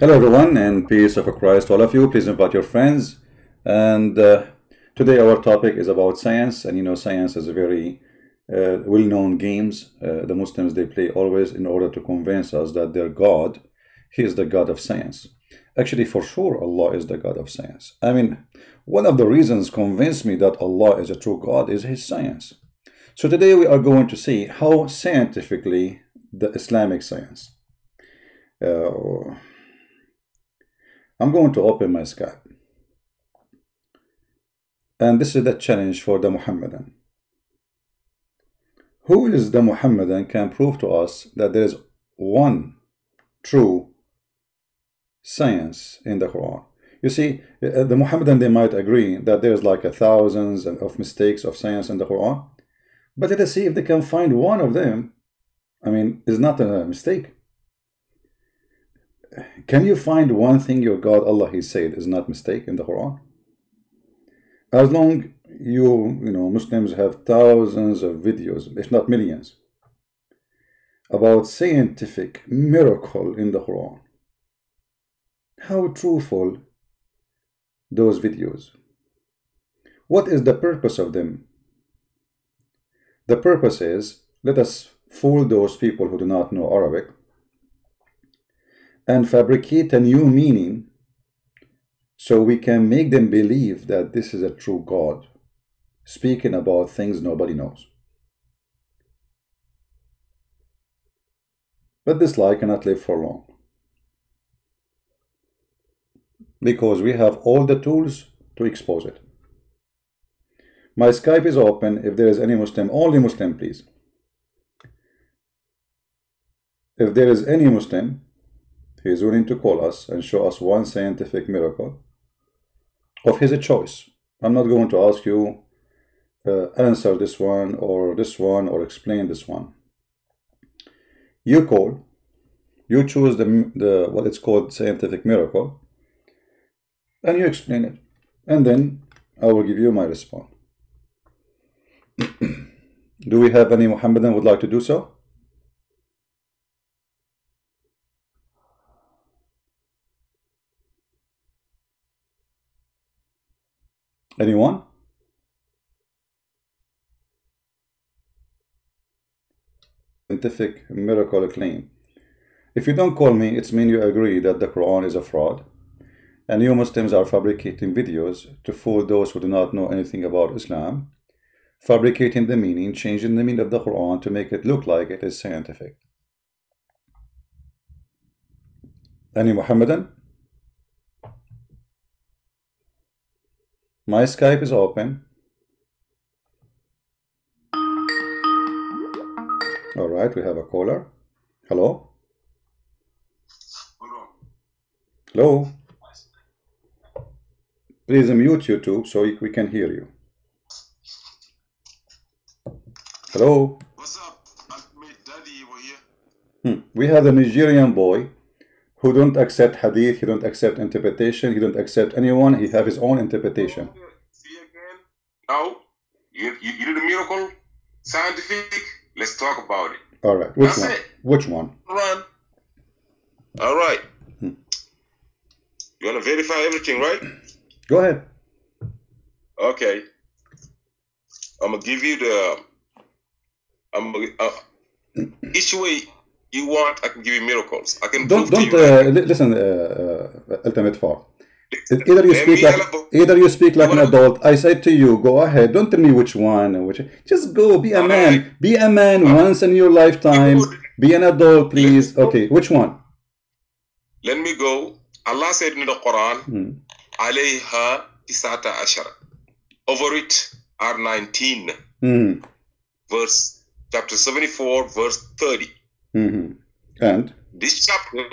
Hello everyone and peace of Christ to all of you. Please invite your friends. And uh, today our topic is about science. And you know science is a very uh, well-known games. Uh, the Muslims, they play always in order to convince us that their God, He is the God of science. Actually, for sure, Allah is the God of science. I mean, one of the reasons convince me that Allah is a true God is His science. So today we are going to see how scientifically the Islamic science uh, I'm going to open my Skype. And this is the challenge for the Muhammadan. Who is the Muhammadan can prove to us that there is one true science in the Quran. You see, uh, the Muhammadan, they might agree that there's like a thousands of mistakes of science in the Quran. But let us see if they can find one of them. I mean, it's not a mistake. Can you find one thing your God Allah He said is not mistake in the Quran? As long you you know Muslims have thousands of videos, if not millions, about scientific miracle in the Quran. How truthful those videos? What is the purpose of them? The purpose is let us fool those people who do not know Arabic and fabricate a new meaning so we can make them believe that this is a true God speaking about things nobody knows. But this lie cannot live for long because we have all the tools to expose it. My Skype is open if there is any Muslim, only Muslim please. If there is any Muslim he is willing to call us and show us one scientific miracle of his choice. I'm not going to ask you uh, answer this one or this one or explain this one. You call, you choose the, the what it's called scientific miracle, and you explain it. And then I will give you my response. do we have any Muhammadan would like to do so? Anyone? Scientific miracle claim. If you don't call me, it's mean you agree that the Quran is a fraud. And you Muslims are fabricating videos to fool those who do not know anything about Islam, fabricating the meaning, changing the meaning of the Quran to make it look like it is scientific. Any Muhammadan? My Skype is open. All right, we have a caller. Hello? Hello? Please mute YouTube so we can hear you. Hello? What's up? Daddy over here. Hmm. We have a Nigerian boy who don't accept hadith, he don't accept interpretation, he don't accept anyone, he have his own interpretation. See again? No. You, you, you did a miracle? Scientific? Let's talk about it. All right. Which That's one? it. Which one? Run. All right. Hmm. You want to verify everything, right? Go ahead. Okay. I'm going to give you the... I'm gonna, uh, each way you want, I can give you miracles. I can don't don't uh, listen, uh, uh ultimate four. Either you speak like either you speak like an adult. I say to you, go ahead. Don't tell me which one. Which just go. Be a man. Be a man once in your lifetime. Be an adult, please. Okay, which one? Let me go. Allah said in the Quran, hmm. "Alayha isata ashara." Over it are nineteen. Hmm. Verse chapter seventy-four, verse thirty. Hmm. And This chapter,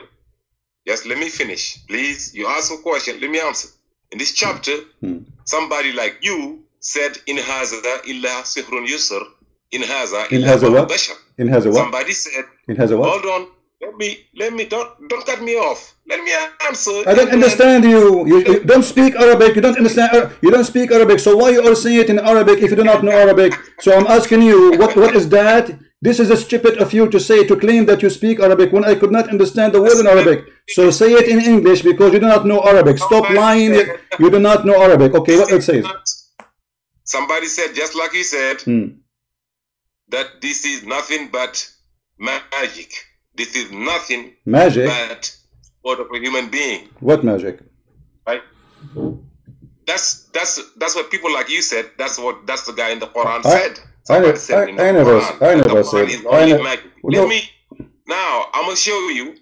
yes, let me finish. Please, you ask a question, let me answer. In this chapter, Hmm. somebody like you said, In haza illa sihrun yusr. In haza In haza what? bashar. it has a what? Somebody said, It has a what? Hold on. Let me, let me, don't, don't cut me off. Let me answer. I don't understand you. You, you don't speak Arabic. You don't understand. You don't speak Arabic. So why you all saying it in Arabic if you do not know Arabic? So I'm asking you, what what is that? This is a stupid of you to say to claim that you speak Arabic when I could not understand the word in Arabic. So say it in English because you do not know Arabic. Stop lying. You do not know Arabic. Okay, what it says? Somebody said, just like he said, Hmm. that this is nothing but magic. This is nothing Magic. but word of a human being. What magic? Right? That's that's that's what people like you said. That's what that's the guy in the Quran I- said. I never- said I- I never- Quran I never said- is I only ne- magic. Let me now. I'm gonna show you.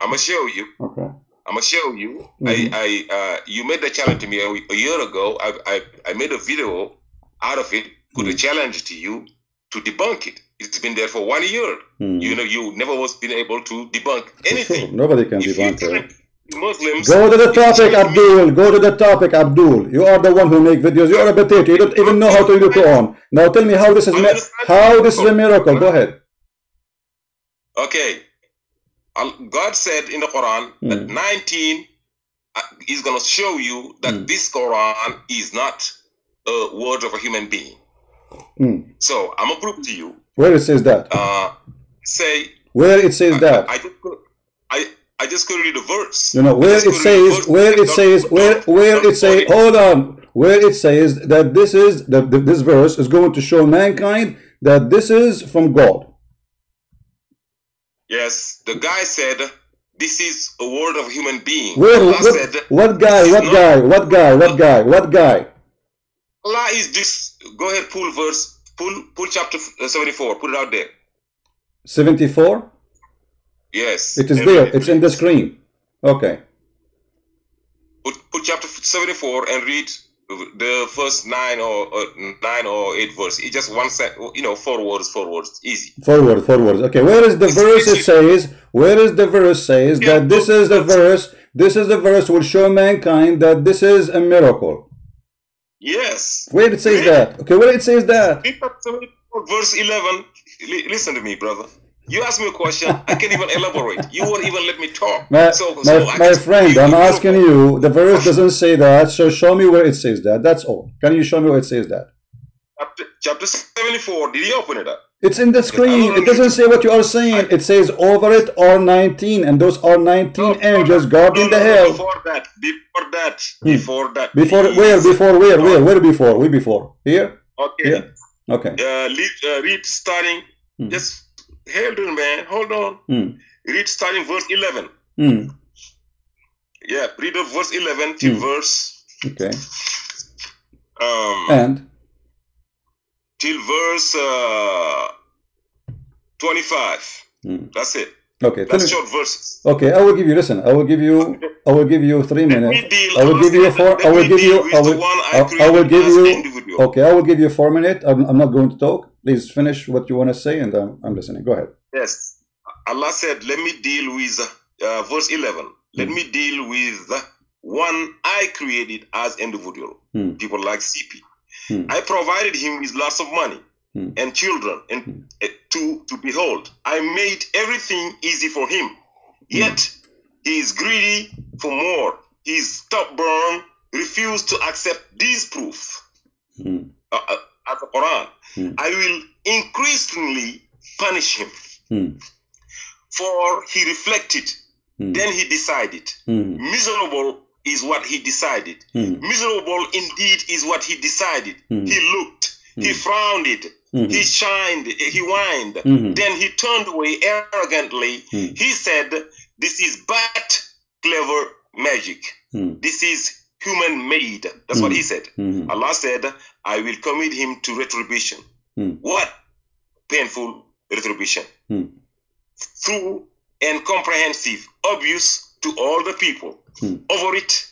I'm gonna show you. Okay. I'm gonna show you. Mhm. I, I, uh, you made the challenge to me a, a year ago. I, I, I made a video out of it, put a Mhm. challenge to you to debunk it. It's been there for one year. Hmm. You know, you never was been able to debunk anything. Nobody can If debunk it. Muslims, Go to the topic, Abdul. Go to the topic, Abdul. You are the one who make videos. You are a potato. You don't even know how to read the Quran. Now tell me how this is how this is a miracle. Go ahead. Okay. God said in the Quran that Hmm. 19 uh, is going to show you that Hmm. this Quran is not a word of a human being. Hmm. So I'm going to prove to you. Where it says that? Uh, say, Where it says that? I, I, I, I just couldn't read the verse. You know where it couldn't read the says where it says where where it say hold on where it says that this is that this verse is going to show mankind that this is from God. Yes, the guy said, this is a word of human being. Where Allah what, said, what guy? What guy? What guy? What guy? What guy? Allah is this. Go ahead, pull verse, pull, pull chapter uh, 74, put it out there. Seventy four. Yes. It is And there. It's in the screen. Okay. put, put chapter 74 and read the first nine or, or nine or eight verse. It's just one set, you know, four words, four words, easy. Forward, forward. Okay, where is the verse it says? Where is the verse says Yeah, that this is the verse? This is the verse will show mankind that this is a miracle. Yes. Where it says that? Okay, where it says that? Read chapter 74, verse 11. Listen to me, brother. You ask me a question, I can't even elaborate. You won't even let me talk. My, so, my, so my friend, you- I'm you- asking you. The verse doesn't say that, so show me where it says that. That's all. Can you show me where it says that? Chapter, chapter 74, did he open it up? It's in the screen. It doesn't say what you are saying. It says over it are 19, and those are 19 angels guarding No, the no, no, hell. Before that, before that, Hmm. before that. Before please. where? Before where? Where? Where before? Where before? Here? Okay. Here? Okay. Uh, read, uh, read starting. Hmm. Just hold on, man. Hold on. Hmm. Read starting verse 11. Hmm. Yeah, read the verse 11 till Hmm. verse Okay. um And till verse uh 25. Hmm. That's it. Okay. That's verses. Okay, I will give you. Listen, I will give you. I will give you three minutes. I will give you four. I will give you. I will. I, I will give you. Okay, I will give you four minutes. I'm, I'm not going to talk. Please finish what you want to say, and I'm, I'm listening. Go ahead. Yes. Allah said, let me deal with uh, verse 11. Let Hmm. me deal with the one I created as individual. Hmm. People like CP. Hmm. I provided him with lots of money Hmm. and children and Hmm. uh, to to behold. I made everything easy for him. Hmm. Yet he is greedy for more. He is stubborn, refused to accept this proof. Hmm. Uh, uh, at the Quran, Hmm. I will increasingly punish him. Hmm. For he reflected, Hmm. then he decided. Hmm. Miserable is what he decided. Hmm. Miserable indeed is what he decided. Hmm. He looked, he Hmm. frowned, Hmm. he shined, he whined. Hmm. Then he turned away arrogantly. Hmm. He said, This is but clever magic. Hmm. This is human made. That's what he said. Hmm. Allah said, I will commit him to retribution. What painful retribution? Through and comprehensive abuse to all the people. Over it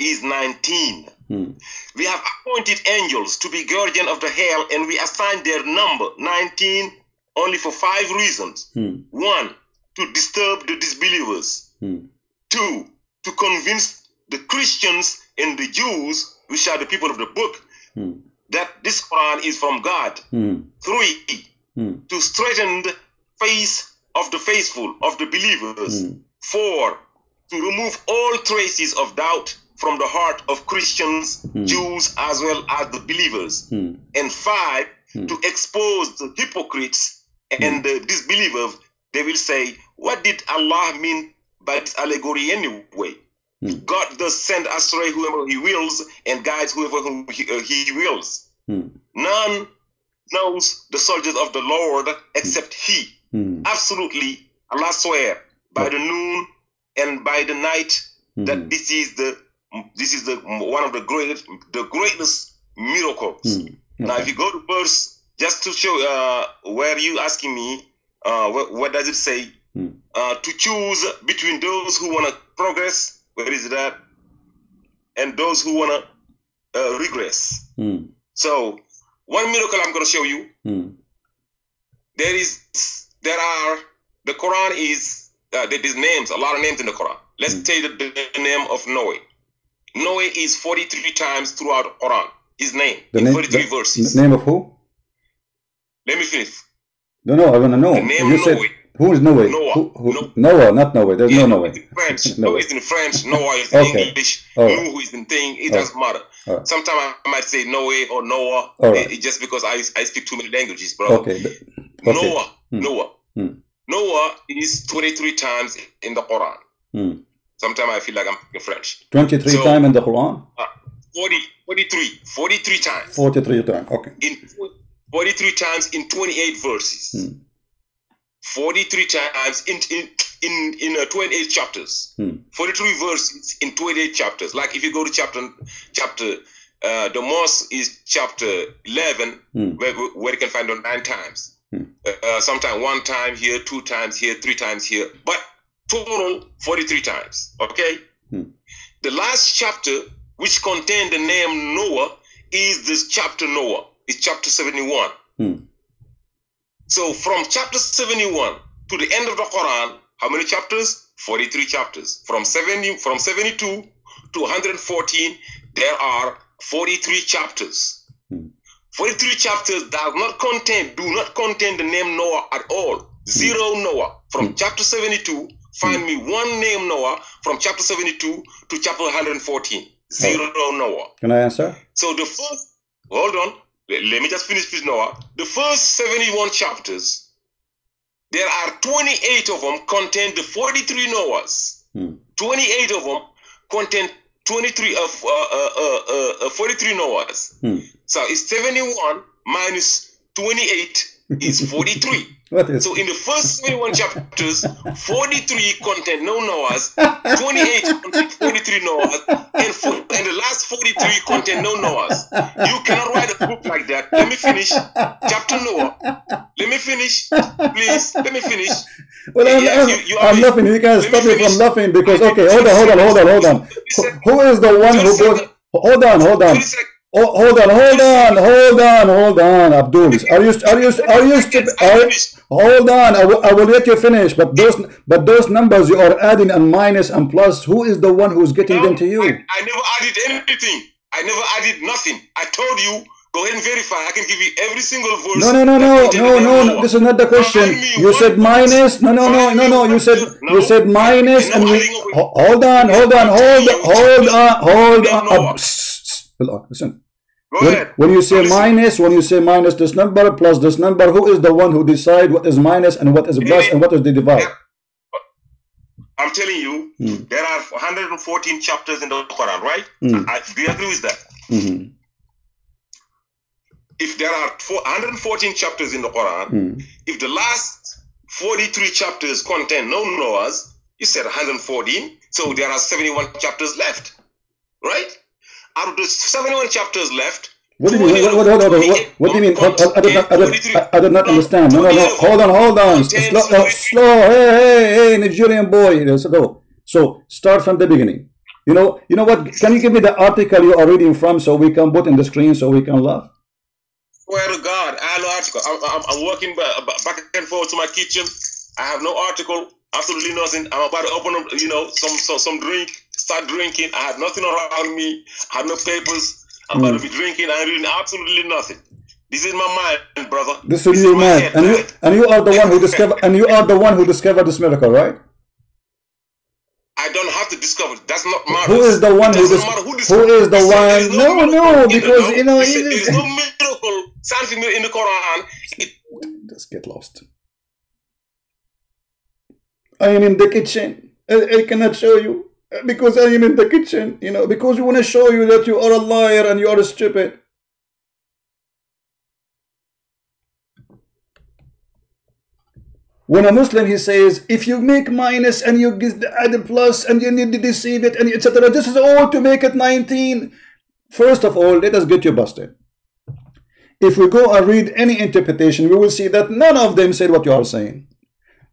is 19. Hmm. We have appointed angels to be guardian of the hell, and we assigned their number 19 only for five reasons. Hmm. One, to disturb the disbelievers. Hmm. Two, to convince the Christians and the Jews, which are the people of the book, Hmm. that this Quran is from God. Hmm. Three, Hmm. to straighten the face of the faithful, of the believers. Four, to remove all traces of doubt from the heart of Christians, Hmm. Jews, as well as the believers. Hmm. And five, Hmm. to expose the hypocrites and the disbelievers. They will say, What did Allah mean by this allegory anyway. Hmm. God does send astray whoever he wills and guides whoever who he, uh, he wills. Hmm. None knows the soldiers of the Lord except he. Hmm. Absolutely, Allah swear by the noon and by the night Hmm. that this is the this is the one of the greatest the greatest miracles. Hmm. Now, if you go to verse, just to show uh, where you asking me, uh, what, what does it say? Hmm. Uh, to choose between those who want to progress, where is that, and those who want to uh, regress. Hmm. So, one miracle I'm going to show you. Hmm. There is, there are, the Quran is, uh, there is names, a lot of names in the Quran. Let's Hmm. take the, the name of Noah. Noah is 43 times throughout the Quran. His name, The in name, 43 the, verses. the name of who? Let me finish. No, no, I want to know. The name you of said Noah. who is Noah? Noah. Who, who, No- Noah, not Noah. There's Yeah, no Noah. French. Noah. No, it's in French. Noah is in Okay. English. Right. Nuhu is in thing. It All doesn't matter. Right. Sometimes I might say Noah or Noah. Right. It- it just because I, I speak too many languages, brother. Okay. okay. Noah. Hmm. Noah. Hmm. Noah is 23 times in the Quran. Hmm. Sometimes I feel like I'm speaking French. 23 So- times in the Quran? 40, 43. 43 times. 43 times. Okay. In 43 times in 28 verses. Hmm. 43 times in in in, in uh, 28 chapters. Hmm. 43 verses in 28 chapters. Like if you go to chapter chapter uh, the most is chapter 11 Hmm. where, where you can find on nine times. Hmm. Uh, uh, sometime one time here, two times here, three times here, but total 43 times. Okay. Hmm. The last chapter, which contained the name Noah, is this chapter Noah. It's chapter 71. Hmm. So from chapter 71 to the end of the Quran, how many chapters? 43 chapters. From 70 from 72 to 114, there are 43 chapters. Hmm. 43 chapters does not contain, do not contain the name Noah at all. Zero Noah. From Hmm. chapter 72, find me one name Noah from chapter 72 to chapter 114. Zero Noah. Can I answer? So the first, hold on, let, let me just finish this Noah. The first 71 chapters, there are 28 of them contain the 43 Noahs. Hmm. 28 of them contain 23 of uh, uh, uh, uh, 43 Noahs. Hmm. So it's 71 minus 28 is 43. What is So in the first 21 chapters, 43 contain no Noahs, 28 contain 43 Noahs, and, for, and the last 43 contain no Noahs. You cannot write a book like that. Let me finish. Chapter Noah. Let me finish. Please, let me finish. Well, I'm, Yes, I'm, you- you I'm laughing. You me stop me from laughing because, okay, hold on, hold on, hold on, hold on. 20 Who, seconds. who is the one who goes, hold on, hold on. 20 seconds. Oh, hold on, hold on, hold on, hold on, Abdul. Are you, are you, are you, Are, hold on, I will, I will let you finish. But those, but those numbers you are adding and minus and plus, who is the one who's getting them to you? I, I never added anything. I never added nothing. I told you, go ahead and verify. I can give you every single verse. No, no, no, no, no, no, no. This is not the question. You said minus. No, no, no, no, no. You said you said minus No and we. adding over. ho- Hold on, hold on, hold on, hold on, hold on. Noah. Psst, psst, hold on, Listen. Go When, ahead. when you say minus, when you say minus this number plus this number, who is the one who decide what is minus and what is plus and what is the divide? I'm telling you, Hmm. there are 114 chapters in the Quran, right? Hmm. I, do you agree with that? Mhm, If there are 114 chapters in the Quran, mhm. if the last 43 chapters contain no Noahs, you said 114, so there are 71 chapters left, right? Out of the 71 chapters left, What do you mean? What, what, what, what, what, what do you mean? What, I, did not, I, did, I, I did not understand. No, no, no. Hold on, hold on. Slow, no, uh, slow. Hey, hey, hey, Nigerian boy. Let's go. So start from the beginning. You know, you know what? Can you give me the article you are reading from so we can put in the screen so we can laugh? Swear to God, I have no article. I'm, I'm, I'm working ba- ba- back and forth to my kitchen. I have no article, absolutely nothing. I'm about to open up, you know, some some, some drink, start drinking. I have nothing around me. I have no papers. I'm about to hmm. be drinking. I'm reading absolutely nothing. This is my mind, brother. This is is your my man, head, and you man. and you are the one who discovered and you are the one who discovered this miracle, right? I don't have to discover. it. That's not matter. Who is the one who dis- who, who discovered is it. the one- no, no, the- because, you know, he said it is- there's no miracle, something in the Quran. It, Just get lost. I am in the kitchen. I, I cannot show you because I am in the kitchen, you know, because we want to show you that you are a liar and you are stupid. When a Muslim he says, if you make minus and you give the add a plus and you need to deceive it and etc. This is all to make it 19. First of all, let us get you busted. If we go and read any interpretation, we will see that none of them said what you are saying.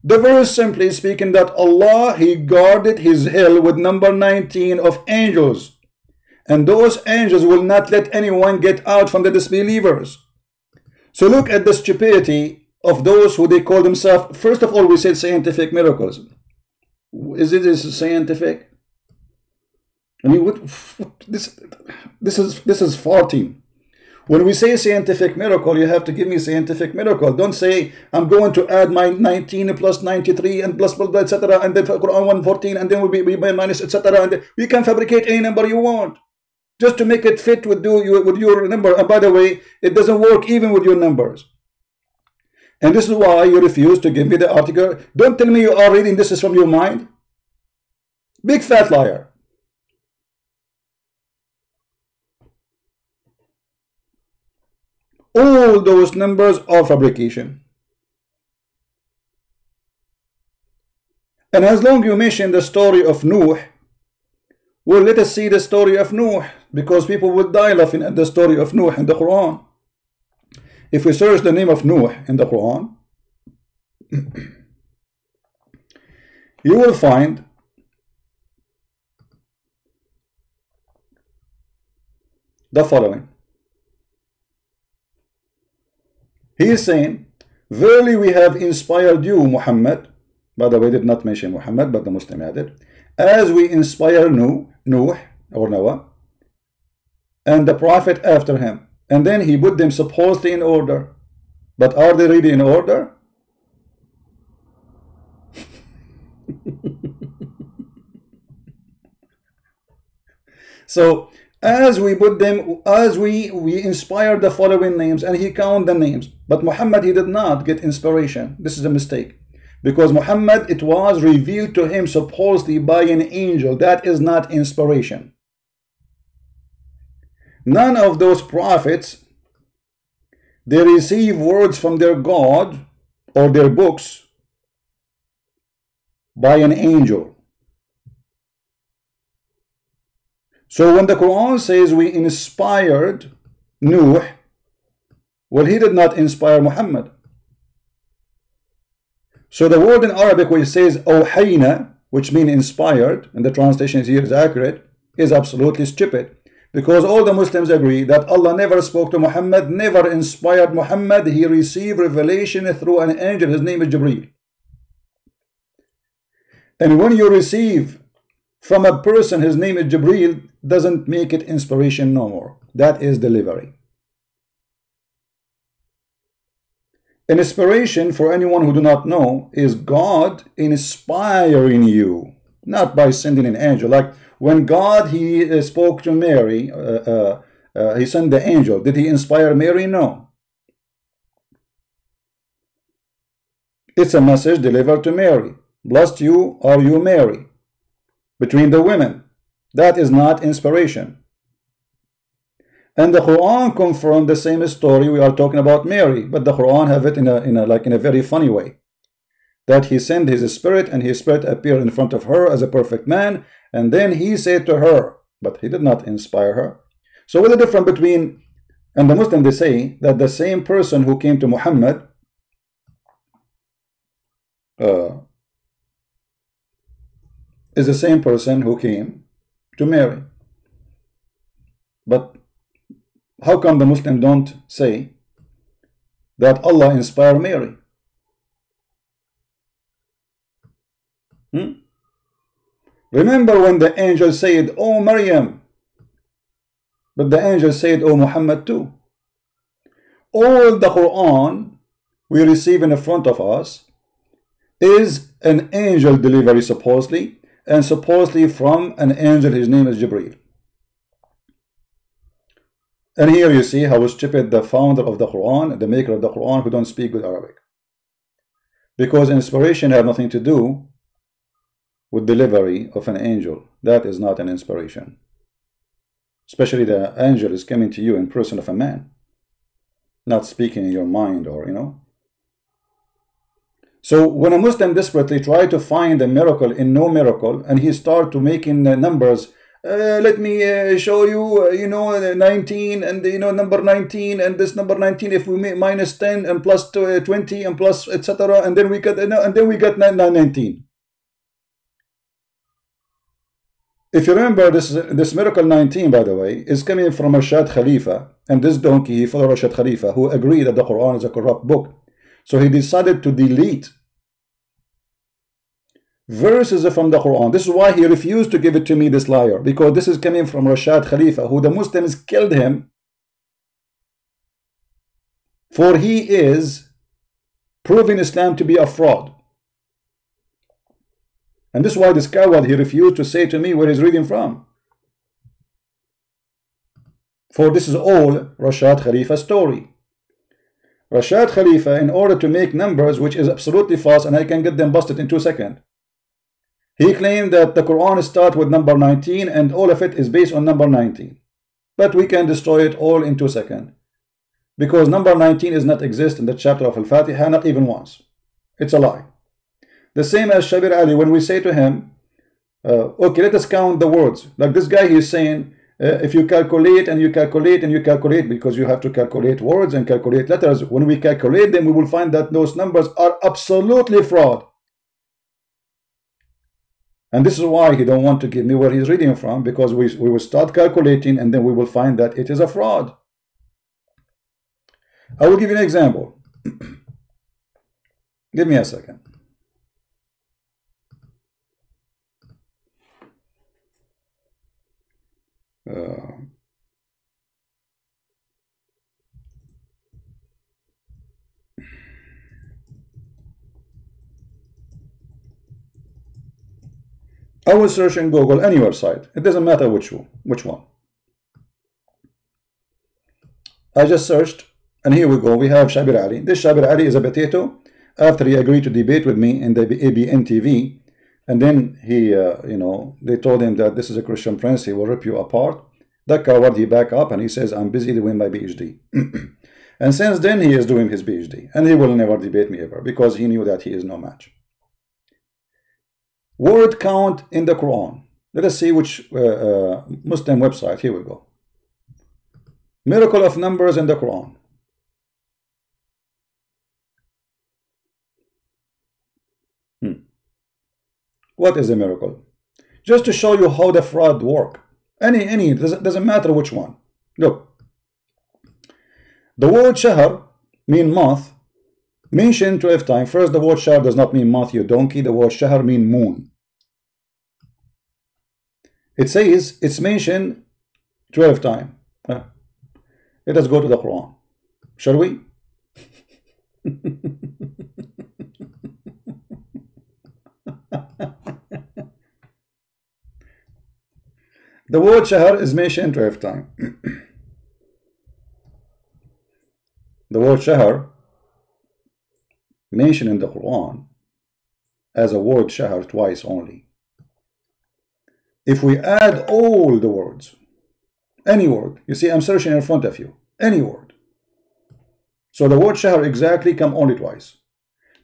The verse simply speaking that Allah, He guarded His hill with number 19 of angels. And those angels will not let anyone get out from the disbelievers. So look at the stupidity of those who they call themselves, first of all, we said scientific miracles. Is it is scientific? I mean, what, what, this this is this is farting. When we say scientific miracle, you have to give me scientific miracle. Don't say I'm going to add my 19 plus 93 and plus blah, blah etc. and then Quran 114 and then we'll be, be minus etc. And we can fabricate any number you want just to make it fit with do with your number. And by the way, it doesn't work even with your numbers. And this is why you refuse to give me the article. Don't tell me you are reading this is from your mind. Big fat liar. All those numbers are fabrication. And as long you mention the story of Nuh, well, let us see the story of Nuh, because people would die laughing at the story of Nuh in the Quran. If we search the name of Nuh in the Quran, you will find the following. He is saying, Verily we have inspired you, Muhammad. By the way, did not mention Muhammad, but the Muslim added. As we inspire Nuh, or Noah, and the Prophet after him. And then he put them supposedly in order. But are they really in order? so as we put them as we we inspired the following names and he count the names. But Muhammad he did not get inspiration. This is a mistake. Because Muhammad it was revealed to him supposedly by an angel. That is not inspiration. None of those prophets, they receive words from their God or their books by an angel. So when the Quran says we inspired Nuh, well, he did not inspire Muhammad. So the word in Arabic which says Ohayna, which means inspired, and the translation here is accurate, is absolutely stupid. Because all the Muslims agree that Allah never spoke to Muhammad, never inspired Muhammad. He received revelation through an angel. His name is Jibreel. And when you receive from a person, his name is Jibreel, doesn't make it inspiration no more. That is delivery. An inspiration, for anyone who do not know, is God inspiring you, not by sending an angel. Like when God he uh, spoke to Mary, uh, uh, uh, he sent the angel. Did he inspire Mary? No. It's a message delivered to Mary. Blessed you are you, Mary, between the women. That is not inspiration. And the Quran confirmed the same story we are talking about Mary, but the Quran have it in a, in a like in a very funny way. That he sent his spirit and his spirit appeared in front of her as a perfect man and then he said to her, but he did not inspire her. So what's the difference between, and the Muslim they say that the same person who came to Muhammad uh, is the same person who came to Mary. But how come the Muslim don't say that Allah inspired Mary? Hmm? Remember when the angel said, Oh Maryam, but the angel said, Oh Muhammad too. All the Quran we receive in front of us is an angel delivery supposedly, and supposedly from an angel, his name is Jibreel. And here you see how stupid the founder of the Quran, the maker of the Quran, who don't speak good Arabic. Because inspiration have nothing to do with delivery of an angel. That is not an inspiration. Especially the angel is coming to you in person of a man, not speaking in your mind or, you know. So when a Muslim desperately try to find a miracle in no miracle, and he start to making numbers, uh, let me uh, show you, uh, you know, 19 and, you know, number 19 and this number 19, if we make minus 10 and plus 20 and plus etc. And then we get, and then we get 19. If you remember, this this miracle 19, by the way, is coming from Rashad Khalifa, and this donkey for Rashad Khalifa, who agreed that the Quran is a corrupt book. So he decided to delete verses from the Quran. This is why he refused to give it to me, this liar, because this is coming from Rashad Khalifa, who the Muslims killed him, for he is proving Islam to be a fraud. And this is why this coward, he refused to say to me where he's reading from. For this is all Rashad Khalifa's story. Rashad Khalifa, in order to make numbers, which is absolutely false, and I can get them busted in two seconds, he claimed that the Quran starts with number 19 and all of it is based on number 19. But we can destroy it all in two seconds. Because number 19 is not exist in the chapter of Al-Fatiha, not even once. It's a lie. The same as Shabir Ali, when we say to him, uh, okay, let us count the words. Like this guy, he's saying, uh, if you calculate and you calculate and you calculate, because you have to calculate words and calculate letters, when we calculate them, we will find that those numbers are absolutely fraud. And this is why he don't want to give me where he's reading from, because we, we will start calculating and then we will find that it is a fraud. I will give you an example. give me a second. Uh, I will search in Google any website. It doesn't matter which one. Which one. I just searched, and here we go. We have Shabir Ali. This Shabir Ali is a potato. After he agreed to debate with me in the ABN TV, and then he, uh, you know, they told him that this is a Christian prince, he will rip you apart. That coward, he back up and he says, I'm busy doing my PhD. and since then, he is doing his PhD. And he will never debate me ever because he knew that he is no match. Word count in the Quran. Let us see which uh, uh, Muslim website. Here we go. Miracle of numbers in the Quran. What is a miracle? Just to show you how the fraud work. Any, any, doesn't, doesn't matter which one. Look. The word shahr mean month mentioned 12 times. First, the word shahr does not mean month, you donkey. The word shahr mean moon. It says it's mentioned 12 times. Let us go to the Quran. Shall we? The word shahr is mentioned 12 times. the word shahr mentioned in the Quran as a word shahr twice only. If we add all the words, any word, you see I'm searching in front of you, any word. So the word shahr exactly come only twice.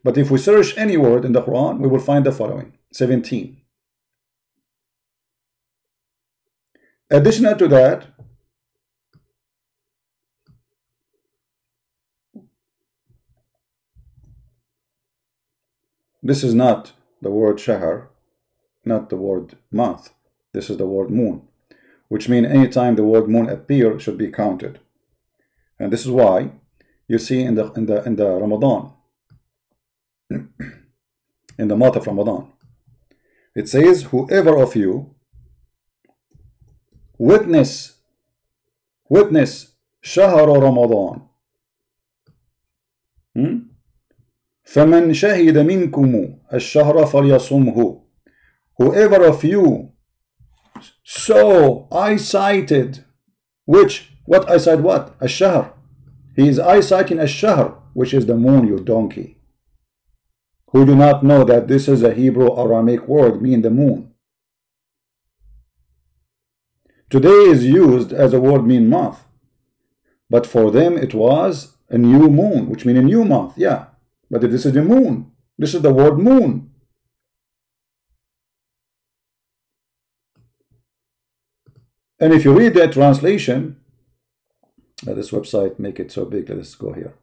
But if we search any word in the Quran, we will find the following, 17. Additional to that, This is not the word shahar, not the word month. This is the word moon, which means anytime the word moon appear should be counted. And this is why you see in the in the in the Ramadan, in the month of Ramadan, it says, whoever of you witness witness shahr Ramadan. Hmm? فمن شهد منكم الشهر فليصمه whoever of you so eyesighted which what eyesight what الشهر he is eyesighting الشهر which is the moon you donkey who do not know that this is a Hebrew Aramaic word mean the moon. Today is used as a word mean month. But for them it was a new moon, which mean a new month, yeah. But if this is the moon. This is the word moon. And if you read that translation, let this website make it so big, let us go here.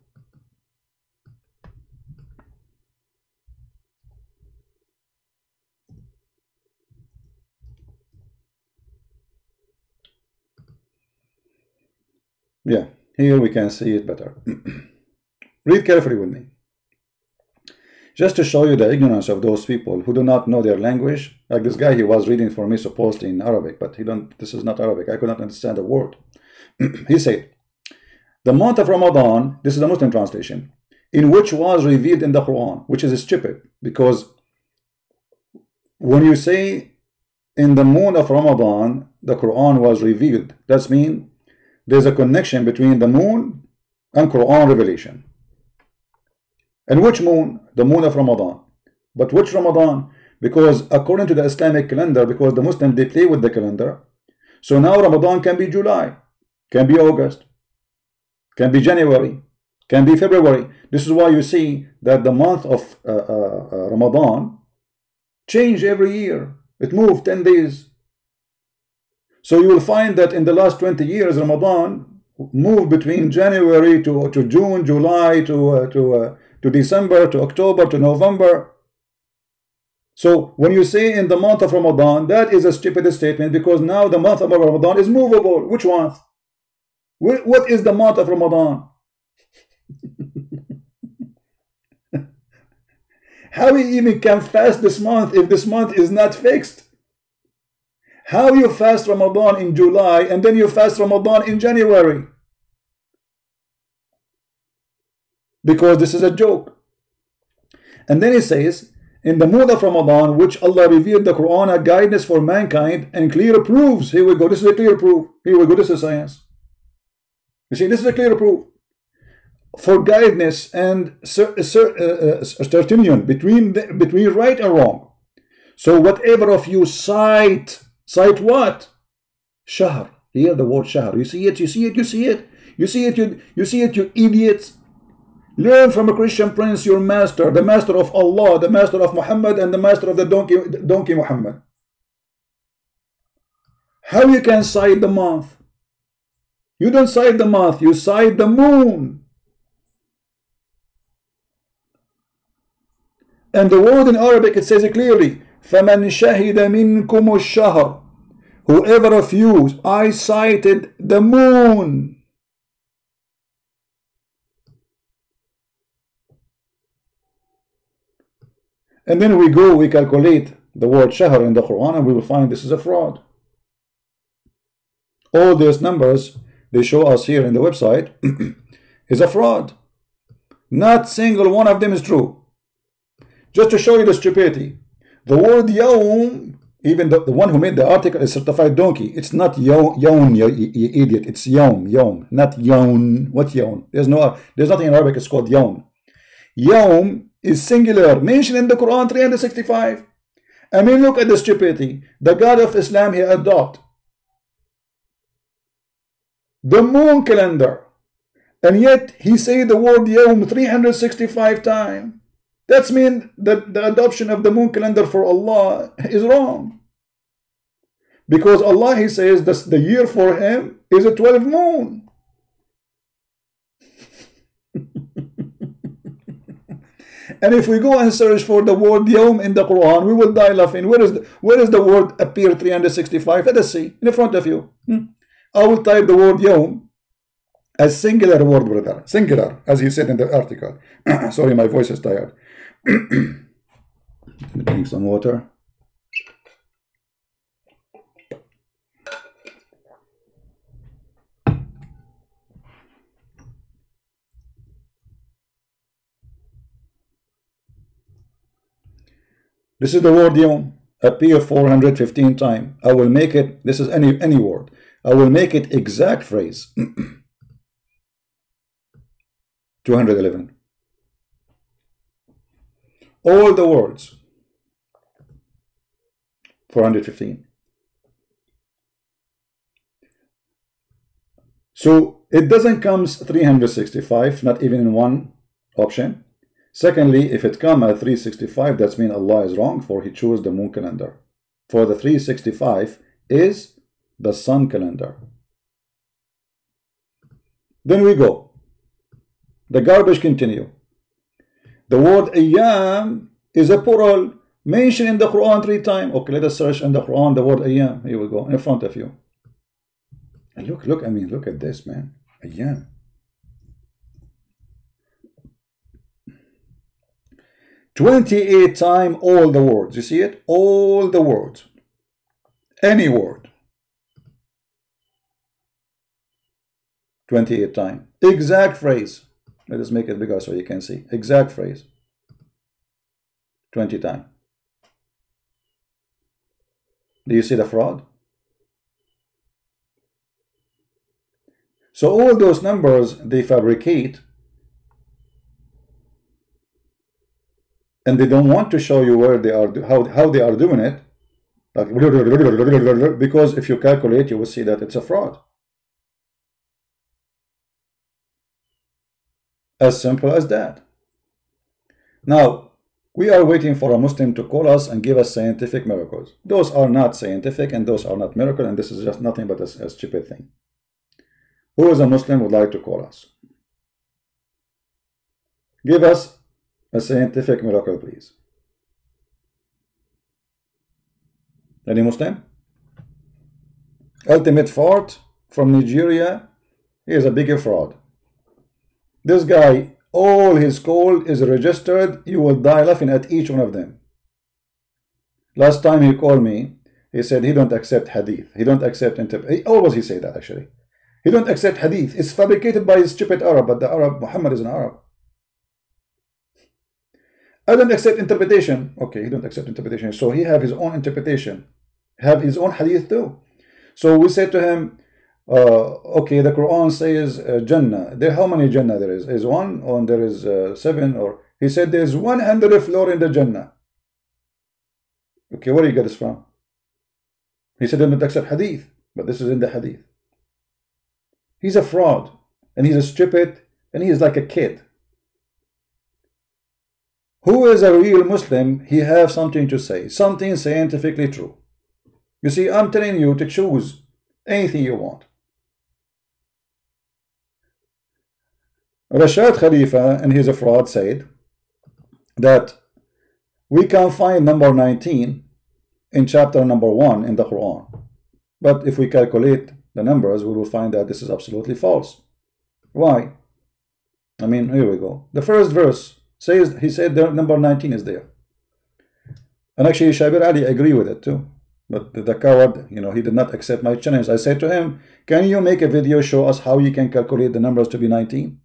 Yeah, here we can see it better. Read carefully with me. Just to show you the ignorance of those people who do not know their language, like this guy, he was reading for me supposedly in Arabic, but he don't. This is not Arabic. I could not understand a word. he said, "The month of Ramadan. This is the Muslim translation, in which was revealed in the Quran, which is stupid because when you say in the moon of Ramadan, the Quran was revealed. That's mean there's a connection between the moon and Quran revelation. And which moon? The moon of Ramadan. But which Ramadan? Because according to the Islamic calendar, because the Muslims, they play with the calendar. So now Ramadan can be July, can be August, can be January, can be February. This is why you see that the month of uh, uh, uh Ramadan change every year. It moved 10 days, so you will find that in the last 20 years, Ramadan moved between January to, to June, July, to, uh, to, uh, to December, to October, to November. So when you say in the month of Ramadan, that is a stupid statement because now the month of Ramadan is movable. Which month? What is the month of Ramadan? How we even can fast this month if this month is not fixed? How you fast Ramadan in July and then you fast Ramadan in January? Because this is a joke. And then he says, in the month of Ramadan, which Allah revealed the Quran, a guidance for mankind and clear proofs. Here we go. This is a clear proof. Here we go. This is science. You see, this is a clear proof for guidance and certitude uh, uh, between the, between right and wrong. So whatever of you sight Sight what? Shahr. Hear the word shahr. You see it, you see it, you see it. You see it, you, you see it, you idiots. Learn from a Christian prince, your master, the master of Allah, the master of Muhammad, and the master of the donkey, donkey Muhammad. How you can cite the month? You don't cite the month, you cite the moon. And the word in Arabic, it says it clearly, فَمَنْ شَهِدَ مِنْكُمُ الشَّهْرِ Whoever of you I sighted the moon. And then we go, we calculate the word shahr in the Quran and we will find this is a fraud. All these numbers they show us here in the website is a fraud. Not single one of them is true. Just to show you the stupidity. The word yawm even the, the one who made the article is certified donkey. It's not yawn, you, you, idiot. It's yom, yom, not yawn. What yawn? There's no, there's nothing in Arabic. It's called yawn. Yom is singular, mentioned in the Quran 365. I mean, look at the stupidity. The God of Islam he adopt the moon calendar, and yet he say the word yom 365 times. That's mean that the adoption of the moon calendar for Allah is wrong. Because Allah, He says, the year for Him is a 12 moon. And if we go and search for the word Yawm in the Quran, we will die laughing. Where is the, where is the word appear 365? Let us see, in front of you. Hmm? I will type the word Yawm as singular word, brother. Singular, as he said in the article. Sorry, my voice is tired. Drink some water. This is the word yom appear 415 times. I will make it, this is any any word. I will make it exact phrase. 211. all the words 415 so it doesn't comes 365 not even in one option secondly if it come at 365 that's mean Allah is wrong for he chose the moon calendar for the 365 is the sun calendar then we go the garbage continue the word ayyam is a plural mentioned in the Quran three times. Okay, let us search in the Quran the word ayyam. Here we go, in front of you. And look, look, I mean, look at this, man. Ayyam. Twenty-eight time all the words. You see it? All the words. Any word. 28 time. Exact phrase. Let us make it bigger so you can see. Exact phrase. 20 times. Do you see the fraud? So all those numbers they fabricate and they don't want to show you where they are how, how they are doing it because if you calculate you will see that it's a fraud as simple as that now we are waiting for a Muslim to call us and give us scientific miracles. Those are not scientific and those are not miracle and this is just nothing but a, a stupid thing. Who is a Muslim would like to call us? Give us a scientific miracle, please. Any Muslim? Ultimate Fort from Nigeria. Is a bigger fraud. This guy all his call is registered you will die laughing at each one of them last time he called me he said he don't accept hadith he don't accept interpret always he say that actually he don't accept hadith it's fabricated by stupid Arab but the Arab Muhammad is an Arab I don't accept interpretation okay he don't accept interpretation so he have his own interpretation have his own hadith too so we said to him uh, okay, the Quran says uh, Jannah. There, how many Jannah there is? Is one, or there is uh, seven, or he said there's 100 floor in the Jannah. Okay, where do you get this from? He said, don't accept hadith, but this is in the hadith. He's a fraud, and he's a stupid, and he is like a kid. Who is a real Muslim? He have something to say, something scientifically true. You see, I'm telling you to choose anything you want. Rashad Khalifa in his fraud said that we can find number 19 in chapter number 1 in the Quran. But if we calculate the numbers, we will find that this is absolutely false. Why? I mean, here we go. The first verse says, he said the number 19 is there. And actually, Shabir Ally agree with it too. But the, the coward, you know, he did not accept my challenge. I said to him, can you make a video show us how you can calculate the numbers to be 19?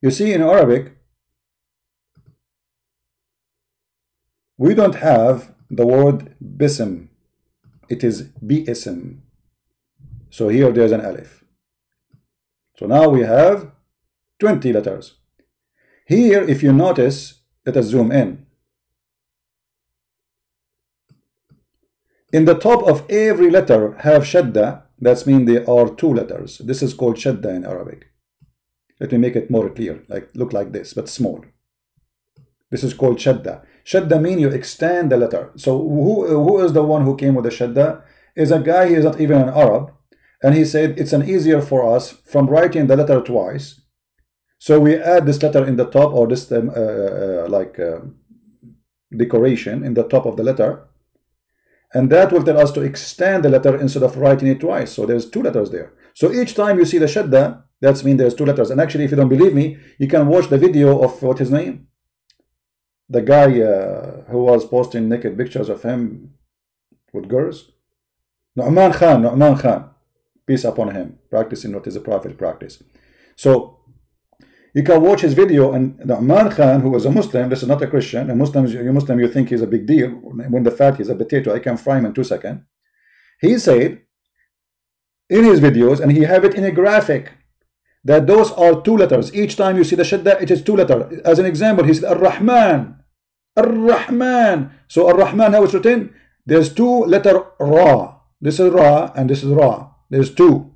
You see, in Arabic, we don't have the word bism. It is bism. So here there's an alif. So now we have 20 letters. Here, if you notice, let us zoom in. In the top of every letter have shadda. That's mean there are two letters. This is called shadda in Arabic. Let me make it more clear, like look like this, but small. This is called shadda. Shadda mean you extend the letter. So who, who is the one who came with the shadda? Is a guy, he is not even an Arab. And he said it's an easier for us from writing the letter twice. So we add this letter in the top or this um, uh, uh, like uh, decoration in the top of the letter. And that will tell us to extend the letter instead of writing it twice. So there's two letters there. So each time you see the shadda, that's mean there's two letters. And actually, if you don't believe me, you can watch the video of what his name? The guy uh, who was posting naked pictures of him with girls. Nu'man Khan, Nu'man Khan. Peace upon him. Practicing what is a prophet practice. So, you can watch his video and Nu'man Khan, who was a Muslim, this is not a Christian, a Muslim, you Muslim, you think he's a big deal. When the fact he's a potato, I can fry him in two seconds. He said in his videos, and he have it in a graphic, that those are two letters. Each time you see the shadda, it is two letters. As an example, he said Ar-Rahman. Ar-Rahman. So Ar-Rahman, how it's written? There's two letter Ra. This is Ra and this is Ra. There's two.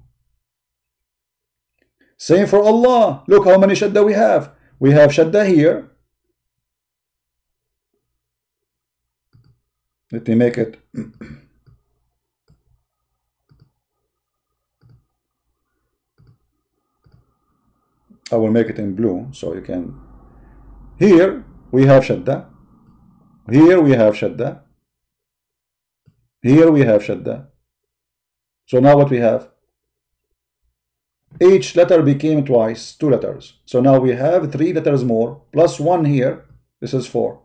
Same for Allah. Look how many Shadda we have. We have Shadda here. Let me make it. I will make it in blue so you can. Here we have Shadda. Here we have Shadda. Here we have Shadda. So now what we have? Each letter became twice, two letters. So now we have three letters more, plus one here. This is four.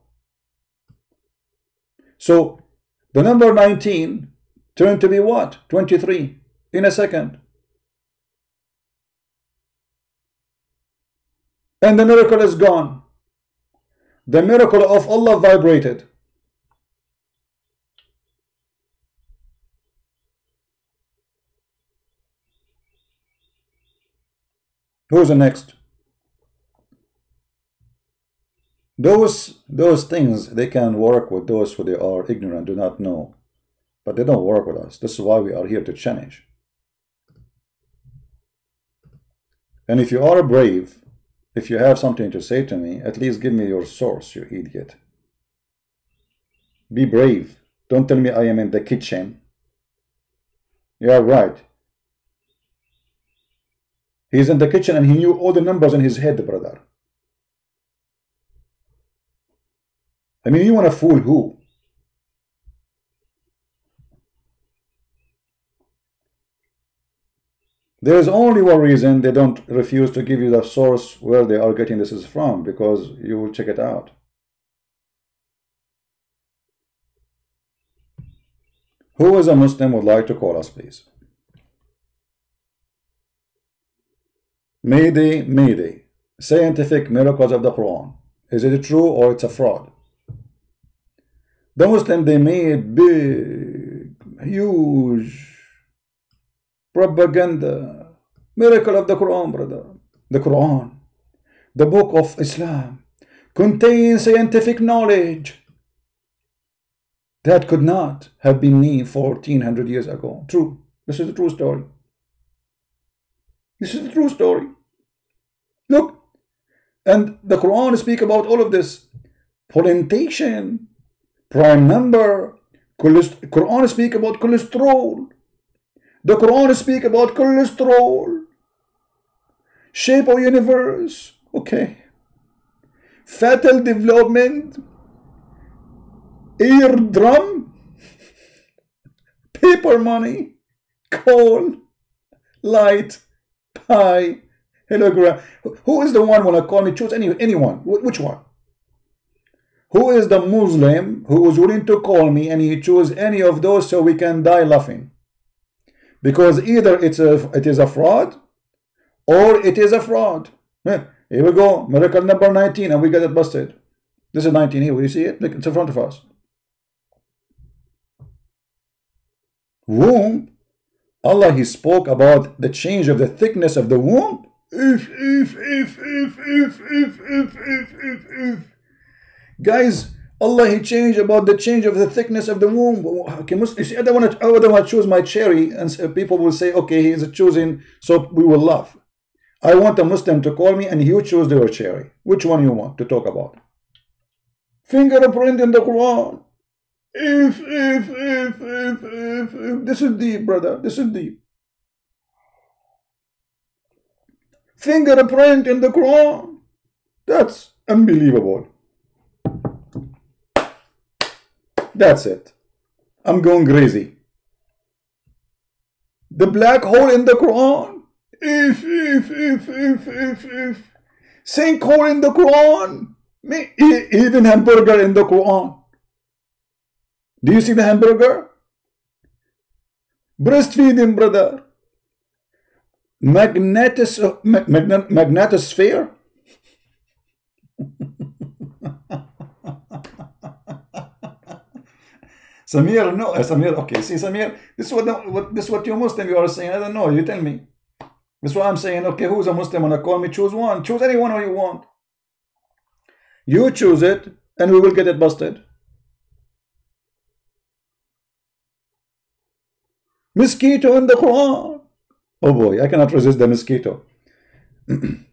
So the number 19 turned to be what? 23 in a second. And the miracle is gone. The miracle of Allah vibrated. Who's the next? Those those things they can work with those who they are ignorant, do not know, but they don't work with us. This is why we are here to challenge. And if you are brave, if you have something to say to me, at least give me your source, you idiot. Be brave. Don't tell me I am in the kitchen. You are right. He's in the kitchen and he knew all the numbers in his head, brother. I mean, you want to fool who? There is only one reason they don't refuse to give you the source where they are getting this is from, because you will check it out. Who is a Muslim would like to call us, please? Mayday, Mayday. Scientific miracles of the Quran. Is it true or it's a fraud? The Muslim, they made big, huge propaganda. Miracle of the Quran, brother. The Quran, the book of Islam, contains scientific knowledge that could not have been me 1400 years ago. True. This is a true story. This is the true story. Look, and the Quran speak about all of this. Pollination, prime number, Quran speak about cholesterol. The Quran speak about cholesterol. Shape of universe. Okay. Fetal development. Eardrum. Paper money. Coal. Light Hi. Hello, Gra. Who is the one when I call me? Choose any anyone. Which one? Who is the Muslim who is willing to call me and he choose any of those so we can die laughing? Because either it's a it is a fraud or it is a fraud. Eh, here we go. Miracle number 19 and we get it busted. This is 19 here. Will you see it? It's in front of us. Womb Allah he spoke about the change of the thickness of the womb. If, if, if, if, if, if, if, if, if, if. Guys, Allah he changed about the change of the thickness of the womb. Okay, you see, I don't want to, I don't want to choose my cherry, and people will say, okay, he's choosing, so we will laugh. I want a Muslim to call me, and you choose their cherry. Which one you want to talk about? Fingerprint in the Quran. If, if, if, if, if, if. This is deep, brother. This is deep. Fingerprint in the Quran. That's unbelievable. That's it. I'm going crazy. The black hole in the Quran. If, if, if, if, if, if. Sinkhole in the Quran. Even hamburger in the Quran. Do you see the hamburger? Breastfeeding, brother. Magnetis, mag, magnetosphere. Samir, no, uh, Samir, okay, see, Samir, this is what, what this is what you Muslim you are saying. I don't know, you tell me. This is what I'm saying. Okay, who's a Muslim? Wanna call me? Choose one. Choose anyone who you want. You choose it and we will get it busted. Mosquito in the Quran. Oh boy, I cannot resist the mosquito. you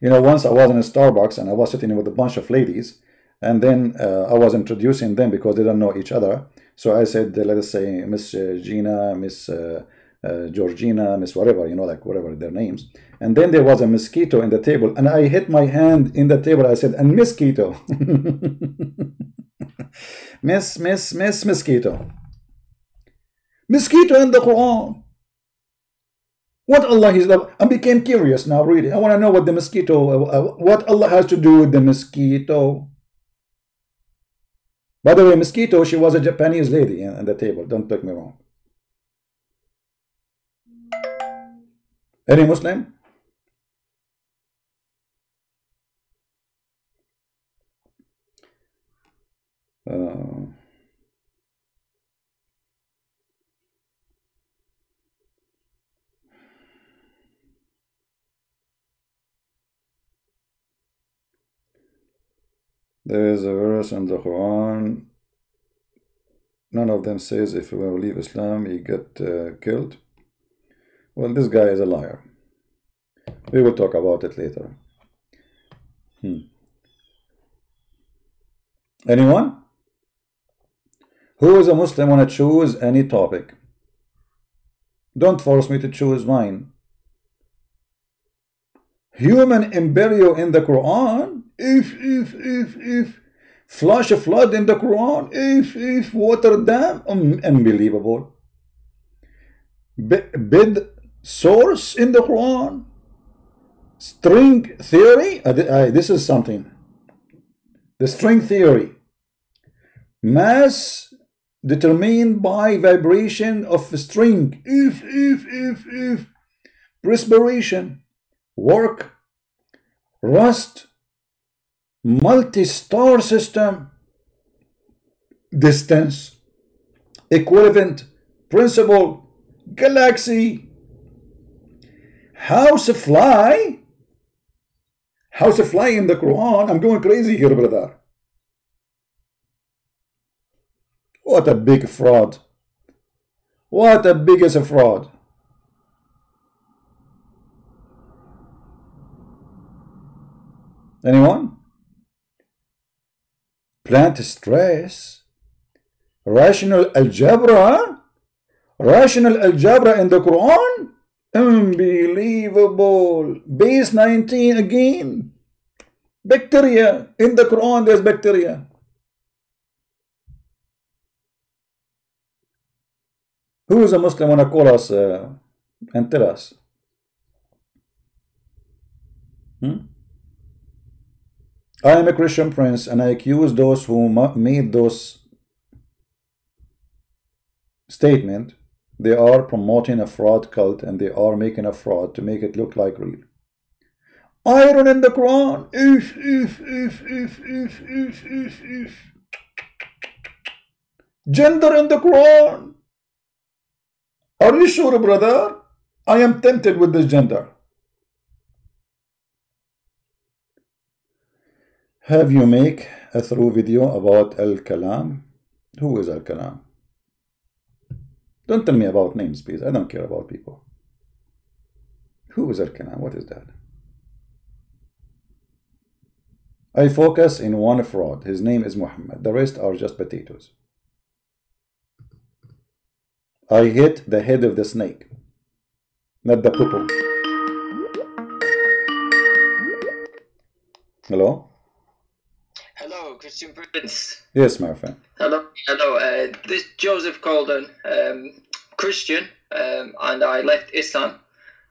know, once I was in a Starbucks and I was sitting with a bunch of ladies, and then uh, I was introducing them because they don't know each other. So I said, let us say Miss uh, Gina, Miss uh, uh, Georgina, Miss whatever, you know, like whatever their names. And then there was a mosquito in the table, and I hit my hand in the table. I said, and mosquito. miss, miss, miss mosquito. Mosquito in the Quran. What Allah is, love? I became curious now, really. I want to know what the mosquito, what Allah has to do with the mosquito. By the way, mosquito, she was a Japanese lady at the table. Don't take me wrong. Any Muslim? Uh, There is a verse in the Quran. None of them says if you leave Islam, you get uh, killed. Well, this guy is a liar. We will talk about it later. Hmm. Anyone? Who is a Muslim want to choose any topic? Don't force me to choose mine. Human embryo in the Quran? If, if, if, if. Flash a flood in the Quran? If, if. Water dam? Um, unbelievable. Bid source in the Quran? String theory? Uh, uh, this is something. The string theory. Mass determined by vibration of string. If, if, if, if. Respiration. Work. Rust. Multi-star system. Distance. Equivalent. Principle. Galaxy House fly? House fly in the Quran? I'm going crazy here, brother. What a big fraud. What a biggest fraud. Anyone? Plant stress? Rational algebra? Rational algebra in the Quran? Unbelievable. Base 19 again. Bacteria. In the Quran, there's bacteria. Who is a Muslim want to call us uh, and tell us? Hmm? I am a Christian prince and I accuse those who made those statement they are promoting a fraud cult and they are making a fraud to make it look like real. Iron in the Quran. If, if, if, if, if, if, if. Gender in the Quran. Are you sure, brother? I am tempted with this gender. Have you make a through video about Al-Kalam? Who is Al-Kalam? Don't tell me about names, please. I don't care about people. Who is Al-Kalam? What is that? I focus in one fraud. His name is Muhammad. The rest are just potatoes. I hit the head of the snake, not the poo Hello? Christian Prince. Yes, my friend. Hello, hello. Uh, this Joseph Colden, um, Christian, um, and I left Islam.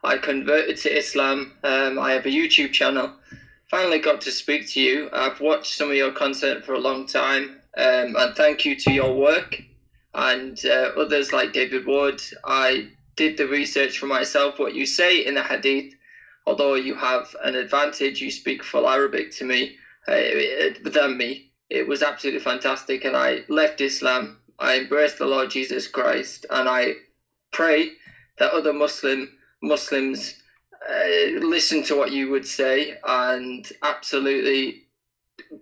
I converted to Islam. Um, I have a YouTube channel. Finally got to speak to you. I've watched some of your content for a long time, um, and thank you to your work and uh, others like David Wood. I did the research for myself. What you say in the Hadith, although you have an advantage, you speak full Arabic to me uh, than me. It was absolutely fantastic, and I left Islam. I embraced the Lord Jesus Christ, and I pray that other Muslim Muslims uh, listen to what you would say and absolutely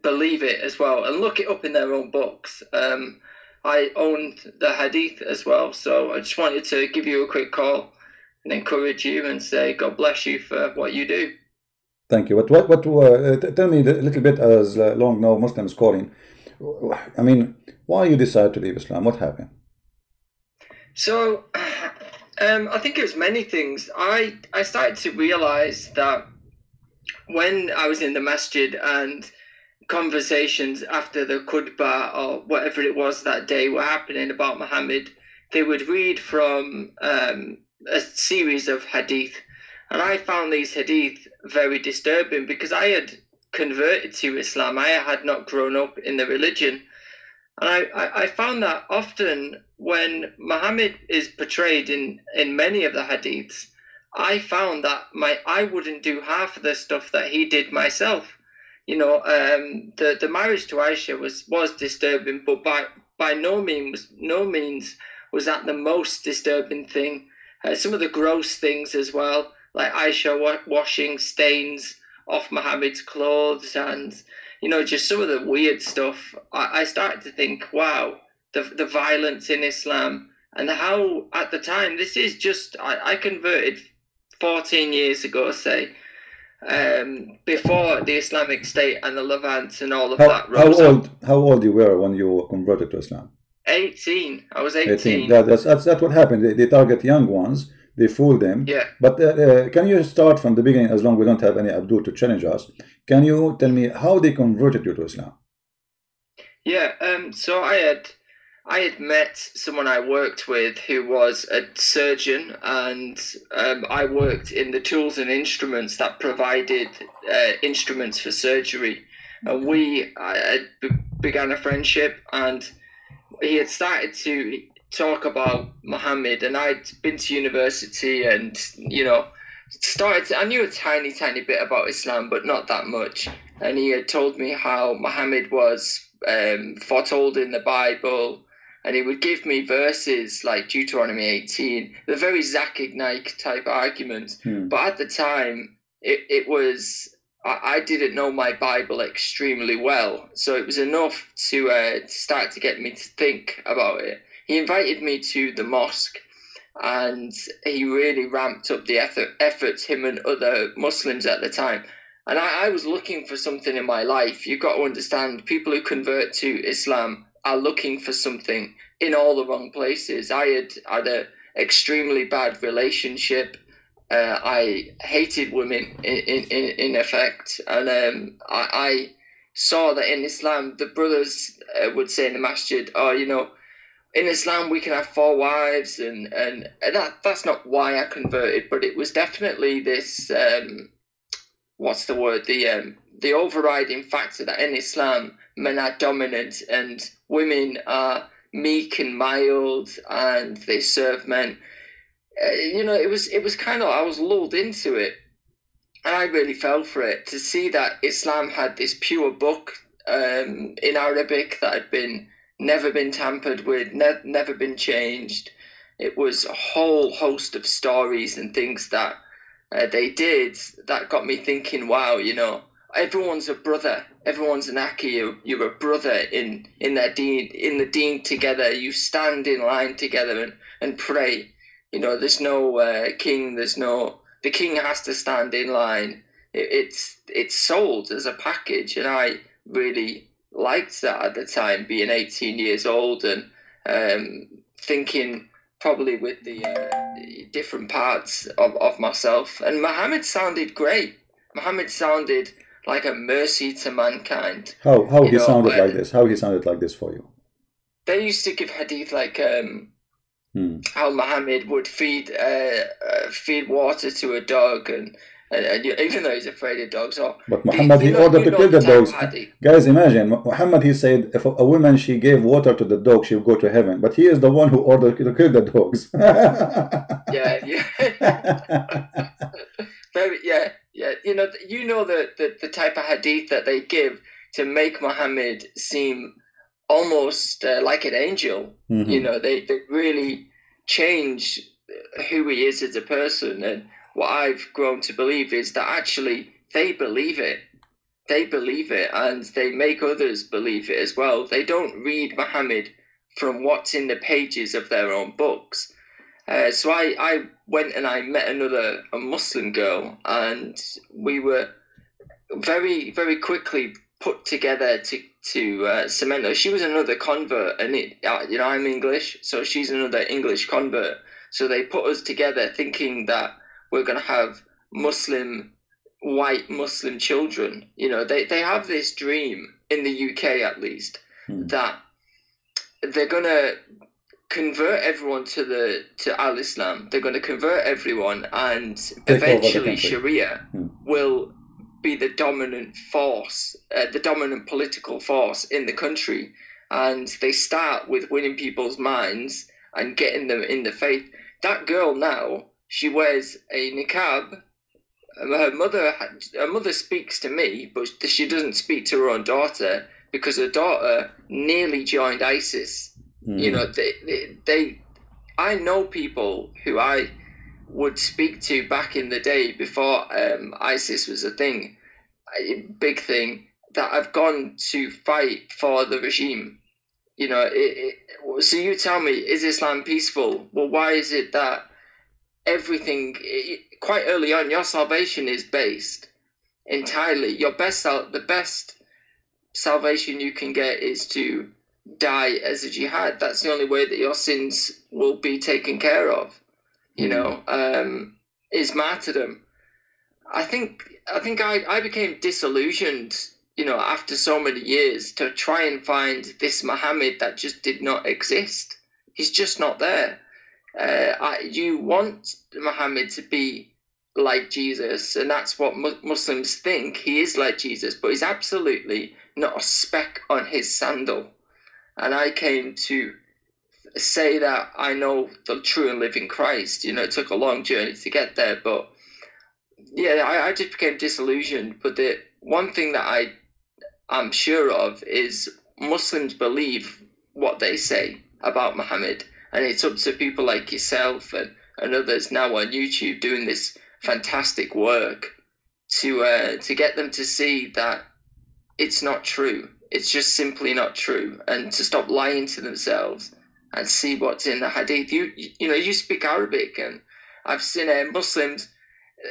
believe it as well and look it up in their own books. Um, I owned the Hadith as well, so I just wanted to give you a quick call and encourage you and say God bless you for what you do. Thank you. But what, what, uh, tell me a little bit as long now Muslims calling. I mean, why you decide to leave Islam? What happened? So, um, I think it was many things. I I started to realize that when I was in the masjid and conversations after the khutbah or whatever it was that day were happening about Muhammad, they would read from um, a series of hadith. And I found these hadith very disturbing because I had converted to Islam. I had not grown up in the religion. And I, I, found that often when Muhammad is portrayed in, in many of the hadiths, I found that my I wouldn't do half of the stuff that he did myself. You know, um, the the marriage to Aisha was was disturbing, but by by no means no means was that the most disturbing thing. Uh, some of the gross things as well, like Aisha wa- washing stains off Muhammad's clothes, and you know, just some of the weird stuff. I, I started to think, wow, the the violence in Islam and how at the time this is just I, I converted 14 years ago, say, um, before the Islamic State and the Levant and all of how, that. How old? How old you were when you converted to Islam? 18. I was 18. 18. That, that's, that's, that's what happened. They, they, target young ones. They fool them. Yeah. But uh, uh, can you start from the beginning, as long as we don't have any Abdul to challenge us? Can you tell me how they converted you to Islam? Yeah. Um. So I had I had met someone I worked with who was a surgeon, and um, I worked in the tools and instruments that provided uh, instruments for surgery. And we I, began a friendship, and he had started to talk about Muhammad, and I'd been to university, and you know, started. To, I knew a tiny, tiny bit about Islam, but not that much. And he had told me how Muhammad was um, foretold in the Bible and he would give me verses like Deuteronomy 18, the very Naik type argument. Hmm. But at the time, it, it was, I, I, didn't know my Bible extremely well. So it was enough to, uh, to start to get me to think about it. He invited me to the mosque and he really ramped up the effort, efforts, him and other Muslims at the time. And I, I was looking for something in my life. You've got to understand people who convert to Islam are looking for something in all the wrong places. I had had a extremely bad relationship. Uh, I hated women in, in, in effect, and um, I, I, saw that in Islam, the brothers uh, would say in the masjid, "Oh, you know, in Islam we can have four wives," and and that that's not why I converted, but it was definitely this. Um, what's the word? The um, the overriding factor that in Islam men are dominant and women are meek and mild and they serve men. Uh, you know, it was it was kind of I was lulled into it, and I really fell for it to see that Islam had this pure book um, in Arabic that had been never been tampered with, ne- never been changed. It was a whole host of stories and things that uh, they did that got me thinking. Wow, you know, everyone's a brother. Everyone's an Aki. You're, you're a brother in in their deen in the deen together. You stand in line together and, and pray. You know, there's no uh, king. There's no the king has to stand in line. It, it's it's sold as a package, and I really liked that at the time, being 18 years old and um, thinking probably with the uh, different parts of, of myself. And Muhammad sounded great. Muhammad sounded like a mercy to mankind. How how he know, sounded like this? How he sounded like this for you? They used to give hadith like um, hmm. how Muhammad would feed uh, uh, feed water to a dog and. And, even though he's afraid of dogs, or but Muhammad he ordered to kill the dogs. Guys, imagine Muhammad he said if a, a, woman she gave water to the dog, she would go to heaven. But he is the one who ordered to kill the dogs. yeah, yeah. Very, yeah, yeah. You know, you know the, the the type of hadith that they give to make Muhammad seem almost uh, like an angel. Mm-hmm. You know, they they really change who he is as a person. And what I've grown to believe is that actually they believe it. they believe it and they make others believe it as well. They don't read Muhammad from what's in the pages of their own books. Uh, so I, I went and I met another a Muslim girl, and we were very very quickly put together to to uh, cement her. She was another convert, and it uh, you know I'm English, so she's another English convert. So they put us together, thinking that we're going to have Muslim white Muslim children. You know, they they have this dream in the UK at least Hmm. that they're going to convert everyone to the to Al Islam. They're going to convert everyone, and eventually. Sharia Hmm. will be the dominant force, uh, the dominant political force in the country. And they start with winning people's minds and getting them in the faith. That girl now, she wears a niqab. Um, Her mother, her mother speaks to me, but she doesn't speak to her own daughter because her daughter nearly joined ISIS Mm. you know they, they they i know people who i would speak to back in the day before um, isis was a thing a big thing that I've gone to fight for the regime you know it, it, so you tell me is islam peaceful well why is it that everything quite early on your salvation is based entirely your best sal- the best salvation you can get is to die as a jihad. That's the only way that your sins will be taken care of. You know, um, is martyrdom. I think I think I, I became disillusioned, you know, after so many years to try and find this Muhammad that just did not exist. He's just not there. Uh, you want Muhammad to be like Jesus, and that's what mu- Muslims think. He is like Jesus, but he's absolutely not a speck on his sandal and I came to say that I know the true and living Christ. You know, it took a long journey to get there, but yeah, I, I just became disillusioned. But the one thing that I am sure of is Muslims believe what they say about Muhammad, and it's up to people like yourself and, and others now on YouTube doing this fantastic work to uh, to get them to see that it's not true. It's just simply not true, and to stop lying to themselves and see what's in the hadith. You you know you speak Arabic, and I've seen uh, Muslims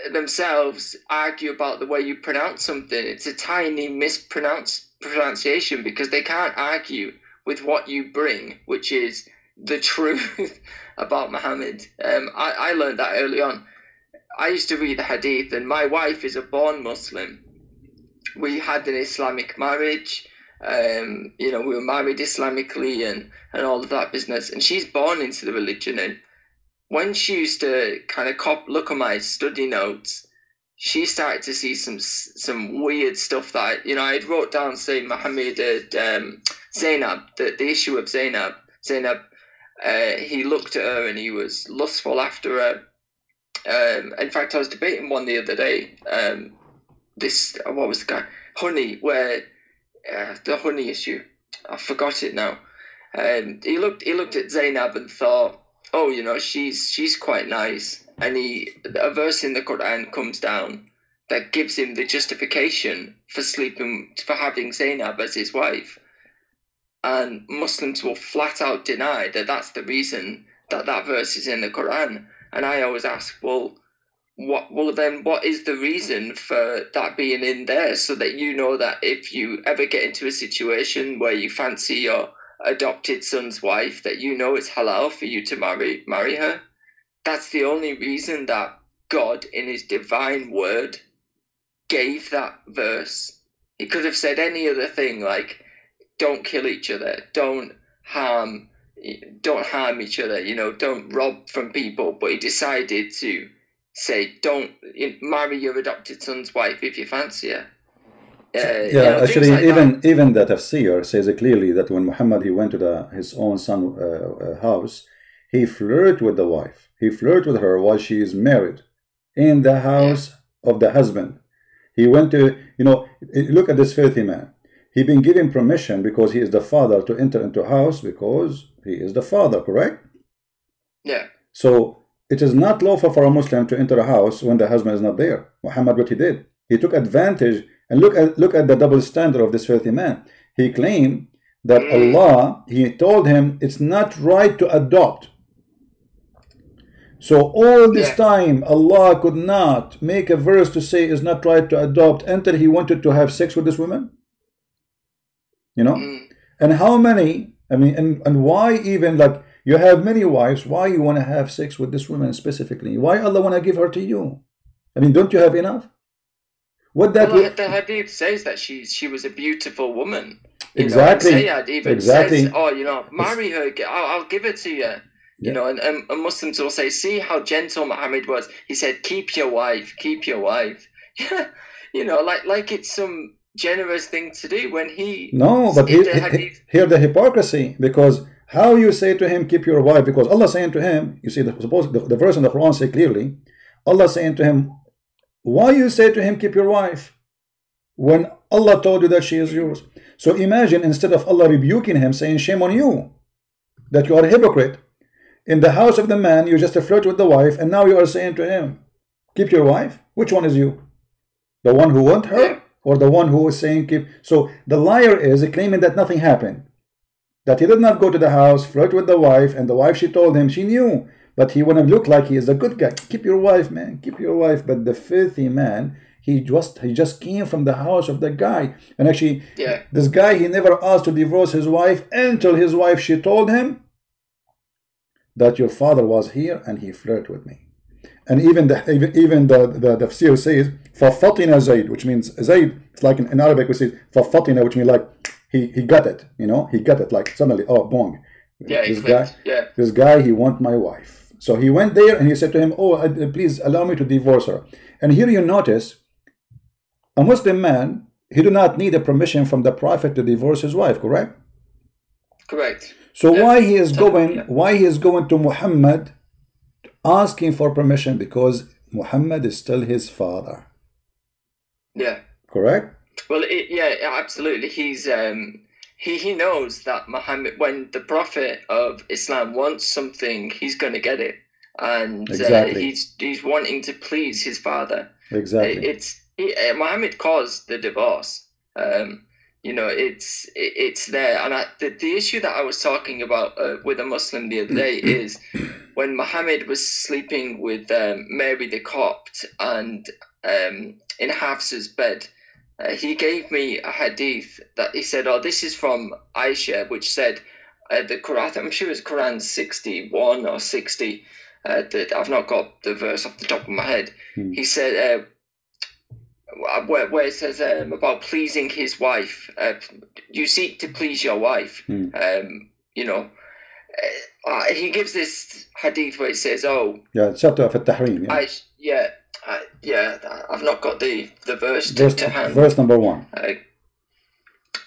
uh, themselves argue about the way you pronounce something. It's a tiny mispronounce pronunciation because they can't argue with what you bring, which is the truth about Muhammad. Um, I, I learned that early on. I used to read the hadith, and my wife is a born Muslim. We had an Islamic marriage. Um, you know, we were married Islamically and, and all of that business. And she's born into the religion. And when she used to kind of cop, look at my study notes, she started to see some some weird stuff that I, you know I had wrote down saying Muhammad had um, Zainab the, the issue of Zainab Zainab uh, he looked at her and he was lustful after her. Um, in fact I was debating one the other day um, this what was the guy? Honey where uh, the honey issue. I forgot it now. Um, he looked he looked at Zainab and thought oh you know she's she's quite nice. And he a verse in the Quran comes down that gives him the justification for sleeping for having Zainab as his wife and Muslims will flat out deny that that's the reason that that verse is in the Quran. And I always ask well what well then what is the reason for that being in there so that you know that if you ever get into a situation where you fancy your adopted son's wife that you know it's halal for you to marry marry her? That's the only reason that God in his divine word gave that verse. He could have said any other thing like don't kill each other don't harm don't harm each other you know don't rob from people but he decided to say don't marry your adopted son's wife if you fancy her. Uh, yeah, you know, actually, like even that. even the tafsir says it clearly that when Muhammad he went to the his own son uh, uh, house, he flirted with the wife. He flirted with her while she is married in the house of the husband. He went to you know look at this filthy man. He been given permission because he is the father to enter into a house because he is the father, correct? Yeah, So it is not lawful for a Muslim to enter a house when the husband is not there. Muhammad, what he did, he took advantage And look at look at the double standard of this filthy man. He claimed that Mm. Allah, he told him it's not right to adopt. So all this Yeah. time, Allah could not make a verse to say it's not right to adopt until he wanted to have sex with this woman. You know? Mm. And how many, I mean, and, and why even like you have many wives, why you want to have sex with this woman specifically? Why Allah want to give her to you? I mean, don't you have enough? What that Well, the hadith says that she she was a beautiful woman. You Exactly. Know, even Exactly. says, "Oh, you know, marry her. I'll, I'll give it to you." Yeah. You know, and, and, and Muslims will say, "See how gentle Muhammad was." He said, "Keep your wife. Keep your wife." you know, like like it's some generous thing to do when he No, but he, the he- here the hypocrisy because how you say to him keep your wife because Allah saying to him you see the suppose the, the verse in the Quran say clearly Allah saying to him why you say to him keep your wife? When Allah told you that she is yours. So imagine instead of Allah rebuking him saying shame on you that you are a hypocrite. In the house of the man you just flirt with the wife and now you are saying to him keep your wife? Which one is you the one who want her. Or the one who is saying keep so the liar is claiming that nothing happened that he did not go to the house flirt with the wife and the wife she told him she knew but he want to look like he is a good guy. Keep your wife man. Keep your wife. But the filthy man he just he just came from the house of the guy. And actually Yeah. this guy he never asked to divorce his wife until his wife she told him that your father was here and he flirted with me. And even the even, even the the, the says Fafatina Zaid, which means Zaid, it's like in, in Arabic we say Fafatina, which means like he, he got it, you know, he got it like suddenly, oh bong. Yeah, this guy, yeah. this guy, he want my wife. So he went there and he said to him, oh, uh, please allow me to divorce her. And here you notice, a Muslim man, he do not need a permission from the Prophet to divorce his wife, correct? Correct. So yeah. why he is going, why he is going to Muhammad asking for permission because Muhammad is still his father. Yeah. correct Well, it, yeah, absolutely. He's um, he he knows that Muhammad, when the Prophet of Islam wants something, he's going to get it, and Exactly. uh, he's he's wanting to please his father. exactly It- it's he, uh, Muhammad caused the divorce. Um, you know, it's it, it's there, and I, the the issue that I was talking about uh, with a Muslim the other day is when Muhammad was sleeping with um, Mary the Copt and um, in Hafsa's bed. Uh, he gave me a hadith that he said, "Oh, this is from Aisha, which said uh, the Quran. I'm sure it's Quran 61 or 60. Uh, that I've not got the verse off the top of my head. Hmm. He said, uh, where, where it says um, about pleasing his wife. Uh, you seek to please your wife. Hmm. Um, you know, uh, he gives this hadith where it says, "Oh, yeah chapter of Tahrim yeah. Yeah." Uh, yeah, I've not got the the verse to, verse, to hand. verse number one Uh,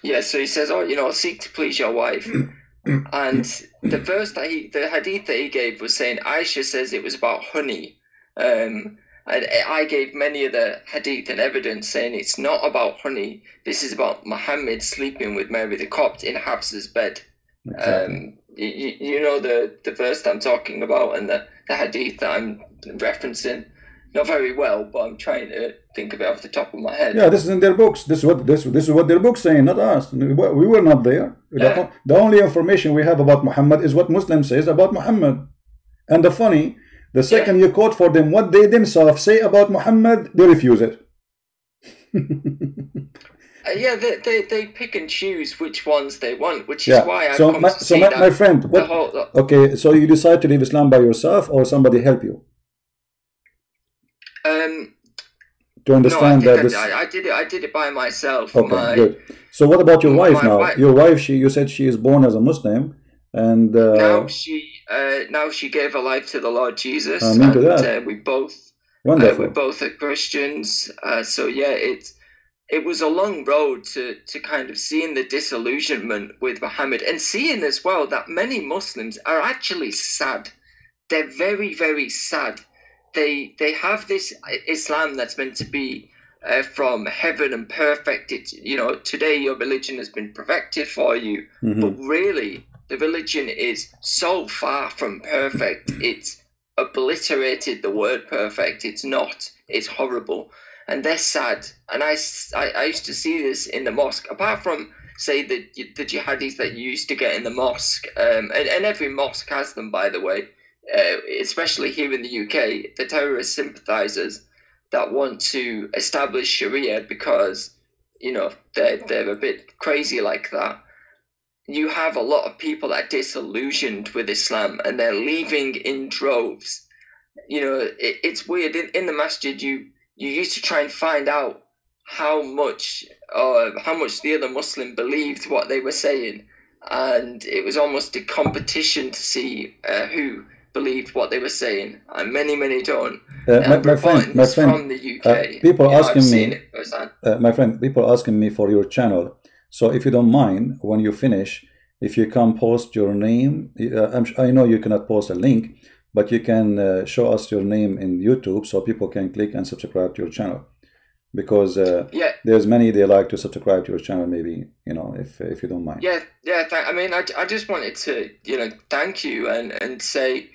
yeah, so he says, "Oh, you know, seek to please your wife." and the verse that he, the hadith that he gave was saying Aisha says it was about honey, um, and I gave many of the hadith and evidence saying it's not about honey. This is about Muhammad sleeping with Mary the Copt in Hafsa's bed. exactly. Um, you, you know the the verse that I'm talking about and the, the hadith that I'm referencing. Not very well, but I'm trying to think of it off the top of my head. Yeah, this is in their books. This is what this this is what their books saying, not us. We we were not there. The- Yeah. The, only information we have about Muhammad is what Muslim says about Muhammad. And the funny, the second you quote for them what they themselves say about Muhammad, they refuse it. Uh, yeah, they, they they pick and choose which ones they want, which is yeah. why I so my, to so my, my friend, what? whole. Okay, so you decide to leave Islam by yourself, or somebody help you Um, to no, I understand that I, this. I, I did it. I did it by myself. Okay, My- good. So what about your my wife now? Your wife, she you said she is born as a Muslim, and uh, Now she uh, now she gave her life to the Lord Jesus, Amen and to that. uh, we both uh, wonderful. we both are Christians. Uh, so yeah, it's it was a long road to to kind of seeing the disillusionment with Muhammad and seeing as well that many Muslims are actually sad. They're very very sad. They they have this Islam that's meant to be uh, from heaven and perfect. It's you know today your religion has been perfected for you, Mhm. but really the religion is so far from perfect. It's obliterated the word perfect. It's not. It's horrible. and they're sad. And I, I, I used to see this in the mosque. Apart from say the the jihadis that you used to get in the mosque, um, and, and every mosque has them by the way. Uh, especially here in the UK, the terrorist sympathizers that want to establish Sharia because you know they're they're a bit crazy like that. You have a lot of people that are disillusioned with Islam and they're leaving in droves. You know, it, it's weird. In, in the masjid, you you used to try and find out how much uh, how much the other Muslim believed what they were saying, and it was almost a competition to see uh, who believed what they were saying, and many, many don't. Uh, my, my friend, my friend, from the UK. Uh, people asking me, uh, my friend, people asking me for your channel. So if you don't mind, when you finish, if you can post your name, uh, i know you cannot post a link, but you can uh, show us your name in YouTube so people can click and subscribe to your channel. Because uh, yeah, there's many they like to subscribe to your channel. Maybe you know if if you don't mind. Yeah, yeah. I mean, I, I just wanted to you know thank you and and say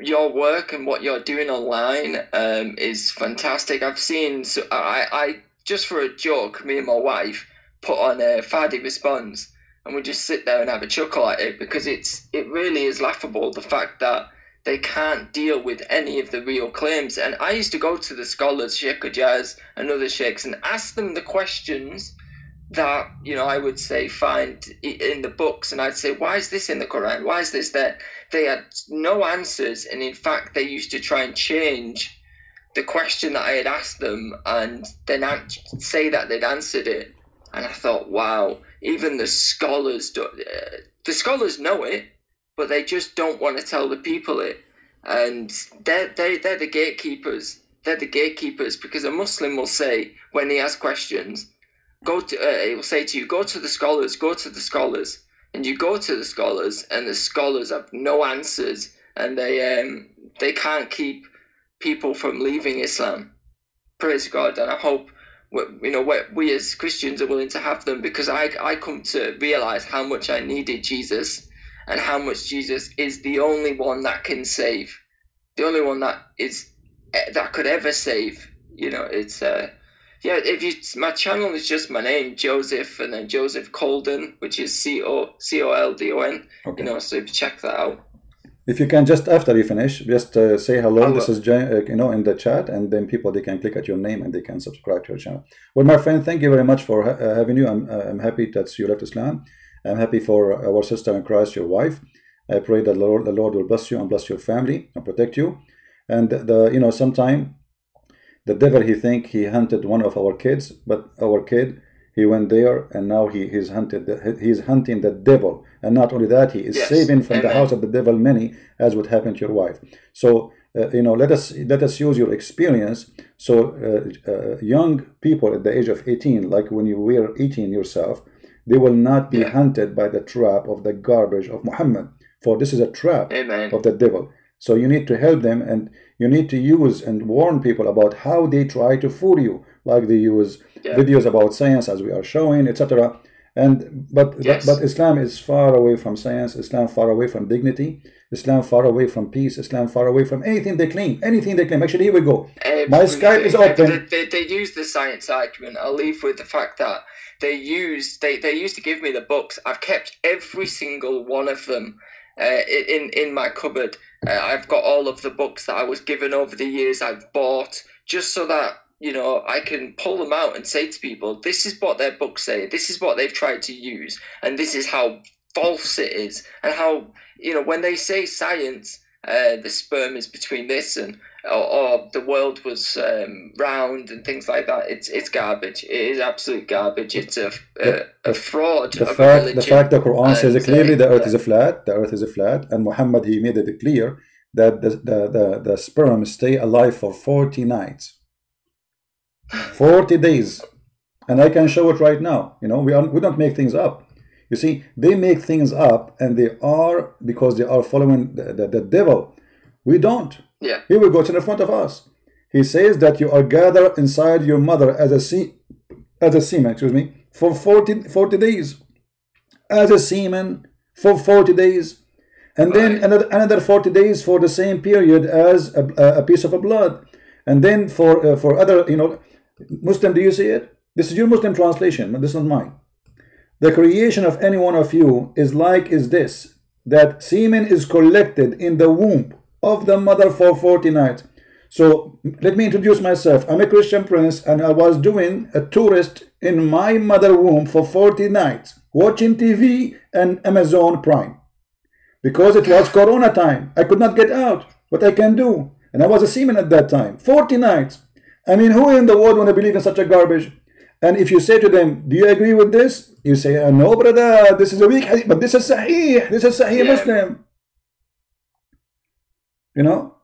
your work and what you're doing online um, is fantastic. I've seen, so I, I just for a joke, me and my wife put on a Fadi response, and we just sit there and have a chuckle at it because it's it really is laughable the fact that they can't deal with any of the real claims. And I used to go to the scholars, Sheikh Ijaz and other sheikhs, and ask them the questions that you know I would say find in the books, and I'd say, why is this in the Quran? Why is this there? They had no answers, and in fact, they used to try and change the question that I had asked them, and then say that they'd answered it. And I thought, wow, even the scholars do, uh, the scholars know it, but they just don't want to tell the people it, and they're they they're the gatekeepers. They're the gatekeepers because a Muslim will say when he has questions go to uh, it will say to you go to the scholars go to the scholars. And you go to the scholars and the scholars have no answers and they um they can't keep people from leaving islam. Praise god. And i hope you know we as christians are willing to have them because i i come to realize how much i needed jesus and how much jesus is the only one that can save. The only one that is eh, that could ever save. You know it's uh yeah, if you my channel is just my name, Joseph, and then Joseph Colden, which is C O C O L D O N. Okay. You know, so if you check that out. If you can just after you finish, just uh, say hello. This is uh, you know in the chat, and then people they can click at your name and they can subscribe to your channel. Well, my friend, thank you very much for ha uh, having you. I'm uh, I'm happy that you left Islam. I'm happy for our sister in Christ, your wife. I pray that the Lord, the Lord will bless you and bless your family and protect you. And the you know sometime the devil, he think he hunted one of our kids, but our kid, he went there and now he he's hunted. The, he's hunting the devil, and not only that, he is yes. saving from Amen. the house of the devil many, as would happen to your wife. So uh, you know, let us let us use your experience. So uh, uh, young people at the age of 18, like when you were 18 yourself, they will not be yeah. hunted by the trap of the garbage of Muhammad. For this is a trap Amen. of the devil. So you need to help them and you need to use and warn people about how they try to fool you, like they use yeah. videos about science as we are showing, etc. And but yes. but Islam is far away from science. Islam far away from dignity. Islam far away from peace. Islam far away from anything they claim. Anything they claim. Actually, here we go. Every, My Skype is open. They, they, use the science argument. I'll leave with the fact that they used they, they used to give me the books. I've kept every single one of them uh, in in my cupboard. Uh, I've got all of the books that I was given over the years. I've bought just so that you know I can pull them out and say to people, "This is what their books say. This is what they've tried to use, and this is how false it is, and how you know when they say science." Uh, the sperm is between this and or, or the world was um, round and things like that. It's it's garbage. It is absolute garbage. It's a a, a fraud. The fact the fact the Quran and, says clearly the earth is a flat. The earth is a flat, and Muhammad he made it clear that the the the, the sperm stay alive for forty nights, forty days, and I can show it right now. You know we are we don't make things up. You see, they make things up, and they are because they are following the, the, the devil. We don't. Yeah. Here we go. It's in front of us. He says that you are gathered inside your mother as a se as a semen, excuse me, for 40, 40 days. As a semen for 40 days. And right. then another another 40 days for the same period as a, a piece of a blood. And then for uh, for other, you know, Muslim, do you see it? This is your Muslim translation, but this is not mine. The creation of any one of you is like is this, that semen is collected in the womb of the mother for 40 nights. So let me introduce myself. I'm a Christian prince and I was doing a tourist in my mother womb for 40 nights, watching TV and Amazon Prime. Because it was Corona time. I could not get out. What I can do? And I was a seaman at that time. 40 nights. I mean, who in the world want to believe in such a garbage? And if you say to them, do you agree with this? You say, uh, no, brother, this is a weak hadith, but this is Sahih. This is Sahih Yeah. Muslim. You know?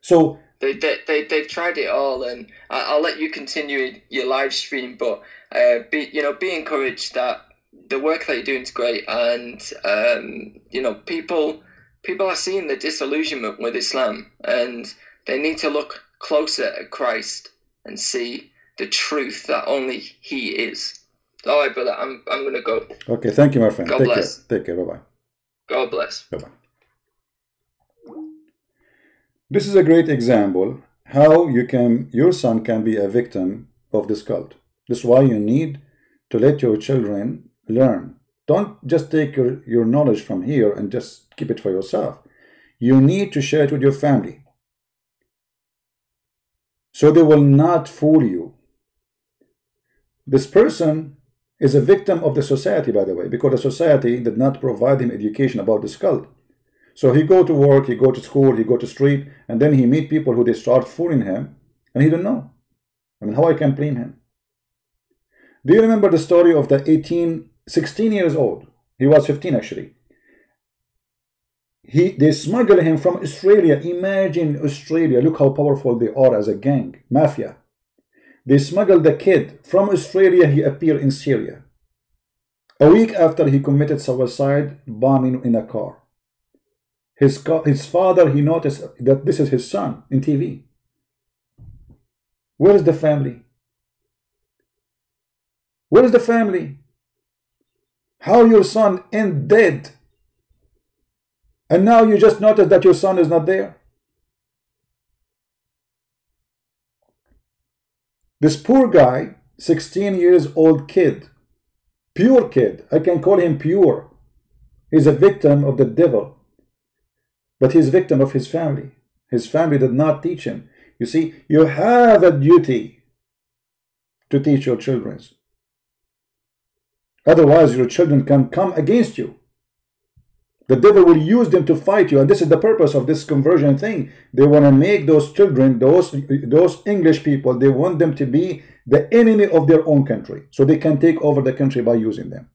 So, They, they, they, they've tried it all, and I, I'll let you continue your live stream, but uh, be, you know, be encouraged that the work that you're doing is great, and um, you know, people people are seeing the disillusionment with Islam, and they need to look closer at Christ and see the truth that only He is. All right, brother, I'm I'm gonna go. okay, thank you, my friend. God Take bless. care. Take care. Bye-bye. God bless. Bye-bye. This is a great example how you can your son can be a victim of this cult. This is why you need to let your children learn. Don't just take your, your knowledge from here and just keep it for yourself. You need to share it with your family. So they will not fool you. This person is a victim of the society, by the way, because the society did not provide him education about this cult. So he go to work, he go to school, he go to street, and then he meet people who they start fooling him, and he don't know. I mean, how I can blame him? Do you remember the story of the 18, 16 years old? He was 15 actually. He they smuggle him from Australia. Imagine Australia. Look how powerful they are as a gang, mafia. They smuggled the kid from Australia. He appeared in Syria. A week after he committed suicide, bombing in a car. His, his father, he noticed that this is his son in TV. Where is the family? Where is the family? How your son end dead? And now you just notice that your son is not there? This poor guy, 16 years old kid, pure kid, I can call him pure. He's a victim of the devil. But he's victim of his family. His family did not teach him. You see, you have a duty to teach your children. Otherwise, your children can come against you. The devil will use them to fight you, and this is the purpose of this conversion thing. They want to make those children, those those English people, they want them to be the enemy of their own country, so they can take over the country by using them.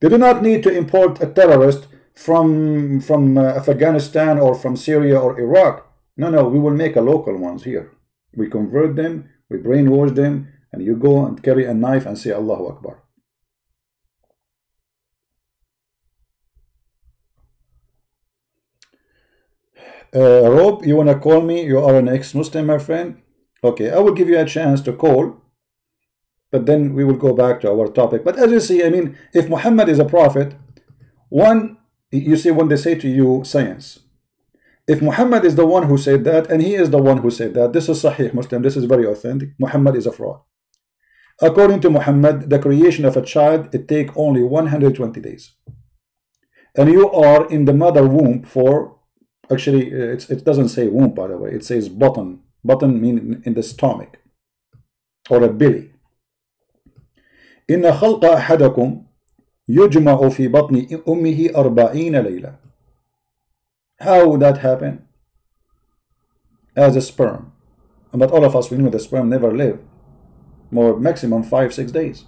They do not need to import a terrorist from from uh, Afghanistan or from Syria or Iraq. No, no, we will make a local ones here. We convert them, we brainwash them, and you go and carry a knife and say Allahu Akbar. Uh, Rob, you want to call me? You are an ex-Muslim, my friend. Okay, I will give you a chance to call, but then we will go back to our topic. But as you see, I mean, if Muhammad is a prophet, one, you see, when they say to you science, if Muhammad is the one who said that, and he is the one who said that, this is Sahih Muslim, this is very authentic. Muhammad is a fraud. According to Muhammad, the creation of a child, it take only 120 days. And you are in the mother womb for, actually, it's, it doesn't say womb, by the way, it says bottom. Bottom meaning in the stomach or a belly. إن خلق أحدكم يجمع في بطن أمه أربعين ليلة How would that happen? As a sperm. But all of us, we know the sperm never live. More maximum five, six days.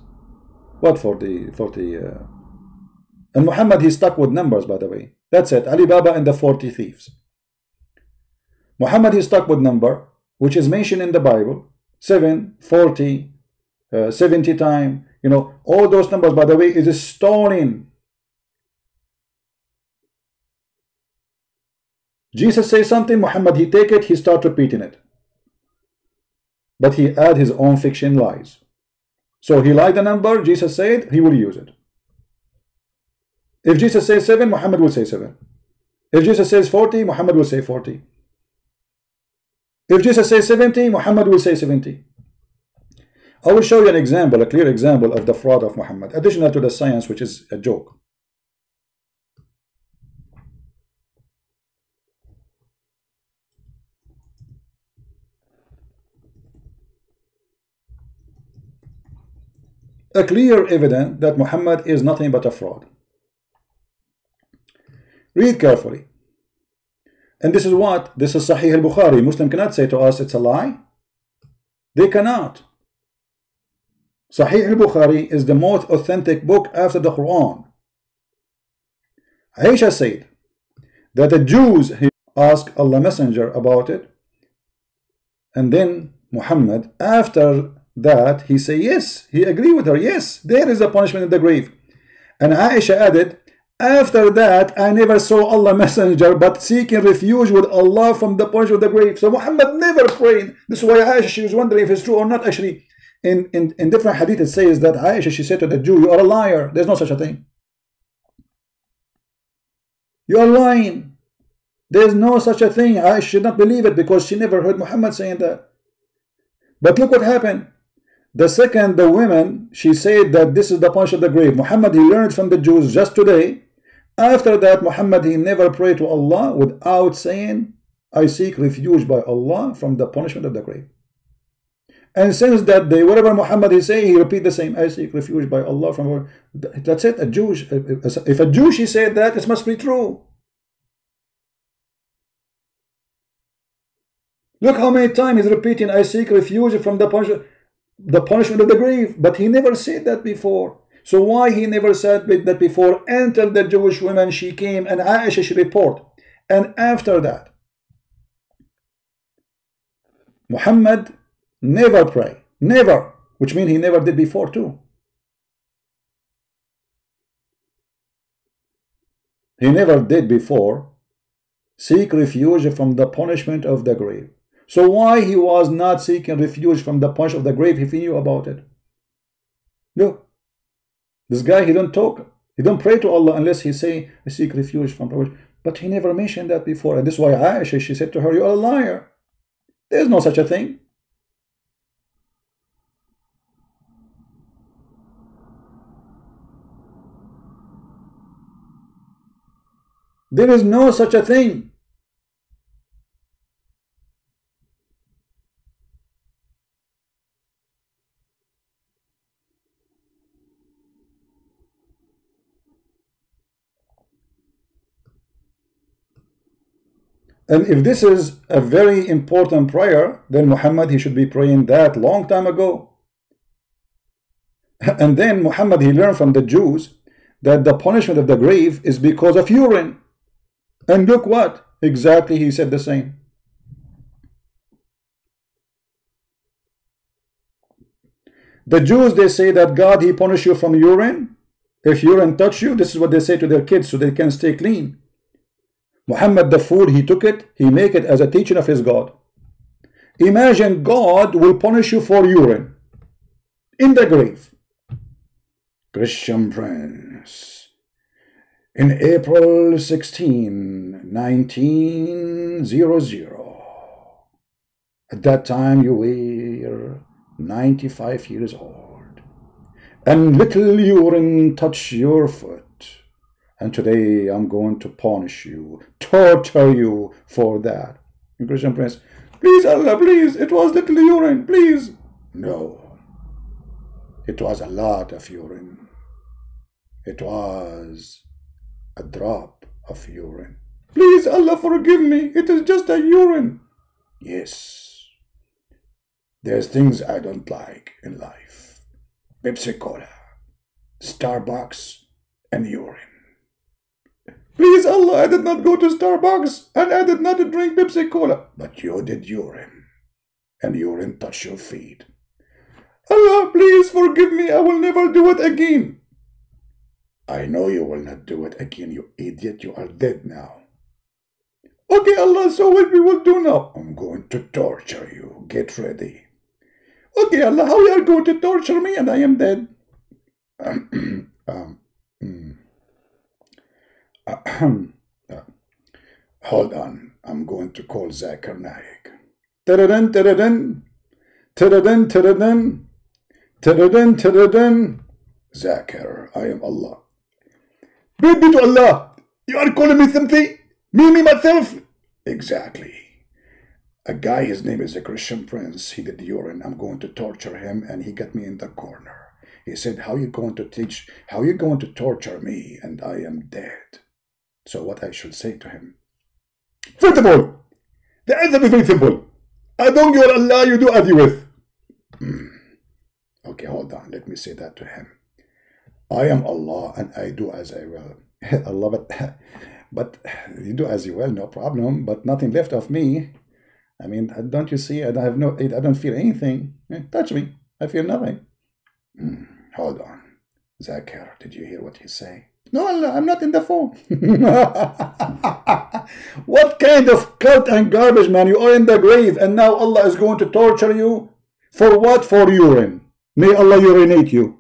What for the, for the, uh... and Muhammad, he stuck with numbers, by the way. That's it. Ali Baba and the 40 thieves. Muhammad, he stuck with number, which is mentioned in the Bible. 7, 40, uh, 70 time. You know, all those numbers, by the way, is stolen. Jesus says something, Muhammad, he take it, he start repeating it. But he add his own fiction lies. So he lied the number, Jesus said, he will use it. If Jesus says 7, Muhammad will say 7. If Jesus says 40, Muhammad will say 40. If Jesus says 70, Muhammad will say 70. I will show you an example, a clear example of the fraud of Muhammad, additional to the science, which is a joke. A clear evidence that Muhammad is nothing but a fraud. Read carefully. And this is what? This is Sahih al-Bukhari. Muslim cannot say to us it's a lie. They cannot. Sahih al-Bukhari is the most authentic book after the Quran. Aisha said that the Jews asked Allah Messenger about it. And then Muhammad, after that, he say yes. He agree with her. Yes, there is a punishment in the grave. And Aisha added, after that, I never saw Allah Messenger but seeking refuge with Allah from the punishment of the grave. So Muhammad never prayed. This is why Aisha, she was wondering if it's true or not. Actually, in, in, in different hadith, it says that Aisha, she said to the Jew, you are a liar. There's no such a thing. You are lying. There's no such a thing. I should not believe it because she never heard Muhammad saying that. But look what happened. The second, the women, she said that this is the punch of the grave. Muhammad, he learned from the Jews just today. After that, Muhammad, he never prayed to Allah without saying, I seek refuge by Allah from the punishment of the grave. And since that day, whatever Muhammad is saying, he repeat the same, I seek refuge by Allah from... That's it, a Jewish... If a Jew, she said that, it must be true. Look how many times he's repeating, I seek refuge from the punishment the punishment of the grave. But he never said that before. So why he never said that before until the Jewish woman she came and Aisha she report. And after that, Muhammad never pray. Never. Which means he never did before too. He never did before seek refuge from the punishment of the grave. So why he was not seeking refuge from the punch of the grave if he knew about it? Look, this guy, he don't talk. He don't pray to Allah unless he say, I seek refuge from punishment. But he never mentioned that before. And this is why Aisha, she said to her, you are a liar. There's no such a thing. There is no such a thing. And if this is a very important prayer, then Muhammad, he should be praying that long time ago. And then Muhammad, he learned from the Jews that the punishment of the grave is because of urine. And look what? Exactly, he said the same. The Jews, they say that God, he punish you from urine. If urine touch you, this is what they say to their kids so they can stay clean. Muhammad the fool, he took it, he make it as a teaching of his God. Imagine God will punish you for urine in the grave. Christian Prince. In April 16, 1900. At that time you were 95 years old. And little urine touched your foot and today I'm going to punish you, torture you for that. And Christian Prince, please Allah, please, it was little urine, please. No, it was a lot of urine. It was a drop of urine. Please Allah, forgive me, it is just a urine. Yes, there's things I don't like in life. Pepsi Cola, Starbucks, and urine. Please, Allah, I did not go to Starbucks and I did not drink Pepsi Cola. But you did urine, and urine touched your feet. Allah, please forgive me. I will never do it again. I know you will not do it again, you idiot. You are dead now. Okay, Allah, so what we will do now? I'm going to torture you. Get ready. Okay, Allah, how you are going to torture me and I am dead? um, mm. Hold on, I'm going to call Zakir Naik. Tadadun, tadadun. Tadadun, tadadun. Tadadun, tadadun. I am Allah. Praise be to Allah. You are calling me something? Me, me, myself? Exactly. A guy, his name is a Christian prince. He did urine. I'm going to torture him, and he got me in the corner. He said, How you going to teach? How you going to torture me? And I am dead. So what I should say to him? First of all, the answer is very simple. I don't give Allah, you do as you wish. Hmm. Okay, hold on. Let me say that to him. I am Allah and I do as I will. Allah, but, but you do as you will, no problem. But nothing left of me. I mean, don't you see? I have no. I don't feel anything. Eh, touch me. I feel nothing. Hmm, hold on, Zakir. Did you hear what he say? No, Allah, I'm not in the phone. what kind of cult and garbage, man? You are in the grave, and now Allah is going to torture you for what? For urine. May Allah urinate you.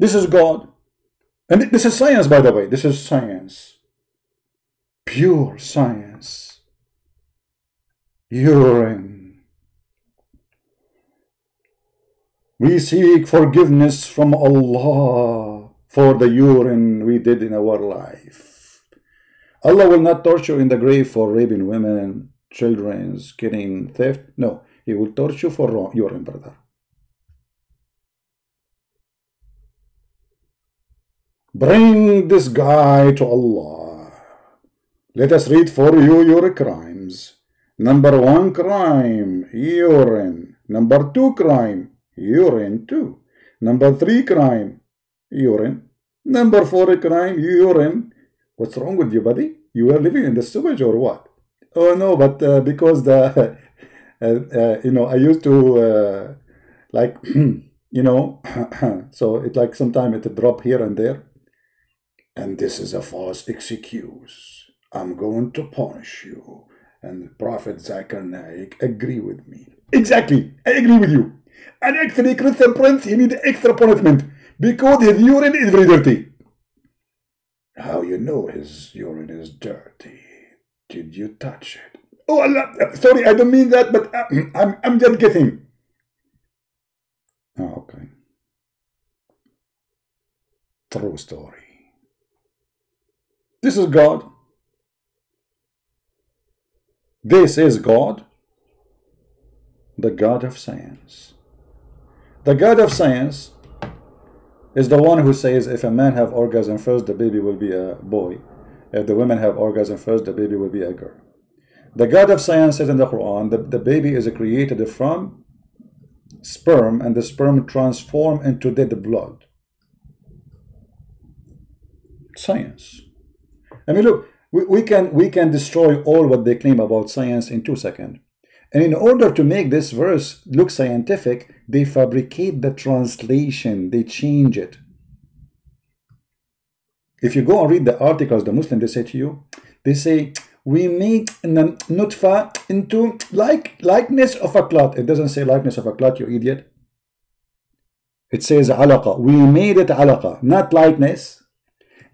This is God. And this is science, by the way. This is science. Pure science. Urine. We seek forgiveness from Allah for the urine we did in our life. Allah will not torture in the grave for raping women, children, killing, theft. No, He will torture for urine, brother. Bring this guy to Allah. Let us read for you your crimes. Number one crime, urine. Number two crime, urine too. Number three crime, urine. Number four crime, urine. What's wrong with you, buddy? You are living in the sewage or what? Oh no, but uh, because the, uh, uh, you know, I used to uh, like, you know, so it like sometimes it drop here and there and this is a false excuse. I'm going to punish you. And Prophet Naik agree with me. Exactly, I agree with you. And actually, Christian Prince, he need extra punishment because his urine is very dirty. How you know his urine is dirty? Did you touch it? Oh, Allah, sorry, I don't mean that, but uh, I'm, I'm just guessing. Oh, okay. True story. This is God. This is God, the God of science. The God of science is the one who says if a man have orgasm first, the baby will be a boy. If the women have orgasm first, the baby will be a girl. The God of science says in the Quran that the baby is created from sperm and the sperm transform into dead blood. Science. I mean, look, we, we, can, we can destroy all what they claim about science in two seconds. And in order to make this verse look scientific, they fabricate the translation, they change it. If you go and read the articles, the Muslim, they say to you, they say, we make nutfa into like likeness of a clot. It doesn't say likeness of a clot, you idiot. It says alaqa. We made it alaqa, not likeness.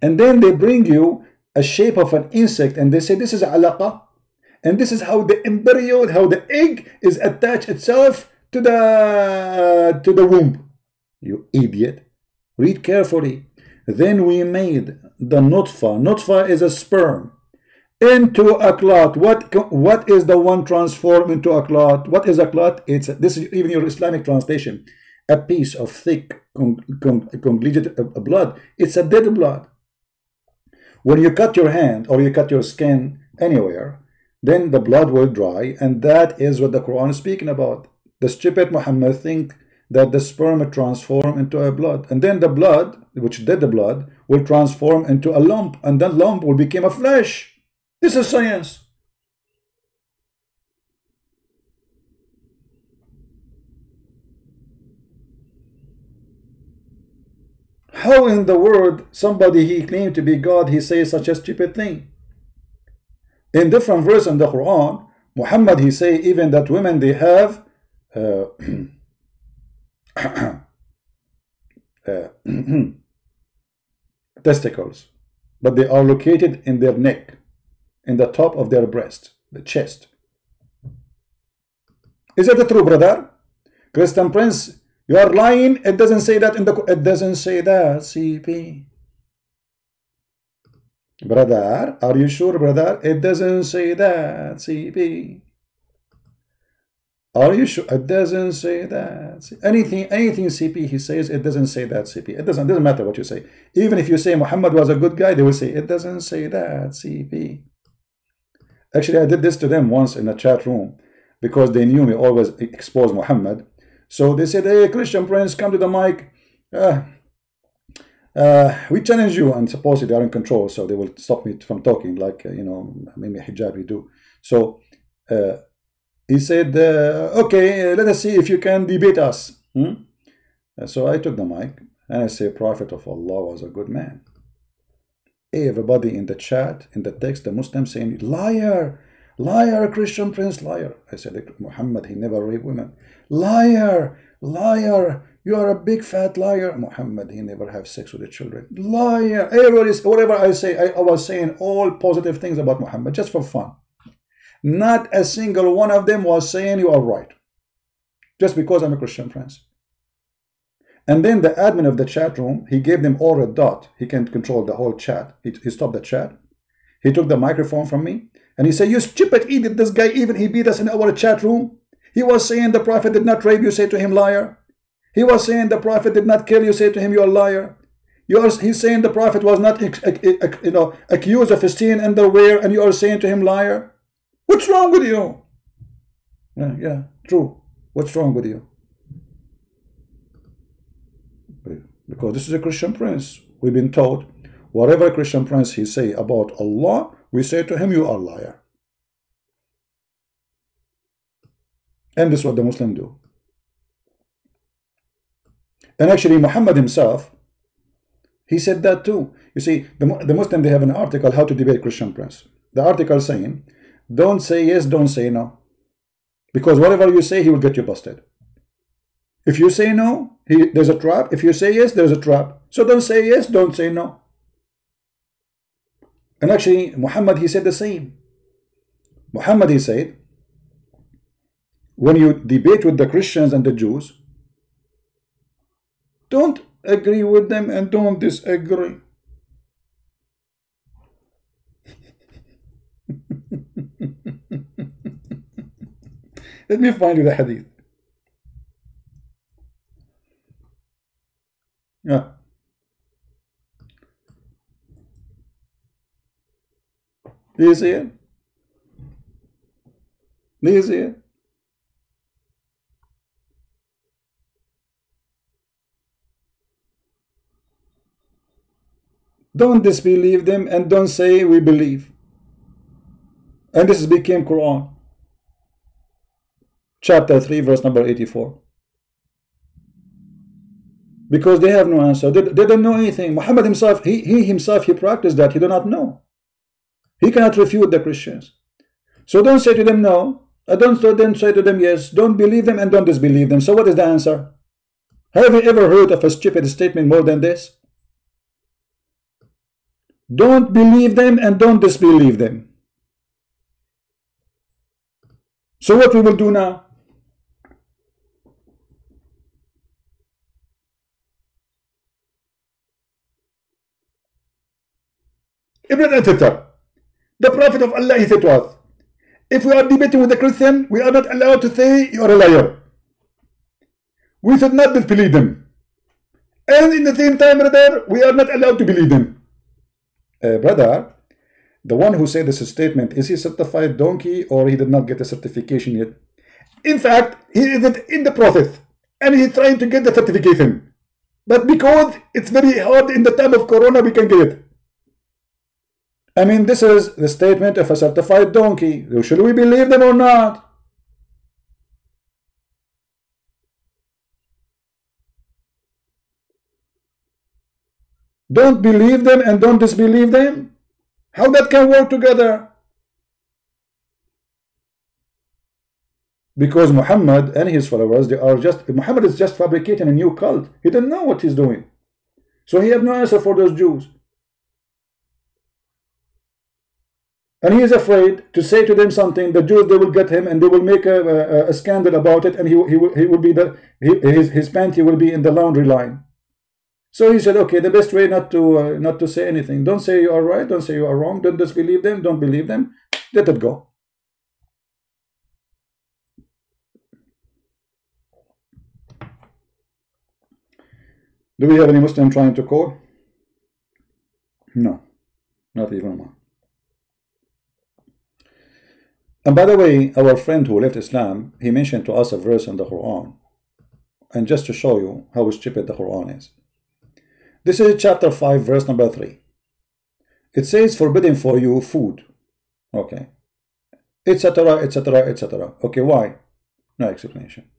And then they bring you a shape of an insect and they say this is alaqa and this is how the embryo how the egg is attached itself to the to the womb. You idiot. Read carefully. Then we made the nutfa. Nutfa is a sperm. Into a clot. What what is the one transformed into a clot? What is a clot? It's this is even your islamic translation. A piece of thick con, con, uh, blood. It's a dead blood when you cut your hand or you cut your skin anywhere, then the blood will dry, and that is what the Quran is speaking about. The stupid Muhammad think that the sperm will transform into a blood, and then the blood, which did the blood, will transform into a lump, and that lump will become a flesh. This is science. How in the world somebody he claimed to be God, he says such a stupid thing? In different verse in the Quran, Muhammad he say even that women they have uh, uh, testicles. but they are located in their neck, in the top of their breast, the chest. Is it true, brother? Christian Prince, you are lying. It doesn't say that in the. It doesn't say that. CP. Brother, are you sure, brother? It doesn't say that. CP. Are you sure? It doesn't say that. Anything, anything CP he says, it doesn't say that CP. It doesn't, doesn't matter what you say. Even if you say Muhammad was a good guy, they will say, it doesn't say that CP. Actually, I did this to them once in a chat room because they knew me always expose Muhammad. So they said, hey, Christian Prince, come to the mic. Uh, uh, we challenge you. And supposedly they are in control, so they will stop me from talking like, uh, you know, maybe hijab you do. So, uh, he said, uh, okay, let us see if you can debate us. Hmm? So I took the mic and I say, Prophet of Allah was a good man. Hey, Everybody in the chat, in the text, the Muslims saying, liar, liar, Christian prince, liar. I said, Muhammad, he never raped women. Liar, liar, you are a big fat liar. Muhammad, he never have sex with the children. Liar. Everybody, whatever I say, I, I was saying all positive things about Muhammad, just for fun. Not a single one of them was saying you are right. Just because I'm a Christian Prince. And then the admin of the chat room, he gave them all a dot. He can't control the whole chat. He, he stopped the chat. He took the microphone from me and he said, you stupid idiot, this guy even he beat us in our chat room. He was saying the prophet did not rape you, say to him, liar. He was saying the prophet did not kill you, say to him, you're a liar. You are, he's saying the prophet was not you know, accused of stealing underwear and the rear, and you are saying to him, liar. What's wrong with you? Yeah, yeah, true. What's wrong with you? Because this is a Christian prince. We've been taught whatever Christian prince he say about Allah, we say to him, you are liar. And this is what the Muslim do. And actually Muhammad himself, he said that too. You see, the, the Muslim, they have an article, How to Debate Christian Prince. The article saying, don't say yes, don't say no. Because whatever you say, he will get you busted. If you say no, he, there's a trap. If you say yes, there's a trap. So don't say yes, don't say no. And actually, Muhammad, he said the same. Muhammad, he said, when you debate with the Christians and the Jews, don't agree with them and don't disagree. Let me find you the hadith. Yeah. Do you see it? Do you see it? Don't disbelieve them and don't say we believe. And this became Quran chapter 3 verse number 84 because they have no answer they, they don't know anything Muhammad himself he, he himself he practiced that he do not know he cannot refute the Christians. So don't say to them no. I uh, don't, don't say to them yes. Don't believe them and don't disbelieve them. So what is the answer? Have you ever heard of a stupid statement more than this? Don't believe them and don't disbelieve them. So what we will do now? Ibn al-Tatar, the Prophet of Allah, he said to us, if we are debating with a Christian, we are not allowed to say you are a liar. We should not disbelieve them. And in the same time, brother, we are not allowed to believe them. Uh, brother, the one who said this statement, is he certified donkey or he did not get a certification yet? In fact, he isn't in the process and he's trying to get the certification. But because it's very hard in the time of Corona, we can get it. I mean, this is the statement of a certified donkey. Should we believe them or not? Don't believe them and don't disbelieve them? How that can work together? Because Muhammad and his followers, they are just, Muhammad is just fabricating a new cult. He didn't know what he's doing. So he had no answer for those Jews. And he is afraid to say to them something. The Jews they will get him and they will make a, a, a scandal about it, and he he will, he will be the his his panty will be in the laundry line. So he said, okay, the best way not to uh, not to say anything. Don't say you are right. Don't say you are wrong. Don't disbelieve them. Don't believe them. Let it go. Do we have any Muslim trying to call? No, not even one. And by the way, our friend who left Islam, he mentioned to us a verse in the Quran. And just to show you how stupid the Quran is. This is chapter 5, verse number 3. It says, forbidden for you food. Okay. Etc., etc., etc. Okay, why? No explanation.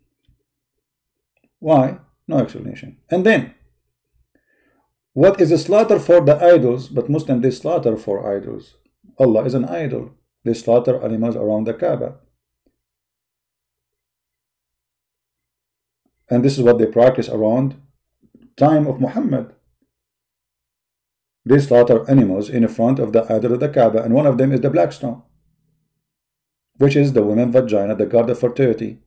Why? No explanation. And then, what is a slaughter for the idols? But Muslims, they slaughter for idols. Allah is an idol. They slaughter animals around the Kaaba. And this is what they practice around time of Muhammad. They slaughter animals in front of the idol of the Kaaba, and one of them is the black stone, which is the woman vagina, the god of fertility.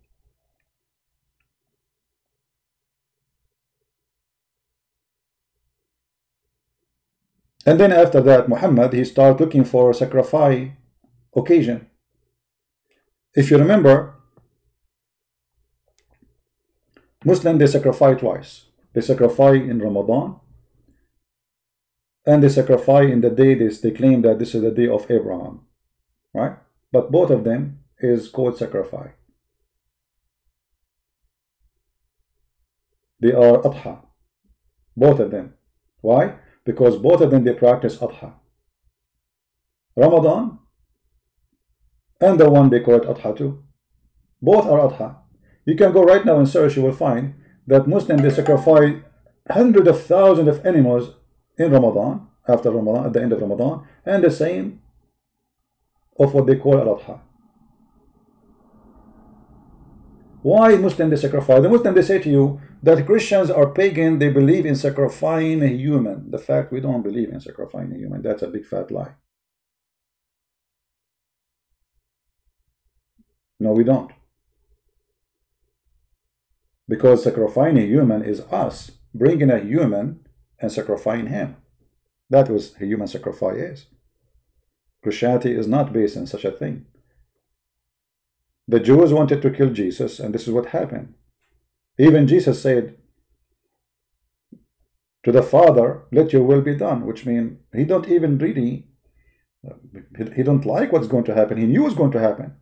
And then after that, Muhammad, he started looking for sacrifice occasion. If you remember, Muslim, they sacrifice twice. They sacrifice in Ramadan, and they sacrifice in the day this they claim that this is the day of Abraham. Right? But both of them is called sacrifice. They are Adha. Both of them. Why? because both of them they practice Adha. Ramadan and the one they call it Adha too. Both are Adha. You can go right now and search, you will find that Muslims they sacrifice hundreds of thousands of animals in Ramadan, after Ramadan, at the end of Ramadan, and the same of what they call Al-Adha. Why Muslims they sacrifice? The Muslims they say to you that Christians are pagan, they believe in sacrificing a human. The fact we don't believe in sacrificing a human, that's a big fat lie. No, we don't. Because sacrificing a human is us bringing a human and sacrificing him. That was human sacrifice is. Christianity is not based on such a thing. The Jews wanted to kill Jesus, and this is what happened. Even Jesus said to the Father, let your will be done, which means he don't even really, he don't like what's going to happen. He knew what's going to happen.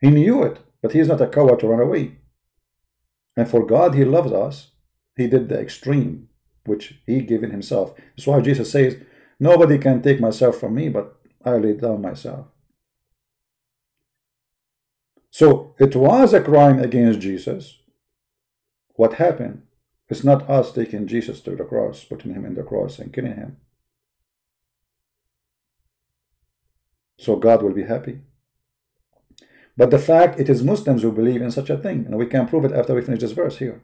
He knew it, but he is not a coward to run away. And for God, he loves us. He did the extreme, which he given himself. That's why Jesus says, nobody can take myself from me, but I lay down myself. So it was a crime against Jesus. What happened? It's not us taking Jesus to the cross, putting him in the cross and killing him. So God will be happy. But the fact it is Muslims who believe in such a thing, and we can prove it after we finish this verse here.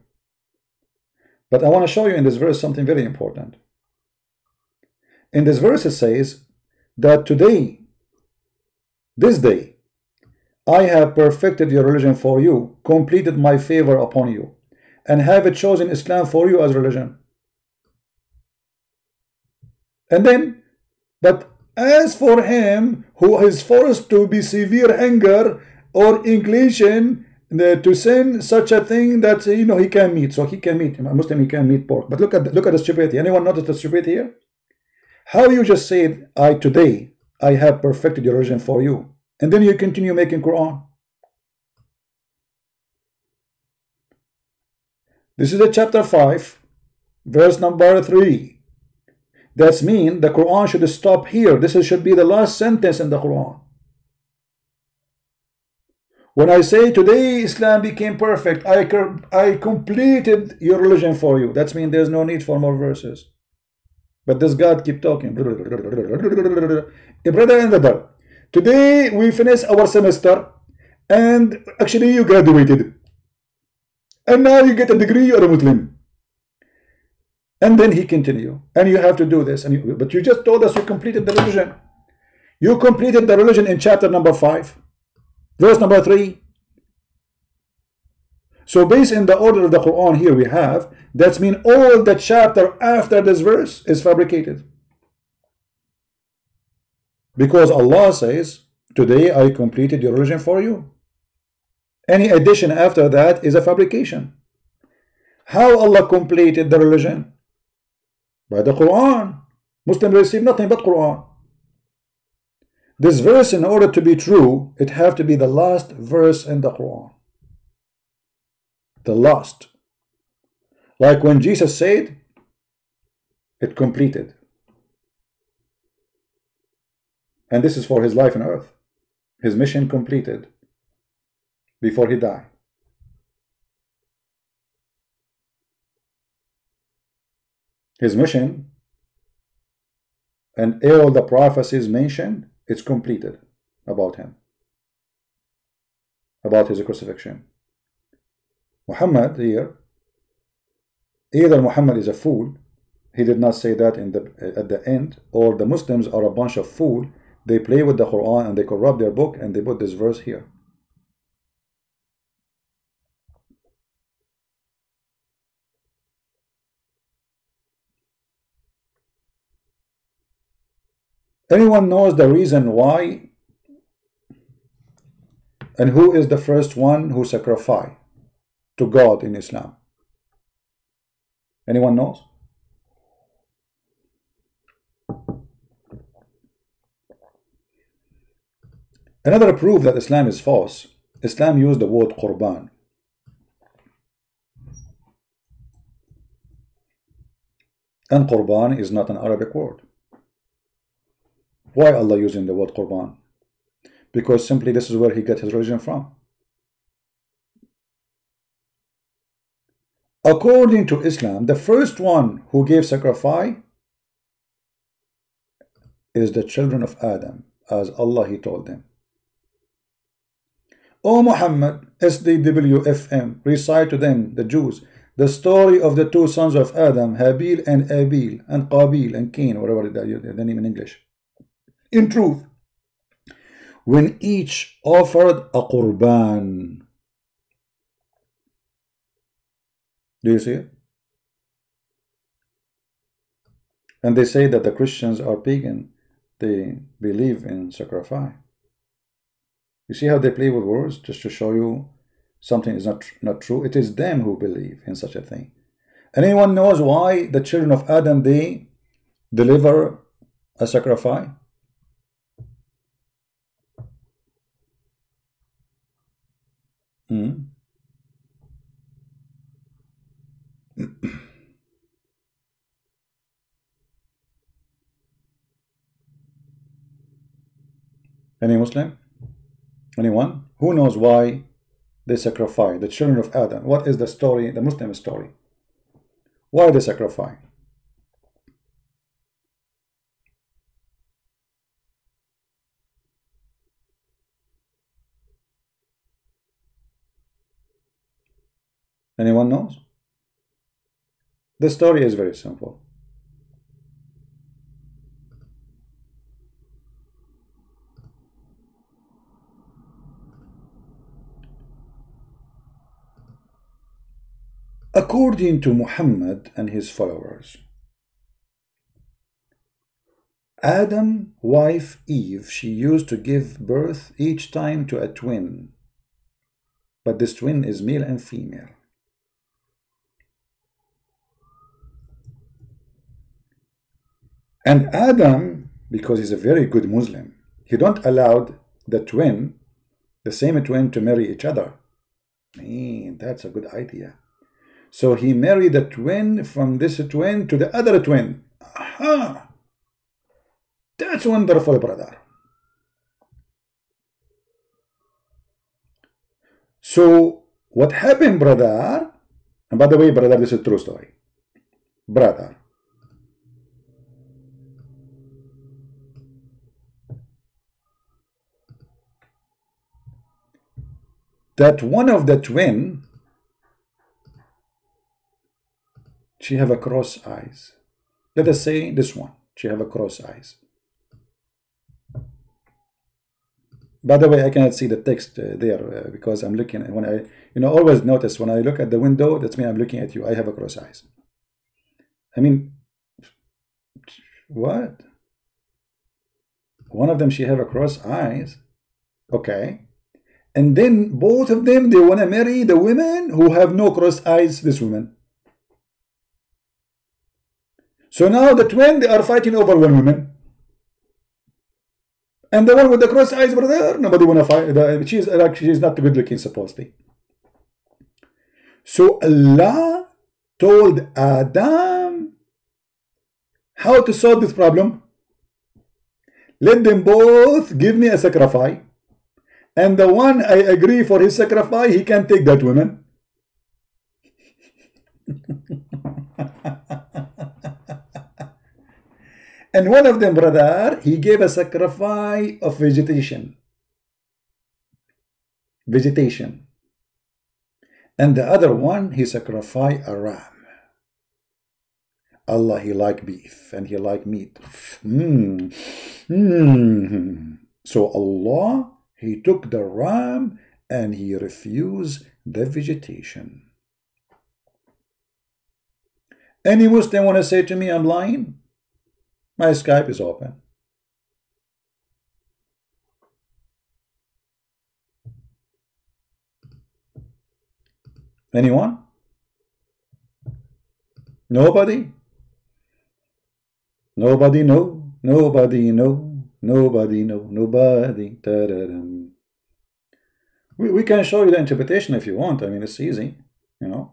But I want to show you in this verse something very important. In this verse it says that today, this day, I have perfected your religion for you, completed my favor upon you, and have chosen Islam for you as religion. And then, but as for him who is forced to be severe anger or inclination to sin such a thing that you know he can meet, so he can meet a Muslim he can meet pork. But look at look at the stupidity. Anyone notice the stupidity here? How you just said, I today I have perfected your religion for you and then you continue making Quran. This is a chapter 5, verse number 3. That's mean the Quran should stop here. This should be the last sentence in the Quran. When I say today Islam became perfect, I, I completed your religion for you. That means there's no need for more verses. But does God keep talking? Brother and brother, Today we finish our semester and actually you graduated. And now you get a degree, you're a Muslim. And then he continue. And you have to do this. And you, but you just told us you completed the religion. You completed the religion in chapter number 5, verse number 3. So based in the order of the Quran here we have, that's mean all the chapter after this verse is fabricated. Because Allah says, today I completed your religion for you. Any addition after that is a fabrication. How Allah completed the religion? By the Quran. Muslims receive nothing but Quran. This verse, in order to be true, it have to be the last verse in the Quran. The last. Like when Jesus said, it completed. And this is for his life on earth. His mission completed before he died. His mission and all the prophecies mentioned, it's completed about him, about his crucifixion. Muhammad here, either Muhammad is a fool, he did not say that in the at the end, or the Muslims are a bunch of fool, they play with the Quran and they corrupt their book and they put this verse here. Anyone knows the reason why and who is the first one who sacrificed to God in Islam? Anyone knows? Another proof that Islam is false, Islam used the word Qurban. And Qurban is not an Arabic word. Why Allah using the word Qurban? Because simply this is where he got his religion from. According to Islam, the first one who gave sacrifice is the children of Adam, as Allah He told them. O Muhammad, SDWFM, recite to them, the Jews, the story of the two sons of Adam, Habil and Abel, and Qabil and Cain, whatever the, the name in English. In truth, when each offered a qurban, do you see it? And they say that the Christians are pagan. They believe in sacrifice. You see how they play with words just to show you something is not, not true? It is them who believe in such a thing. Anyone knows why the children of Adam, they deliver a sacrifice? Hmm. Any Muslim? Anyone? Who knows why they sacrifice the children of Adam? What is the story, the Muslim story? Why they sacrifice? Anyone knows? The story is very simple. According to Muhammad and his followers, Adam, wife Eve, she used to give birth each time to a twin, but this twin is male and female. And Adam, because he's a very good Muslim, he don't allow the twin, the same twin, to marry each other. Man, that's a good idea. So he married the twin from this twin to the other twin. Aha! That's wonderful, brother. So what happened, brother? And by the way, brother, this is true story. Brother, that one of the twin she have a cross eyes let us say this one she have a cross eyes By the way, I cannot see the text uh, there uh, because I'm looking when I, you know, always notice when I look at the window, that's me, I'm looking at you. I have a cross eyes. I mean, what? One of them, she have a cross eyes. Okay. And then both of them, they want to marry the women who have no cross eyes, this woman. So now the twin, they are fighting over one woman. And the one with the cross eyes brother, nobody wanna fight. The, she's like she's not good looking supposedly. So Allah told Adam how to solve this problem. Let them both give me a sacrifice. And the one I agree for his sacrifice, he can take that woman. And one of them, brother, he gave a sacrifice of vegetation. Vegetation. And the other one, he sacrificed a ram. Allah, he like beef and he like meat. Mm. Mm. So Allah, he took the ram and he refused the vegetation. Any Muslim want to say to me I'm lying? My Skype is open. Anyone? Nobody? Nobody know. Nobody know. Nobody know. Nobody. Da -da -dum. We, we can show you the interpretation if you want. I mean, it's easy. You know.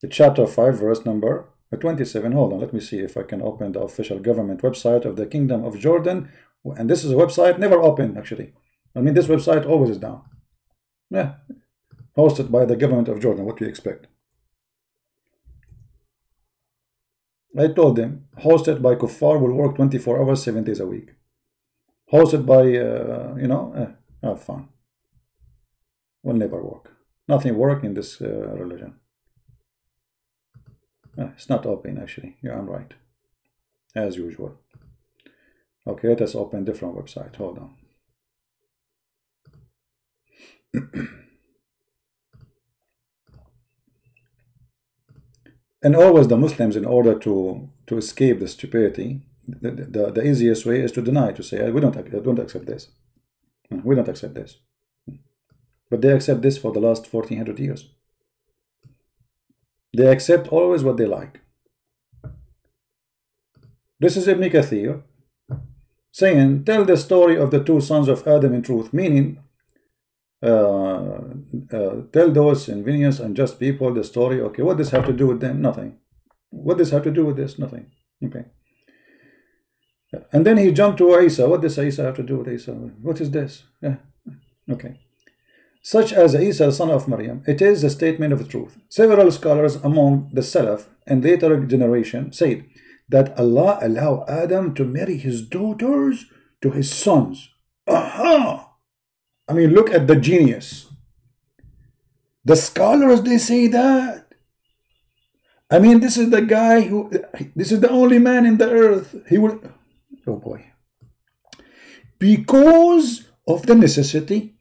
The chapter 5, verse number 27 hold on let me see if I can open the official government website of the Kingdom of Jordan and this is a website never open actually I mean this website always is down yeah hosted by the government of Jordan what do you expect I told them hosted by kuffar will work 24 hours 7 days a week hosted by uh, you know eh, have fun will never work nothing work in this uh, religion uh, it's not open actually. Yeah, I'm right. As usual. Okay, let us open different website. Hold on. and always the Muslims, in order to to escape the stupidity, the, the, the easiest way is to deny, to say, we don't, don't accept this. We don't accept this. But they accept this for the last 1400 years. They accept always what they like. This is Ibn Kathir saying, tell the story of the two sons of Adam in truth, meaning uh, uh, tell those invidious and just people the story. Okay, what does have to do with them? Nothing. What does have to do with this? Nothing. Okay. And then he jumped to Isa. What does Isa have to do with Isa? What is this? Yeah. Okay such as Isa, son of Maryam. It is a statement of truth. Several scholars among the Salaf and later generation said that Allah allowed Adam to marry his daughters to his sons. Aha! I mean, look at the genius. The scholars, they say that. I mean, this is the guy who, this is the only man in the earth. He will, oh boy. Because of the necessity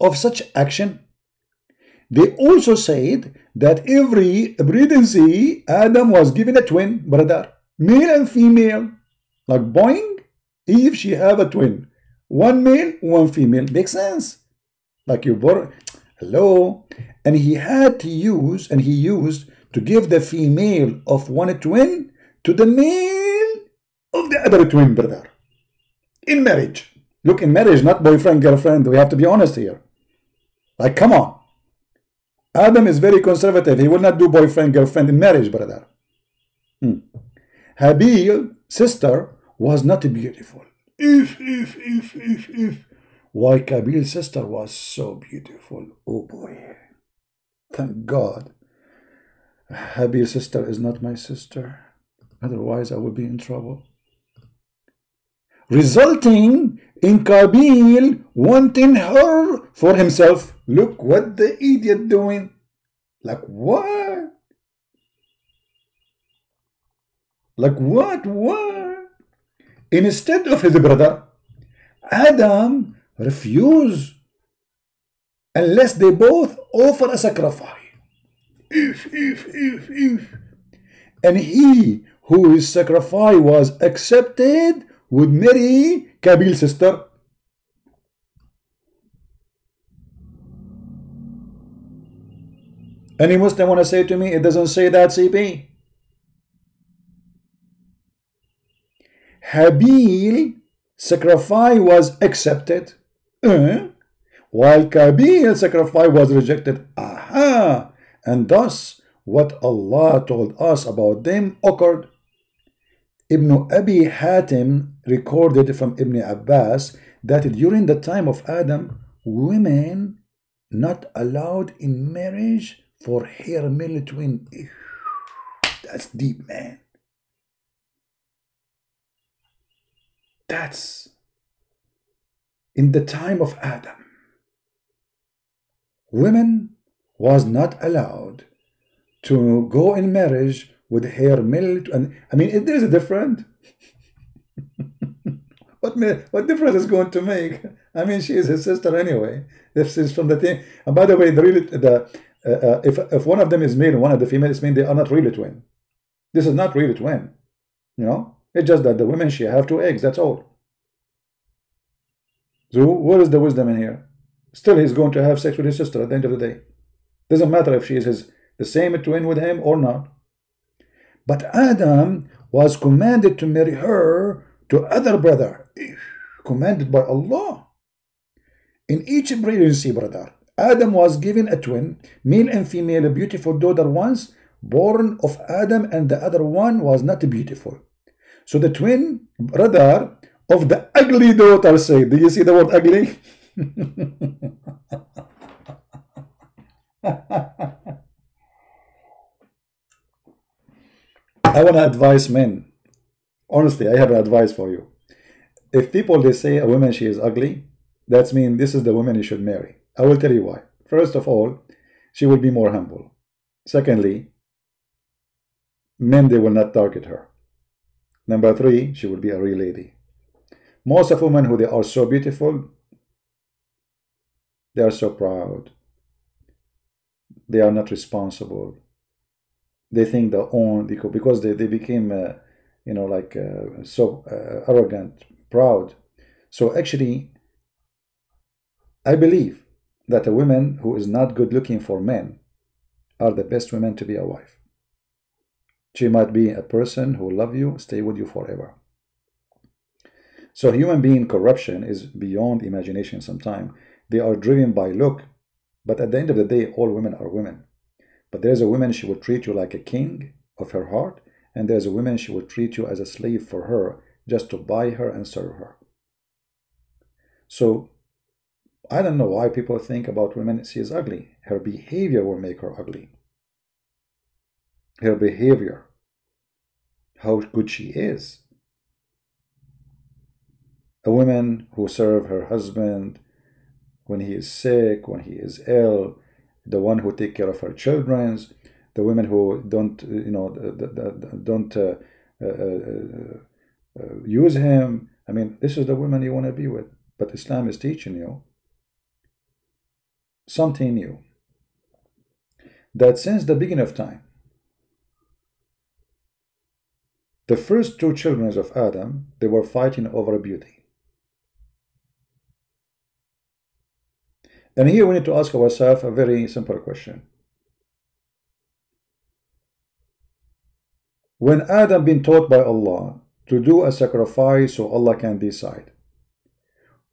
of such action. They also said that every pregnancy, Adam was given a twin brother, male and female. Like Boeing, Eve, she have a twin. One male, one female. Makes sense. Like you born, hello. And he had to use, and he used to give the female of one twin to the male of the other twin brother. In marriage. Look, in marriage, not boyfriend, girlfriend. We have to be honest here. Like, come on. Adam is very conservative. He will not do boyfriend, girlfriend in marriage, brother. Hmm. Habil, sister, was not beautiful. If, if, if, if, if. Why Kabil's sister was so beautiful. Oh boy. Thank God. Habil's sister is not my sister. Otherwise, I would be in trouble resulting in Kabil wanting her for himself. Look what the idiot doing. Like what? Like what? What? Instead of his brother, Adam refused unless they both offer a sacrifice. If, if, if, if. And he whose sacrifice was accepted would marry Kabil's sister. Any Muslim want to say to me, it doesn't say that, CP? Habil sacrifice was accepted, uh, while Kabil sacrifice was rejected. Aha! And thus, what Allah told us about them occurred. Ibn Abi Hatim recorded from Ibn Abbas that during the time of Adam, women not allowed in marriage for her male twin. That's deep, man. That's in the time of Adam. Women was not allowed to go in marriage with her male. And I mean, there is a difference. what what difference is going to make? I mean, she is his sister anyway. This is from the thing. And by the way, the really the uh, uh, if if one of them is male and one of the female is male, they are not really twin. This is not really twin. You know, it's just that the women she have two eggs. That's all. So where is the wisdom in here? Still, he's going to have sex with his sister at the end of the day. Doesn't matter if she is his the same twin with him or not. But Adam was commanded to marry her to other brother, commanded by Allah. In each pregnancy, brother, Adam was given a twin, male and female, a beautiful daughter once, born of Adam, and the other one was not beautiful. So the twin brother of the ugly daughter said, Do you see the word ugly? I want to advise men. Honestly, I have an advice for you. If people they say a woman she is ugly, that's mean this is the woman you should marry. I will tell you why. First of all, she will be more humble. Secondly, men they will not target her. Number three, she will be a real lady. Most of women who they are so beautiful, they are so proud. They are not responsible they think they own because because they, they became uh, you know like uh, so uh, arrogant proud. So actually i believe that a woman who is not good looking for men are the best women to be a wife. She might be a person who love you stay with you forever. So human being corruption is beyond imagination sometimes they are driven by look but at the end of the day all women are women. But there's a woman, she will treat you like a king of her heart, and there's a woman, she will treat you as a slave for her, just to buy her and serve her. So, I don't know why people think about women, she is ugly. Her behavior will make her ugly. Her behavior, how good she is. A woman who serve her husband when he is sick, when he is ill, the one who take care of her children, the women who don't, you know, don't uh, uh, uh, uh, use him. I mean, this is the woman you want to be with. But Islam is teaching you something new. That since the beginning of time, the first two children of Adam, they were fighting over beauty. And here we need to ask ourselves a very simple question. When Adam been taught by Allah to do a sacrifice so Allah can decide,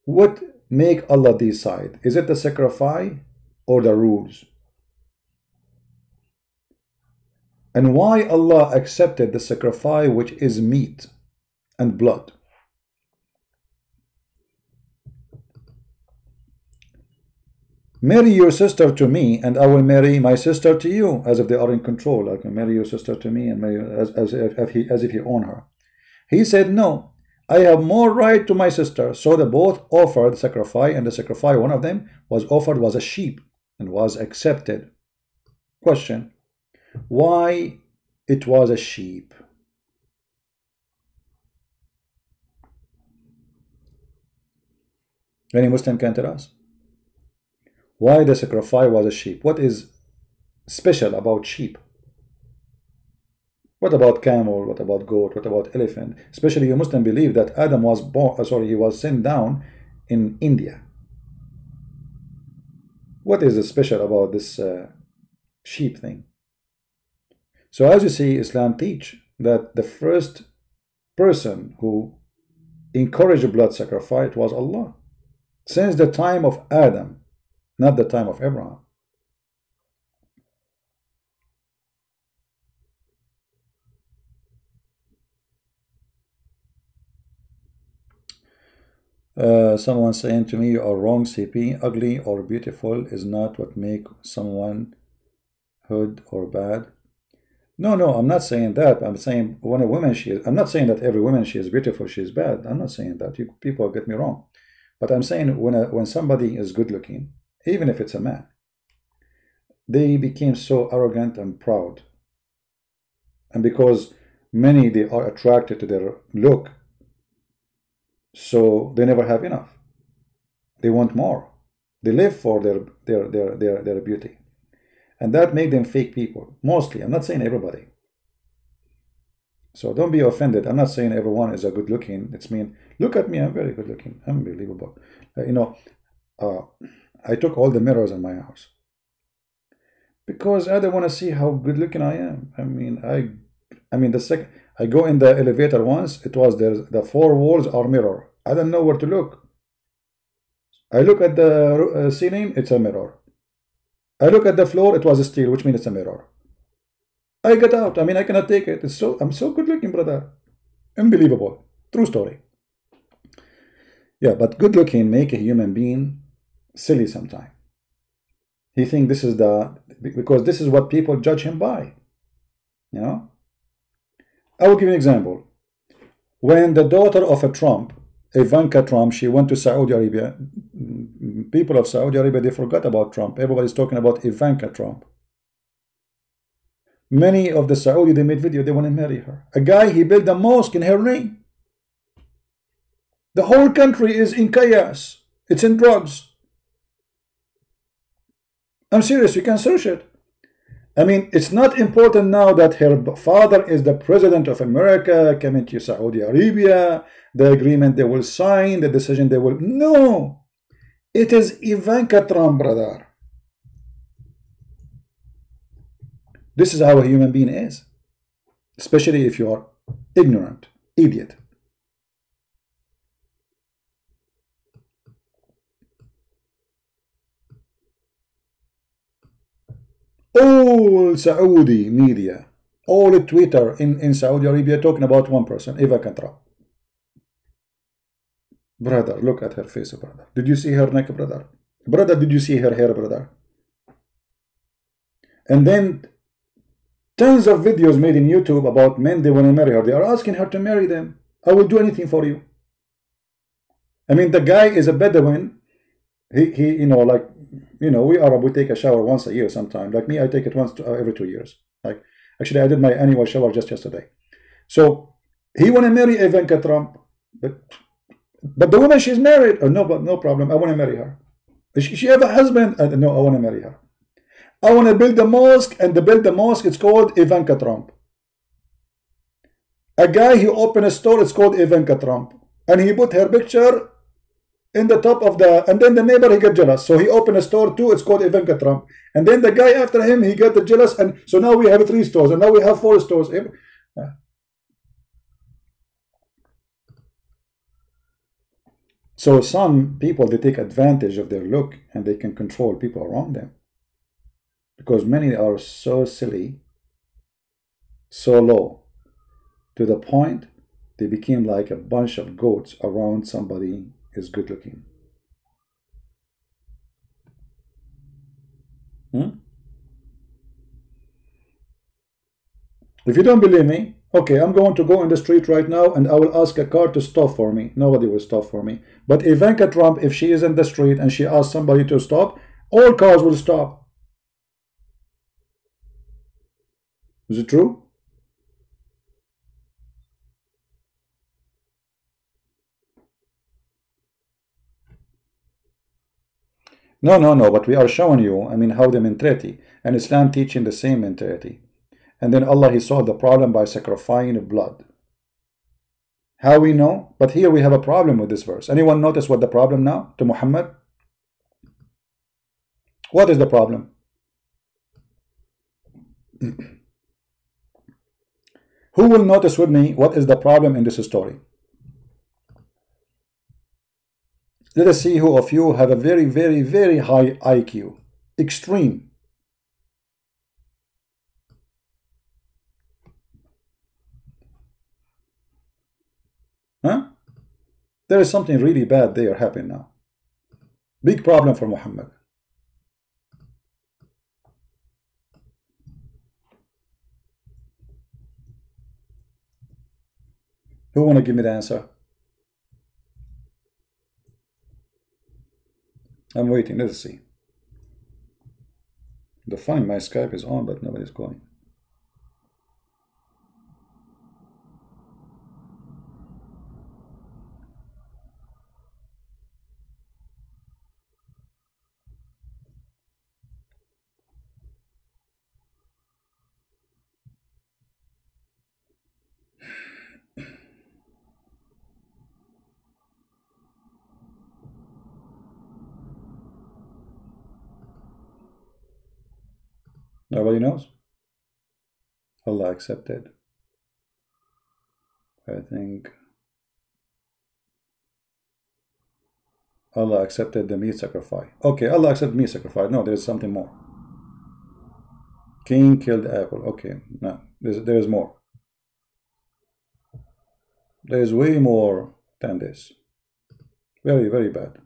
what make Allah decide? Is it the sacrifice or the rules? And why Allah accepted the sacrifice which is meat and blood? Marry your sister to me and I will marry my sister to you as if they are in control. I can marry your sister to me and marry as, as, if, he, as if you own her. He said no I have more right to my sister. So they both offered sacrifice and the sacrifice one of them was offered was a sheep and was accepted. Question. Why it was a sheep? Any Muslim can tell us. Why the sacrifice was a sheep? What is special about sheep? What about camel? What about goat? What about elephant? Especially you Muslim believe that Adam was born, uh, sorry, he was sent down in India. What is special about this uh, sheep thing? So as you see, Islam teach that the first person who encouraged blood sacrifice was Allah. Since the time of Adam, not the time of Abraham. Uh, someone saying to me, you are wrong, CP. Ugly or beautiful is not what make someone good or bad. No, no, I'm not saying that. I'm saying when a woman she is, I'm not saying that every woman she is beautiful, she is bad. I'm not saying that. You people get me wrong. But I'm saying when a, when somebody is good looking, even if it's a man, they became so arrogant and proud. And because many they are attracted to their look, so they never have enough. They want more. They live for their their their their, their beauty. And that made them fake people. Mostly. I'm not saying everybody. So don't be offended. I'm not saying everyone is a good looking. It's mean, look at me, I'm very good looking. Unbelievable. Uh, you know, uh, I took all the mirrors in my house. Because I don't want to see how good looking I am. I mean, I I mean the second I go in the elevator once, it was there the four walls are mirror. I don't know where to look. I look at the uh, ceiling, it's a mirror. I look at the floor, it was a steel, which means it's a mirror. I get out. I mean, I cannot take it. It's so I'm so good looking, brother. Unbelievable. True story. Yeah, but good looking make a human being silly sometimes. He think this is the because this is what people judge him by. You know? I will give you an example. When the daughter of a Trump, Ivanka Trump, she went to Saudi Arabia, people of Saudi Arabia, they forgot about Trump. Everybody's talking about Ivanka Trump. Many of the Saudi, they made video, they want to marry her. A guy, he built a mosque in her name. The whole country is in chaos. It's in drugs. I'm serious, you can search it. I mean, it's not important now that her father is the president of America coming to Saudi Arabia, the agreement they will sign, the decision they will. No, it is Ivanka Trump, brother. This is how a human being is, especially if you are ignorant, idiot. All Saudi media, all Twitter in, in Saudi Arabia talking about one person, Eva Trump. Brother, look at her face, brother. Did you see her neck, brother? Brother, did you see her hair, brother? And then tons of videos made in YouTube about men they want to marry her. They are asking her to marry them. I will do anything for you. I mean, the guy is a Bedouin. He, he you know, like you know, we Arab, we take a shower once a year sometime. Like me, I take it once to, uh, every two years. Like, actually, I did my annual shower just yesterday. So he want to marry Ivanka Trump, but but the woman she's married. Oh, no, but no problem. I want to marry her. She, she have a husband. Uh, no, I want to marry her. I want to build a mosque, and to build the mosque, it's called Ivanka Trump. A guy he opened a store, it's called Ivanka Trump, and he put her picture in the top of the and then the neighbor he got jealous. So he opened a store too it's called Ivanka Trump. And then the guy after him he got jealous and so now we have three stores and now we have four stores. So some people they take advantage of their look and they can control people around them. Because many are so silly so low to the point they became like a bunch of goats around somebody is good looking. Hmm? If you don't believe me, okay, I'm going to go in the street right now and I will ask a car to stop for me. Nobody will stop for me. But Ivanka Trump, if she is in the street and she asks somebody to stop, all cars will stop. Is it true? No, no, no, but we are showing you, I mean, how the mentality, and Islam teaching the same mentality. And then Allah, He solved the problem by sacrificing blood. How we know? But here we have a problem with this verse. Anyone notice what the problem now to Muhammad? What is the problem? Who will notice with me what is the problem in this story? Let us see who of you have a very, very, very high IQ. Extreme. Huh? There is something really bad there happening now. Big problem for Muhammad. Who want to give me the answer? I'm waiting. Let's see. The fine, my Skype is on, but nobody's calling. Nobody knows? Allah accepted. I think Allah accepted the meat sacrifice. Okay, Allah accepted meat sacrifice. No, there's something more. Cain killed Abel. Okay, no, there's, there's more. There's way more than this. Very, very bad.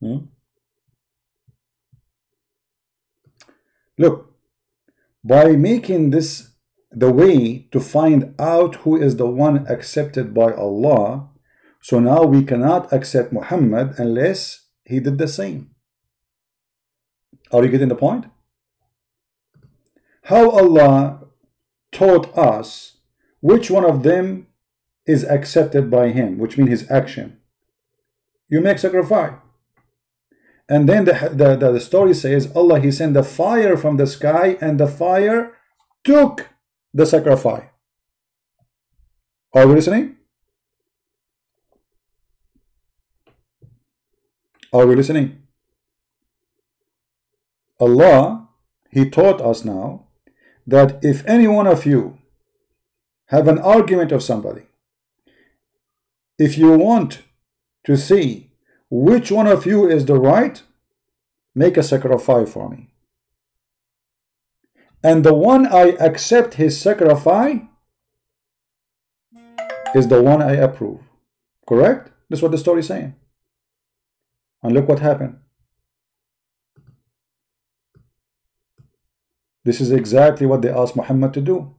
Hmm? Look, by making this the way to find out who is the one accepted by Allah, so now we cannot accept Muhammad unless he did the same. Are you getting the point? How Allah taught us which one of them is accepted by him, which means his action. You make sacrifice. And then the, the, the, story says Allah, He sent the fire from the sky and the fire took the sacrifice. Are we listening? Are we listening? Allah, He taught us now that if any one of you have an argument of somebody, if you want to see which one of you is the right? Make a sacrifice for me. And the one I accept his sacrifice is the one I approve. Correct? That's what the story is saying. And look what happened. This is exactly what they asked Muhammad to do.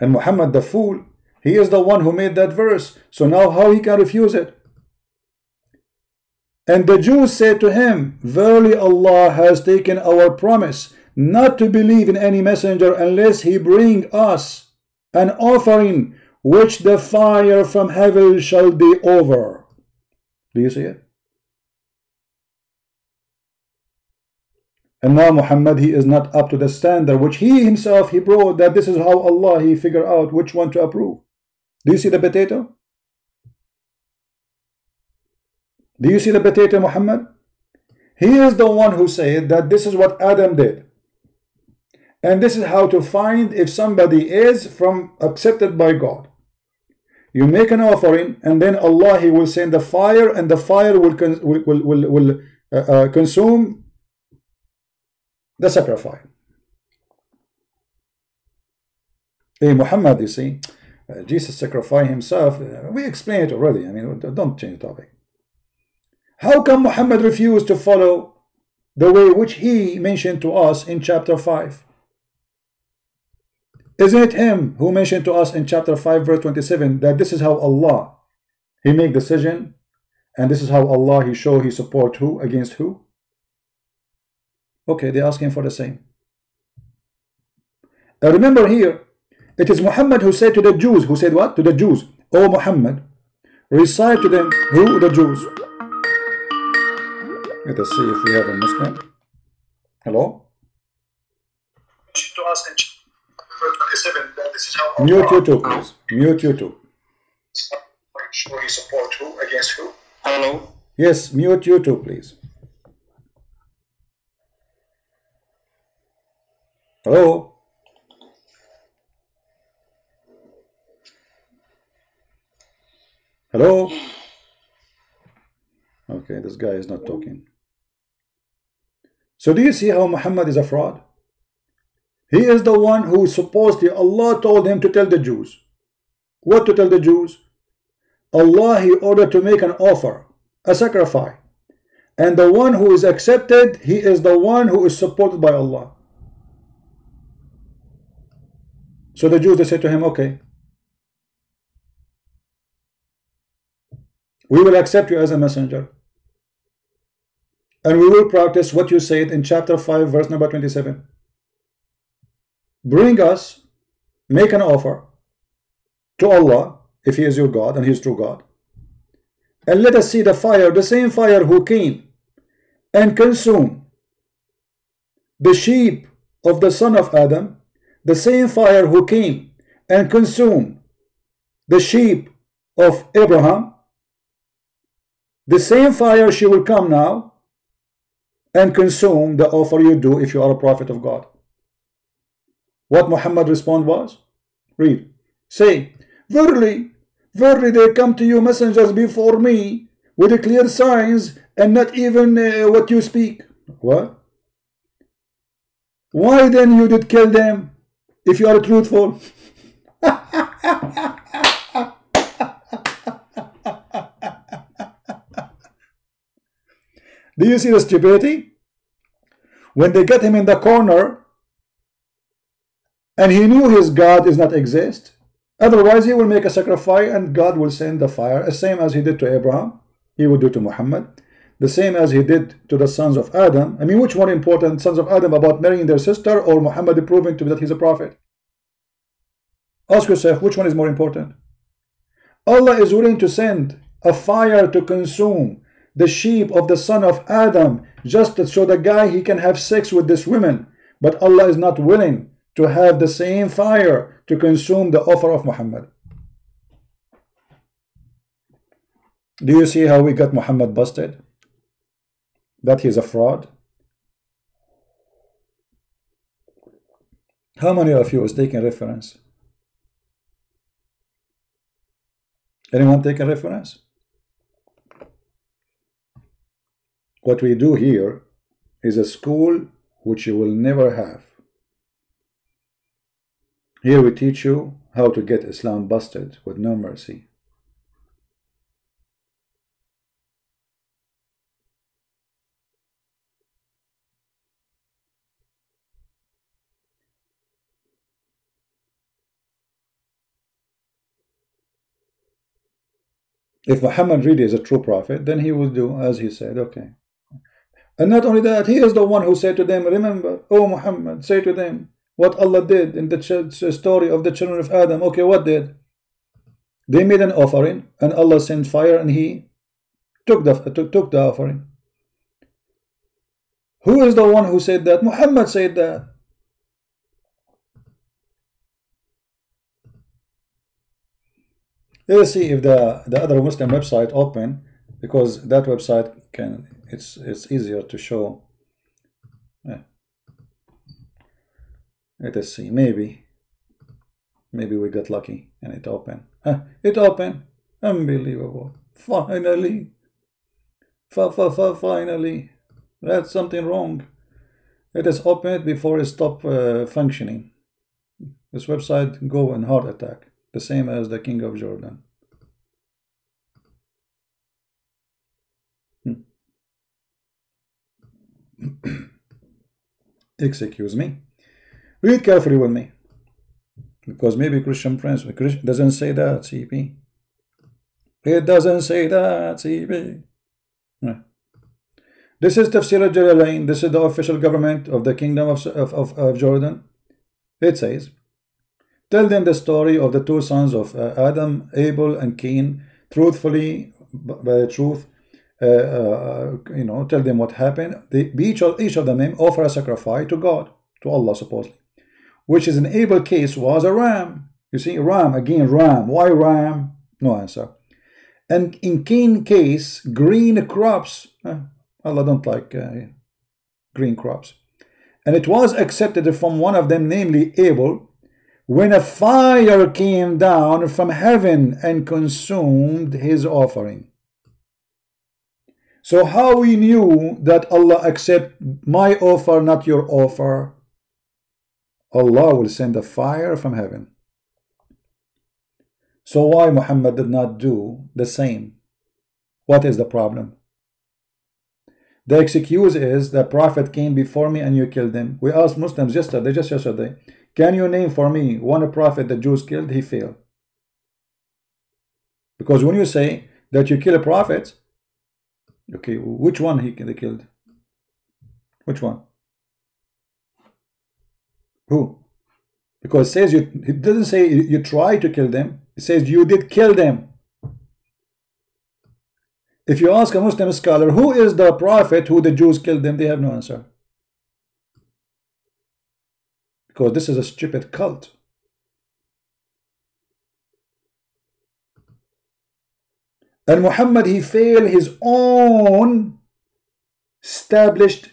And Muhammad the fool, he is the one who made that verse. So now how he can refuse it? And the Jews said to him, Verily Allah has taken our promise not to believe in any messenger unless he bring us an offering which the fire from heaven shall be over. Do you see it? And now Muhammad, he is not up to the standard which he himself, he brought that this is how Allah, he figure out which one to approve. Do you see the potato? Do you see the potato Muhammad? He is the one who said that this is what Adam did. And this is how to find if somebody is from accepted by God. You make an offering and then Allah he will send the fire and the fire will, will, will, will, uh, uh, consume the sacrifice. Hey Muhammad, you see, uh, Jesus sacrificed himself. Uh, we explained it already. I mean, don't change the topic. How come Muhammad refused to follow the way which he mentioned to us in chapter 5? Isn't it him who mentioned to us in chapter 5 verse 27 that this is how Allah he make decision And this is how Allah, He show He support who against who? Okay, they're asking for the same. Now remember here, it is Muhammad who said to the Jews, who said what? To the Jews, O Muhammad, recite to them, who? The Jews. Let us see if we have a Muslim. Hello? to us in chapter 27 that this is how Mute you too, please. Mute you too. show his support who against who. Hello. Yes, mute you too, please. Hello? Hello? Okay, this guy is not talking. So do you see how Muhammad is a fraud? He is the one who supposedly Allah told him to tell the Jews. What to tell the Jews? Allah he ordered to make an offer, a sacrifice. And the one who is accepted, he is the one who is supported by Allah. So the Jews they said to him, okay, we will accept you as a messenger. And we will practice what you said in chapter 5, verse number 27. Bring us, make an offer to Allah, if He is your God and He is true God. And let us see the fire, the same fire who came and consumed the sheep of the son of Adam, the same fire who came and consumed the sheep of Abraham, the same fire she will come now and consume the offer you do if you are a prophet of God. What Muhammad respond was? Read. Say, Verily, verily they come to you messengers before me with the clear signs and not even uh, what you speak. What? Why then you did kill them if you are truthful? Do you see the stupidity? When they get him in the corner and he knew his God does not exist, otherwise he will make a sacrifice and God will send the fire, the same as he did to Abraham, he will do to Muhammad, the same as he did to the sons of Adam. I mean, which one important, sons of Adam about marrying their sister or Muhammad proving to be that he's a prophet? Ask yourself, which one is more important? Allah is willing to send a fire to consume the sheep of the son of Adam just show the guy he can have sex with this woman. But Allah is not willing to have the same fire to consume the offer of Muhammad. Do you see how we got Muhammad busted? That he's a fraud? How many of you is taking reference? Anyone take a reference? What we do here is a school which you will never have. Here we teach you how to get Islam busted with no mercy. If Muhammad really is a true prophet, then he will do as he said, okay. And not only that, he is the one who said to them, remember, O Muhammad, say to them what Allah did in the story of the children of Adam. Okay, what did? They made an offering and Allah sent fire and he took the, took, took the offering. Who is the one who said that? Muhammad said that. Let's see if the, the other Muslim website open because that website can it's it's easier to show yeah. let us see maybe maybe we got lucky and it opened. Ah, it opened! Unbelievable! Finally! Fa fa fa finally! That's something wrong. It is opened before it stop uh, functioning. This website go in heart attack the same as the king of Jordan excuse me read carefully with me because maybe Christian Prince doesn't say that CP It doesn't say that, CP. This is Tafsir al-Jalalain. This is the official government of the kingdom of, of, of, of Jordan. It says, Tell them the story of the two sons of uh, Adam, Abel and Cain, truthfully, by the truth, Uh, uh, uh, you know, tell them what happened. They, each, of, each of them offer a sacrifice to God, to Allah supposedly, which is an Abel case was a ram. You see, ram, again, ram. Why ram? No answer. And in Cain case, green crops. Allah don't like uh, green crops. And it was accepted from one of them, namely Abel, when a fire came down from heaven and consumed his offering. So how we knew that Allah accept my offer, not your offer? Allah will send a fire from heaven. So why Muhammad did not do the same? What is the problem? The excuse is the prophet came before me and you killed him. We asked Muslims yesterday, just yesterday, can you name for me one prophet the Jews killed? He failed. Because when you say that you kill a prophet, okay, which one he they killed? Which one? Who? Because it says you, it doesn't say you try to kill them. It says you did kill them. If you ask a Muslim scholar, who is the prophet who the Jews killed them, they have no answer. Because this is a stupid cult. And Muhammad, he failed his own established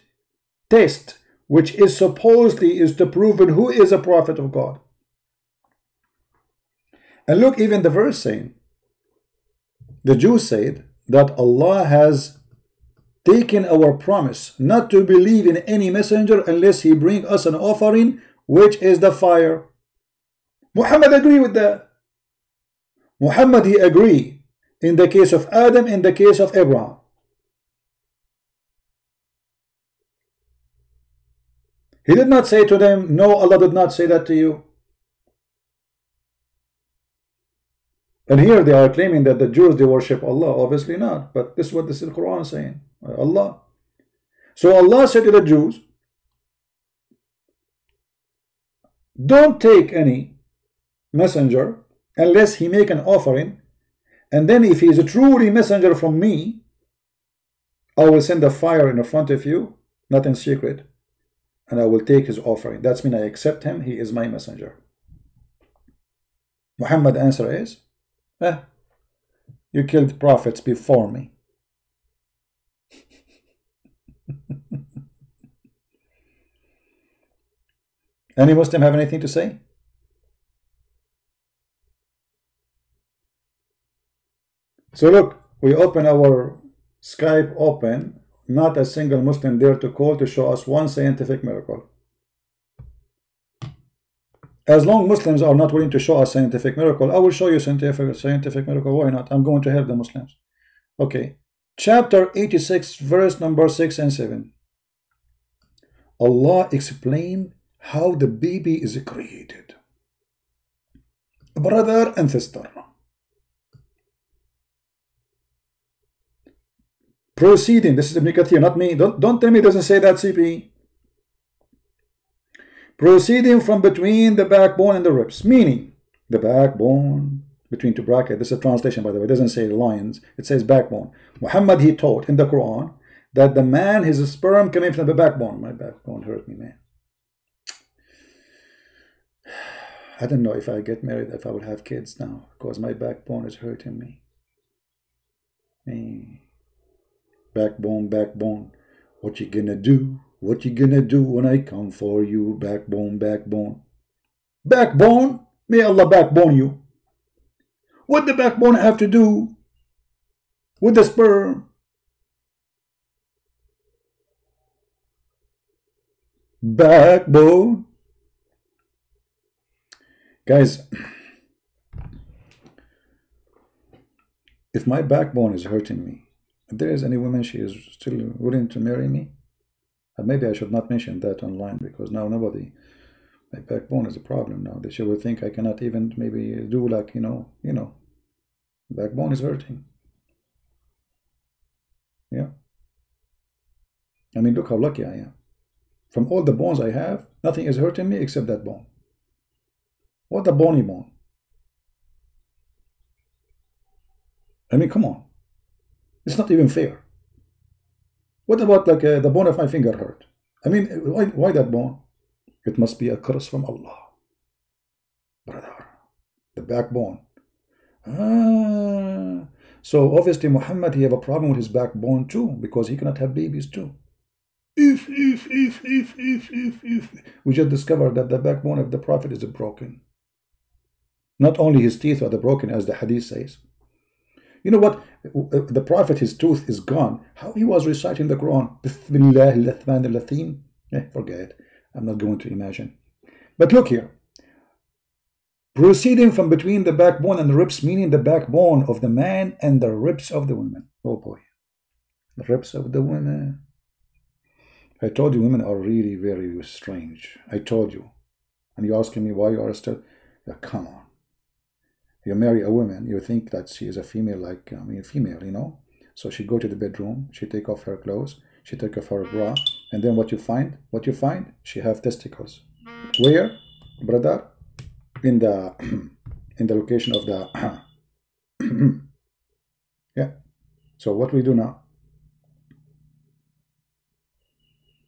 test, which is supposedly is to prove who is a prophet of God. And look, even the verse saying, the Jews said, that Allah has taken our promise not to believe in any messenger unless he bring us an offering which is the fire. Muhammad agree with that. Muhammad he agree in the case of Adam in the case of Abraham he did not say to them no Allah did not say that to you And here they are claiming that the Jews they worship Allah. Obviously not. But this is what this is the Quran is saying. Allah. So Allah said to the Jews, don't take any messenger unless he make an offering. And then if he is a truly messenger from me, I will send a fire in front of you, not in secret, and I will take his offering. That's mean I accept him. He is my messenger. Muhammad answer is, Eh, you killed prophets before me. Any Muslim have anything to say? So look, we open our Skype open, not a single Muslim there to call to show us one scientific miracle. As long Muslims are not willing to show us scientific miracle, I will show you scientific scientific miracle. Why not? I'm going to help the Muslims. Okay. Chapter 86, verse number 6 and 7. Allah explained how the baby is created. Brother and sister. Proceeding, this is Ibn Kathir, not me. Don't, don't tell me it doesn't say that, CP proceeding from between the backbone and the ribs, meaning the backbone between two brackets. This is a translation, by the way. It doesn't say lions. It says backbone. Muhammad, he taught in the Quran that the man, his sperm coming from the backbone. My backbone hurt me, man. I don't know if I get married, if I will have kids now, because my backbone is hurting me. Me. Backbone, backbone. What you gonna do? What you gonna do when I come for you? Backbone, backbone. Backbone? May Allah backbone you. What the backbone have to do with the sperm? Backbone. Guys, if my backbone is hurting me, if there is any woman she is still willing to marry me, and maybe I should not mention that online because now nobody, my backbone is a problem now. They should think I cannot even maybe do like, you know, you know, Backbone is hurting. Yeah. I mean, look how lucky I am. From all the bones I have, nothing is hurting me except that bone. What a bony bone. I mean, come on. It's not even fair. What about like uh, the bone of my finger hurt? I mean, why, why that bone? It must be a curse from Allah. Brother, the backbone. Ah, so obviously Muhammad, he have a problem with his backbone too, because he cannot have babies too. If, if, if, if, if, if, if. We just discovered that the backbone of the Prophet is broken. Not only his teeth are broken, as the hadith says. You know what? The Prophet, his tooth is gone. How he was reciting the Quran. Bismillah eh, forget. I'm not going to imagine. But look here. Proceeding from between the backbone and the ribs, meaning the backbone of the man and the ribs of the woman. Oh boy. The ribs of the women. I told you women are really very strange. I told you. And you're asking me why you are still. Yeah, come on. You marry a woman, you think that she is a female, like, I mean, female, you know? So she go to the bedroom, she take off her clothes, she take off her bra, and then what you find? What you find? She have testicles. Where, brother? In the in the location of the yeah. So what we do now?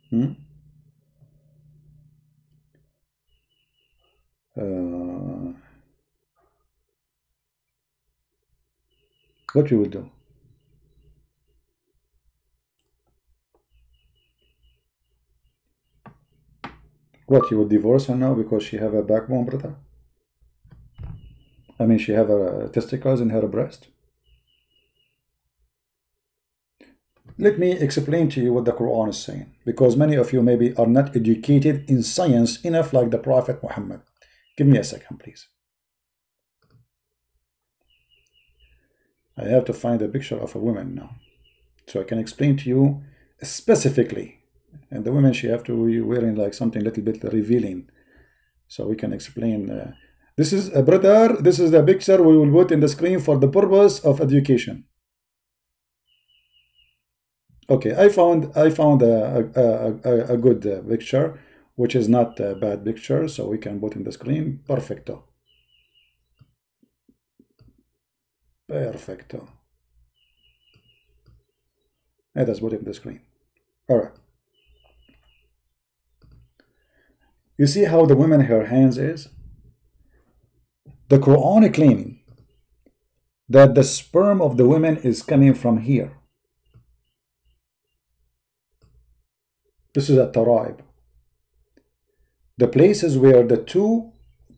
Hmm? Uh, what you will do? What you would divorce her now because she have a backbone, brother? I mean, she have a testicles in her breast. Let me explain to you what the Quran is saying, because many of you maybe are not educated in science enough like the Prophet Muhammad. Give me a second, please. I have to find a picture of a woman now, so I can explain to you specifically. And the woman, she have to be wearing like something a little bit revealing, so we can explain. Uh, this is a brother. This is the picture we will put in the screen for the purpose of education. Okay, I found I found a, a, a, a good uh, picture, which is not a bad picture, so we can put in the screen. Perfecto. Perfecto. Let us in the screen. All right. You see how the woman her hands is? The Quran claiming that the sperm of the women is coming from here. This is a taraib. The places where the two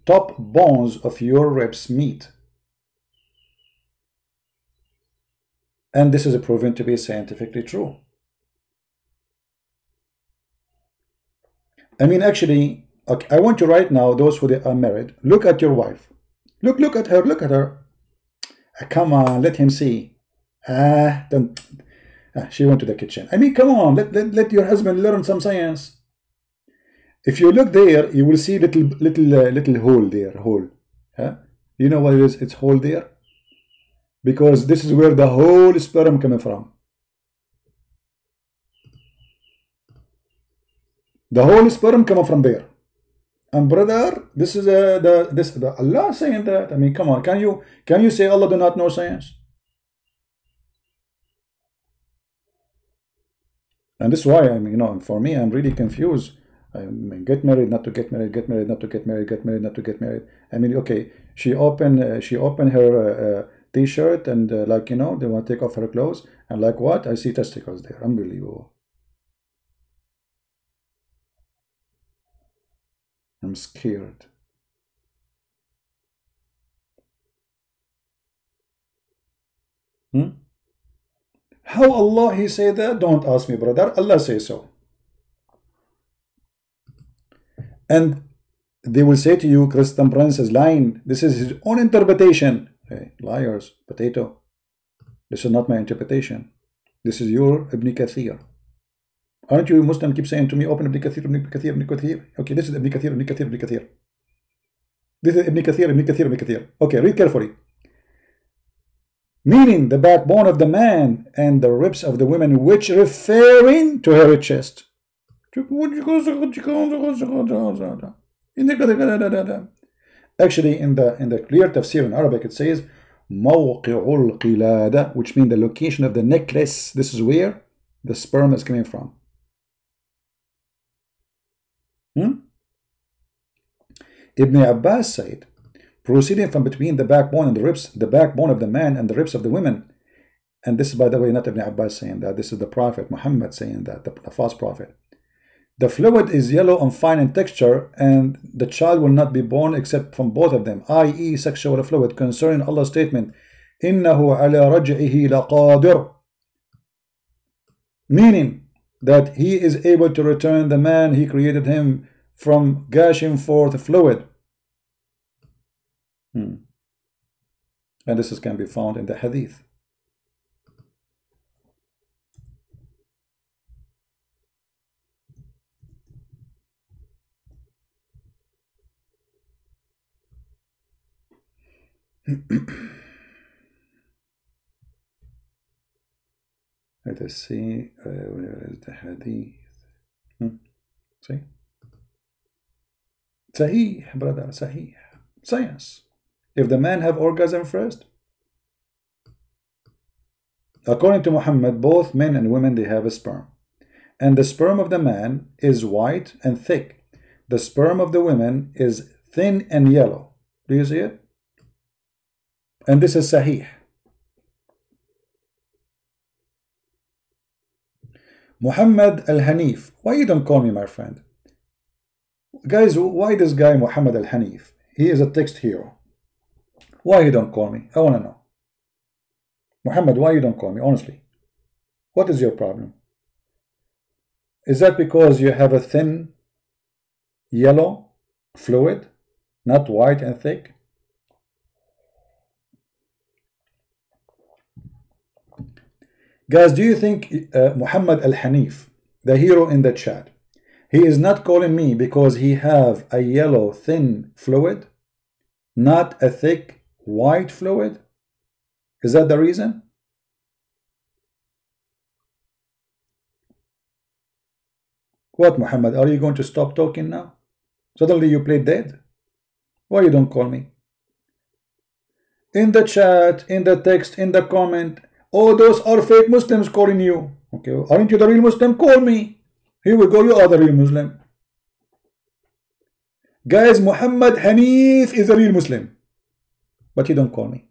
top bones of your ribs meet. And this is proven to be scientifically true. I mean, actually, okay, I want you right now, those who are married, look at your wife. Look, look at her, look at her. Ah, come on, let him see. Ah, don't. Ah, she went to the kitchen. I mean, come on, let, let, let your husband learn some science. If you look there, you will see little little uh, little hole there, hole. Huh? You know what it is? It's hole there because this is where the whole sperm coming from. The whole sperm coming from there. And brother, this is a, the this the Allah saying that. I mean, come on, can you can you say Allah do not know science? And this is why I mean, you know, for me, I'm really confused. I mean, get married, not to get married, get married, not to get married, get married, not to get married. I mean, okay, she opened uh, she opened her uh, uh, t-shirt and uh, like you know they want to take off her clothes and like what I see testicles there. Unbelievable. I'm scared. Hmm? How Allah He say that? Don't ask me, brother. Allah say so. And they will say to you, Christian Prince is lying. This is his own interpretation. Hey, liars, potato. This is not my interpretation. This is your Ibn Kathir. Aren't you Muslim keep saying to me, open Ibn Kathir, Ibn Kathir, Ibn Kathir? Okay, this is Ibn Kathir, Ibn Kathir, Ibn Kathir. This is Ibn Kathir, Ibn Kathir, Ibn Kathir. Okay, read carefully. meaning the backbone of the man and the ribs of the women, which referring to her chest. Actually, in the in the clear tafsir in Arabic, it says mawqi'ul qilada, which means the location of the necklace. This is where the sperm is coming from. Hmm? Ibn Abbas said, proceeding from between the backbone and the ribs, the backbone of the man and the ribs of the women. And this is, by the way, not Ibn Abbas saying that. This is the Prophet Muhammad saying that, the, the false prophet. The fluid is yellow and fine in texture, and the child will not be born except from both of them, i.e., sexual fluid, concerning Allah's statement, إِنَّهُ عَلَى رَجْعِهِ لَقَادِرٌ Meaning that he is able to return the man he created him from gushing forth fluid. Hmm. And this is, can be found in the hadith. Let us see uh, where is the hadith. Hmm. See? Sahih, brother, Sahih. Science. If the man have orgasm first, according to Muhammad, both men and women they have a sperm, and the sperm of the man is white and thick. The sperm of the women is thin and yellow. Do you see it? And this is Sahih. Muhammad al-Hanif. Why you don't call me my friend? Guys, why this guy Muhammad al-Hanif? He is a text hero. Why he don't call me? I want to know. Muhammad, why you don't call me? Honestly. What is your problem? Is that because you have a thin yellow fluid, not white and thick? Guys, do you think uh, Muhammad al-Hanif, the hero in the chat, he is not calling me because he have a yellow thin fluid, not a thick white fluid? Is that the reason? What, Muhammad? Are you going to stop talking now? Suddenly you play dead? Why you don't call me? In the chat, in the text, in the comment, Oh, those are fake Muslims calling you. Okay, aren't you the real Muslim? Call me. Here we go, you are the real Muslim. Guys, Muhammad Hanif is a real Muslim. But he don't call me.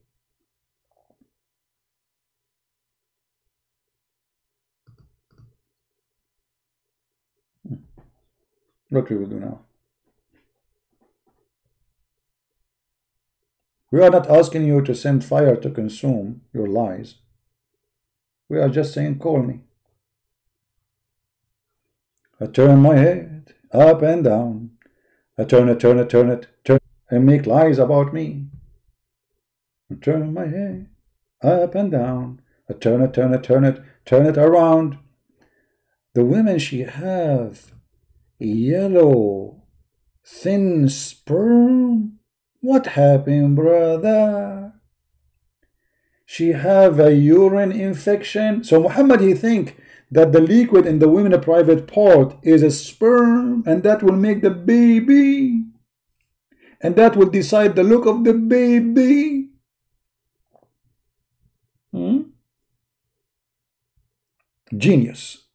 Hmm. What we will do now? We are not asking you to send fire to consume your lies. We are just saying, call me. I turn my head up and down. I turn it, turn it, turn it, turn and make lies about me. I turn my head up and down. I turn it, turn it, turn it, turn it around. The women she have yellow, thin sperm. What happened, brother? She have a urine infection. So Muhammad, he think that the liquid in the women private part is a sperm and that will make the baby. And that will decide the look of the baby. Hmm? Genius.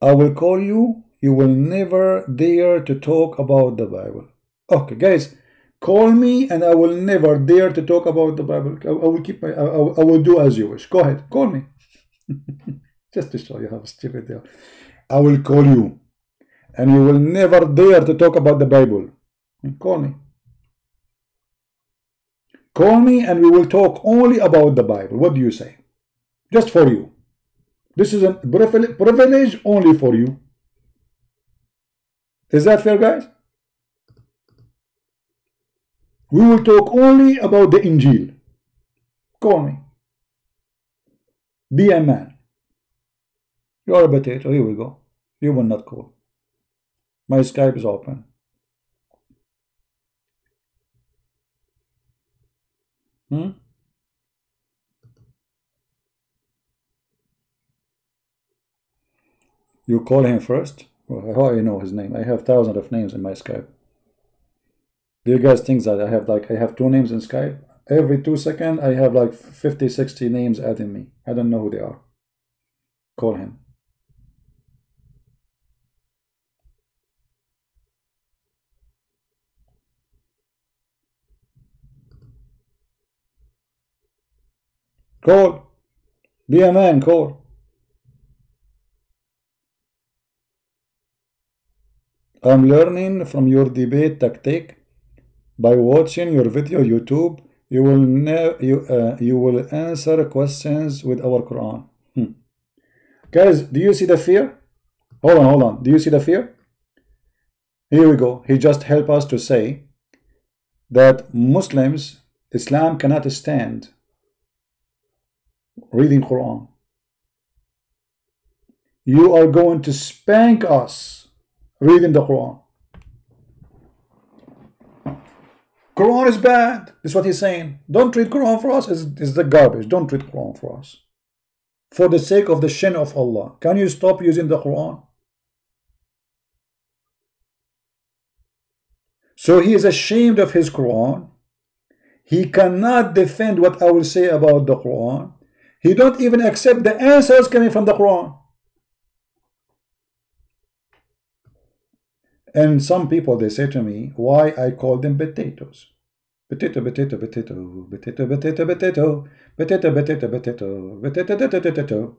I will call you. You will never dare to talk about the Bible. Okay, guys. Call me and I will never dare to talk about the Bible. I, will keep my, I, I, will do as you wish. Go ahead, call me. Just to show you how stupid they are. I will call you and you will never dare to talk about the Bible. Call me. Call me and we will talk only about the Bible. What do you say? Just for you. This is a privilege only for you. Is that fair, guys? We will talk only about the Injil. Call me. Be a man. You are a potato. Here we go. You will not call. My Skype is open. Hmm? You call him first? Well, how you know his name? I have thousands of names in my Skype. Do you guys think that I have like I have two names in Skype? Every two seconds I have like 50, 60 names adding me. I don't know who they are. Call him. Call. Be a man, call. I'm learning from your debate tactic by watching your video YouTube. You will you uh, you will answer questions with our Quran. Hmm. Guys, do you see the fear? Hold on, hold on. Do you see the fear? Here we go. He just helped us to say that Muslims, Islam cannot stand reading Quran. You are going to spank us reading the Quran. Quran is bad. That's what he's saying. Don't read Quran for us. It's, it's the garbage. Don't read Quran for us. For the sake of the shin of Allah. Can you stop using the Quran? So he is ashamed of his Quran. He cannot defend what I will say about the Quran. He don't even accept the answers coming from the Quran. And some people, they say to me, why I call them potatoes. Potato, potato, potato, potato, potato, potato, potato, potato, potato, potato, potato, potato.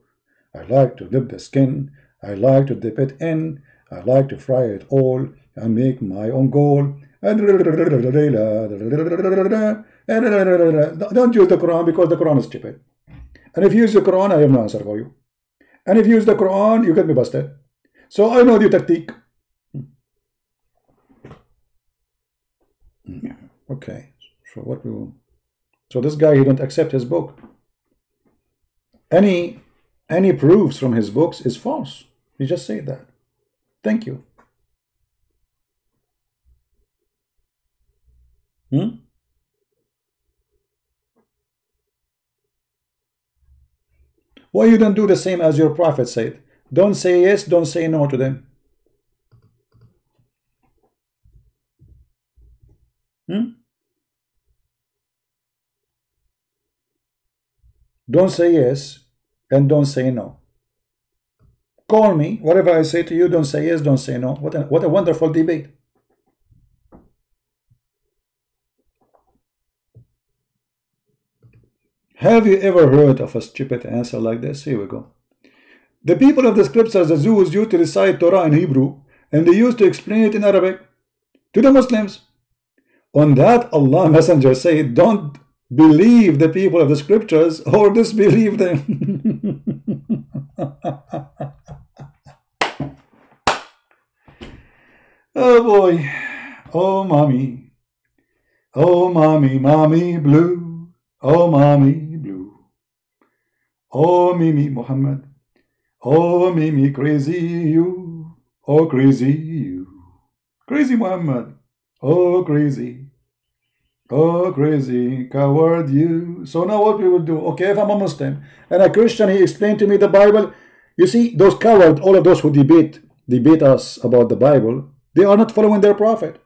I like to dip the skin. I like to dip it in. I like to fry it all and make my own goal. And don't use the Quran because the Quran is stupid. And if you use the Quran, I have no answer for you. And if you use the Quran, you get me busted. So I know the tactic. Okay, so what we will. So this guy, he don't accept his book. Any any proofs from his books is false. He just said that. Thank you. Hmm? Why you don't do the same as your prophet said? Don't say yes, don't say no to them. Hmm? Don't say yes and don't say no. Call me. Whatever I say to you, don't say yes, don't say no. What a, what a wonderful debate. Have you ever heard of a stupid answer like this? Here we go. The people of the scriptures, the Jews, used to recite Torah in Hebrew, and they used to explain it in Arabic to the Muslims. On that, Allah Messenger said, don't believe the people of the scriptures or disbelieve them. oh boy. Oh mommy. Oh mommy, mommy blue. Oh mommy blue. Oh Mimi Muhammad. Oh Mimi crazy you. Oh crazy you. Crazy Muhammad. Oh crazy. Oh, crazy, coward you. So now what we will do, okay, if I'm a Muslim and a Christian, he explained to me the Bible. You see, those cowards, all of those who debate, debate us about the Bible, they are not following their prophet.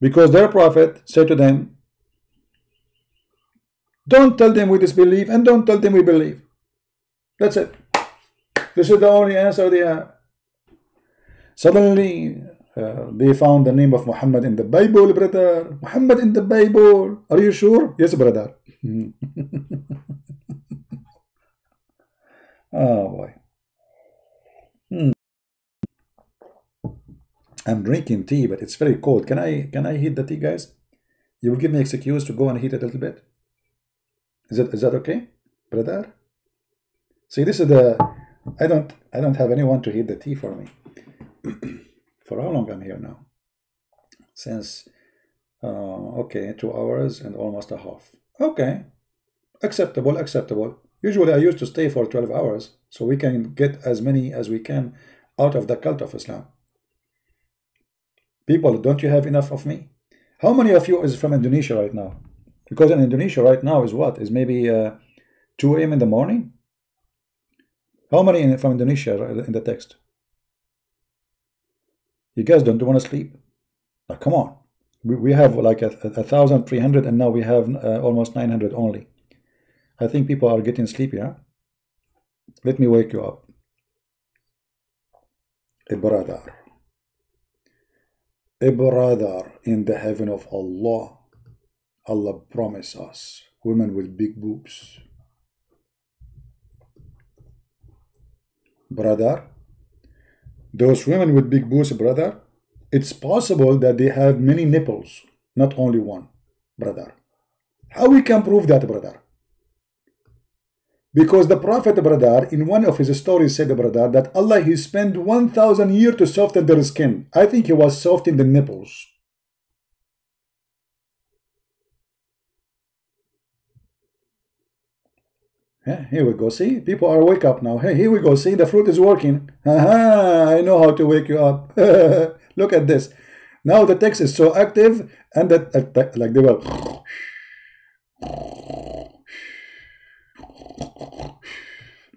Because their prophet said to them, don't tell them we disbelieve and don't tell them we believe. That's it. This is the only answer they have. Suddenly, uh, they found the name of Muhammad in the Bible, brother. Muhammad in the Bible. Are you sure? Yes, brother. oh boy. Hmm. I'm drinking tea, but it's very cold. Can I can I heat the tea, guys? You will give me excuse to go and heat it a little bit. Is that is that okay, brother? See, this is the I don't I don't have anyone to heat the tea for me. for how long I'm here now? Since, uh, okay, two hours and almost a half. Okay, acceptable, acceptable. Usually I used to stay for 12 hours, so we can get as many as we can out of the cult of Islam. People, don't you have enough of me? How many of you is from Indonesia right now? Because in Indonesia right now is what? Is maybe uh, 2 a.m. in the morning? How many from Indonesia in the text? You guys don't want to sleep. Now, come on. We, we have like a, a, 1,300 and now we have uh, almost 900 only. I think people are getting sleepy, huh? Let me wake you up. A brother. A brother in the heaven of Allah. Allah promise us women with big boobs. Brother, those women with big boobs, brother, it's possible that they have many nipples, not only one, brother. How we can prove that, brother? Because the Prophet, brother, in one of his stories said, brother, that Allah, he spent 1,000 years to soften their skin. I think he was soft in the nipples. Yeah, here we go. See, people are wake up now. Hey, here we go. See, the fruit is working. Aha, I know how to wake you up. Look at this. Now the text is so active and that, like they were.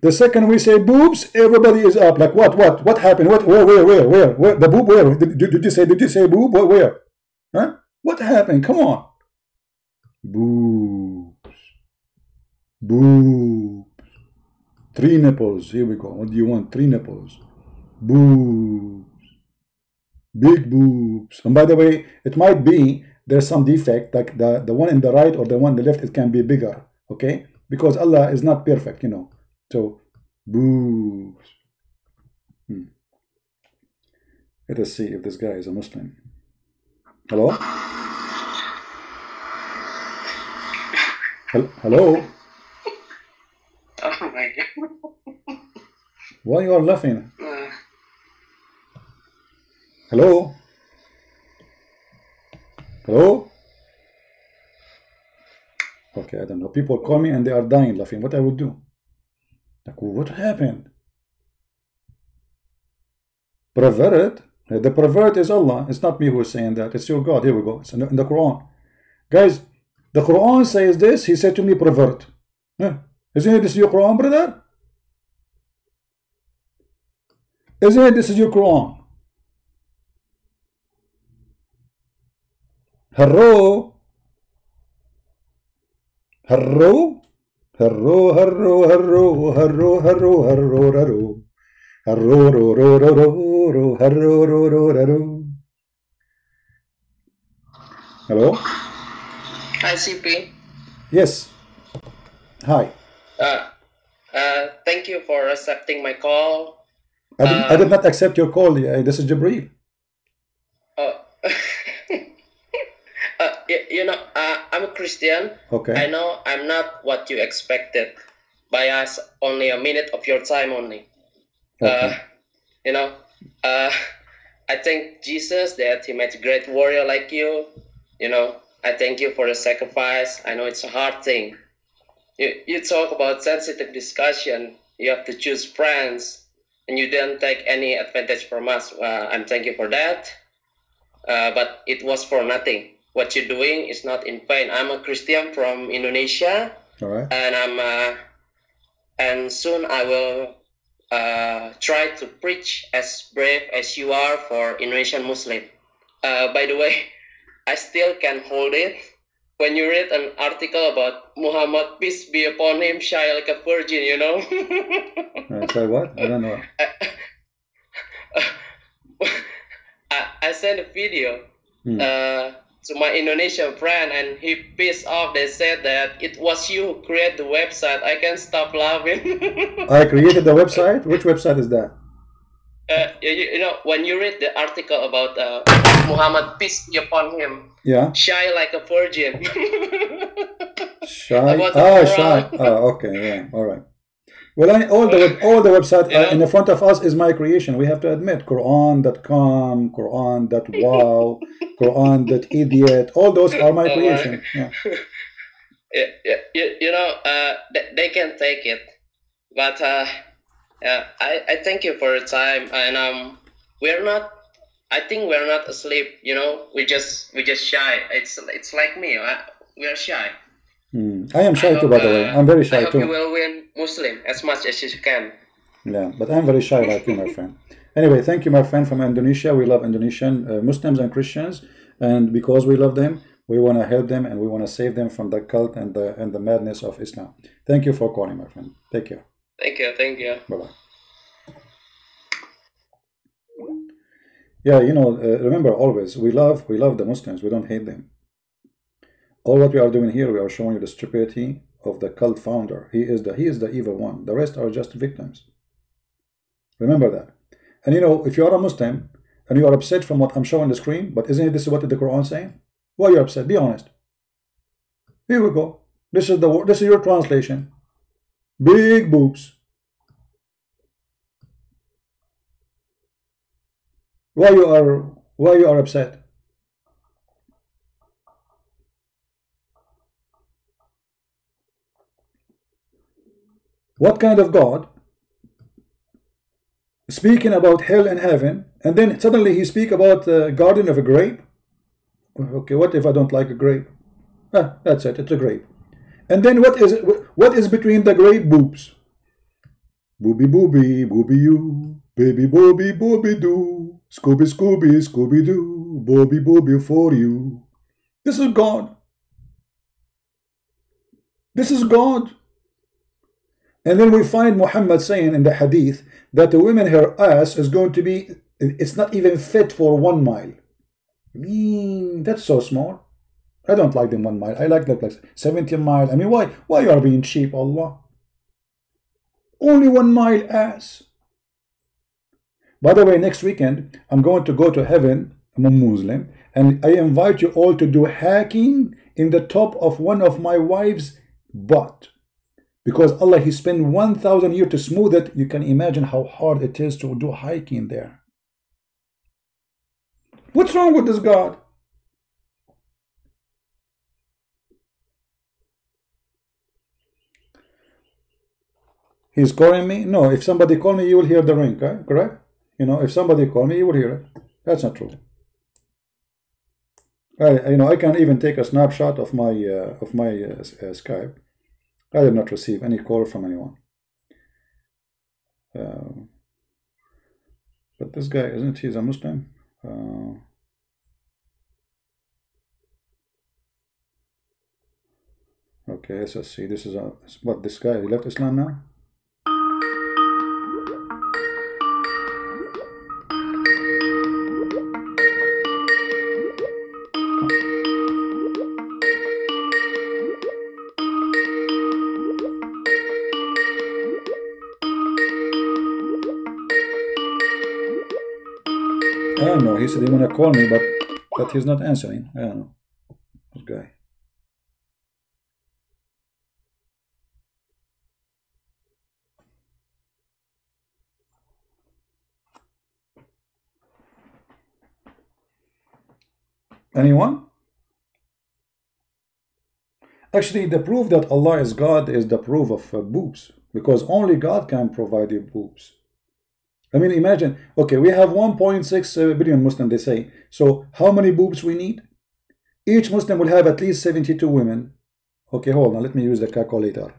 The second we say boobs, everybody is up. Like what? What? What happened? What? Where? Where? Where? Where? where? The boob? Where? Did, did, did you say? Did you say boob? Where? Huh? What happened? Come on. Boobs. Boobs. Three nipples. Here we go. What do you want? Three nipples. Boobs. Big boobs. And by the way, it might be there's some defect, like the, the one in the right or the one in the left, it can be bigger. Okay? Because Allah is not perfect, you know. So, boobs. Hmm. Let us see if this guy is a Muslim. Hello? Hello? Oh my god. Why you are laughing? Hello? Hello? Okay, I don't know. People call me and they are dying laughing. What I would do? Like, what happened? Pervert? The pervert is Allah. It's not me who is saying that. It's your God. Here we go. It's in the, in the Quran. Guys, the Quran says this. He said to me, pervert. Huh? Isn't this your Quran, brother? Isn't it this is your Quran? Hello? Hello? Hello, hello, hello, hello, hello, hello, hello. Hello, ro, ro, ro, ro, ro, hello, ro, ro, ro, ro. Hello? hi CP. Yes. Hi. Uh, uh, thank you for accepting my call. I did, I did not accept your call. This is Jibreel. Oh. uh, you, you know, uh, I'm a Christian. Okay. I know I'm not what you expected. By us, only a minute of your time only. Uh, Okay. you know, uh, I thank Jesus that He made a great warrior like you. You know, I thank you for the sacrifice. I know it's a hard thing. You, you talk about sensitive discussion. You have to choose friends, and you didn't take any advantage from us. Uh, I'm thank you for that. Uh, but it was for nothing. What you're doing is not in vain. I'm a Christian from Indonesia All right. and I'm uh, and soon I will uh, try to preach as brave as you are for Indonesian Muslim. Uh, by the way, I still can hold it. When you read an article about Muhammad, peace be upon him, shy like a virgin, you know. Uh, say what? I don't know. I, I sent a video Hmm. uh, to my Indonesian friend and he pissed off. They said that it was you who created the website. I can't stop laughing. I created the website. Which website is that? Uh, you, you know, when you read the article about uh, Muhammad, peace be upon him, Yeah. shy like a virgin. Shy. About Ah, Quran. shy. Ah, okay. Yeah. All right. Well, I, all the all the website uh, in the front of us is my creation. We have to admit, Quran.com, Quran.wow, Quran.idiot. All those are my creation. Yeah. yeah, yeah, you, you know, uh, they, they can take it, but uh, yeah, I, I thank you for your time, and um, we're not I think we're not asleep. You know, we just we just shy. It's it's like me. I, we are shy. Hmm. I am shy I too, by the way. uh, I'm very shy I hope you will win Muslim as much as you can. Yeah, but I'm very shy like you, my friend. Anyway, thank you, my friend from Indonesia. We love Indonesian uh, Muslims and Christians, and because we love them, we want to help them and we want to save them from the cult and the and the madness of Islam. Thank you for calling, my friend. Take care. Thank you, thank you. Bye bye. Yeah, you know, uh, remember always we love we love the Muslims. We don't hate them. All what we are doing here, we are showing you the stupidity of the cult founder. He is the he is the evil one. The rest are just victims. Remember that. And you know, if you are a Muslim and you are upset from what I'm showing the screen, but isn't this what the Quran saying? Why are you upset? Be honest. Here we go. This is the this is your translation. Big boobs. Why you are why you are upset? What kind of God speaking about hell and heaven and then suddenly he speak about the garden of a grape? Okay, what if I don't like a grape? Ah, that's it, it's a grape. And then what is what is between the grape boobs? Booby booby, booby you, baby booby booby doo, Scooby Scooby Scooby Doo, booby booby for you. This is God. This is God. And then we find Muhammad saying in the hadith that the woman her ass is going to be it's not even fit for one mile. I mean, that's so small. I don't like them one mile. I like that like 70 mile. I mean, why? Why you are being cheap, Allah? Only one mile ass. By the way, next weekend, I'm going to go to heaven. I'm a Muslim. And I invite you all to do hacking in the top of one of my wife's butt. Because Allah, He spent 1,000 years to smooth it. You can imagine how hard it is to do hiking there. What's wrong with this God? He's calling me? No, if somebody call me, you will hear the ring, right? correct? You know, if somebody call me, you will hear it. That's not true. I, you know, I can even take a snapshot of my uh, of my uh, uh, Skype. I did not receive any call from anyone. Uh, but this guy, isn't he a Muslim? Uh, okay, see. This is a what this guy he left Islam now. He said he wanna call me, but but he's not answering. I don't know. This guy. Anyone? Actually, the proof that Allah is God is the proof of uh, boobs, because only God can provide you boobs. I mean, imagine, okay, we have 1.6 billion Muslim, they say. So how many boobs we need? Each Muslim will have at least 72 women. Okay, hold on, let me use the calculator.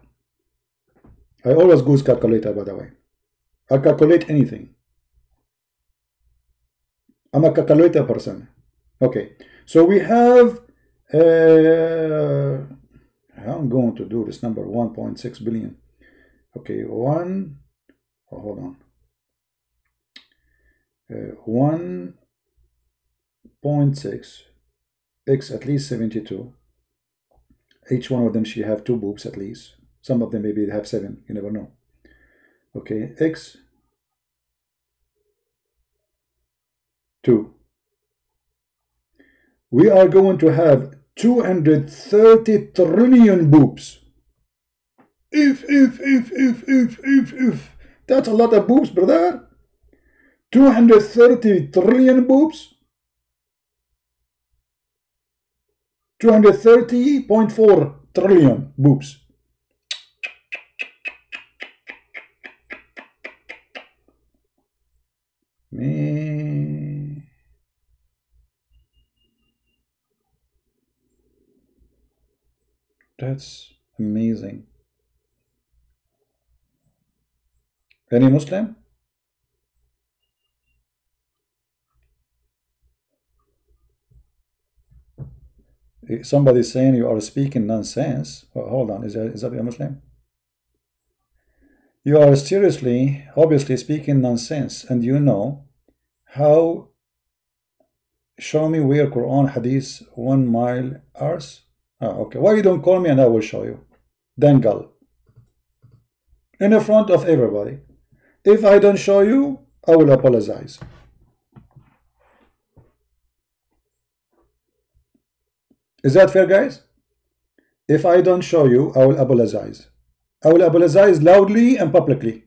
I always use calculator, by the way. I calculate anything. I'm a calculator person. Okay, so we have, uh, I'm going to do this number, 1.6 billion. Okay, one, oh, hold on. Uh, 1.6 x at least 72 each one of them should have two boobs at least. Some of them maybe have seven you never know. Okay x. 2 we are going to have 230 trillion boobs. If if if if if if if. That's a lot of boobs brother 230 trillion boobs? 230.4 trillion boobs. That's amazing. Any Muslim? Somebody saying you are speaking nonsense. Well, hold on, is that, is that a Muslim? You are seriously, obviously speaking nonsense, and you know how. Show me where Quran Hadith one mile hours. Oh, ah, okay. Why you don't call me and I will show you? Dangal. In the front of everybody. If I don't show you, I will apologize. Is that fair, guys? If I don't show you, I will apologize. I will apologize loudly and publicly.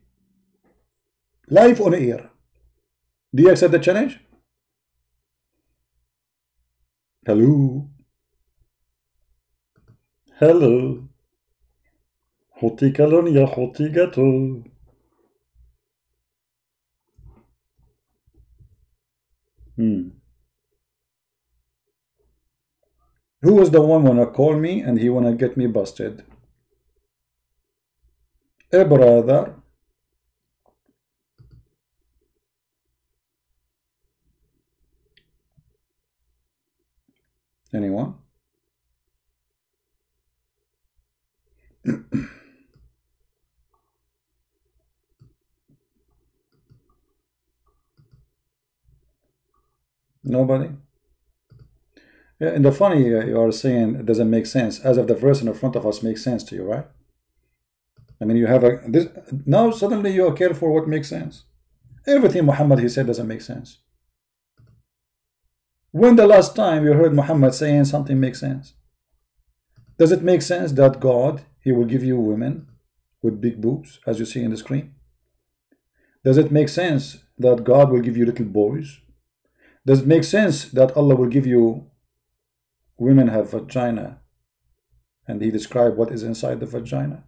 Live on air. Do you accept the challenge? Hello. Hello. Hoti kalonia, hoti gato. Hmm. Who was the one wanna call me and he wanna get me busted? A brother. Anyone? Nobody? And the funny uh, you are saying it doesn't make sense, as if the verse in front of us makes sense to you, right? I mean, you have a this now suddenly you care for what makes sense. Everything Muhammad he said doesn't make sense. When the last time you heard Muhammad saying something makes sense? Does it make sense that God he will give you women with big boobs, as you see in the screen? Does it make sense that God will give you little boys? Does it make sense that Allah will give you women have vagina and he described what is inside the vagina?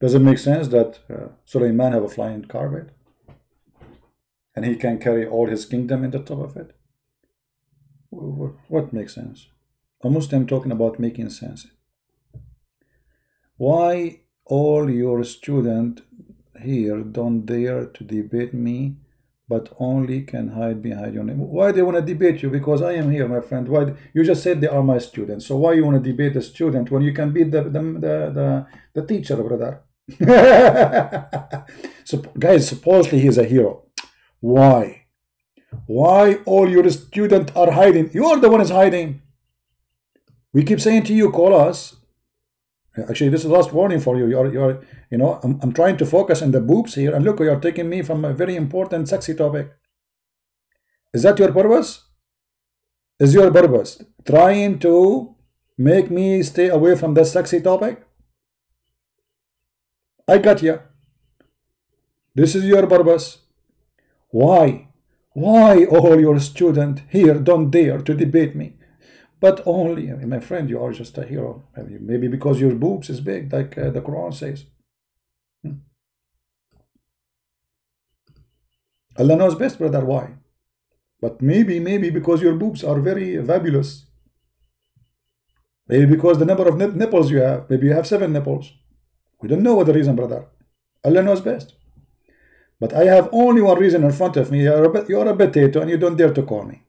Does it make sense that uh, Sulaiman have a flying carpet and he can carry all his kingdom in the top of it? What makes sense? A Muslim talking about making sense. Why all your student here don't dare to debate me but only can hide behind your name. Why they want to debate you? Because I am here, my friend. Why you just said they are my students? So why you want to debate the student when you can beat the the the, the, the teacher, brother? so guys, supposedly he's a hero. Why? Why all your students are hiding? You are the one is hiding. We keep saying to you, call us. Actually, this is the last warning for you. You're, you're, you know, I'm, I'm trying to focus on the boobs here, and look, you're taking me from a very important, sexy topic. Is that your purpose? Is your purpose trying to make me stay away from that sexy topic? I got you. This is your purpose. Why? Why all your students here don't dare to debate me? But only, my friend, you are just a hero. Maybe because your boobs is big, like uh, the Quran says. Hmm. Allah knows best, brother, why. But maybe, maybe because your boobs are very fabulous. Maybe because the number of nipples you have. Maybe you have seven nipples. We don't know what the reason, brother. Allah knows best. But I have only one reason in front of me. You're a, you're a potato and you don't dare to call me.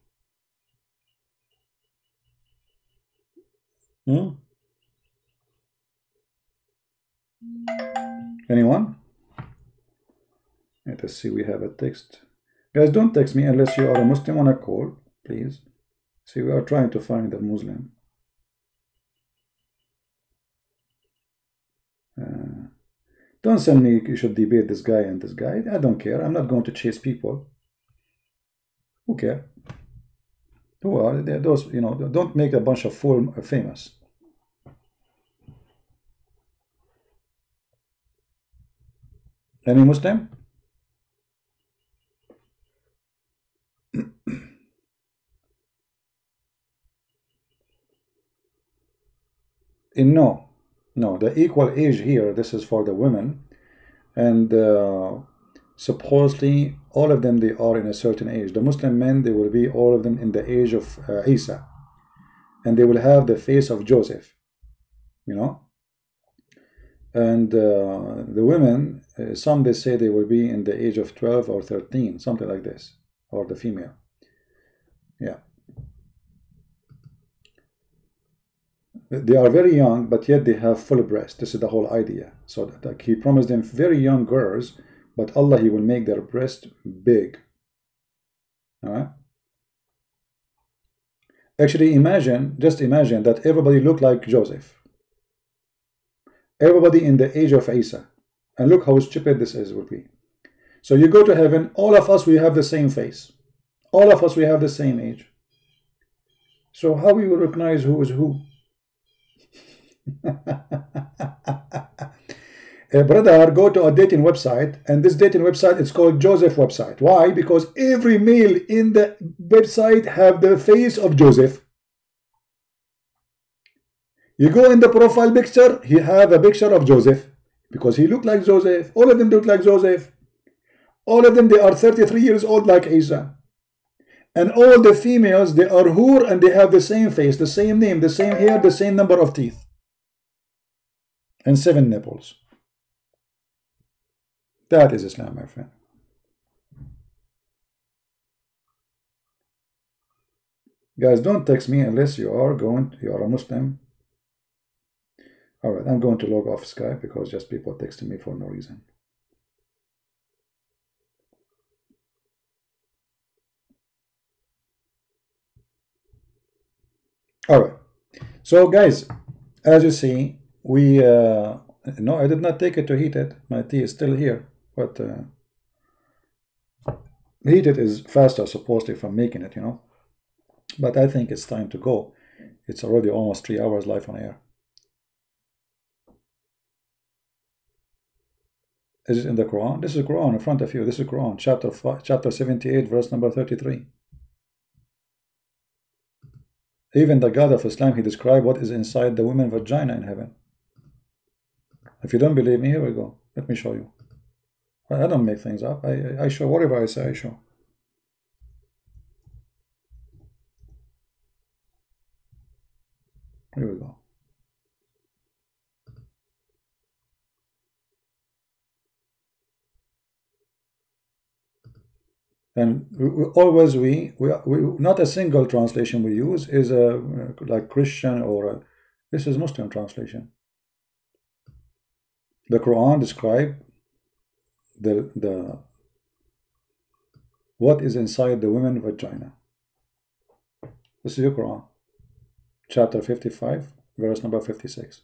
Hmm? Anyone? Let us see, we have a text. Guys, don't text me unless you are a Muslim on a call, please. See, we are trying to find a Muslim. Uh, don't send me you should debate this guy and this guy. I don't care. I'm not going to chase people. Who care? Who are? Those, you know, don't make a bunch of fool famous. Any Muslim? In no, no, the equal age here, this is for the women, and uh, supposedly all of them, they are in a certain age. The Muslim men, they will be all of them in the age of uh, Isa. and they will have the face of Joseph you know? And uh, the women uh, some they say they will be in the age of 12 or 13 something like this or the female. Yeah. They are very young but yet they have full breast this is the whole idea. So that, he promised them very young girls but Allah he will make their breast big. Actually imagine just imagine that everybody looked like Joseph. Everybody in the age of Isa. And look how stupid this is would be. So you go to heaven all of us we have the same face. All of us we have the same age. So how we will recognize who is who a brother go to a dating website and this dating website is called Joseph website. Why? Because every male in the website have the face of Joseph. You go in the profile picture he have a picture of Joseph because he looked like Joseph. All of them look like Joseph. All of them they are 33 years old like Isa and all the females they are Hur and they have the same face the same name the same hair the same number of teeth. And seven nipples that is Islam, my friend. Guys, don't text me unless you are going, you are a Muslim. All right, I'm going to log off Skype because just people texting me for no reason. All right. So, guys, as you see, we uh, no, I did not take it to heat it. My tea is still here, but uh, heated is faster supposedly from making it, you know. But I think it's time to go. It's already almost three hours live on air. Is it in the Quran? This is Quran in front of you. This is Quran, chapter five, chapter 78, verse number 33. Even the God of Islam, he described what is inside the woman vagina in heaven. If you don't believe me, here we go. Let me show you. I don't make things up. I, I show whatever I say, I show. Here we go. And always we, we, we, not a single translation we use is a like Christian or a, this is Muslim translation. The Quran describe the the what is inside the woman vagina. This is your Quran, chapter 55, verse number 56.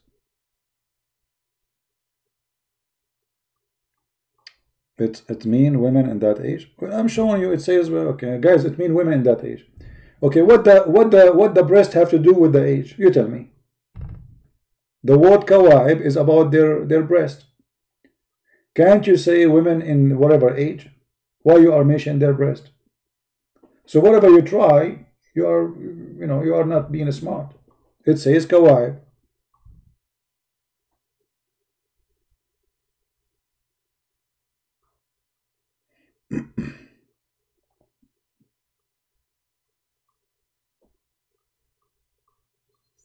It, it mean women in that age. I'm showing you. It says, well, okay, guys, it mean women in that age. Okay, what the what the what the breast have to do with the age? You tell me. The word kawaib is about their, their breast. Can't you say women in whatever age? Why you are mentioning their breast? So whatever you try, you are, you know, you are not being smart. It says kawaib.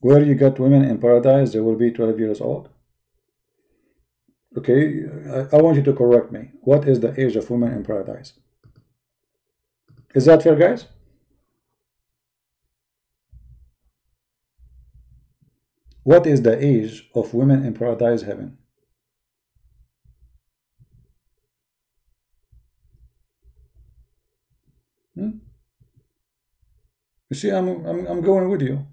where you get women in paradise, they will be 12 years old. Okay, I, I want you to correct me. What is the age of women in paradise? Is that fair, guys? What is the age of women in paradise heaven? Hmm? You see, I'm, I'm, I'm going with you.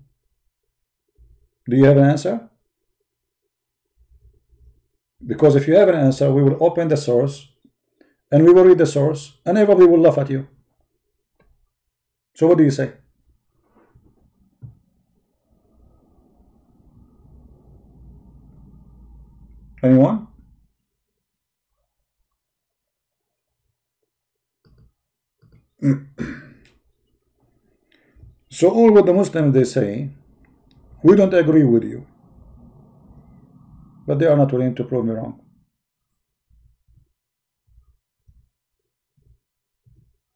Do you have an answer? Because if you have an answer, we will open the source and we will read the source and everybody will laugh at you. So what do you say? Anyone? so all what the Muslims they say we don't agree with you. But they are not willing to prove me wrong.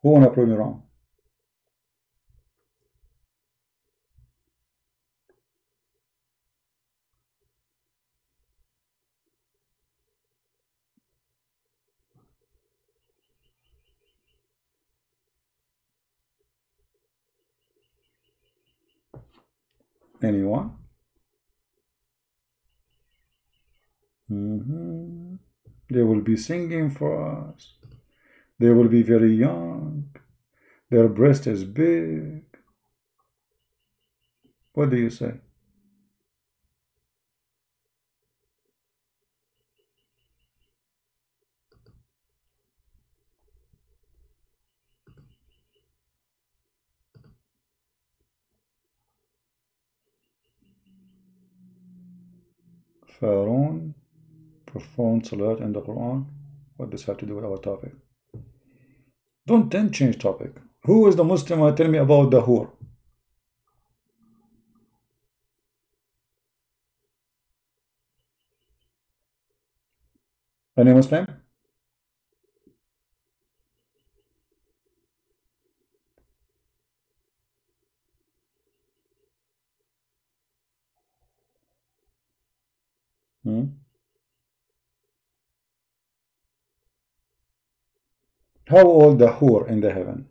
Who wanna prove me wrong? Anyone? Mm -hmm. They will be singing for us. They will be very young. Their breast is big. What do you say? Pharaoh performed salat in the Quran. What does have to do with our topic? Don't then change topic. Who is the Muslim? Tell me about the Hur. Any Muslim? Hmm? How old the Hur in the heaven?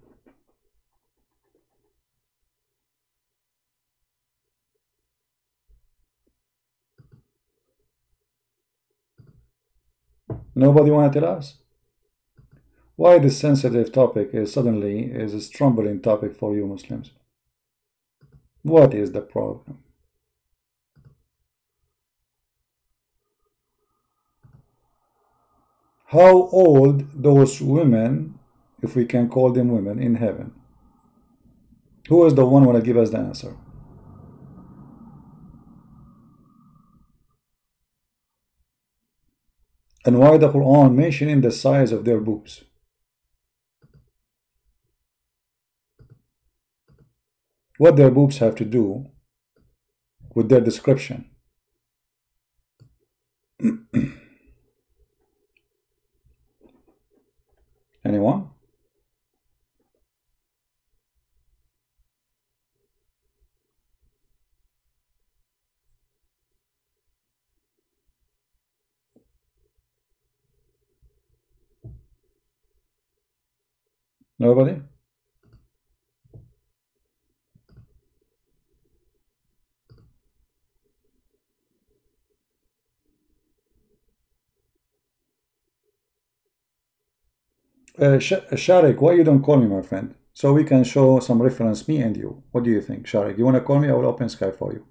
Nobody want to tell us? Why this sensitive topic is suddenly is a stumbling topic for you Muslims? What is the problem? How old those women, if we can call them women, in heaven? Who is the one who to give us the answer? And why the Quran mentioning the size of their boobs? What their boobs have to do with their description? Anyone? Nobody? Uh, Sh Sharik, why you don't call me, my friend? So we can show some reference, me and you. What do you think, Sharik? You want to call me? I will open Skype for you.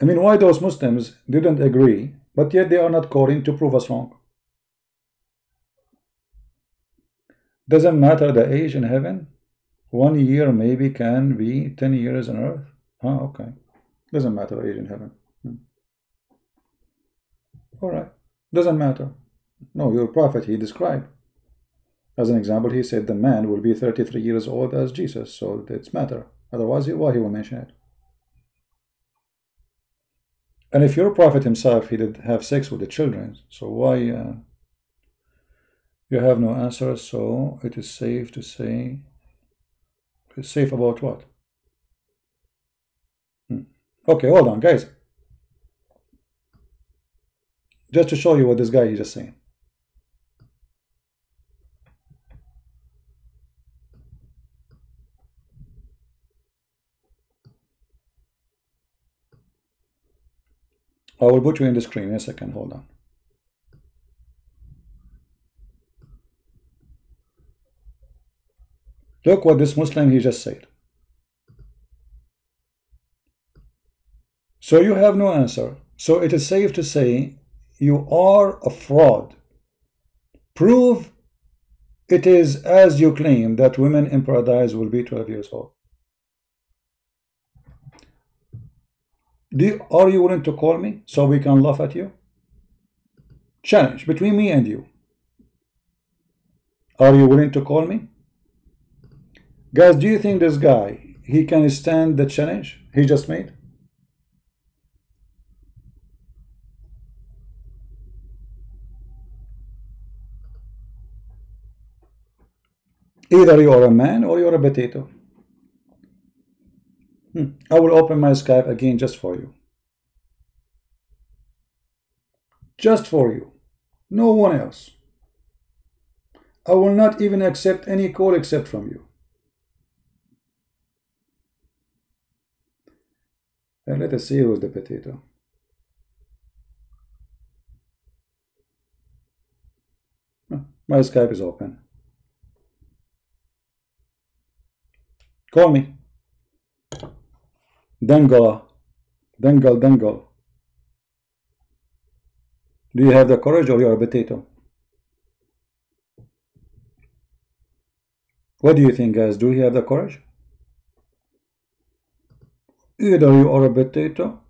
I mean, why those Muslims didn't agree, but yet they are not calling to prove us wrong? Doesn't matter the age in heaven. One year maybe can be 10 years on earth. Ah, okay. Doesn't matter age in heaven. Hmm. All right. Doesn't matter. No, your prophet he described. As an example, he said the man will be 33 years old as Jesus, so it's matter. Otherwise, why he will mention it? And if your prophet himself, he did have sex with the children, so why uh, you have no answer, so it is safe to say, it's safe about what? Hmm. Okay, hold on, guys. Just to show you what this guy is just saying. I will put you in the screen in a second, hold on. Look what this Muslim he just said. So you have no answer. So it is safe to say you are a fraud. Prove it is as you claim that women in paradise will be 12 years old. Do, are you willing to call me so we can laugh at you? Challenge between me and you. Are you willing to call me? Guys, do you think this guy, he can stand the challenge he just made? Either you're a man or you're a potato. Hmm. I will open my Skype again just for you. Just for you. No one else. I will not even accept any call except from you. And let us see who's the potato. My Skype is open. Call me. Dangle. Dangle, dangle. Do you have the courage or you're a potato? What do you think, guys? Do you have the courage? Either you are a potato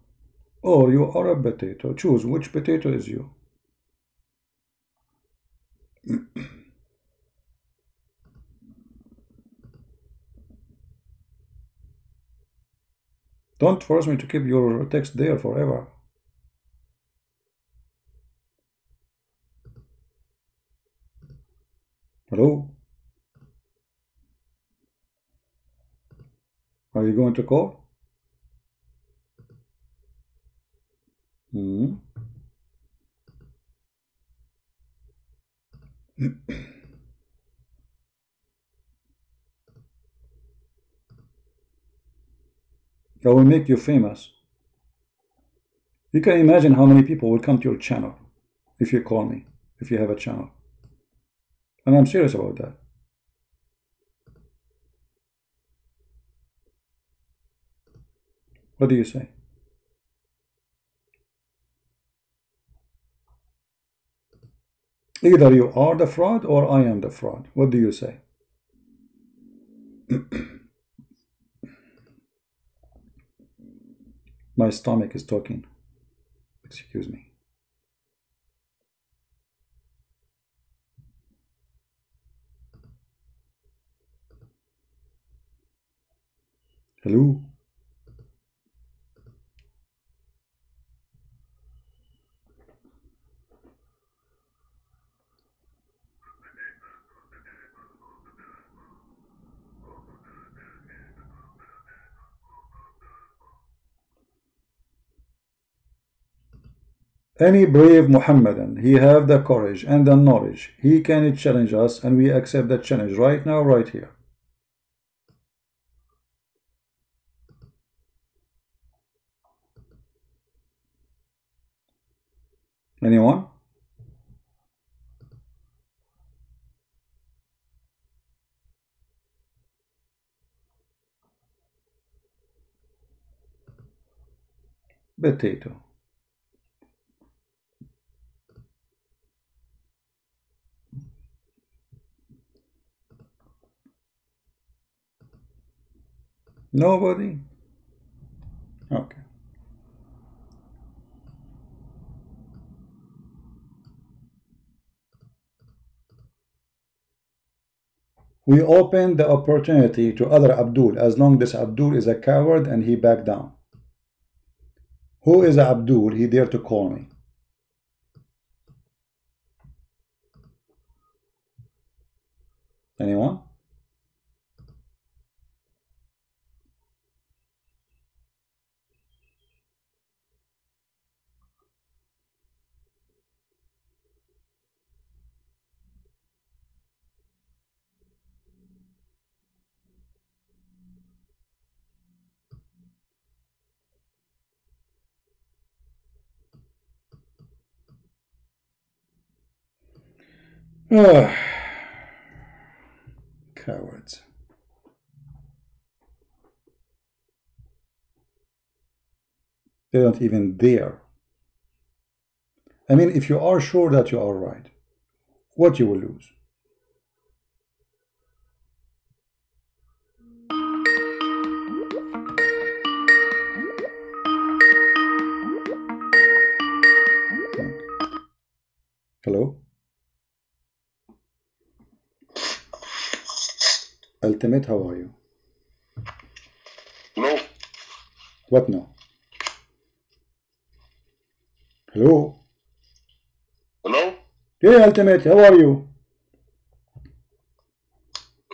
or you are a potato. Choose which potato is you. Don't force me to keep your text there forever. Hello? Are you going to call? Hmm. I will make you famous. You can imagine how many people will come to your channel if you call me, if you have a channel. And I'm serious about that. What do you say? Either you are the fraud or I am the fraud. What do you say? My stomach is talking. Excuse me. Hello? Any brave Muhammadan, he have the courage and the knowledge. He can challenge us and we accept that challenge right now, right here. Anyone? Potato. Nobody? Okay. We open the opportunity to other Abdul as long as Abdul is a coward and he back down. Who is Abdul? He dare to call me. Anyone? Ah, cowards. They don't even dare. I mean, if you are sure that you are right, what you will lose? Hello? Ultimate, how are you? No. What no? Hello? Hello? Yeah, Ultimate, how are you?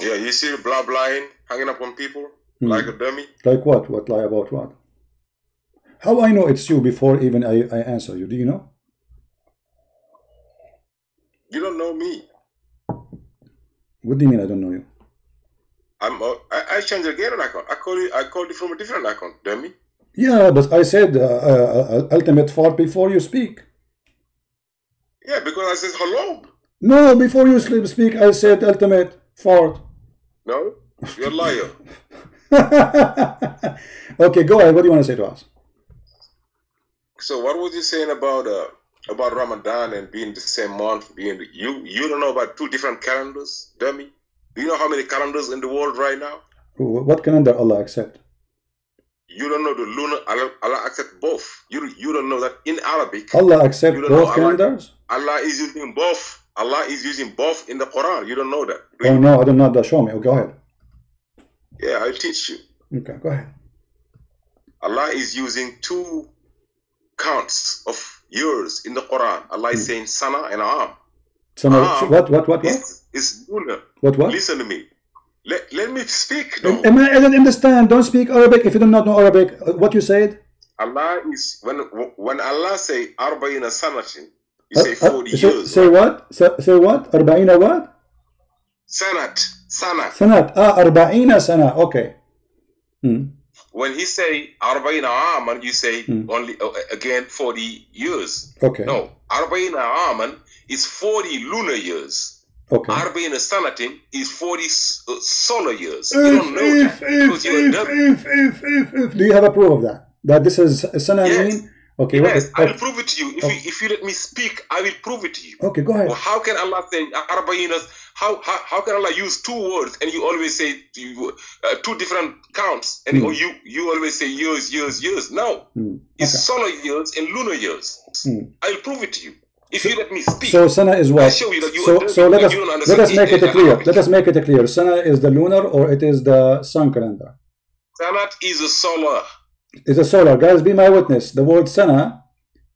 Yeah, you see the blah blahing hanging up on people hmm. like a dummy? Like what? What lie about what? How I know it's you before even I, I answer you? Do you know? You don't know me. What do you mean I don't know you? I'm. Uh, I, I changed again an account. I call you. I called you from a different account, dummy. Yeah, but I said uh, uh, ultimate fart before you speak. Yeah, because I said hello. No, before you sleep speak, I said ultimate fart. No, you're a liar. okay, go ahead. What do you want to say to us? so what was you saying about uh about Ramadan and being the same month? Being you you don't know about two different calendars, dummy. Do you know how many calendars in the world right now? What calendar Allah accept? You don't know the lunar. Allah, Allah accept both. You you don't know that in Arabic. Allah accept You don't know both Allah- calendars? Allah is using both. Allah is using both in the Quran. You don't know that. do Oh no, I don't know that. Show me. Oh, go ahead. Yeah, I'll teach you. Okay, go ahead. Allah is using two counts of years in the Quran. Allah is hmm. saying sana and am. Some ah, what, what, what, what? It's, it's What, what? Listen to me. Let, let me speak. No. I, I don't understand. Don't speak Arabic if you do not know Arabic. Uh, what you said? Allah is, when, when Allah say Arba'ina sanatin, he uh, say uh, 40 uh, say, years. Say right? what? Say, say what? Arba'ina what? Sanat. Sanat. Sanat. Ah, Arba'ina sana. Okay. Hmm. When he say arba'ina aman, you say Hmm. only uh, again forty years. Okay. No, arba'ina aman is forty lunar years. Okay. Arba'ina sanatin is forty uh, solar years. If, you don't know if, that if, if, if, if, if, if. Do you have a proof of that? That this is Sana Yes. Okay. Yes, I will prove it to you. If Oh. you if you let me speak, I will prove it to you. Okay, go ahead. Well, how can Allah say Arabayinas? How, how how can Allah use two words and you always say uh, two different counts and Hmm. you you always say years years years? No, Hmm. it's solar years and lunar years. Hmm. I'll prove it to you if you let me speak. So Sana is I what? show you that you So so let us let us make it Arabic. clear. Let us make it clear. Sana is the lunar or it is the sun calendar. Sanat is a solar. It's a solar. Guys, be my witness. The word Sana,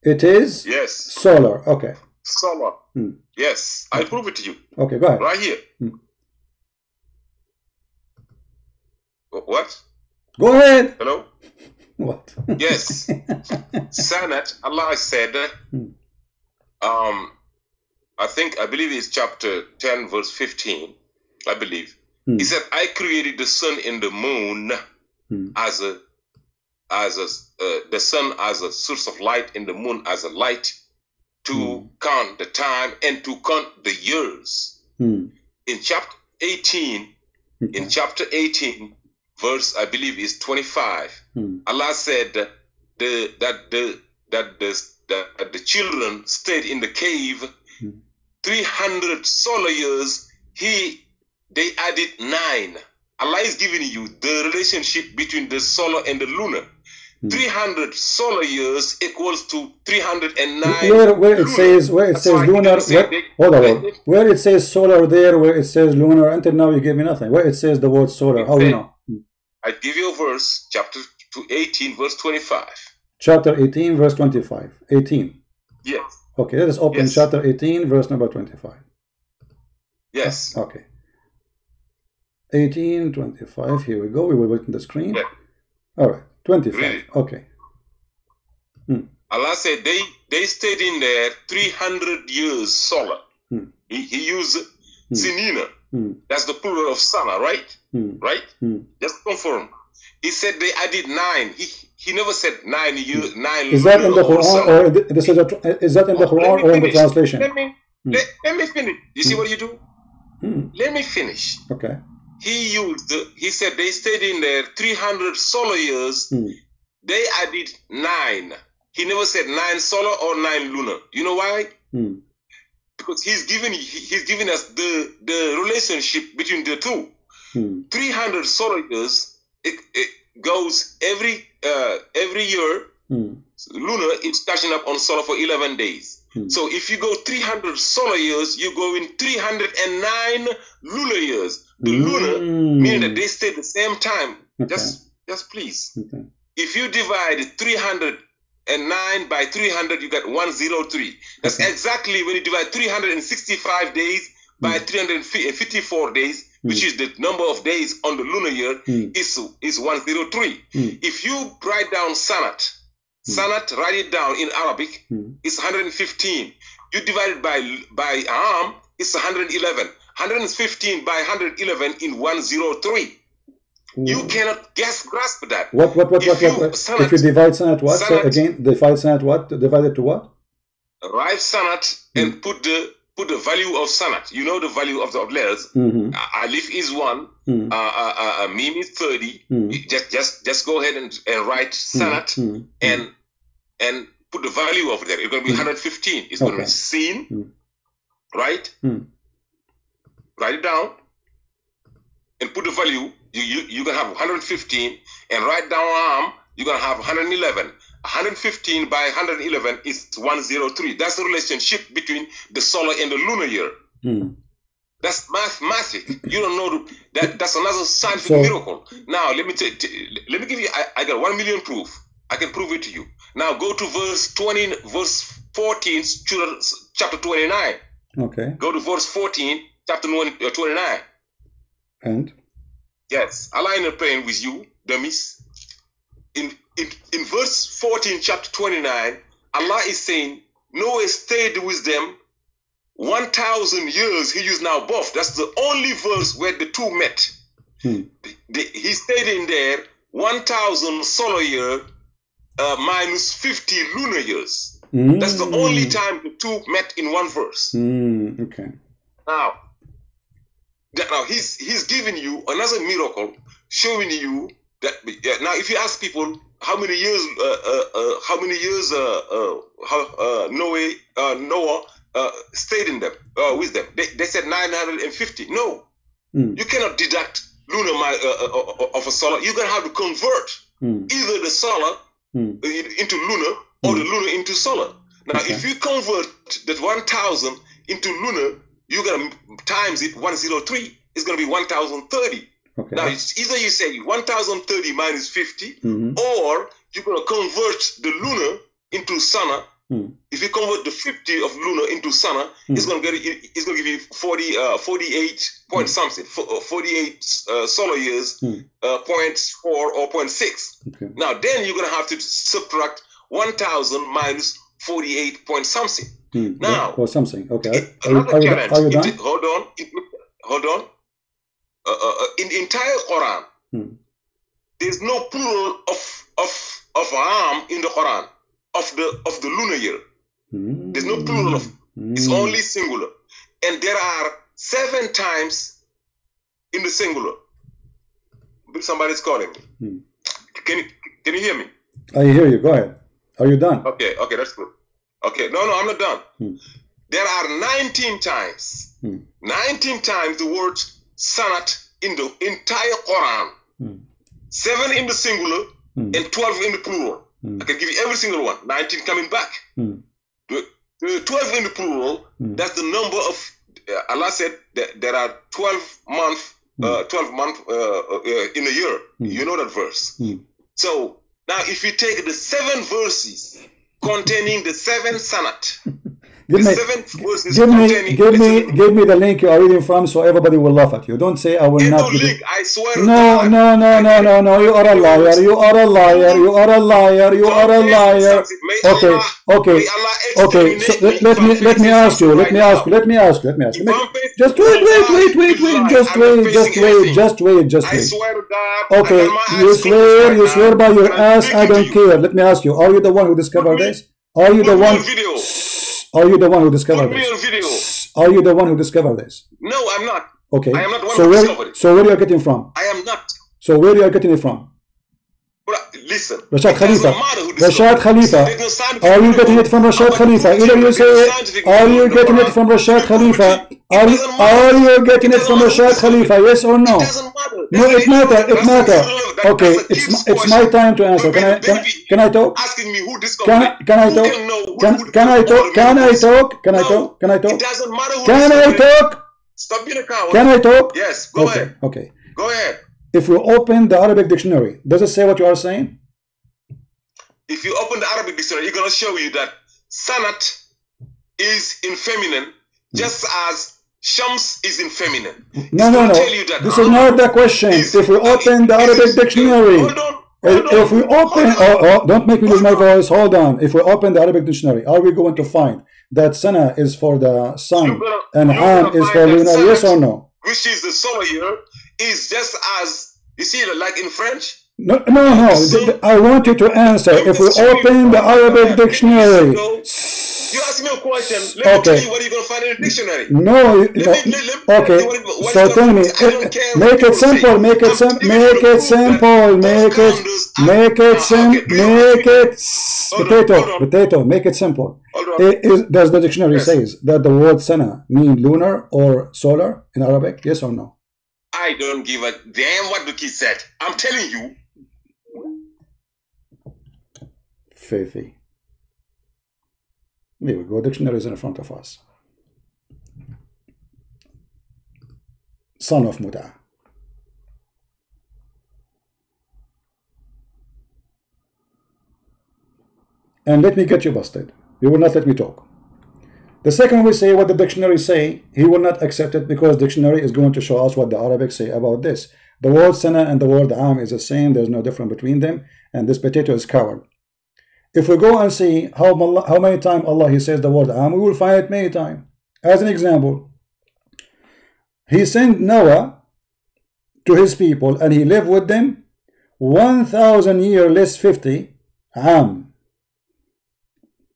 it is Yes, solar. Okay. solar. Hmm. Yes, I'll prove it to you Okay, go ahead. right here. Hmm. What? Go ahead. Hello? What? Yes. Sanat, Allah said, Hmm. um, I think, I believe it's chapter 10, verse 15, I believe. Hmm. He said, I created the sun and the moon Hmm. as a, as a, uh, the sun as a source of light and the moon as a light to Hmm. count the time and to count the years. Hmm. In chapter 18, Okay. in chapter 18, verse, I believe is 25, Hmm. Allah said that the that the that the that the children stayed in the cave Hmm. 300 solar years. He they added nine. Allah is giving you the relationship between the solar and the lunar. Hmm. 300 solar years equals to 309. Where where it lunar. says where it That's says lunar where, hold on, they- hold on. where it says solar there where it says lunar until now you gave me nothing where it says the word solar how we know Hmm. I give you a verse, chapter 18, verse 25. chapter 18 verse 25 18 Yes, okay let us open Yes. chapter 18 verse number 25 yes. okay 18 25 here we go we will wait on the screen Yeah. all right 25 Really? okay Allah said they they stayed in there 300 years solid. Hmm. He, he used Hmm. sinina. Hmm. That's the plural of sana, right? Hmm. Right? Hmm. Just confirm. He said they added nine. He he never said nine years, nine. is that in the or Quran or this is a, is that in the Oh, Quran or in the translation Let me Hmm. let, let me finish. You see Hmm. what you do? Hmm. Let me finish. okay He used. He said they stayed in there 300 solar years. Hmm. They added nine. He never said nine solar or nine lunar. You know why? Hmm. because he's giving he's giving us the the relationship between the two. Hmm. 300 solar years it, it goes every uh, every year Hmm. lunar it's catching up on solar for 11 days Hmm. so if you go 300 solar years you go in 309 lunar years the lunar Hmm. meaning that they stay the same time Okay. just just please Okay. if you divide 309 by 300 you get 103 that's Okay. exactly when you divide 365 days by 354 days which is the number of days on the lunar year Hmm. is is 103 Hmm. if you write down sanat sanat write it down in arabic Hmm. it's 115 you divide it by by am it's 111 115 by 111 in 103 You cannot guess grasp that. What, what, what, If what, you- what, what? Sanat- If you divide Sanat what? So Sanat- again, divide Sanat what? Divide it to what? Write sanat and put the put the value of sanat. You know the value of the of letters. Mm-hmm. Alif is one. Mm. Uh, uh, uh, uh, is thirty. Mm. Just just just go ahead and, and write sanat Mm. and and put the value of there. It's going to be 115. It's going to be seen, Mm. right? Write it down and put the value. You you you're gonna have 115 and write down am. You're gonna have 111. 115 by 111 is 103. That's the relationship between the solar and the lunar year. Mm. That's mathematics. You don't know that. That's another scientific So- miracle. Now let me t- t- let me give you. I, I got one million proof. I can prove it to you. Now go to verse twenty, verse fourteen, chapter- chapter twenty-nine. Okay. Go to verse fourteen, chapter uh, twenty-nine. And? Yes, Allah is praying with you, dummies. In, in in verse fourteen, chapter twenty-nine, Allah is saying Noah stayed with them one thousand years. He used now both. That's the only verse where the two met. Hmm. The- he stayed in there 1000 solar year uh, minus 50 lunar years. Mm. That's the only time the two met in one verse. Mm. Okay. Now, that- now he's he's giving you another miracle, showing you that. yeah, Now, if you ask people how many years, uh, uh, uh, how many years, uh, uh, how, uh, Noah, uh, Noah uh, stayed in them uh, with them, they, they said 950. No, Mm. you cannot deduct lunar mi- uh, uh, uh, of a solar. You're gonna have to convert Mm. either the solar Mm. in- into lunar or the lunar into solar. Now, Okay. if you convert that 1000 into lunar, you're going to times it 103, it's going to be 1030. Okay. Now, it's either you say 1030 minus 50, Mhm. or you're going to convert the lunar into sana. Mm. If you convert the 50 of lunar into sana, it's going to get it's going to give you 40, uh, 48 point something, fo- uh, 48 uh, solar years, Mm. uh, point four or point six. Okay. Now, then you're going to have to subtract 1,000 minus 48 point something. Mm. Now- or something. Okay. Are, you, Another are, challenge. are you in done? hold on. Hold on. Uh, uh, uh, in the entire Quran, Hmm. there's no plural of of of am in the Quran of the of the lunar year. Mm. There's no plural of. It's Mm. only singular, and there are seven times in the singular. Somebody's calling me. Hmm. Can you can you hear me? I hear you. Go ahead. Are you done? Okay, okay, that's good. Okay, no, no, I'm not done. Hmm. There are 19 times, Hmm. 19 times the word sanat in the entire Quran. Hmm. Seven in the singular Hmm. and 12 in the plural. Hmm. I can give you every single one. 19 coming back. Hmm. The, the 12 in the plural, that's the number of, uh, Allah said that there are 12 month, uh, 12 month uh, uh, in a year. Hmm. You know that verse. Hmm. So now, if you take the seven verses containing the seven sanat, Give me, give me, give the me, give me the link you are reading from, so everybody will laugh at you. Don't say I will Get not the give it. link. I swear. No, no, no, no, no, no. You are a liar. You are a liar. You are a liar. You are a liar. Okay, okay, okay. So let, let me let me ask you. Let me ask you. Let me ask you. Let me ask you. now. Make- If I'm facing- Just wait, wait, wait, wait, wait. Just wait, just wait, just wait, just wait. swear to God. Okay, I got my you swear, you swear by your ass. I don't care. Let me ask you. Are you the one who discovered this? Are you the one? Are you the one who discovered Put this? video. Are you the one who discovered this? No, I'm not. Okay. I am not one so who where, discovered it. so where are you getting from? I am not. So where are you getting it from? Listen. Rashad Khalifa. Rashad. Khalifa. There's no scientific Are you getting it from Rashad Khalifa? Either you say, scientific are you getting it from Rashad Khalifa? Are you, are you getting It it from Rashad Khalifa? Yes or no? It. No, it matter. It that's matter. Okay, it's it's my time to answer. Can I can, can I talk? Asking me who discovered Can it. can I talk? Can, Can I talk? Can I talk? Can I talk? Can I talk? doesn't matter who Can I talk? Stop being a coward. Can I talk? Yes, go ahead. okay. Go ahead. If we open the Arabic dictionary, does it say what you are saying? If you open the Arabic dictionary, it's going to show you that sanat is in feminine, just as shams is in feminine. No, no, no. tell you that This is not the question. is- If we open the Arabic is- dictionary, Hold on. if hold on, if we open, oh, oh, don't make me lose my voice. Hold on. If we open the Arabic dictionary, are we going to find that sana is for the sun gonna- and ham is for lunar? Yes or no? which is the solar year, is just as You see, like in French, No, no, no. th- I want you to answer. If we open the Arabic dictionary, You ask me a question. Let me Okay. tell you what you're gonna find in the dictionary. no, Let no. me- let- let Okay. what- So tell me, I eh, don't care what make it simple. Make it I'm simple. Make it simple. Make it. Make it simple. okay, do you- Make it potato. Potato. Make it simple. Hold on. I- is- does the dictionary Yes. says that the word sana mean lunar or solar in Arabic? Yes or no? I don't give a damn what the kid said. I'm telling you. Filthy. There we go. Dictionary is in front of us. Son of Muta. And let me get you busted. You will not let me talk. The second we say what the dictionary say, he will not accept it because dictionary is going to show us what the Arabic say about this. The word sana and the word am is the same. There's no difference between them. And this potato is coward. If we go and see how, how many times Allah He says the word am, we will find it many times. As an example, He sent Noah to his people and he lived with them 1,000 year less 50 am.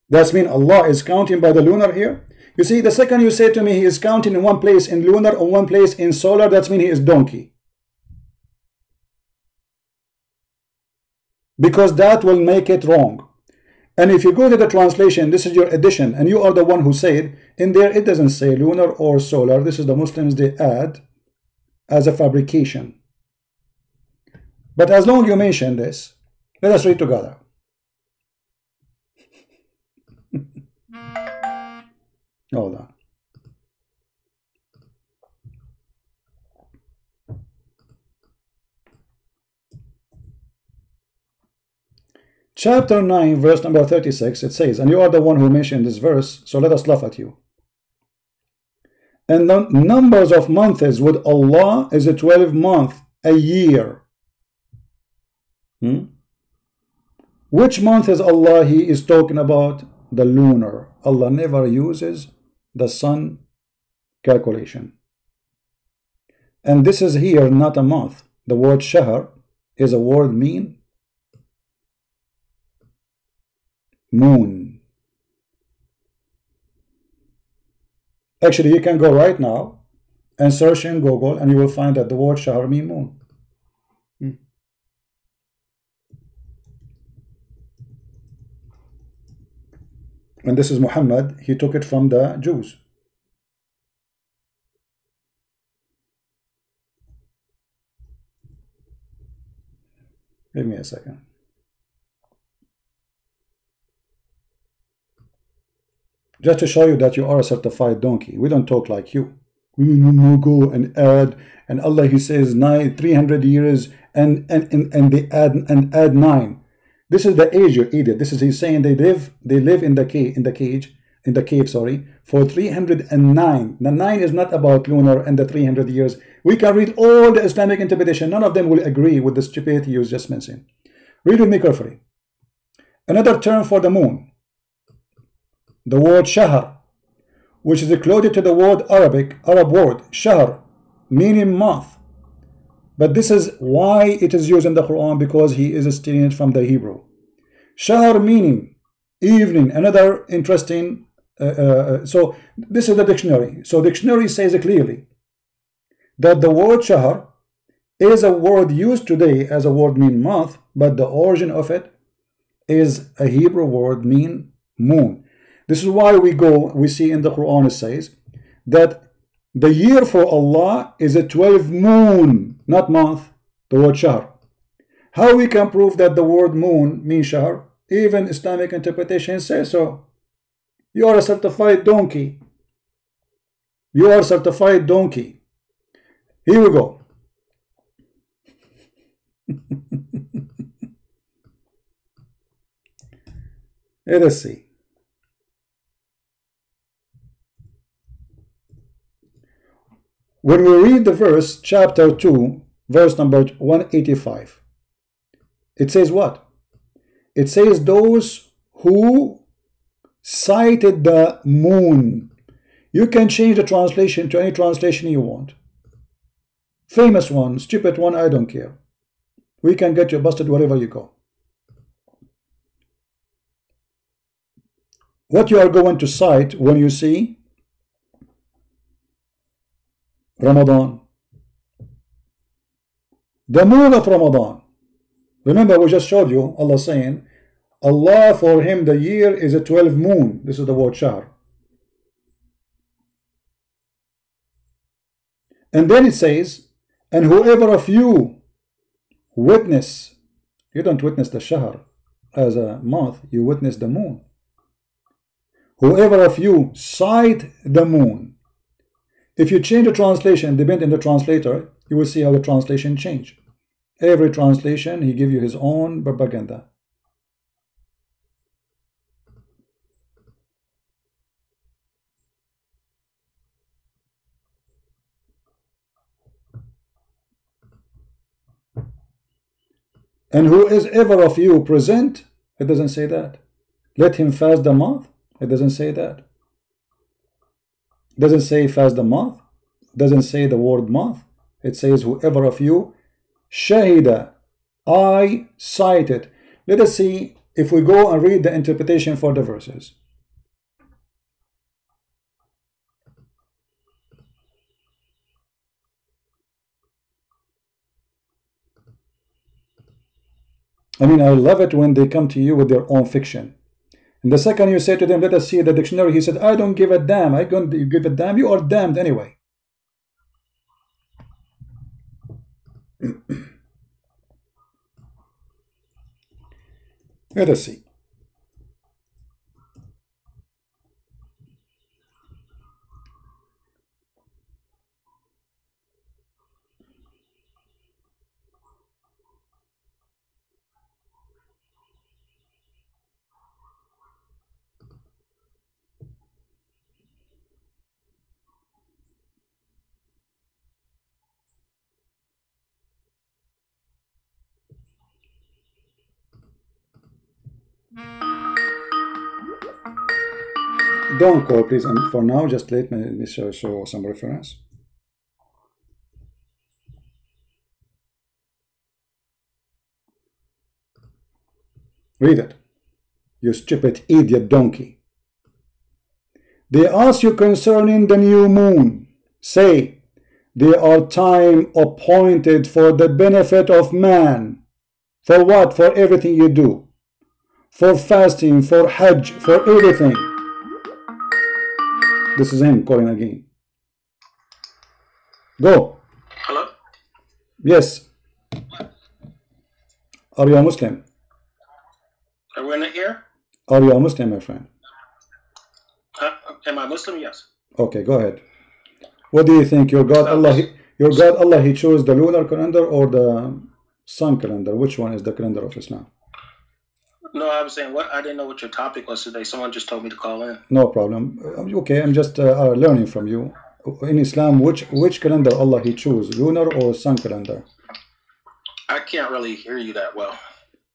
That's mean Allah is counting by the lunar here. You see, the second you say to me he is counting in one place in lunar or one place in solar, that's mean he is donkey. Because that will make it wrong. And if you go to the translation, this is your addition, and you are the one who said, in there it doesn't say lunar or solar. This is the Muslims they add as a fabrication. But as long you mention this, let us read together. Hold on. Chapter 9, verse number 36, it says, And you are the one who mentioned this verse, so let us laugh at you. And the numbers of months with Allah is a 12 month, a year. Hmm? Which month is Allah he is talking about? The lunar. Allah never uses the sun calculation. And this is here not a month. The word shahr is a word mean moon. Actually, you can go right now and search in Google and you will find that the word shahr mean moon. Hmm. And this is Muhammad. He took it from the Jews. Give me a second. Just to show you that you are a certified donkey. We don't talk like you. We will go and add, and Allah He says nine, three hundred years, and and and, and they add and add nine. This is the age idiot. This is He's saying they live they live in the cave in the cage in the cave. Sorry for three hundred and nine. The nine is not about lunar and the three hundred years. We can read all the Islamic interpretation. None of them will agree with the stupidity you just mentioned. Read with me carefully. Another term for the moon the word shahr, which is clothed to the word Arabic, Arab word, shahr, meaning month. But this is why it is used in the Quran because he is stealing it from the Hebrew. Shahr meaning evening, another interesting, uh, uh, so this is the dictionary. So dictionary says clearly that the word shahr is a word used today as a word mean month, but the origin of it is a Hebrew word mean moon. This is why we go, we see in the Quran it says that the year for Allah is a 12 moon, not month, the word shahr. How we can prove that the word moon means shahr? Even Islamic interpretation says so. You are a certified donkey. You are a certified donkey. Here we go. Let us see. When we read the verse, chapter 2, verse number 185, it says what? It says those who sighted the moon. You can change the translation to any translation you want. Famous one, stupid one, I don't care. We can get you busted wherever you go. What you are going to cite when you see Ramadan. The moon of Ramadan. Remember, we just showed you Allah saying, Allah for him the year is a 12 moon. This is the word shahr. And then it says, and whoever of you witness, you don't witness the shahr as a month, you witness the moon. Whoever of you sight the moon. If you change the translation, depend on the translator, you will see how the translation change. Every translation, he give you his own propaganda. And who is ever of you present? It doesn't say that. Let him fast the month. It doesn't say that. Doesn't say fast the month. Doesn't say the word month. It says whoever of you shahida. I cited. Let us see if we go and read the interpretation for the verses. I mean, I love it when they come to you with their own fiction. And the second you say to them, let us see the dictionary, he said, I don't give a damn. I don't give a damn. You are damned anyway. let us see. Don't call, please. And for now, just let me show, show some reference. Read it. You stupid idiot donkey. They ask you concerning the new moon. Say, they are time appointed for the benefit of man. For what? For everything you do. For fasting, for hajj, for everything. This is him calling again. Go. Hello? Yes. Are you a Muslim? Are we in the ear? Are you a Muslim, my friend? Huh? Am I Muslim? Yes. Okay, go ahead. What do you think? Your God Allah, he- your God Allah, He chose the lunar calendar or the sun calendar? Which one is the calendar of Islam? No, I was saying what I didn't know what your topic was today. Someone just told me to call in. No problem. Uh, Okay, I'm just uh, uh, learning from you. In Islam, which which calendar Allah He chose, lunar or sun calendar? I can't really hear you that well.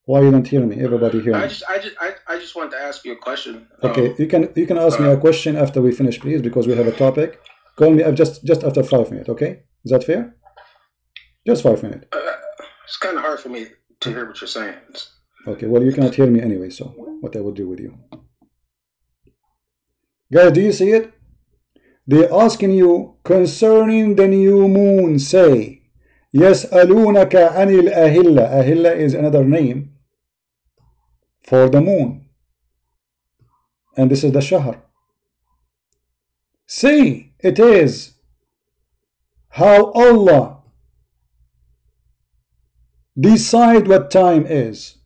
Why you don't hear me? Everybody hear I me. just, I just, I, I just wanted to ask you a question. Okay, Um, you can you can ask me a question after we finish, please, because we have a topic. Call me uh, just just after five minutes. Okay, is that fair? Just five minutes. uh, it's kind of hard for me to hear what you're saying. Okay, well, you cannot hear me anyway, so what I will do with you. Guys, do you see it? They're asking you concerning the new moon, say, يَسْأَلُونَكَ عَنِ الْأَهِلَّةِ Ahilla is another name for the moon. And this is the Shahr. Say, it is how Allah decide what time is.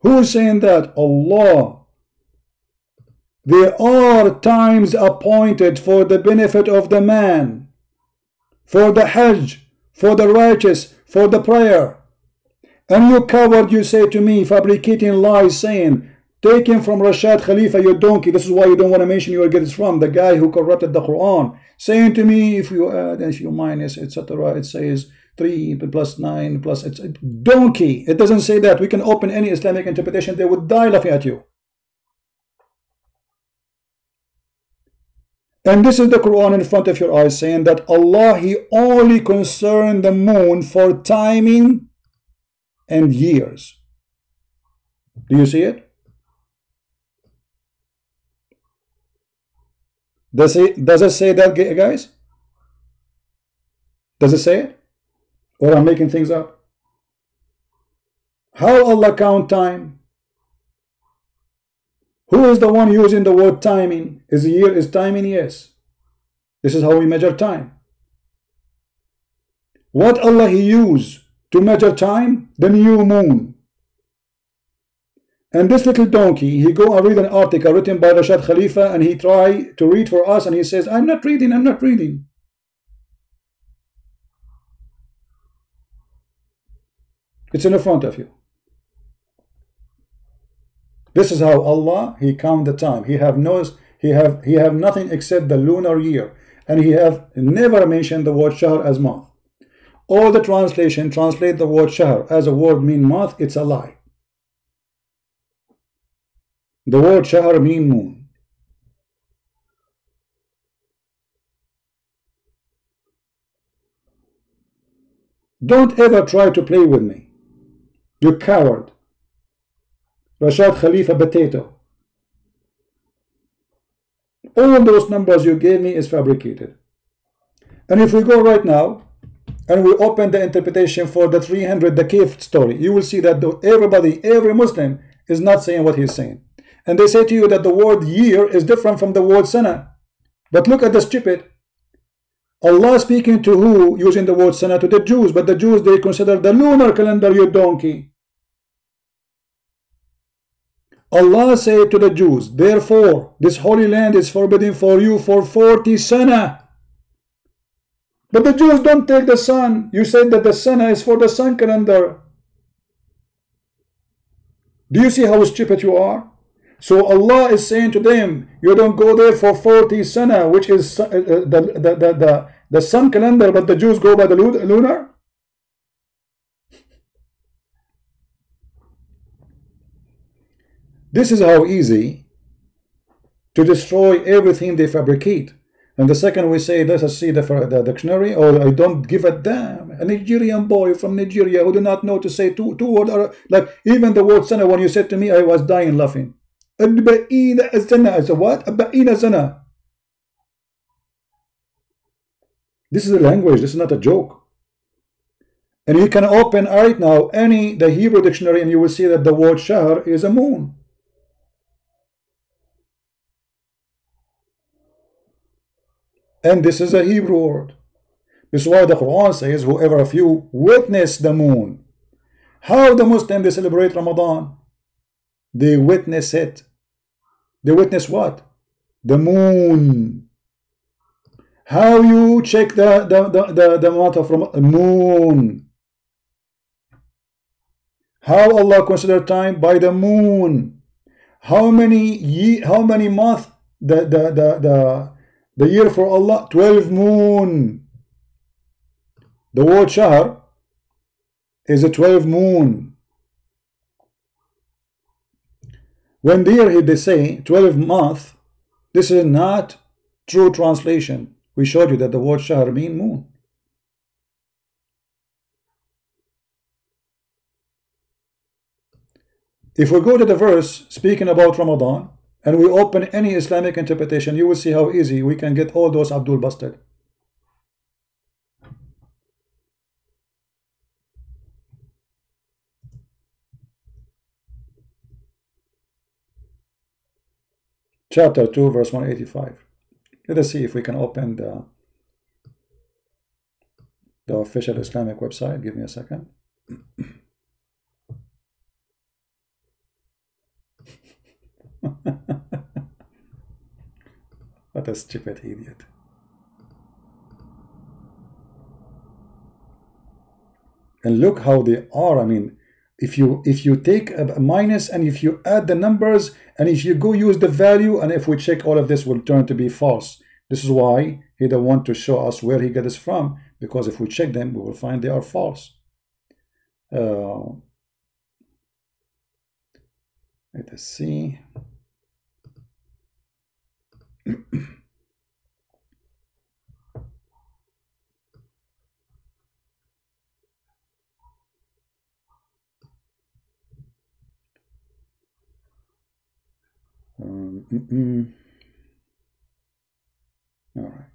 Who is saying that? Allah. There are times appointed for the benefit of the man, for the Hajj, for the righteous, for the prayer. And you coward, you say to me, fabricating lies, saying, taken from Rashad Khalifa, your donkey. This is why you don't want to mention where you get it from. The guy who corrupted the Quran, saying to me, if you add, if you minus, etc., it says 3 plus 9 plus it's a uh, donkey. It doesn't say that. We can open any Islamic interpretation, they would die laughing at you. And this is the Quran in front of your eyes saying that Allah, He only concerned the moon for timing and years. Do you see it? Does it does it say that guys? Does it say it? Or I'm making things up? How Allah count time? Who is the one using the word timing? Is a year is timing? Yes. This is how we measure time. What Allah He use to measure time? The new moon. And this little donkey, he go and read an article written by Rashad Khalifa and he try to read for us and he says, I'm not reading, I'm not reading. It's in the front of you. This is how Allah He count the time. He have no He have He have nothing except the lunar year, and He have never mentioned the word shahr as month. All the translation translate the word shahr as a word mean month. It's a lie. The word shahr mean moon. Don't ever try to play with me. You coward. Rashad Khalifa Potato. All those numbers you gave me is fabricated. And if we go right now and we open the interpretation for the 300, the cave story, you will see that everybody, every Muslim is not saying what he's saying. And they say to you that the word year is different from the word sana. But look at the stupid. Allah speaking to who using the word sana to the Jews, but the Jews they consider the lunar calendar your donkey. Allah said to the Jews, Therefore, this holy land is forbidden for you for 40 sana. But the Jews don't take the sun. You said that the sana is for the sun calendar. Do you see how stupid you are? So Allah is saying to them, you don't go there for 40 sana, which is uh, uh, the, the, the, the, the sun calendar, but the Jews go by the lunar. This is how easy to destroy everything they fabricate. And the second we say, let us see the, the dictionary, or I don't give a damn. A Nigerian boy from Nigeria who do not know to say two, two words, or, like even the word sana, when you said to me, I was dying laughing. I said, what? This is a language, this is not a joke. And you can open right now any the Hebrew dictionary and you will see that the word shahr is a moon. And this is a Hebrew word. This is why the Quran says, whoever of you witness the moon. How the Muslims they celebrate Ramadan? They witness it. They witness what? The moon. How you check the the the the, the month of Ramadan? Moon. How Allah consider time by the moon. How many ye how many month the the the the the year for Allah 12 moon. The word shahr is a 12 moon. When there they say 12 month, this is not true translation. We showed you that the word shahr mean moon. If we go to the verse speaking about Ramadan and we open any Islamic interpretation, you will see how easy we can get all those Abdul busted. chapter 2 verse 185 let us see if we can open the the official Islamic website. Give me a second what a stupid idiot and look how they are I mean if you if you take a minus and if you add the numbers and if you go use the value and if we check all of this will turn to be false. This is why he don't want to show us where he got this from because if we check them we will find they are false. Uh, let us see um, mm -mm. All right.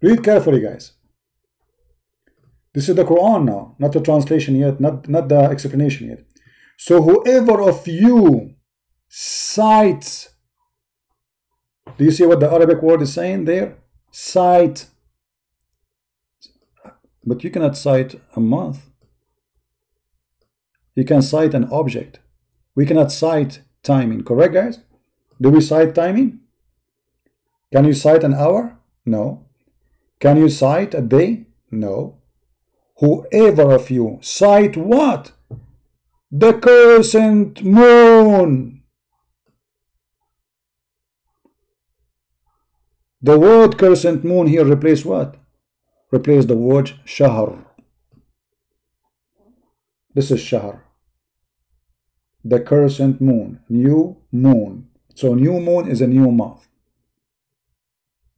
Read carefully, guys. This is the Quran now, not the translation yet, not, not the explanation yet. So whoever of you cites, do you see what the Arabic word is saying there? Cite. But you cannot cite a month. You can cite an object. We cannot cite timing, correct guys? Do we cite timing? Can you cite an hour? No. Can you cite a day? No. Whoever of you cite what? The crescent moon. The word crescent moon here replace what? Replace the word shahr. This is shahr. The crescent moon, new moon. So new moon is a new month.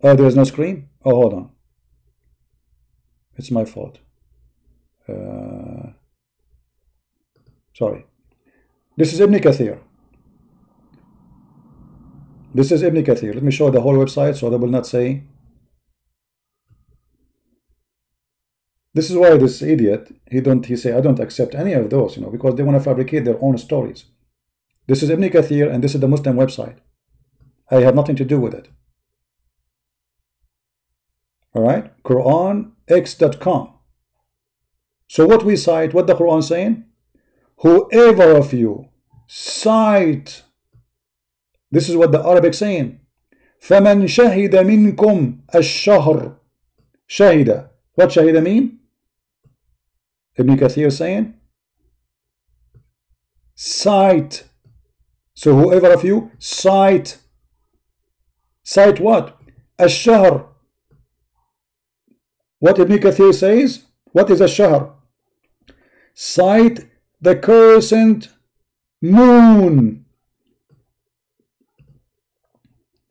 Oh, there's no screen? Oh, hold on. It's my fault. Uh, sorry. This is Ibn Kathir. This is Ibn Kathir. Let me show the whole website so they will not say. This is why this idiot, he don't he say I don't accept any of those, you know, because they want to fabricate their own stories. This is Ibn Kathir and this is the Muslim website. I have nothing to do with it. All right, QuranX.com. So what we cite, what the Quran saying? Whoever of you cite, this is what the Arabic saying. فَمَنْ شَهِدَ مِنْكُمْ الشَّهْرِ شَهِدَ What shahida mean? Ibn Kathir saying cite. So whoever of you cite. Cite what? الشهر. What Ibn Kathir says? What is a shahr? Cite the crescent moon.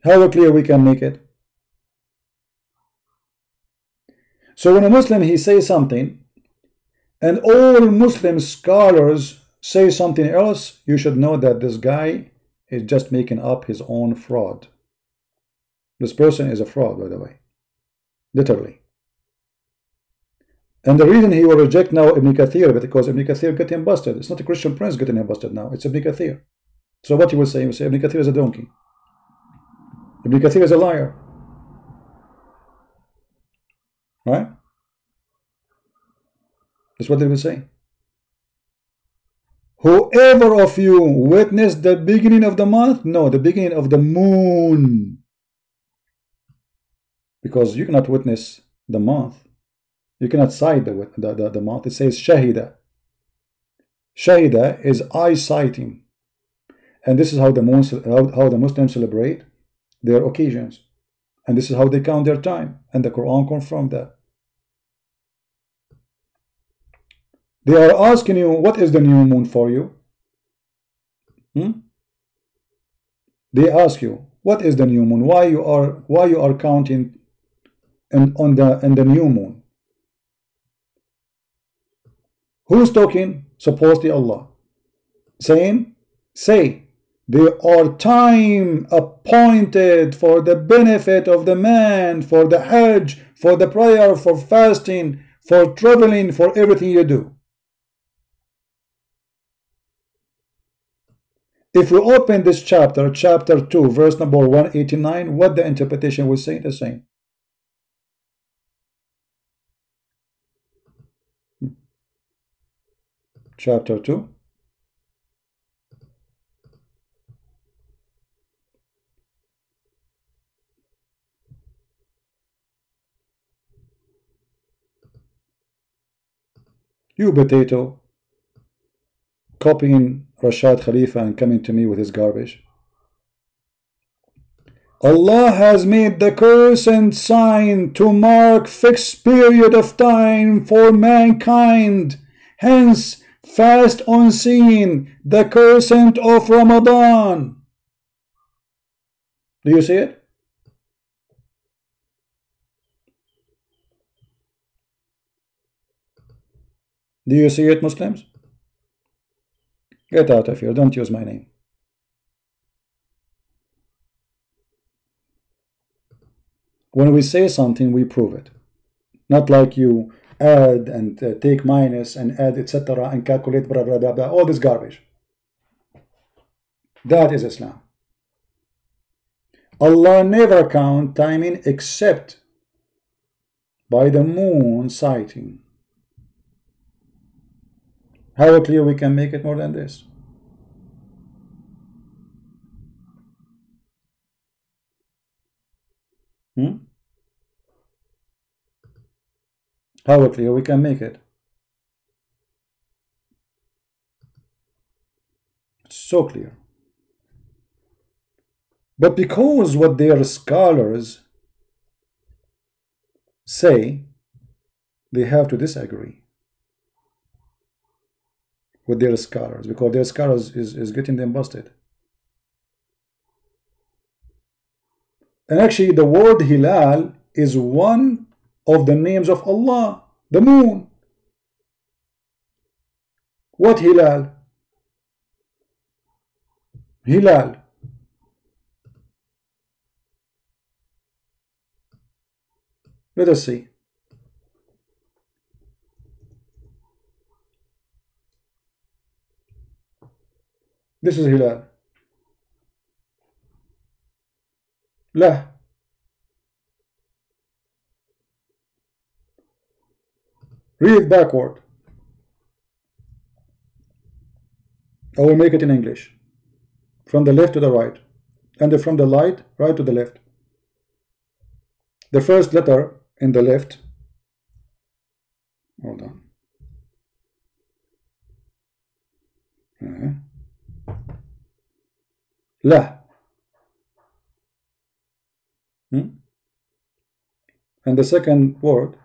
How clear we can make it? So when a Muslim he says something and all Muslim scholars say something else, you should know that this guy is just making up his own fraud. This person is a fraud, by the way. Literally. And the reason he will reject now Ibn Kathir because Ibn Kathir get him busted. It's not a Christian prince getting him busted now. It's Ibn Kathir. So what he will say? He will say Ibn Kathir is a donkey. Ibn Kathir is a liar. Right? That's what they will say. Whoever of you witnessed the beginning of the month? No, the beginning of the moon. Because you cannot witness the month. You cannot cite the, the, the, the month. It says Shahida. Shahida is eye sighting. And this is how the, how, how the Muslims celebrate their occasions. And this is how they count their time. And the Quran confirmed that. They are asking you, what is the new moon for you? Hmm? They ask you, what is the new moon? Why you are why you are counting and on the in the new moon? Who's talking? Supposedly Allah. Saying, say, there are time appointed for the benefit of the man, for the hajj, for the prayer, for fasting, for traveling, for everything you do. If we open this chapter, chapter 2, verse number 189, what the interpretation will say the same. Chapter 2. You potato, copying Rashad Khalifa and coming to me with his garbage. Allah has made the curse and sign to mark fixed period of time for mankind. Hence, fast on seeing the crescent of Ramadan. Do you see it? Do you see it, Muslims? Get out of here. Don't use my name. When we say something, we prove it. Not like you add and uh, take minus and add, etc., and calculate, blah, blah, blah, blah, all this garbage. That is Islam. Allah never count timing except by the moon sighting. How clear we can make it more than this? Hmm? How clear we can make it? so clear. But because what their scholars say, they have to disagree with their scholars because their scholars is, is getting them busted. And actually the word Hilal is one of the names of Allah, the moon. What Hilal? Hilal. Let us see. This is Hilal. لا Read backward. I will make it in English. From the left to the right. And from the light, right to the left. The first letter in the left. Hold on. Uh. La. Hmm? And the second word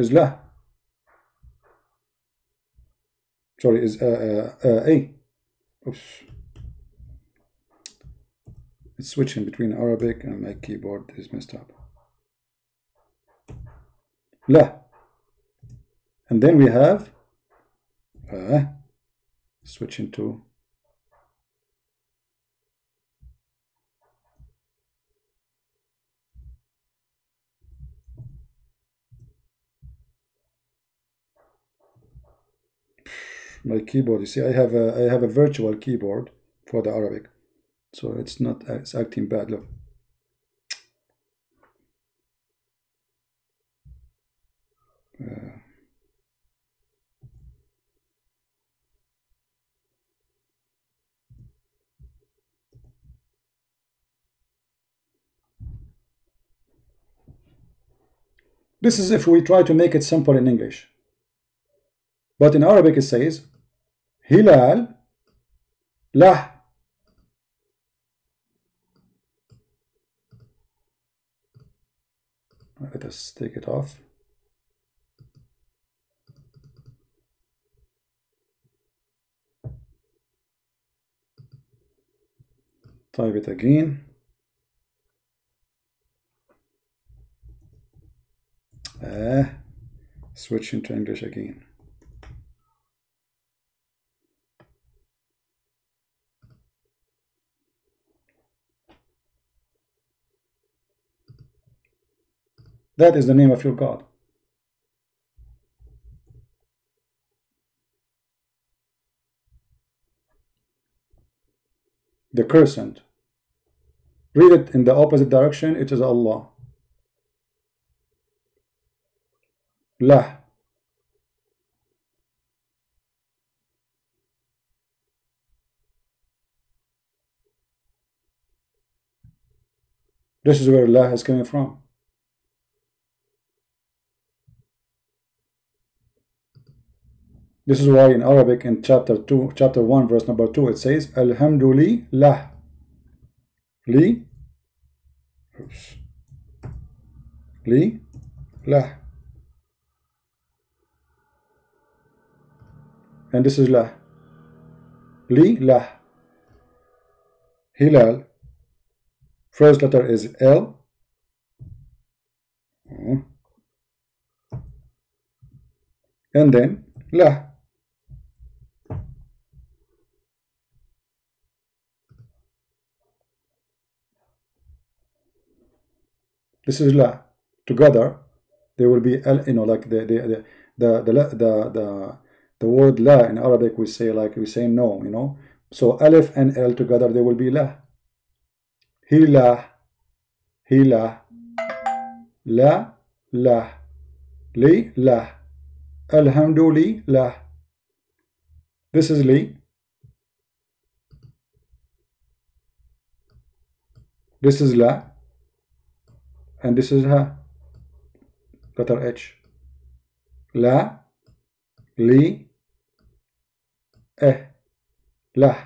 is la. Sorry, is uh, uh, uh, a. Oops. It's switching between Arabic and my keyboard is messed up. La. And then we have uh, switching to my keyboard. You see I have a I have a virtual keyboard for the Arabic. So it's not it's acting bad look. Uh, This is if we try to make it simple in English. But in Arabic it says Hilal Lah. Let us take it off. Type it again. Ah, switch into English again. That is the name of your God. The crescent. Read it in the opposite direction, it is Allah. Lah. This is where Allah is coming from. This is why in Arabic in chapter 2, chapter 1, verse number 2, it says, Alhamdulillah. Li. Oops. Li. Lah. And this is lah. Li. Lah. Hilal. First letter is L. Hmm. And then lah. This is la. Together, they will be al, you know, like the the the the the the, the, the word la in Arabic we say like we say no, you know. So alif and l together they will be la. He la, he la, la, la, li, la, alhamdulillah. This is li. This is la. And this is ha. Letter H. La, li, eh, lah.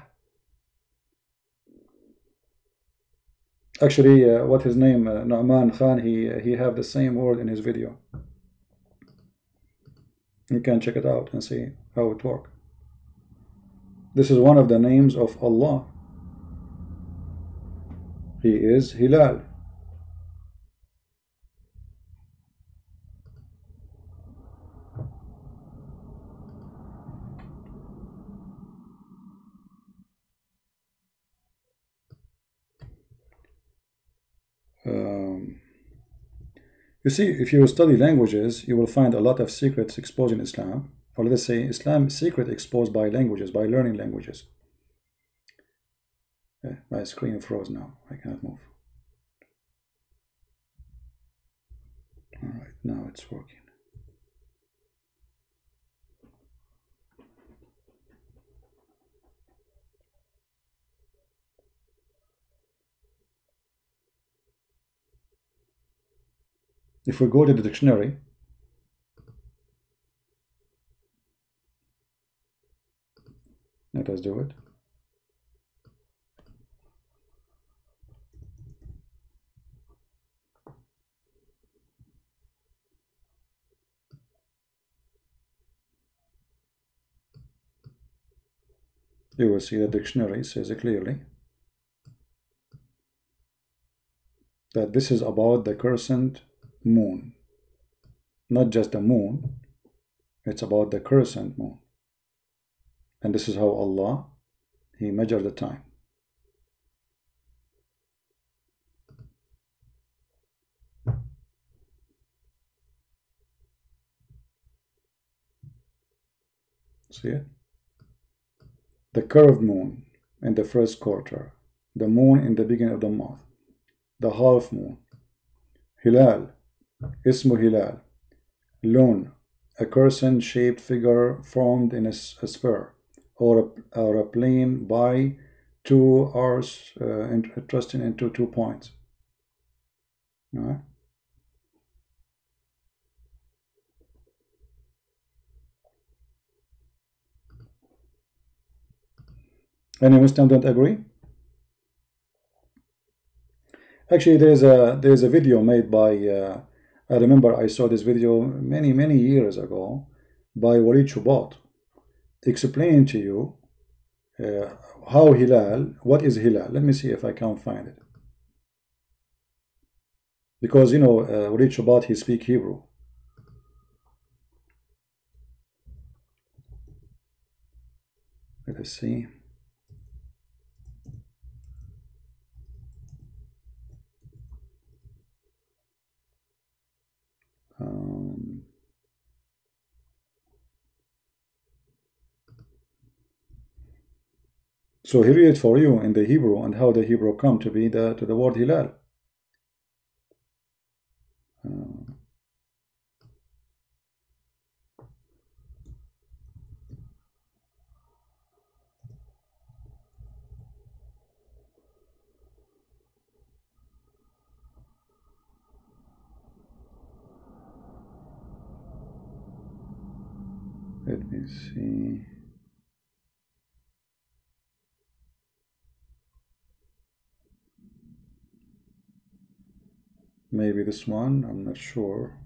Actually, uh, what his name, uh, Khan, he, he have the same word in his video. You can check it out and see how it works. This is one of the names of Allah. He is Hilal. Um, you see, if you study languages, you will find a lot of secrets exposed in Islam. Or let's say Islam secret exposed by languages, by learning languages. Yeah, my screen froze now. I cannot move. All right, now it's working. If we go to the dictionary, let us do it. You will see the dictionary says it clearly that this is about the crescent moon. Not just the moon, it's about the crescent moon. And this is how Allah, He measured the time. See it? The curved moon in the first quarter, the moon in the beginning of the month, the half moon, Hilal, Ismu Hilal, Lun, a crescent-shaped figure formed in a, a spur or a, or a plane by two arcs uh, interesting into two points. All right. Any Muslim don't agree? Actually, there's a there's a video made by uh, I remember I saw this video many many years ago by Walid Shoebat explaining to you uh, how Hilal, what is Hilal? Let me see if I can find it. Because you know uh, Walid Shoebat he speak Hebrew. Let us see. So he read for you in the Hebrew and how the Hebrew come to be the to the word Hilal. Uh, let me see. Maybe this one, I'm not sure.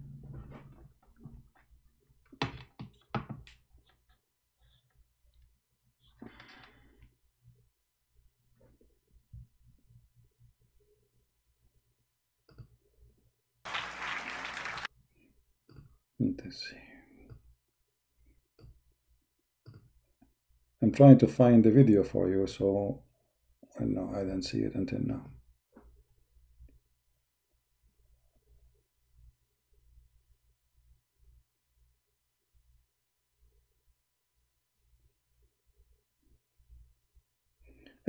Let's see. I'm trying to find the video for you, so I know I didn't see it until now.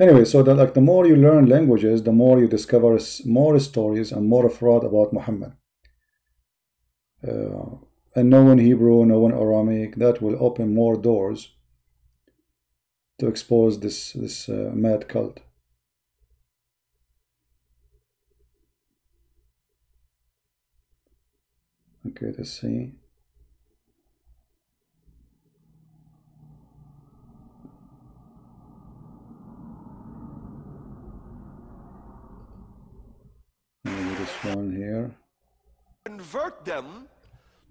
Anyway, so that like the more you learn languages, the more you discover more stories and more fraud about Muhammad. Uh, and knowing Hebrew, knowing Aramaic, that will open more doors to expose this this uh, mad cult. Okay, let's see. Maybe this one here. Convert them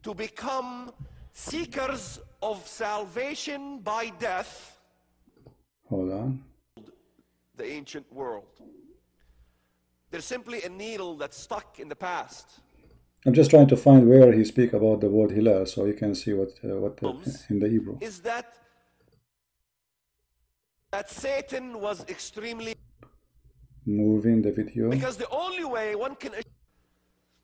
to become seekers of salvation by death, Hold on. the ancient world. They're simply a needle that's stuck in the past. I'm just trying to find where he speak about the word hilal, so you can see what uh, what the, in the Hebrew. Is that that Satan was extremely Moving the video. because the only way one can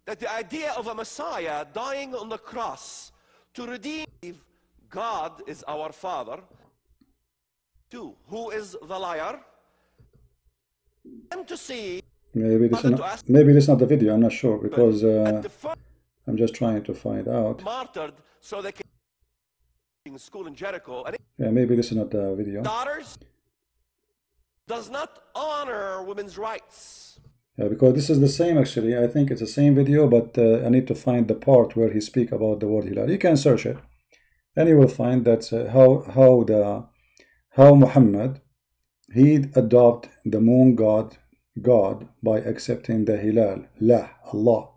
that the idea of a Messiah dying on the cross to redeem God is our Father. Two, who is the liar? Them to see Maybe this is not, maybe this is not the video. I'm not sure because uh, I'm just trying to find out. martyred so they can in school in Jericho and Yeah, maybe this is not the video. daughters does not honor women's rights. Yeah, because this is the same actually. I think it's the same video, but uh, I need to find the part where he speak about the word hilal. You can search it, and you will find that uh, how how the how Muhammad he adopt the moon god God by accepting the hilal, lah, Allah.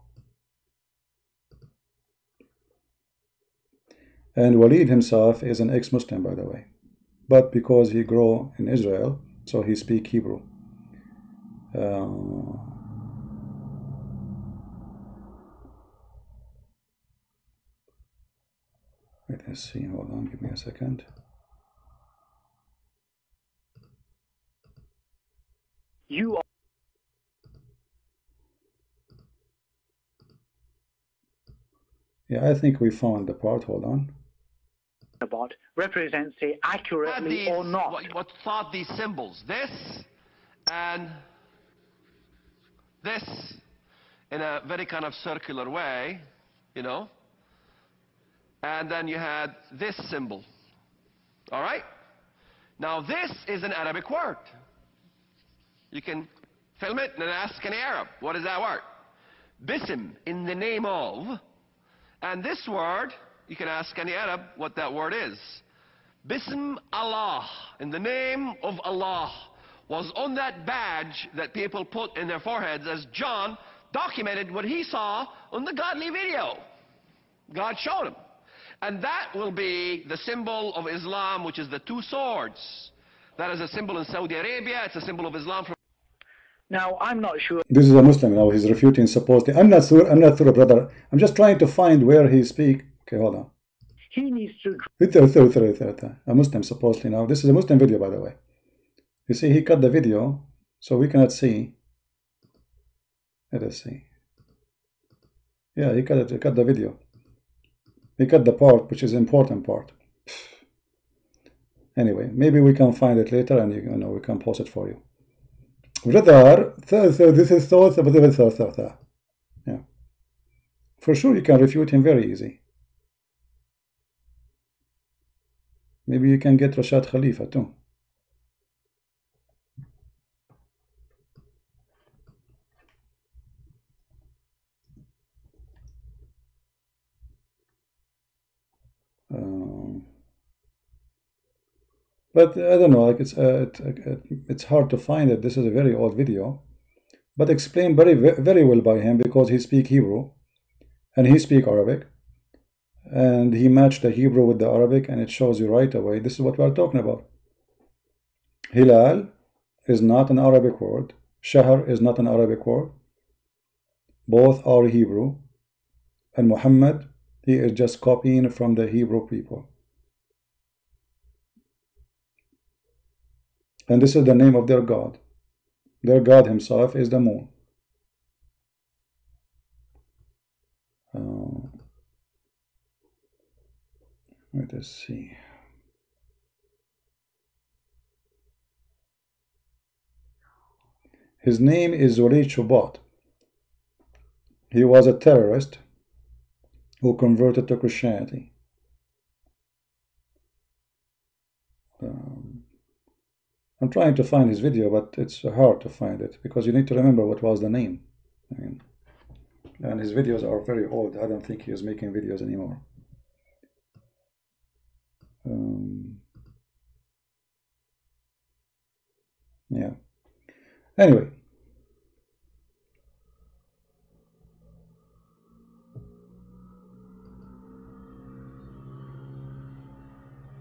And Walid himself is an ex-Muslim, by the way, but because he grew in Israel, so he speak Hebrew. Uh, wait, let's see. Hold on, give me a second. You are Yeah, I think we found the part. Hold on. about represents it accurately these, or not. What, what thought these symbols? This and this in a very kind of circular way, you know. And then you had this symbol. All right? Now, this is an Arabic word. You can film it and ask any Arab, what is that word? Bism, in the name of. And this word, you can ask any Arab what that word is. Bism Allah, in the name of Allah, was on that badge that people put in their foreheads as John documented what he saw on the godly video. God showed him. And that will be the symbol of Islam, which is the two swords. That is a symbol in Saudi Arabia. It's a symbol of Islam from Now, I'm not sure This is a Muslim now. He's refuting supposedly. I'm not sure. I'm not sure, brother. I'm just trying to find where he speak. Okay, hold on. he needs to A Muslim supposedly now. This is a Muslim video, by the way. You see, he cut the video, so we cannot see. Let us see. Yeah, he cut it. He cut the video. He cut the part, which is important part. Anyway, maybe we can find it later, and you know we can post it for you. Th- th- this is so. Yeah, for sure you can refute him very easy. Maybe you can get Rashad Khalifa too. But I don't know, like it's uh, it, it's hard to find it. This is a very old video, but explained very very well by him because he speak Hebrew, and he speak Arabic, and he matched the Hebrew with the Arabic, and it shows you right away. This is what we are talking about. Hilal is not an Arabic word. Shahar is not an Arabic word. Both are Hebrew, and Muhammad he is just copying from the Hebrew people. And this is the name of their God. Their God himself is the moon. Uh, let us see. His name is Walid Shoebat. He was a terrorist who converted to Christianity. Um, I'm trying to find his video, but it's hard to find it because you need to remember what was the name. I mean, and his videos are very old. I don't think he is making videos anymore. Um, yeah. Anyway.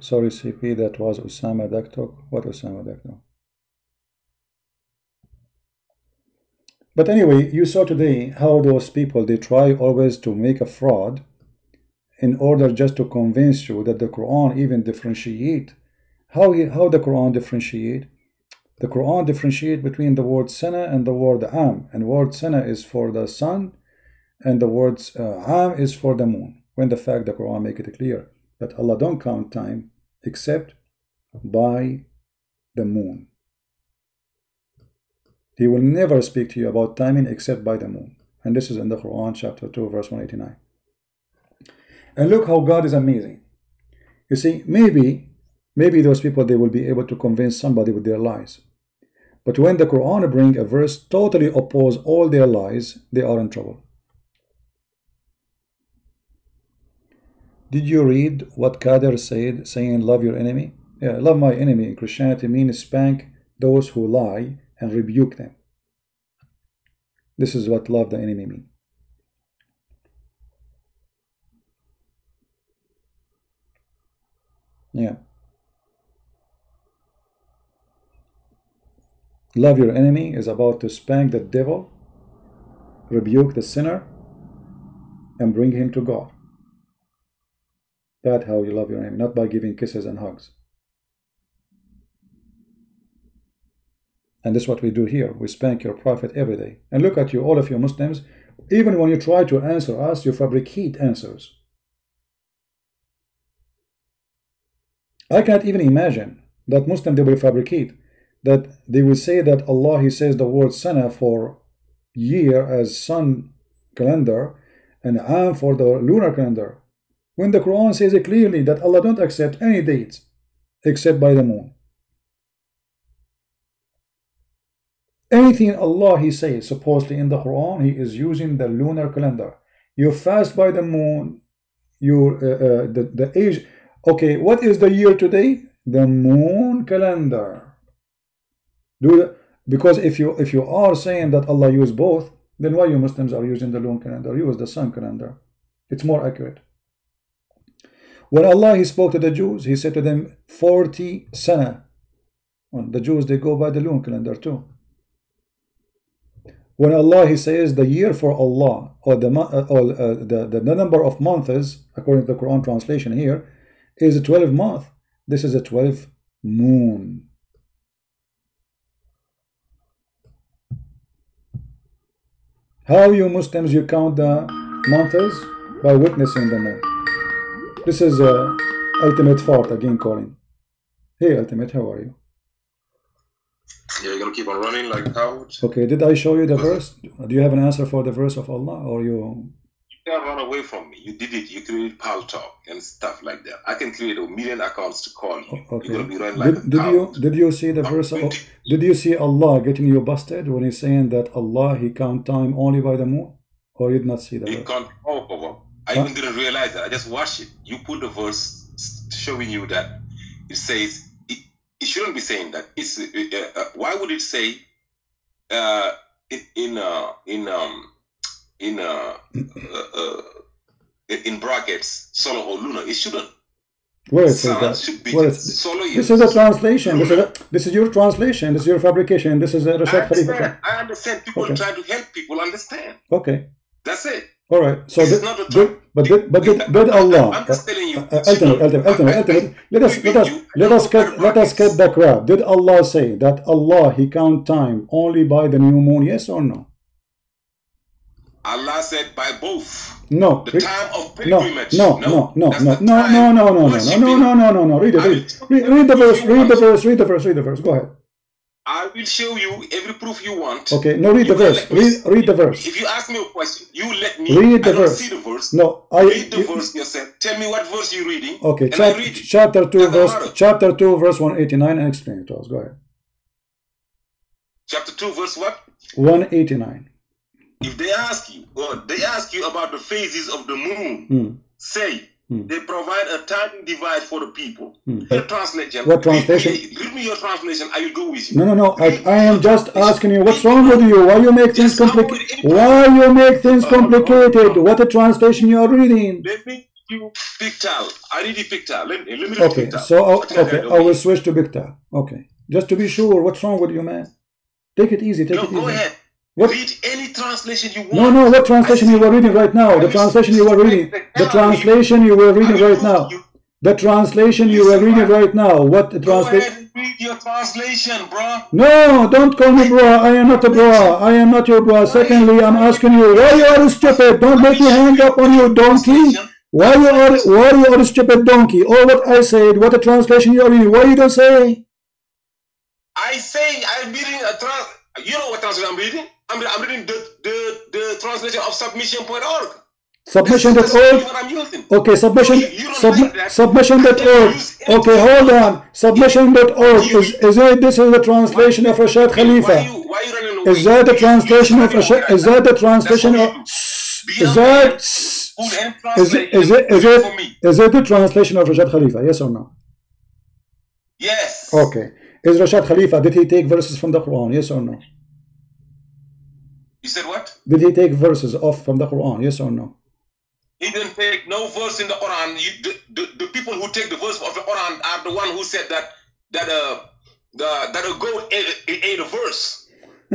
Sorry, CP, that was Osama Dakdok. What Osama Dakdok? But anyway, you saw today how those people, they try always to make a fraud in order just to convince you that the Quran even differentiate. How, how the Quran differentiate? The Quran differentiate between the word sana and the word am. And word sana is for the sun and the word uh, am is for the moon. When the fact the Quran make it clear that Allah don't count time except by the moon. He will never speak to you about timing except by the moon. And this is in the Quran chapter 2 verse 189. And look how God is amazing. You see, maybe, maybe those people, they will be able to convince somebody with their lies. But when the Quran bring a verse totally oppose all their lies, they are in trouble. Did you read what Kader said, saying, love your enemy? Yeah, love my enemy in Christianity means spank those who lie and rebuke them. This is what love the enemy means. Yeah. Love your enemy is about to spank the devil, rebuke the sinner, and bring him to God. That's how you love your enemy, not by giving kisses and hugs. And this is what we do here. We spank your prophet every day. And look at you, all of you Muslims, even when you try to answer us, you fabricate answers. I can't even imagine that Muslim they will fabricate that they will say that Allah he says the word sana for year as sun calendar and am for the lunar calendar when the Quran says it clearly that Allah don't accept any dates except by the moon. Anything Allah he says supposedly in the Quran he is using the lunar calendar. You fast by the moon you uh, uh, the, the age okay what is the year today? The moon calendar. Do because if you if you are saying that Allah used both then why you Muslims are using the lunar calendar? Use the sun calendar. It's more accurate when Allah he spoke to the Jews he said to them 40 sana. Well, the Jews they go by the lunar calendar too. When Allah he says the year for Allah or the or uh, the, the number of months according to the Quran translation here is a 12 month. This is a 12 moon. How you Muslims you count the months by witnessing the moon. This is uh, ultimate fault again calling. Hey ultimate, how are you? Yeah, you're gonna keep on running like cowards. Okay, did I show you the verse? Do you have an answer for the verse of Allah or you You can't run away from me. You did it. You created Paltalk and stuff like that. I can create a million accounts to call you. Okay. You're gonna be running like Did, did you did you see the verse of, did you see Allah getting you busted when he's saying that Allah he count time only by the moon? Or you did not see the You verse? can't oh, oh, oh. I even didn't realize that. I just watched it. You put the verse showing you that it says it, it shouldn't be saying that. It's uh, uh, uh, why would it say uh, in in uh, in um in uh, uh, uh, in brackets solar or lunar? It shouldn't. Where it says that? should be Where solar. this is a translation. This is a, this is your translation. This is your fabrication. This is a I understand. I understand. People Okay. try to help people understand. Okay. That's it. All right. So, did, not a but did, but did, did Allah? I'm just telling you. Uh, uh, ultimate, ultimate, ultimate, ultimate. Let us let us let us cut let us cut the crap. Did Allah say that Allah He count time only by the new moon? Yes or no? Allah said by both. No. The time of no, pilgrimage. no, no, no, no, no, no, no, no, no, no, no, no, no, no, no. Read it. Read, read, read the verse. Read the verse. Read the verse. Read the verse. Go ahead. I will show you every proof you want. Okay, no, read You the verse. Read, read the verse. If you ask me a question, you let me. Read the I don't verse. see the verse. No, I. read the you- verse yourself. Tell me what verse you're reading. Okay, chap- read chapter two, Doesn't verse chapter two, verse one eighty nine, and explain it to us. Go ahead. Chapter two, verse what? One eighty nine. If they ask you, or they ask you about the phases of the moon, Hmm. say Hmm. they provide a timing device for the people. Hmm. Your translation. What translation? Read me, read me your translation. I will go with you. No, no, no. I, I am just asking you what's wrong with you? Why you make things complicated? Why you make things Uh, complicated? What a translation you are reading? Let me do Pickthall. I read Pickthall. Let, let me read Okay, Pickthall. so oh, What okay, I will switch to Bigta. Okay, just to be sure, what's wrong with you, man? Take it easy. Take No, it go easy. ahead. What? Read any translation you want. No, no. What translation you were reading right now? The translation you were reading. The translation you were reading right now. The translation you were reading right now. What the translation? read your translation, bro. No, don't call me bro. I am not a bro. I am not your bro. Secondly, I'm asking you why you are stupid. Don't make me hang up on you, donkey. Why you are why you are a stupid donkey? Or what I said, what a translation you are reading. Why you don't say? I say I'm reading a trans. You know what translation I'm reading? I'm, I'm reading the, the, the translation of submission.org. Submission.org. That's what I'm. Okay, submission sub, submission.org. Okay, hold on. Submission.org is is it this is the translation of Rashad Khalifa? you, why you running away? Is that the translation of Rashad? Is that the translation of? Is that is it is it is it it the translation of Rashad Khalifa? Yes or no? Yes. Okay. Is Rashad Khalifa did he take verses from the Quran? Yes or no? You said what? Did he take verses off from the Quran? Yes or no? He didn't take no verse in the Quran. You, the, the, the people who take the verse of the Quran are the one who said that that uh the that a goat ate, ate a verse.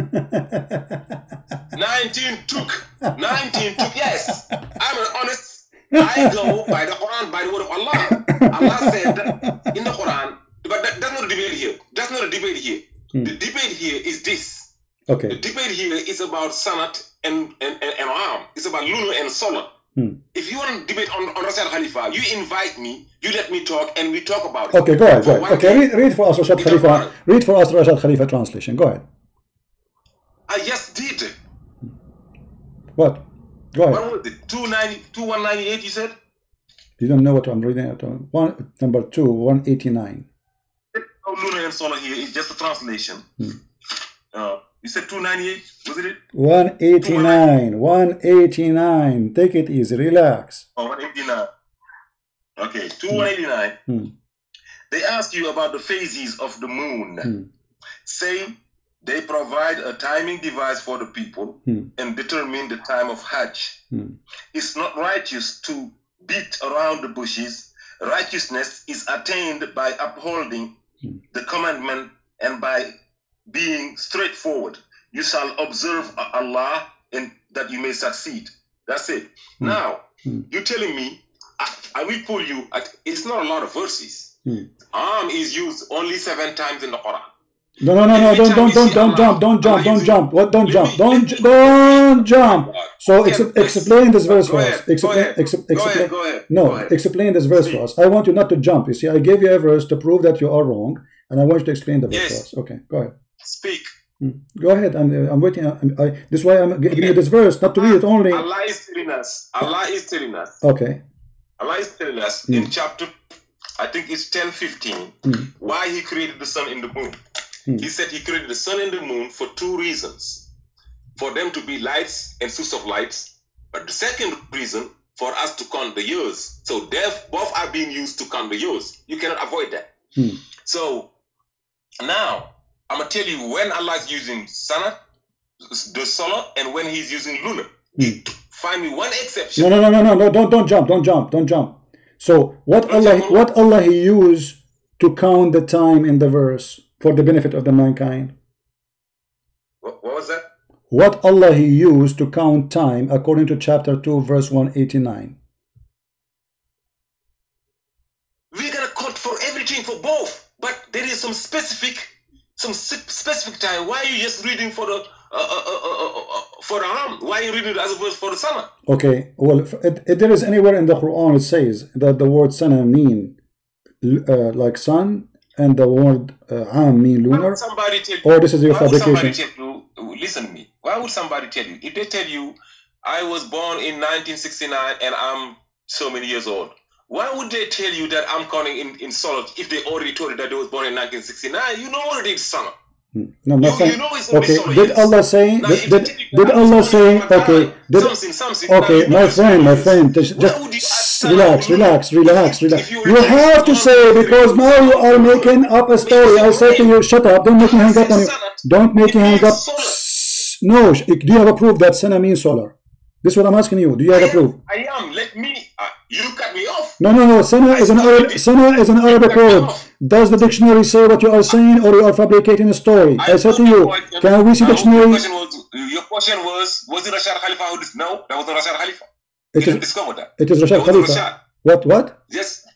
19 took 19 took yes i'm an honest i go by the quran by the word of allah allah said that in the quran but that, that's not a debate here that's not a debate here the debate here is this the debate here is about sanat and and, and, and it's about lunar and solar Hmm. if you want to debate on, on Rashad Khalifa, you invite me, you let me talk, and we talk about it. Okay, go ahead, go ahead. Okay, read, read for us Rashad we Khalifa. Read for us Rashad Khalifa translation. Go ahead. I just did. What? Go ahead. What was it? 290, 2198, you said? You don't know what I'm reading at all. One number two, one eighty nine. No lunar and solar here. It's just a translation. Hmm. Uh, you said 298, was it? One eighty nine. One eighty nine. Take it easy, relax. Oh, 189. Okay, 2189. Hmm. They ask you about the phases of the moon. Hmm. Say they provide a timing device for the people Hmm. and determine the time of Hajj. It's not righteous to beat around the bushes. Righteousness is attained by upholding the commandment and by being straightforward. You shall observe Allah and that you may succeed. That's it. Hmm. Now, Hmm. you're telling me, I, I will pull you, at, it's not a lot of verses. Hmm. Am is used only seven times in the Quran. No, no, no, no! Don't, don't, don't, don't jump! Don't jump! Don't jump! What? Don't jump! Don't, let j- me- don't jump! So ex- explain this verse for us. Explain, ahead. explain. ahead, go ahead, No, explain this verse for us. I want you not to jump. You see, I gave you a verse to prove that you are wrong, and I want you to explain the verse for us. Okay, go ahead. Speak. Hmm. Go ahead. I'm, I'm waiting. I'm, I, this is why I'm giving you this verse, not to read it only. Allah is telling us. Allah is telling us. Okay. Allah is telling us Hmm. in chapter, I think it's 10 15, Hmm. why He created the sun and the moon. Hmm. He said He created the sun and the moon for two reasons for them to be lights and source of lights. But the second reason for us to count the years. So death, both are being used to count the years. You cannot avoid that. Hmm. So now I'm gonna tell you when Allah is using sana, the solar, and when He's using lunar. Hmm. Find me one exception. No, no, no, no, no, no! Don't, don't jump! Don't jump! Don't jump! So what Allah, what Allah He used to count the time in the verse for the benefit of the mankind? What, what was that? What Allah He used to count time according to chapter two, verse one eighty nine. We're gonna count for everything for both, but there is some specific, some specific time. Why are you just reading for the uh, uh, uh, uh, uh, uh, for the Ram? Why are you reading as a verse for the Sana? Okay, well, if, if there is anywhere in the Quran it says that the word sana mean uh, like sun and the word uh, am mean lunar, somebody tell you? or this is your why would somebody fabrication? you? Listen to me. Why would somebody tell you? If they tell you, I was born in 1969 and I'm so many years old. Why would they tell you that I'm counting in, in solar if they already told you that they was born in 1969? You know already it's summer. Hmm. No, my You- you know okay, did. Allah say? Now, Did, did, they tell you did Allah say? Okay, did, something, something. Okay, my friend, my friend, just, Why would you just relax, relax, relax, relax. you You have to say because now you are making up a story. I say to you, shut up. Don't make me hang up on you. Don't make me hang up. No, do you have a proof that Sana means solar? This is what I'm asking you. Do you have a proof? I am. Let me. Uh, you cut me off. No, no, no. Sana is an Arab, Sana is an Arabic word. Does the dictionary say what you are saying, or you are fabricating a story? I said to you, can we see Your dictionary? question was, your question was, was it Rashad Khalifa who did? No, that wasn't Rashad Khalifa. It We didn't is, discover that. it is Rashad was Khalifa. Rashad. What? What? Yes,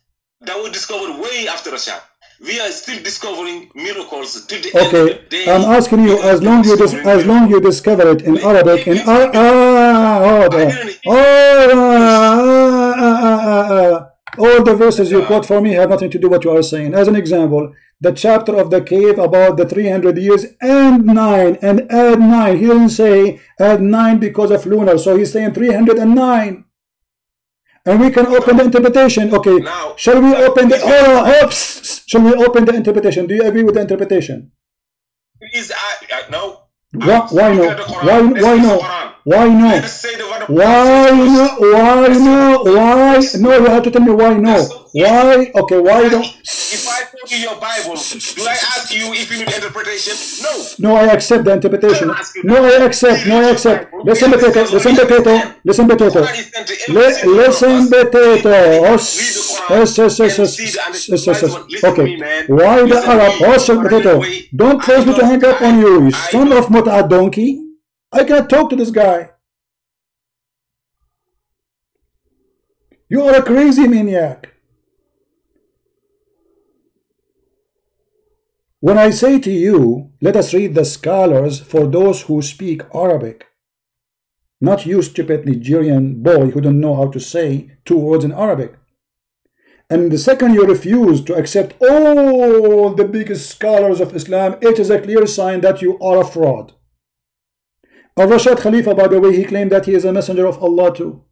that was discovered way after Rashad. We are still discovering miracles to the end of Okay. I'm asking you as long you dis- as long you discover it in Arabic in Ar- ah, oh, ah. all the verses you quote for me have nothing to do with what you are saying. As an example, the chapter of the cave about the 300 years and nine and add nine. He didn't say add nine because of lunar, so he's saying 309. And we can open the interpretation. Okay, Now- shall we open the? Oh, oops. Shall we open the interpretation? Do you agree with the interpretation? Please, I, I, no. Why, why no? at the Quran. Why, why no? Why no? Let us say the word of Why no? Why no? Why? No, you have to tell me why no. Why? Okay, why don't? If I told you your Bible, do I ask you if you need interpretation? No. No, I accept the interpretation. No, I accept. No, I accept. Listen, potato. Listen, potato. Listen, potato. Li- Listen, potato. Yes, yes, yes, yes, yes, yes, yes. Okay. Why the Arab? Oh, potato. Don't force me to hang up on you, you son of Mut'a donkey. I can't talk to this guy. You are a crazy maniac. When I say to you, let us read the scholars for those who speak Arabic, not you stupid Nigerian boy who don't know how to say two words in Arabic. And the second you refuse to accept all the biggest scholars of Islam, it is a clear sign that you are a fraud. Al Rashad Khalifa, by the way, he claimed that he is a messenger of Allah too.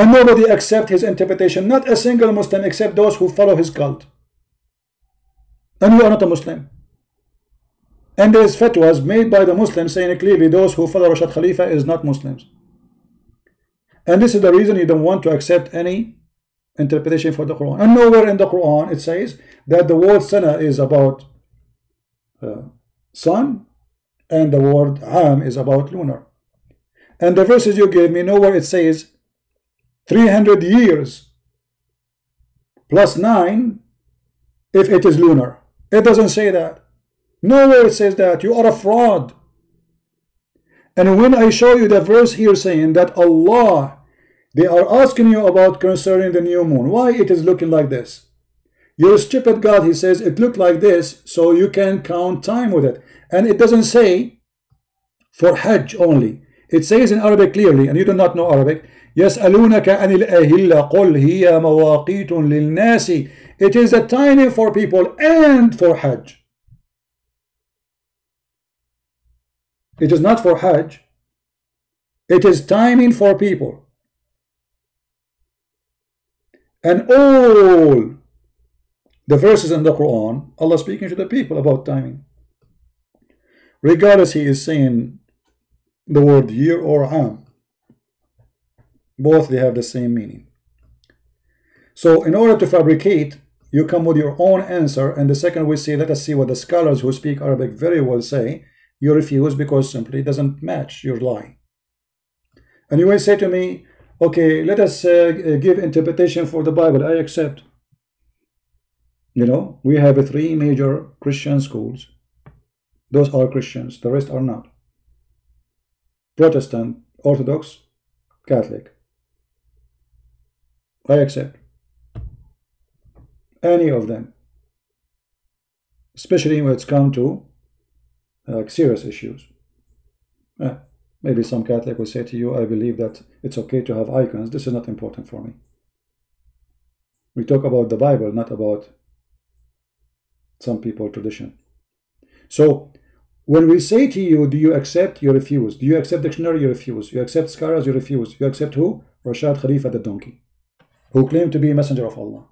And nobody accept his interpretation, not a single Muslim except those who follow his cult. And you are not a Muslim. And there is fatwas made by the Muslims saying clearly those who follow Rashad Khalifa is not Muslims. And this is the reason you don't want to accept any interpretation for the Quran. And nowhere in the Quran it says that the word sana is about uh, sun and the word am is about lunar. And the verses you gave me, nowhere it says 300 years plus 9 if it is lunar. It doesn't say that. Nowhere it says that. You are a fraud. And when I show you the verse here saying that Allah, they are asking you about concerning the new moon, why it is looking like this? You're a stupid God, he says, it looked like this, so you can count time with it. And it doesn't say for Hajj only. It says in Arabic clearly, and you do not know Arabic, يسألونك عن الأهلة قل هي مواقيت للناس It is a timing for people and for Hajj. It is not for Hajj. It is timing for people. And all the verses in the Quran, Allah speaking to the people about timing. Regardless, He is saying the word year or am. Both they have the same meaning. So in order to fabricate, you come with your own answer, and the second we say, let us see what the scholars who speak Arabic very well say, you refuse because simply it doesn't match your lie. And you will say to me, okay, let us uh, give interpretation for the Bible. I accept. You know, we have three major Christian schools. Those are Christians, the rest are not. Protestant, Orthodox, Catholic. I accept. Any of them. Especially when it's come to like serious issues. Eh, maybe some Catholic will say to you, I believe that it's okay to have icons. This is not important for me. We talk about the Bible, not about some people tradition. So when we say to you, do you accept? You refuse. Do you accept dictionary? You refuse. You accept scholars? You refuse. You accept who? Rashad Khalifa the donkey, who claimed to be a messenger of Allah.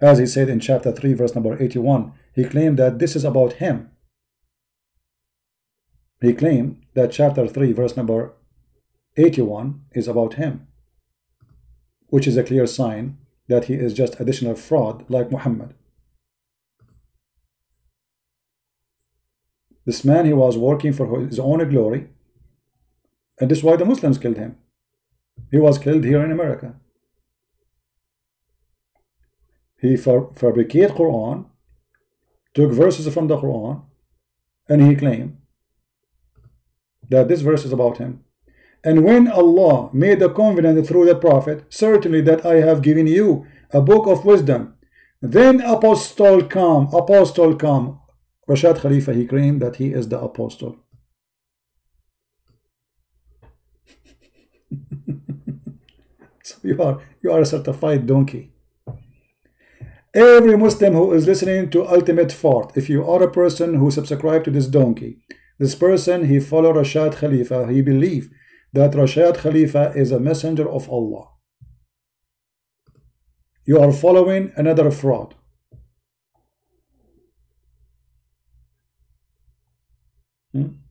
As he said in chapter 3, verse number 81, he claimed that this is about him. He claimed that chapter 3, verse number 81 is about him, which is a clear sign that he is just additional fraud like Muhammad. This man, he was working for his own glory, and this is why the Muslims killed him. He was killed here in America. He fabricated Quran, took verses from the Quran, and he claimed that this verse is about him. And when Allah made the covenant through the Prophet, certainly that I have given you a book of wisdom. Then apostle come, apostle come. Rashad Khalifa, he claimed that he is the apostle. so you are you are a certified donkey. Every Muslim who is listening to Ultimate Fort, if you are a person who subscribe to this donkey, this person, he followed Rashad Khalifa, he believe that Rashad Khalifa is a messenger of Allah. You are following another fraud. Hmm?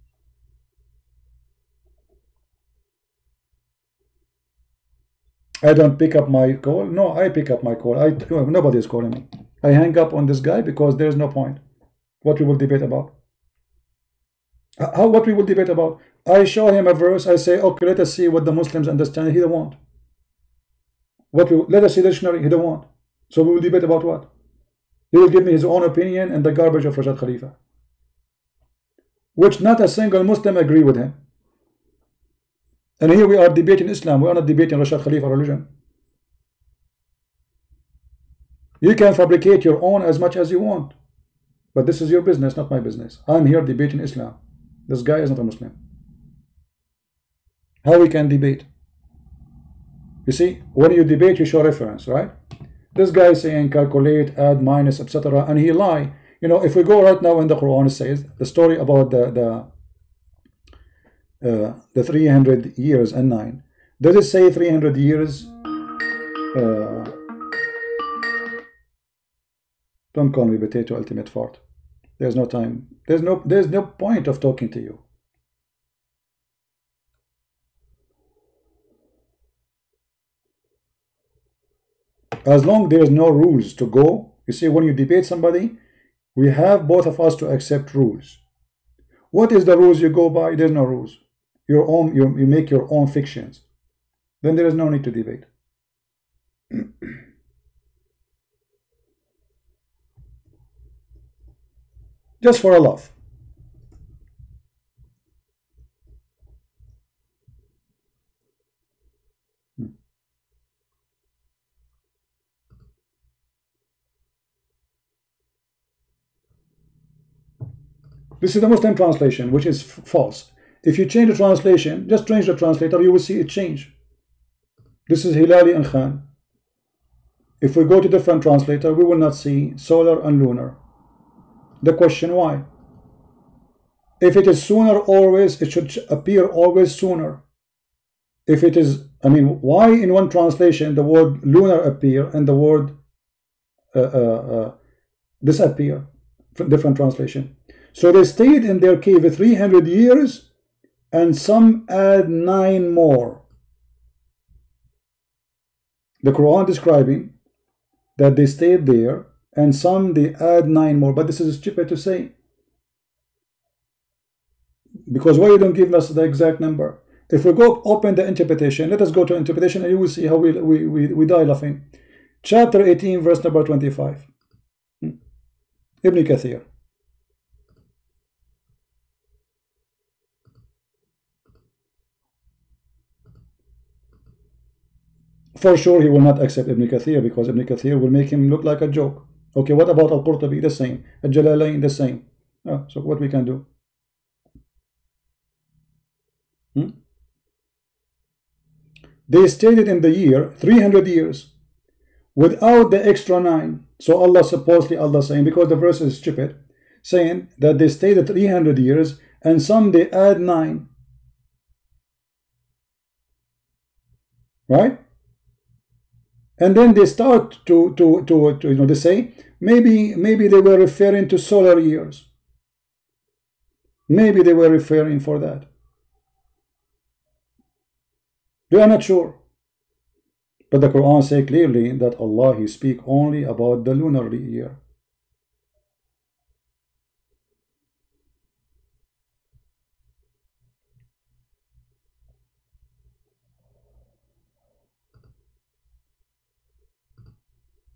I don't pick up my call. No, I pick up my call. I nobody is calling me. I hang up on this guy because there is no point. What we will debate about? How what we will debate about? I show him a verse. I say, okay, let us see what the Muslims understand. He don't want. What we, let us see the dictionary. He don't want. So we will debate about what? He will give me his own opinion and the garbage of Rashad Khalifa, which not a single Muslim agree with him. And here we are debating Islam. We are not debating Rashad Khalifa religion. You can fabricate your own as much as you want. But this is your business, not my business. I'm here debating Islam. This guy is not a Muslim. How we can debate? You see, when you debate, you show reference, right? This guy is saying calculate, add, minus, etc. And he lie. You know, if we go right now in the Quran, it says the story about the the uh, the 300 years and nine. Does it say 300 years? Uh, don't call me potato ultimate fart. There's no time. There's no there's no point of talking to you. As long there's no rules to go, you see, when you debate somebody, we have both of us to accept rules. What is the rules you go by? There's no rules. Your own you, you make your own fictions. Then there is no need to debate. just for a laugh. Hmm. This is the Muslim translation, which is false. If you change the translation, just change the translator, you will see it change. This is Hilali and Khan. If we go to different translator, we will not see solar and lunar the question why. If it is sooner always, it should appear always sooner. If it is, I mean, why in one translation the word lunar appear and the word uh, uh, uh, disappear? From different translation. So they stayed in their cave 300 years and some add nine more. The Quran describing that they stayed there and some they add nine more. But this is stupid to say. Because why you don't give us the exact number? If we go open the interpretation let us go to interpretation and you will see how we we, we, we die laughing. Chapter 18 verse number 25 hmm. Ibn Kathir for sure he will not accept Ibn Kathir because Ibn Kathir will make him look like a joke Okay, what about Al-Qurtubi? The same. Al-Jalalain, the same. Oh, so what we can do? Hmm? They stated in the year 300 years. without the extra nine. So Allah supposedly Allah saying because the verse is stupid, saying that they stayed 300 years and some they add nine. Right? And then they start to, to, to, to you know, they say, maybe, maybe they were referring to solar years. Maybe they were referring for that. They are not sure. But the Quran say clearly that Allah He speak only about the lunar year.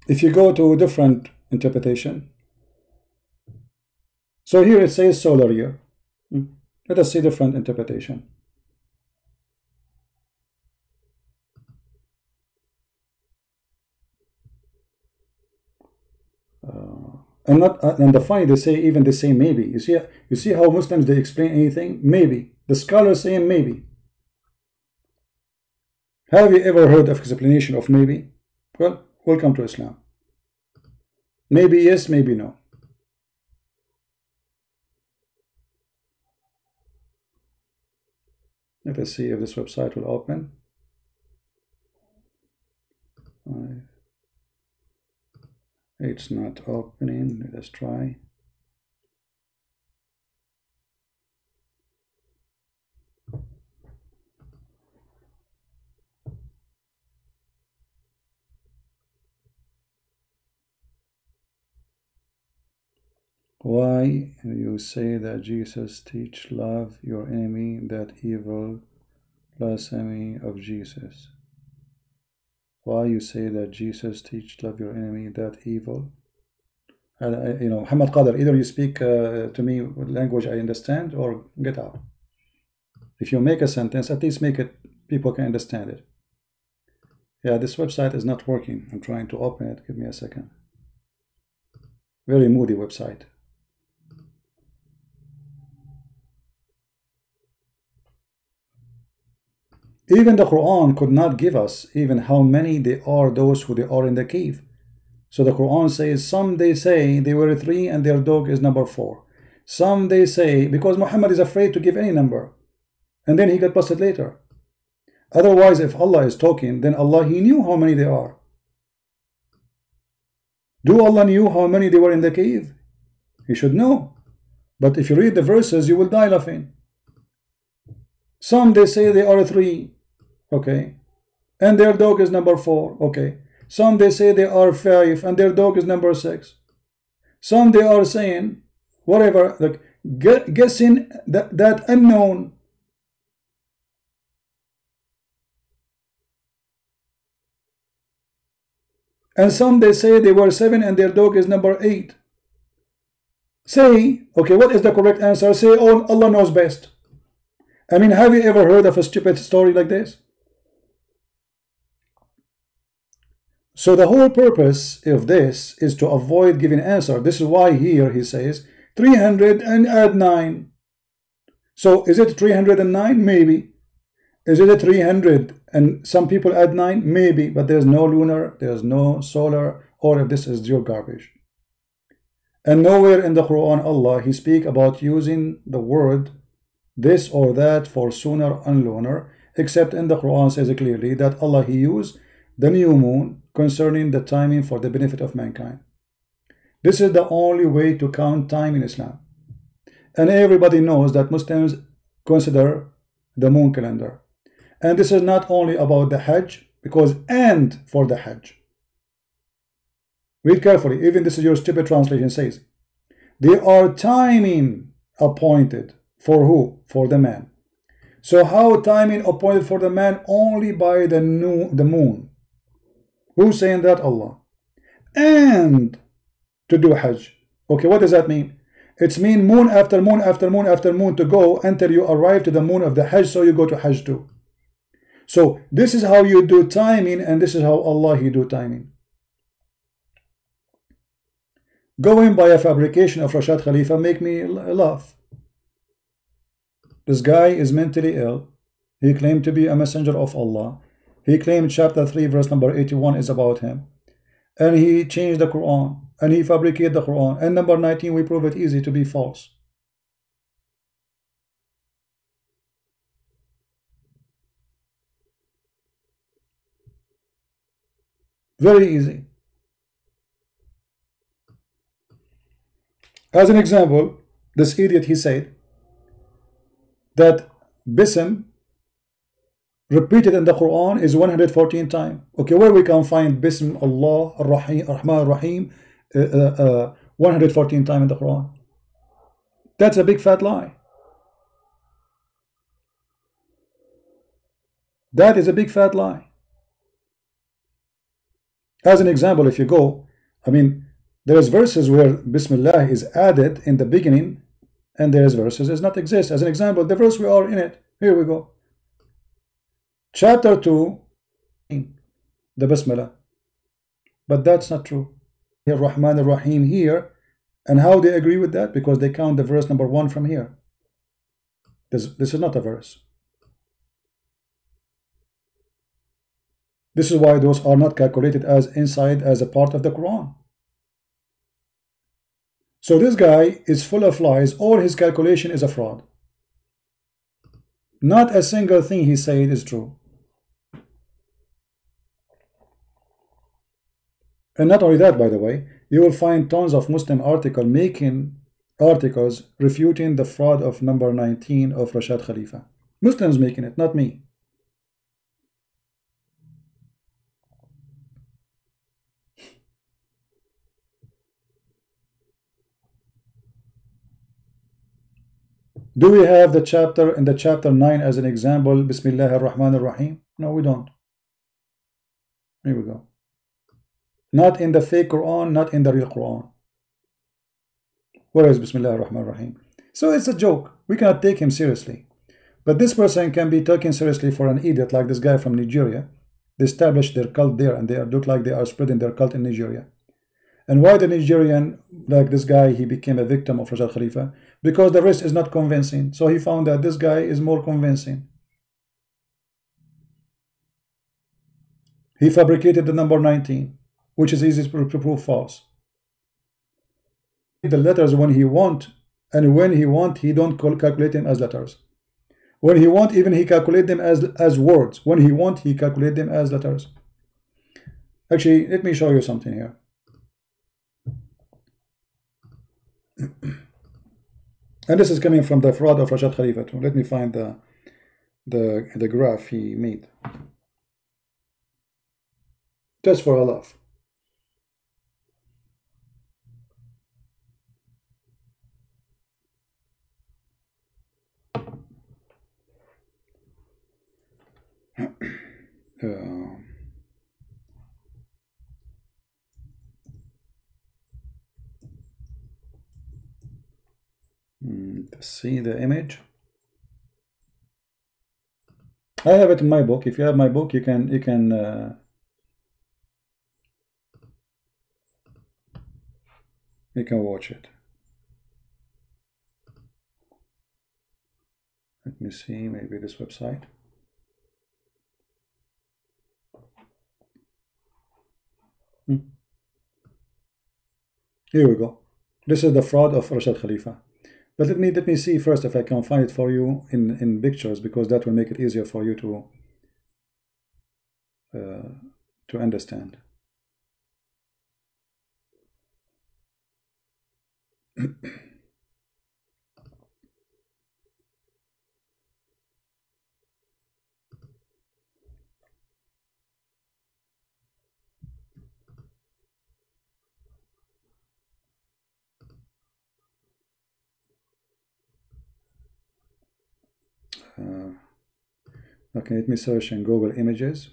If you go to a different interpretation, so here it says solar year. Hmm. Let us see different interpretation. Uh, and not uh, and the funny they say even they say maybe. You see you see how Muslims they explain anything maybe. The scholars saying maybe. Have you ever heard of explanation of maybe? Well, welcome to Islam. Maybe yes, maybe no. Let us see if this website will open. It's not opening. Let us try. Why you say that Jesus teach love your enemy, that evil blasphemy of Jesus? Why you say that Jesus teach love your enemy, that evil? Uh, you know, Muhammad Qadr, either you speak uh, to me with language I understand or get out. If you make a sentence, at least make it, people can understand it. Yeah, this website is not working. I'm trying to open it. Give me a second. Very moody website. Even the Quran could not give us even how many they are those who they are in the cave. So the Quran says some they say they were three and their dog is number four. Some they say because Muhammad is afraid to give any number. And then he got busted later. Otherwise, if Allah is talking, then Allah He knew how many they are. Do Allah knew how many they were in the cave? He should know. But if you read the verses, you will die laughing. Some they say they are three okay. And their dog is number four. Okay. Some they say they are five and their dog is number six. Some they are saying whatever like guessing that, that unknown. And some they say they were seven and their dog is number eight. Say okay what is the correct answer? Say oh Allah knows best. I mean have you ever heard of a stupid story like this So the whole purpose of this is to avoid giving answer. This is why here he says 300 and add 9. So is it 309? Maybe. Is it a 300 and some people add 9? Maybe. But there's no lunar, there's no solar, or if this is your garbage. And nowhere in the Quran Allah he speak about using the word this or that for solar and lunar except in the Quran says clearly that Allah he used the new moon concerning the timing for the benefit of mankind. This is the only way to count time in Islam. And everybody knows that Muslims consider the moon calendar. And this is not only about the Hajj, because and for the Hajj. Read carefully, even this is your stupid translation says. They are timing appointed for who? For the man. So how timing appointed for the man? Only by the, new, the moon. Who's saying that? Allah. And to do Hajj. Okay, what does that mean? It's mean moon after moon after moon after moon to go until you arrive to the moon of the Hajj, so you go to Hajj too. So this is how you do timing, and this is how Allah He do timing. Going by a fabrication of Rashad Khalifa make me laugh. This guy is mentally ill. He claimed to be a messenger of Allah. He claimed chapter 3 verse number 81 is about him. and he changed the Quran and he fabricated the Quran. And number 19, we prove it easy to be false. Very easy. As an example, this idiot he said that Bism repeated in the Quran is 114 times. Okay, where we can find Bism Allah Ar-Rahim Rahman Ar-Rahim uh, uh, uh, 114 times in the Quran? That's a big fat lie. That is a big fat lie. As an example, if you go, I mean, there's verses where Bismillah is added in the beginning, and there's verses does not exist. As an example, the verse we are in it. Here we go. Chapter 2, the Bismillah. But that's not true. Here, Rahman and Rahim here. And how they agree with that? Because they count the verse number one from here. This, this is not a verse. This is why those are not calculated as inside as a part of the Quran. So this guy is full of lies. All his calculation is a fraud. Not a single thing he said is true. And not only that, by the way, you will find tons of Muslim article making articles refuting the fraud of number 19 of Rashad Khalifa. Muslims making it, not me. Do we have the chapter in the chapter 9 as an example? Bismillah ar-Rahman ar-Rahim? No, we don't. Here we go. Not in the fake Quran, not in the real Quran. Where is Bismillah ar-Rahman ar-Rahim? So it's a joke. We cannot take him seriously. But this person can be taken seriously for an idiot like this guy from Nigeria. They established their cult there and they look like they are spreading their cult in Nigeria. And why the Nigerian, like this guy, he became a victim of Rashad Khalifa? Because the rest is not convincing. So he found that this guy is more convincing. He fabricated the number 19, which is easy to prove false. The letters when he want, and when he want, he don't calculate them as letters. When he want, even he calculate them as, as words. When he want, he calculate them as letters. Actually, let me show you something here. and this is coming from the fraud of Rashad Khalifa. Let me find the the the graph he made. Just for a laugh. uh, see the image. I have it in my book. If you have my book you can you can uh, you can watch it. Let me see maybe this website here we go. This is the fraud of Rashad Khalifa. But let me let me see first if I can find it for you in in pictures because that will make it easier for you to uh, to understand. uh, okay let me search in Google Images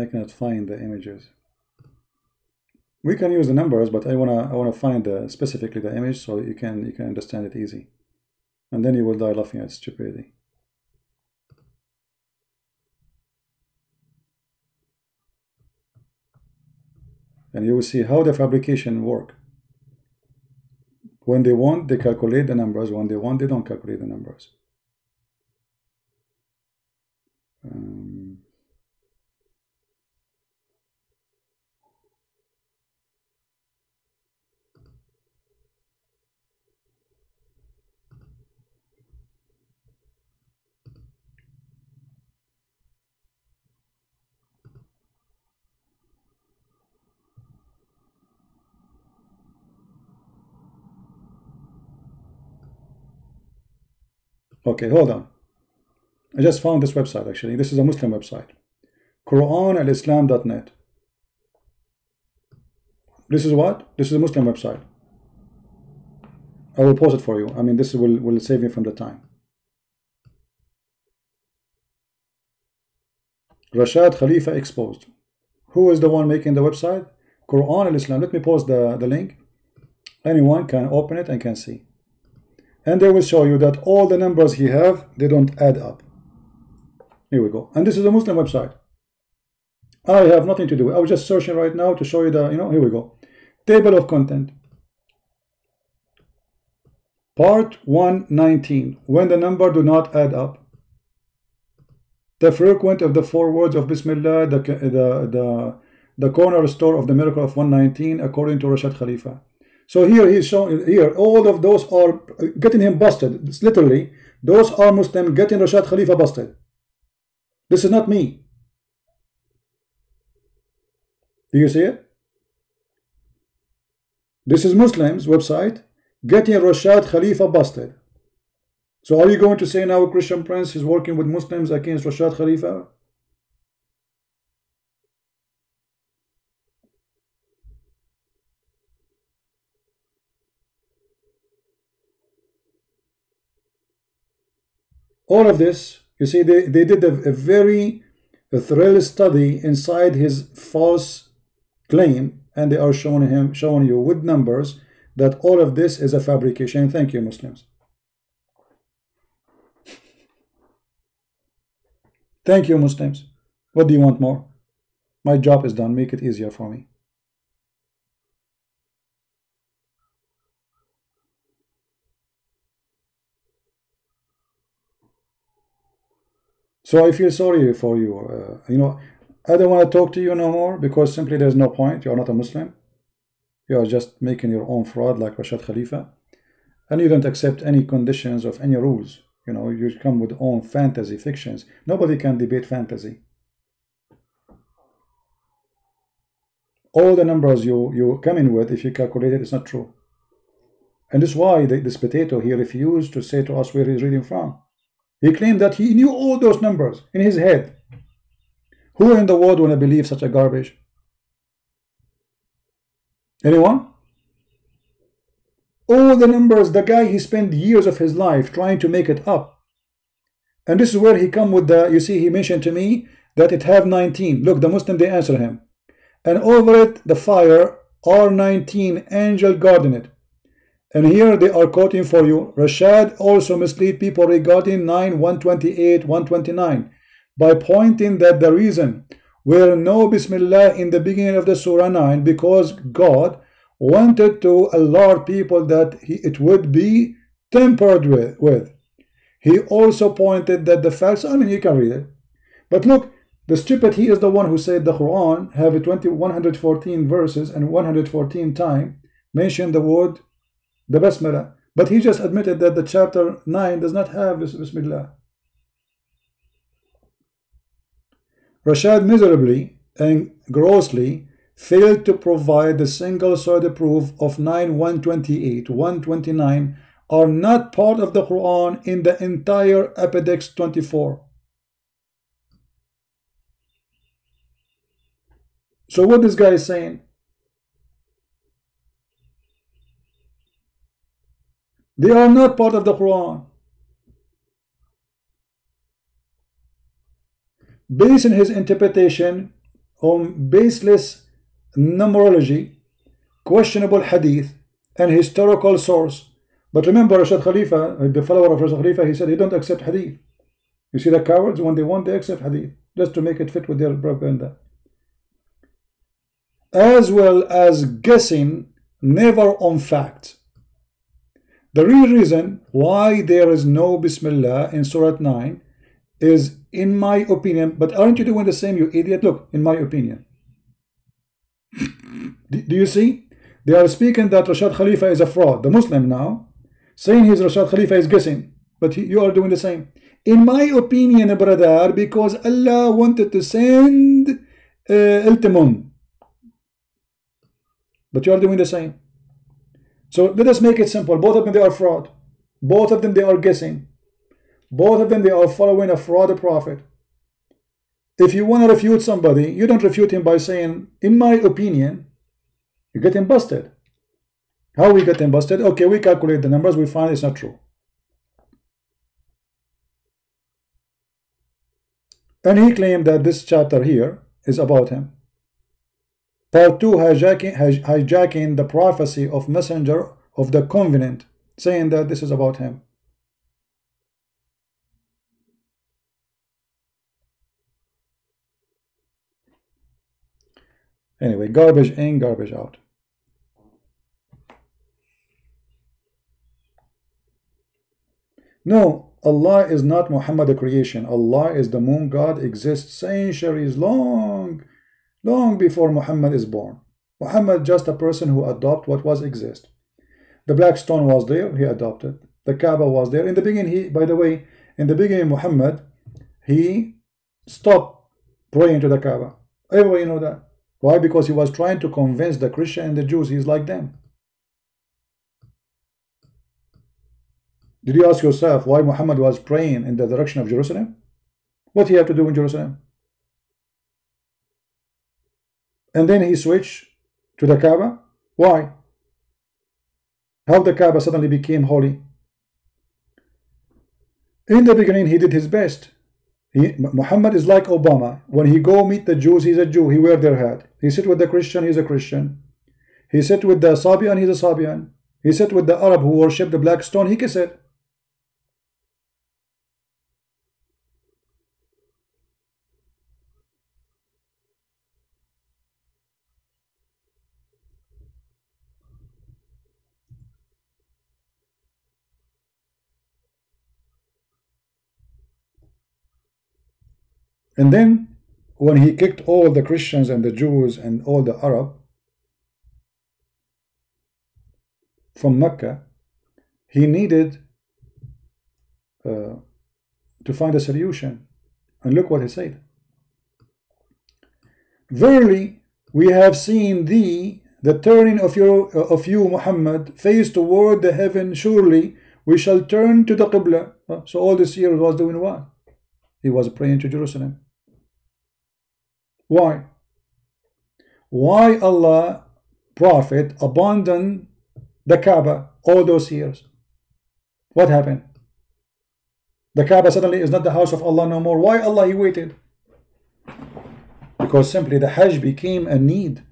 I cannot find the images. We can use the numbers, but I wanna I wanna find uh, specifically the image so you can you can understand it easy, and then you will die laughing at stupidity. And you will see how the fabrication work. When they want, they calculate the numbers. When they want, they don't calculate the numbers. Um, Okay, hold on. I just found this website actually. This is a Muslim website. QuranAlislam.net. This is what? This is a Muslim website. I will pause it for you. I mean, this will, will save me from the time. Rashad Khalifa exposed. Who is the one making the website? Quran al-Islam. Let me post the, the link. Anyone can open it and can see. And they will show you that all the numbers he have, they don't add up. Here we go. And this is a Muslim website. I have nothing to do. I was just searching right now to show you the, you know, here we go. Table of content. Part 119. When the number do not add up. The frequent of the four words of Bismillah, the, the, the, the corner store of the miracle of 119, according to Rashad Khalifa. So here he's showing, here, all of those are getting him busted. It's literally, those are Muslim getting Rashad Khalifa busted. This is not me. Do you see it? This is Muslims website getting Rashad Khalifa busted. So are you going to say now Christian Prince is working with Muslims against Rashad Khalifa? All of this, you see, they, they did a, a very a thorough study inside his false claim, and they are showing him, showing you with numbers that all of this is a fabrication. Thank you, Muslims. Thank you, Muslims. What do you want more? My job is done. Make it easier for me. So I feel sorry for you. Uh, you know, I don't want to talk to you no more because simply there's no point. You are not a Muslim. You are just making your own fraud like Rashad Khalifa. And you don't accept any conditions of any rules. You know, you come with own fantasy fictions. Nobody can debate fantasy. All the numbers you, you come in with, if you calculate it, it's not true. And this is why the, this potato, he refused to say to us where he's reading from. He claimed that he knew all those numbers in his head. Who in the world to believe such a garbage? Anyone? All the numbers, the guy he spent years of his life trying to make it up. And this is where he come with the, you see, he mentioned to me that it have 19. Look, the Muslim, they answer him. And over it, the fire, R19, angel guarding it. And here they are quoting for you, Rashad also mislead people regarding 9, 128, 129 by pointing that the reason were no Bismillah in the beginning of the Surah 9 because God wanted to alert people that he, it would be tempered with, with. He also pointed that the facts, I mean you can read it. But look, the stupid, he is the one who said the Quran have 20, 114 verses and 114 time mention the word the Basmala. But he just admitted that the chapter 9 does not have this Bismillah. Rashad miserably and grossly failed to provide the single source proof of 9, 128, 129 are not part of the Quran in the entire Appendix 24. So what this guy is saying? They are not part of the Quran. basing his interpretation on baseless numerology, questionable hadith, and historical source. But remember, Rashad Khalifa, the follower of Rashad Khalifa, he said he don't accept hadith. You see the cowards, when they want, they accept hadith, just to make it fit with their propaganda. As well as guessing, never on fact. The real reason why there is no Bismillah in Surah 9 is, in my opinion, but aren't you doing the same, you idiot? Look, in my opinion. do, you see? They are speaking that Rashad Khalifa is a fraud, the Muslim now, saying he's Rashad Khalifa is guessing, but he, you are doing the same. In my opinion, brother, because Allah wanted to send uh, Iltimun, but you are doing the same. So let us make it simple. Both of them, they are fraud. Both of them, they are guessing. Both of them, they are following a fraud prophet. If you want to refute somebody, you don't refute him by saying, in my opinion, you get him busted. How we get him busted? Okay, we calculate the numbers, we find it's not true. And he claimed that this chapter here is about him. Part 2 hijacking, hijacking the prophecy of messenger of the covenant, saying that this is about him. Anyway, garbage in, garbage out. No, Allah is not Muhammad the creation. Allah is the moon god, exists centuries long, long before Muhammad is born. Muhammad just a person who adopt what was exist. The black stone was there, he adopted. The Kaaba was there. In the beginning, he, by the way, in the beginning, Muhammad, he stopped praying to the Kaaba. Everybody know that. Why? Because he was trying to convince the Christian and the Jews he's like them. Did you ask yourself why Muhammad was praying in the direction of Jerusalem? What he had to do in Jerusalem? And then he switched to the Kaaba. Why? How the Kaaba suddenly became holy? In the beginning, he did his best. He, Muhammad is like Obama. When he go meet the Jews, he's a Jew. He wear their hat. He sit with the Christian, he's a Christian. He sit with the Sabian, he's a Sabian. He sit with the Arab who worship the black stone, he kiss it. And then when he kicked all the Christians and the Jews and all the Arab from Mecca, he needed uh, to find a solution. And look what he said. Verily, we have seen thee, the turning of, your, of you, Muhammad, face toward the heaven. Surely we shall turn to the Qibla. So all this year was doing what? He was praying to Jerusalem. Why? Why Allah Prophet abandoned the Kaaba all those years? What happened? The Kaaba suddenly is not the house of Allah no more. Why Allah he waited? Because simply the Hajj became a need.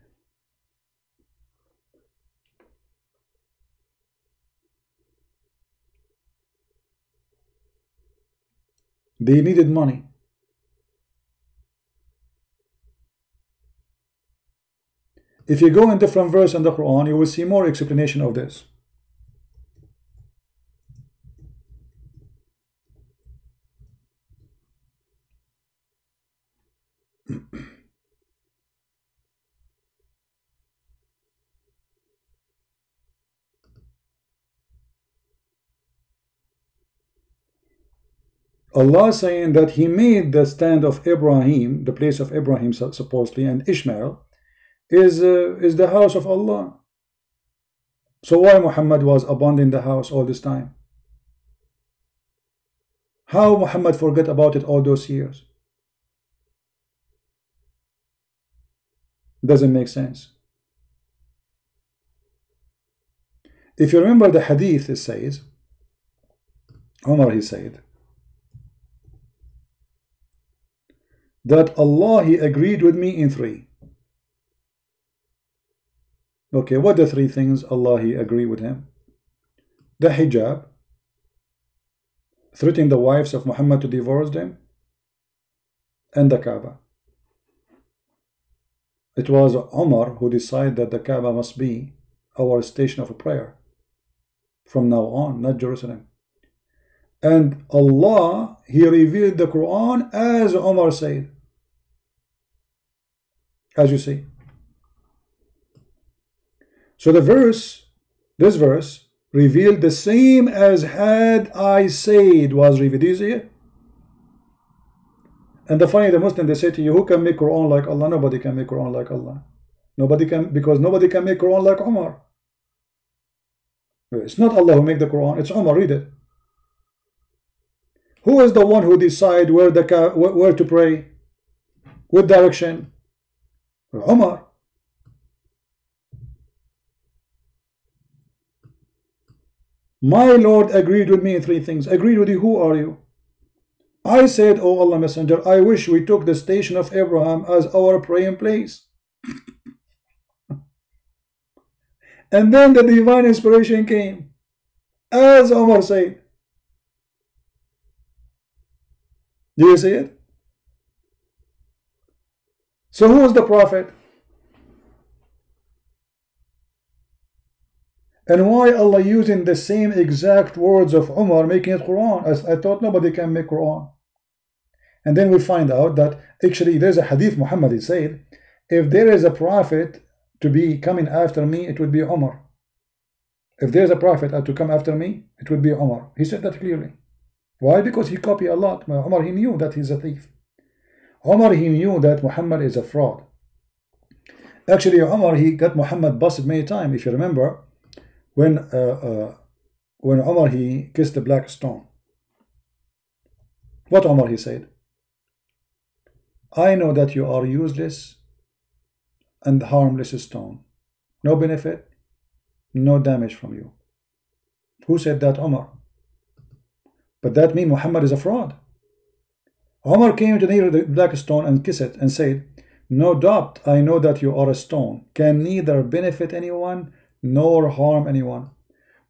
They needed money. If you go in different verse in the Quran, you will see more explanation of this. Allah saying that he made the stand of Ibrahim, the place of Ibrahim supposedly, and Ishmael, is, uh, is the house of Allah. So why Muhammad was abandoning the house all this time? How Muhammad forget about it all those years? Doesn't make sense. If you remember the hadith, it says, Umar he said, that Allah He agreed with me in three. Okay, what the three things Allah He agree with him? The hijab, threatening the wives of Muhammad to divorce them, and the Kaaba. It was Omar who decided that the Kaaba must be our station of prayer from now on, not Jerusalem. And Allah, He revealed the Quran as Omar said. As you see. So the verse, this verse, revealed the same as had I said was revealed. Do you see it? And the funny, the Muslim, they say to you, who can make Quran like Allah? Nobody can make Quran like Allah. Nobody can, because nobody can make Quran like Umar. It's not Allah who make the Quran, it's Umar, read it. Who is the one who decide where the where to pray? What direction? Umar. My Lord agreed with me in three things. Agreed with you, who are you? I said, O Allah Messenger, I wish we took the station of Abraham as our praying place. and then the divine inspiration came. As Omar said. Do you see it? So who is the prophet? And why Allah using the same exact words of Umar making it Quran? As I thought nobody can make Quran. And then we find out that actually there's a hadith Muhammad he said, if there is a prophet to be coming after me, it would be Umar. If there's a prophet to come after me, it would be Umar. He said that clearly. Why? Because he copied a lot. Umar, he knew that he's a thief. Umar, he knew that Muhammad is a fraud. Actually, Umar, he got Muhammad busted many times. If you remember, when uh, uh, when Umar, he kissed the black stone. What Omar he said? I know that you are useless and harmless stone. No benefit, no damage from you. Who said that? Omar. But that means Muhammad is a fraud. Omar came to near the black stone and kissed it and said, No doubt I know that you are a stone, can neither benefit anyone nor harm anyone.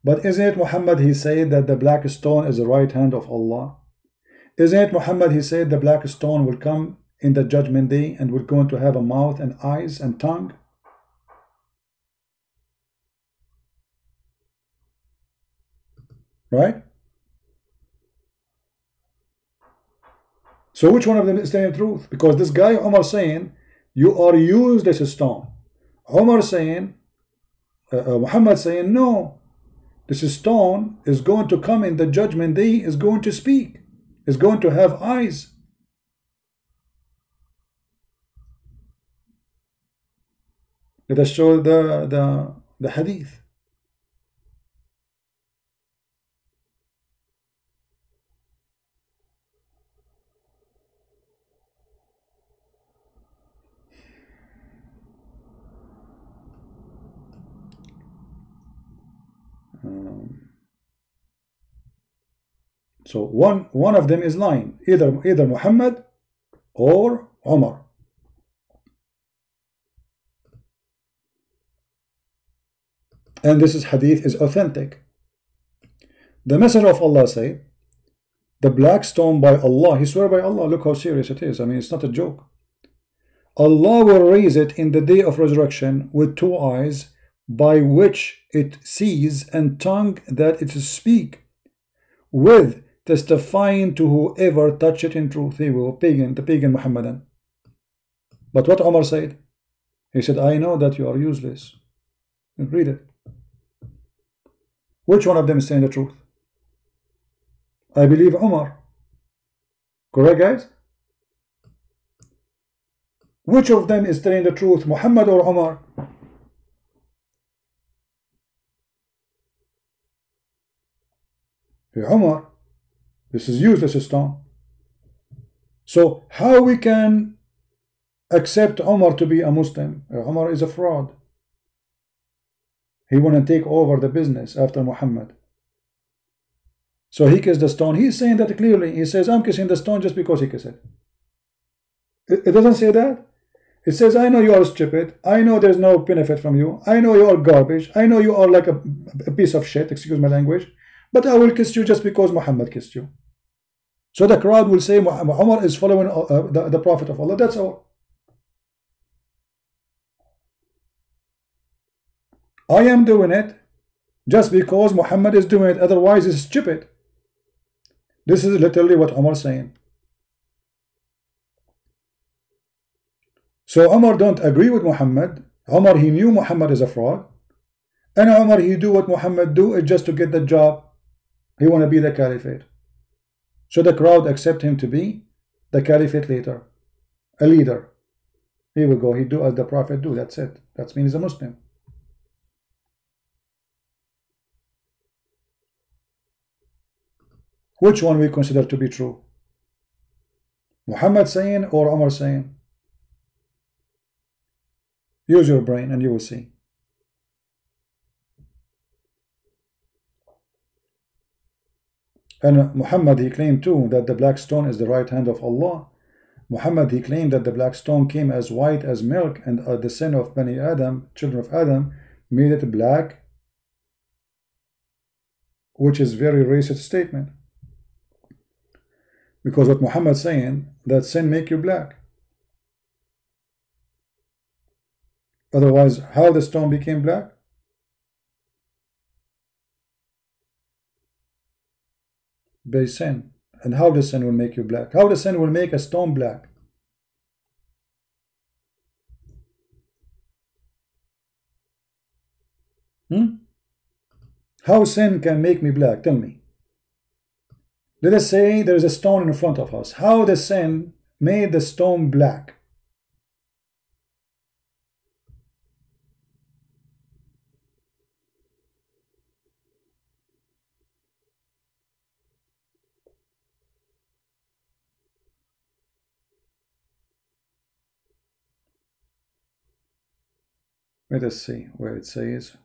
But isn't it Muhammad he said that the black stone is the right hand of Allah? Isn't it Muhammad he said the black stone will come in the judgment day and we're going to have a mouth and eyes and tongue? Right? So which one of them is telling the truth? Because this guy Omar saying, you are used as a stone. Omar saying, uh, uh, Muhammad saying, no, this stone is going to come in the judgment day, is going to speak, is going to have eyes. Let us show the, the, the hadith. Um, so one one of them is lying, either either Muhammad or Omar. And this is hadith is authentic. The Messenger of Allah say, the black stone by Allah, he swear by Allah, look how serious it is. I mean, it's not a joke. Allah will raise it in the day of resurrection with two eyes by which it sees and tongue that it speak with testifying to whoever touch it in truth. He will pagan the pagan Muhammadan. But what Omar said? He said I know that you are useless. Read it. Which one of them is saying the truth? I believe Omar. Correct guys? Which of them is telling the truth Muhammad or Omar? Umar. This is a stone. So how we can accept Omar to be a Muslim? Uh, Omar is a fraud. He want to take over the business after Muhammad. So he kissed the stone. He's saying that clearly. He says, I'm kissing the stone just because he kissed it. It, it doesn't say that. It says, I know you are stupid. I know there's no benefit from you. I know you are garbage. I know you are like a, a piece of shit, excuse my language. But I will kiss you just because Muhammad kissed you. So the crowd will say Umar is following uh, uh, the, the Prophet of Allah. That's all. I am doing it just because Muhammad is doing it. Otherwise, it's stupid. This is literally what Umar is saying. So Umar don't agree with Muhammad. Umar, he knew Muhammad is a fraud. And Umar, he do what Muhammad do is just to get the job. He want to be the caliphate. So the crowd accept him to be the caliphate leader, A leader. Here we go. He do as the prophet do. That's it. That means he's a Muslim. Which one we consider to be true? Muhammad saying or Omar saying? Use your brain and you will see. And Muhammad he claimed too that the black stone is the right hand of Allah. Muhammad he claimed that the black stone came as white as milk and uh, the sin of Bani Adam, children of Adam, made it black, which is very racist statement. Because what Muhammad saying that sin make you black. Otherwise, how the stone became black? By sin. And how the sin will make you black? How the sin will make a stone black? Hmm? How sin can make me black? Tell me. Let us say there is a stone in front of us. How the sin made the stone black? Let us see where it says.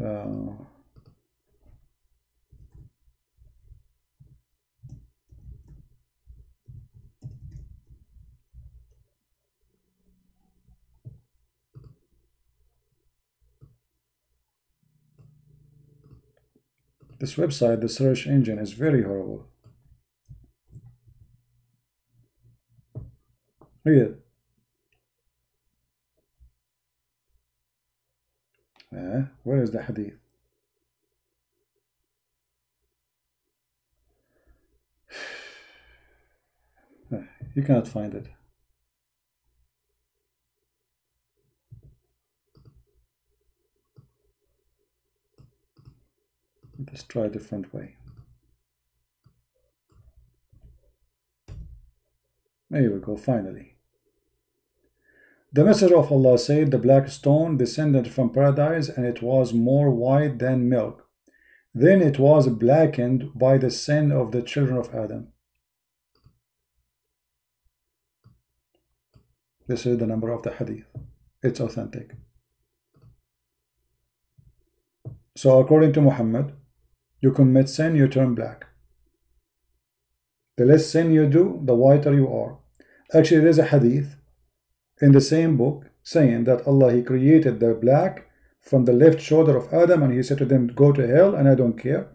Uh, This website, the search engine is very horrible. Look at it. Uh, where is the hadith? You cannot find it. Let's try a different way. There we go, finally. The Messenger of Allah said, The black stone descended from paradise, and it was more white than milk. Then it was blackened by the sin of the children of Adam. This is the number of the hadith. It's authentic. So according to Muhammad, you commit sin, you turn black. The less sin you do, the whiter you are. Actually, there's a hadith in the same book saying that Allah, He created the black from the left shoulder of Adam and He said to them, go to hell and I don't care.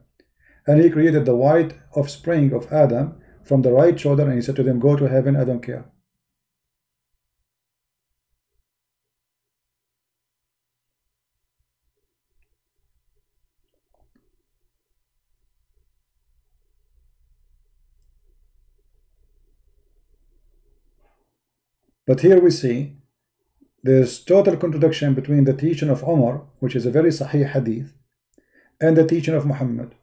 And He created the white offspring of Adam from the right shoulder and He said to them, go to heaven, I don't care. But here we see there's total contradiction between the teaching of Omar, which is a very sahih hadith, and the teaching of Muhammad.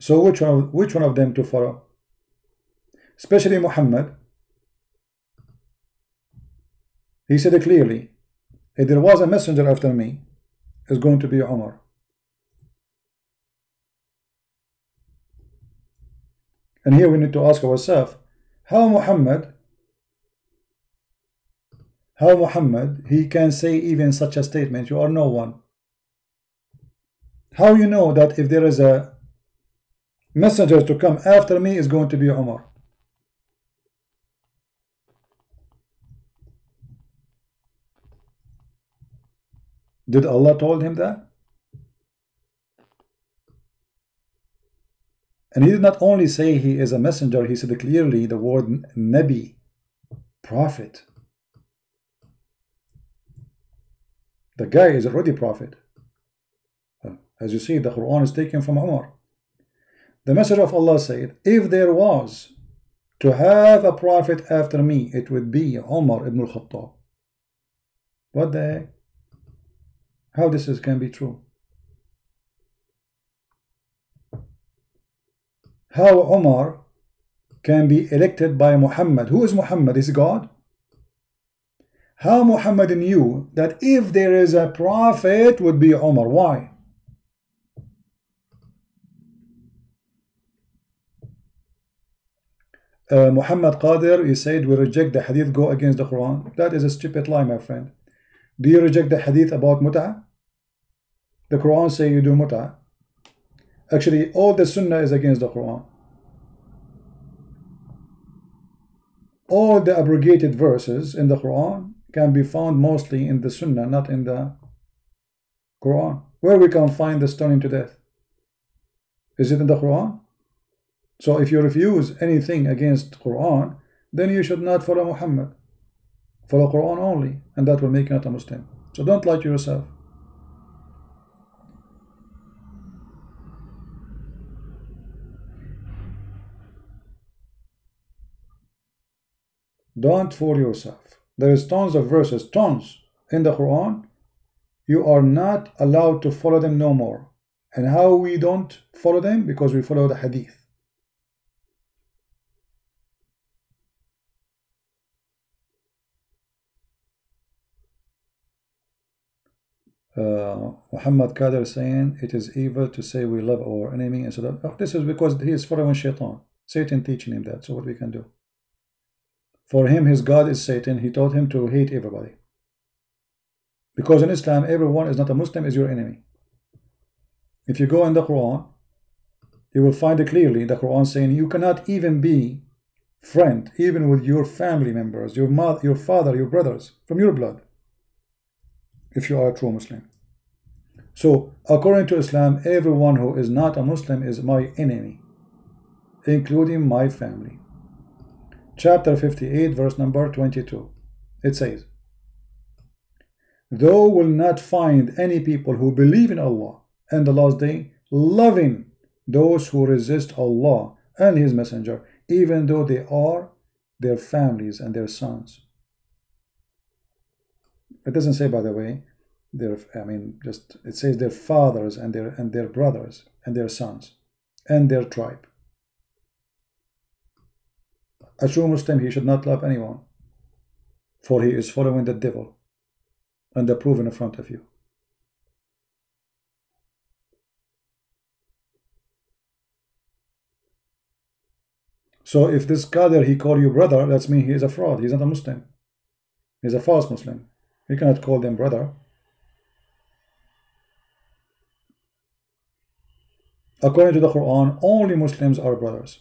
So which one, of, which one of them to follow? Especially Muhammad. He said clearly, if there was a messenger after me, it's going to be Omar. And here we need to ask ourselves, how Muhammad, how Muhammad, he can say even such a statement, you are no one. How you know that if there is a messenger to come after me is going to be Umar? Did Allah told him that? And he did not only say he is a messenger, he said clearly the word Nabi, prophet. The guy is already prophet. As you see, the Quran is taken from Umar. The Messenger of Allah said, if there was to have a prophet after me, it would be Umar ibn al-Khattab. What the heck? How this is, can be true? How Umar can be elected by Muhammad? Who is Muhammad? Is God? How Muhammad knew that if there is a prophet would be Umar? Why? Uh, Muhammad Qadir, he said, we reject the hadith, go against the Quran. That is a stupid lie, my friend. Do you reject the hadith about mut'ah? The Quran say you do mut'ah. Actually, all the sunnah is against the Quran. All the abrogated verses in the Quran can be found mostly in the sunnah, not in the Quran. Where we can find the stoning to death? Is it in the Quran? So if you refuse anything against Quran, then you should not follow Muhammad. Follow Quran only, and that will make you not a Muslim. So don't lie to yourself. Don't fool yourself. There is tons of verses, tons in the Quran. You are not allowed to follow them no more. And how we don't follow them? Because we follow the hadith. Uh, Muhammad Qadir saying it is evil to say we love our enemy and so oh, this is because he is following shaitan Satan teaching him that so what we can do for him his God is Satan he taught him to hate everybody because in Islam everyone is not a Muslim is your enemy if you go in the Quran you will find it clearly in the Quran saying you cannot even be friend even with your family members your mother your father your brothers from your blood if you are a true Muslim. So, according to Islam, everyone who is not a Muslim is my enemy, including my family. Chapter 58, verse number 22. It says, Thou will not find any people who believe in Allah and the last day loving those who resist Allah and His Messenger, even though they are their families and their sons. It doesn't say, by the way, their I mean, just it says their fathers and their and their brothers and their sons and their tribe. A true Muslim, he should not love anyone, for he is following the devil, and the proof in front of you. So if this Qadir, he call you brother, that's mean he is a fraud. He's not a Muslim. He's a false Muslim. You cannot call them brother. According to the Quran, only Muslims are brothers.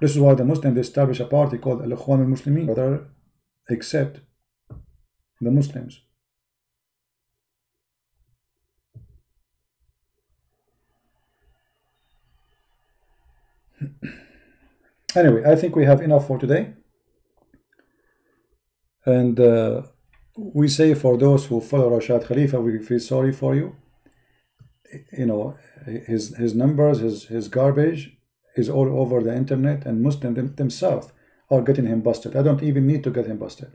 This is why the Muslims establish a party called Al-Ikhwan al-Muslimin, brother, except the Muslims. anyway, I think we have enough for today. And uh, we say for those who follow Rashad Khalifa, we feel sorry for you. You know, his his numbers, his his garbage is all over the internet, and Muslims them, themselves are getting him busted. I don't even need to get him busted.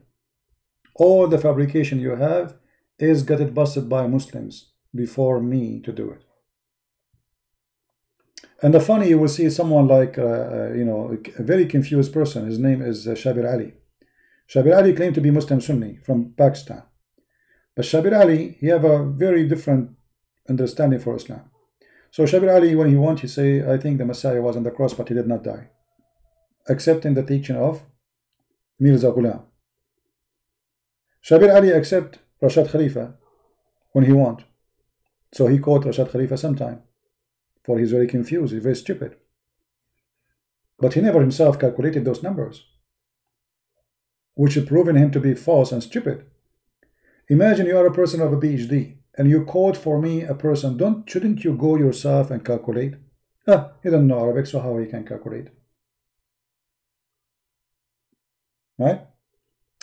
All the fabrication you have is getting busted by Muslims before me to do it. And the funny, you will see someone like, uh, you know, a very confused person. His name is uh, Shabir Ally. Shabir Ally claimed to be Muslim Sunni from Pakistan. But Shabir Ally, he have a very different understanding for Islam. So Shabir Ally, when he wants, he say, I think the Messiah was on the cross, but he did not die. Accepting the teaching of Mirza Ghulam. Shabir Ally accept Rashad Khalifa when he want. So he quote Rashad Khalifa sometime. For he's very confused, he's very stupid. But he never himself calculated those numbers, which proven him to be false and stupid. Imagine you are a person of a PhD and you quote for me a person. Don't shouldn't you go yourself and calculate? Ah, he doesn't know Arabic, so how he can calculate? Right?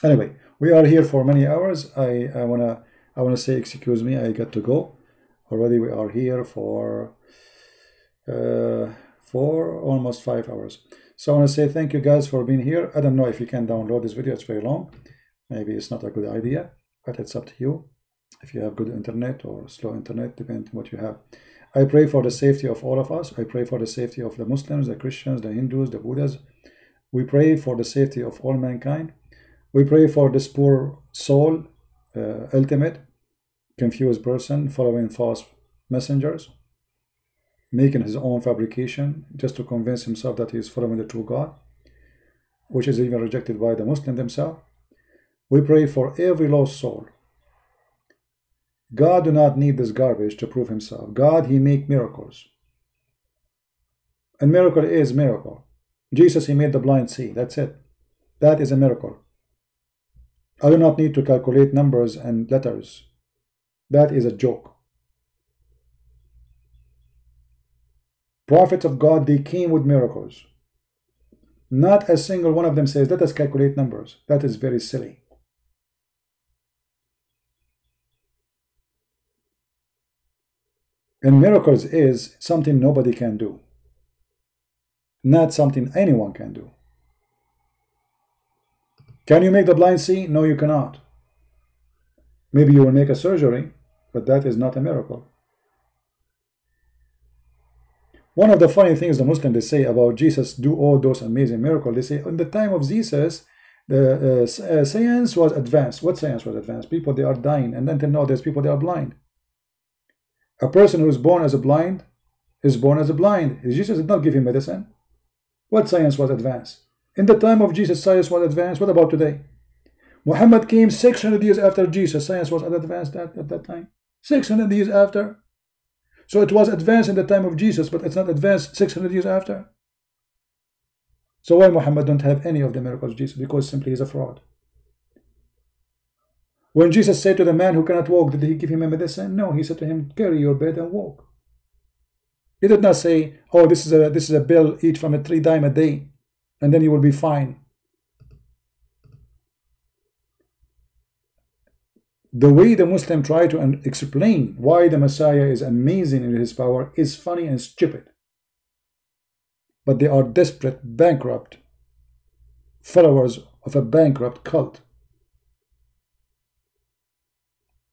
Anyway, we are here for many hours. I, I wanna I wanna say excuse me, I got to go. Already we are here for uh, for almost five hours. So I want to say thank you guys for being here. I don't know if you can download this video, it's very long. Maybe it's not a good idea, but it's up to you. If you have good internet or slow internet, depending what you have. I pray for the safety of all of us. I pray for the safety of the Muslims, the Christians, the Hindus, the Buddhas. We pray for the safety of all mankind. We pray for this poor soul, uh, ultimate, confused person following false messengers making his own fabrication just to convince himself that he is following the true God, which is even rejected by the Muslim themselves. We pray for every lost soul. God do not need this garbage to prove himself. God, he make miracles. And miracle is miracle. Jesus, he made the blind see. That's it. That is a miracle. I do not need to calculate numbers and letters. That is a joke. prophets of God, they came with miracles. Not a single one of them says, let us calculate numbers. That is very silly. And miracles is something nobody can do. Not something anyone can do. Can you make the blind see? No, you cannot. Maybe you will make a surgery, but that is not a miracle. One of the funny things the Muslims they say about Jesus do all those amazing miracles. They say in the time of Jesus, the uh, uh, science was advanced. What science was advanced? People they are dying, and then there's people they are blind. A person who is born as a blind is born as a blind. Jesus did not give him medicine. What science was advanced? In the time of Jesus, science was advanced. What about today? Muhammad came 600 years after Jesus. Science was advanced at, at that time. 600 years after. So it was advanced in the time of Jesus, but it's not advanced 600 years after. So why Muhammad don't have any of the miracles of Jesus? Because simply he's a fraud. When Jesus said to the man who cannot walk, did he give him a medicine? No, he said to him, carry your bed and walk. He did not say, oh, this is a this is a bill, eat from a three dime a day, and then you will be fine. the way the Muslim try to explain why the Messiah is amazing in his power is funny and stupid. But they are desperate, bankrupt followers of a bankrupt cult.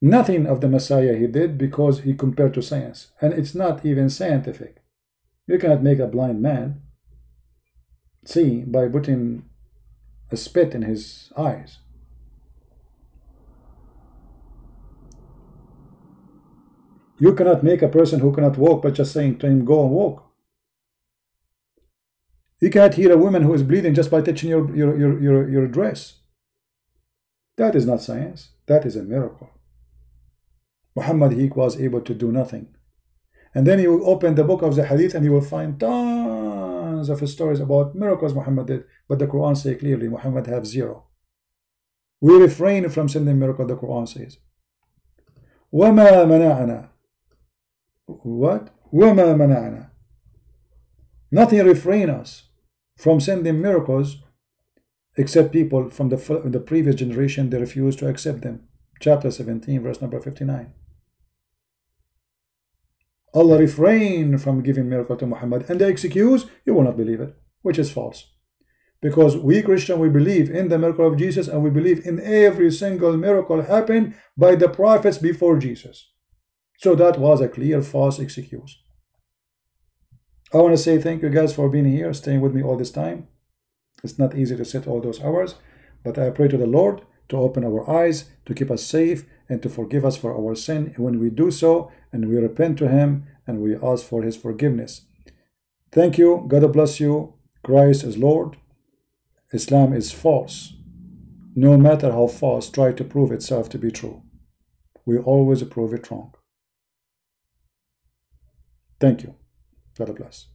Nothing of the Messiah he did because he compared to science. And it's not even scientific. You cannot make a blind man see by putting a spit in his eyes. You cannot make a person who cannot walk by just saying to him, go and walk. You cannot heal a woman who is bleeding just by touching your, your, your, your, your dress. That is not science. That is a miracle. Muhammad, he was able to do nothing. And then you open the book of the hadith and you will find tons of stories about miracles Muhammad did. But the Quran says clearly Muhammad have zero. We refrain from sending miracle, the Quran says. وَمَا مَنَعَنَا what? وَمَا مَنَعْنَا Nothing refrain us from sending miracles except people from the, the previous generation, they refused to accept them. Chapter 17, verse number 59. Allah refrained from giving miracle to Muhammad and the excuse, you will not believe it, which is false. Because we Christian, we believe in the miracle of Jesus and we believe in every single miracle happened by the prophets before Jesus. So that was a clear false excuse. I want to say thank you guys for being here, staying with me all this time. It's not easy to sit all those hours, but I pray to the Lord to open our eyes, to keep us safe, and to forgive us for our sin when we do so, and we repent to Him, and we ask for His forgiveness. Thank you. God bless you. Christ is Lord. Islam is false. no matter how false, try to prove itself to be true. We always prove it wrong. Thank you. God bless.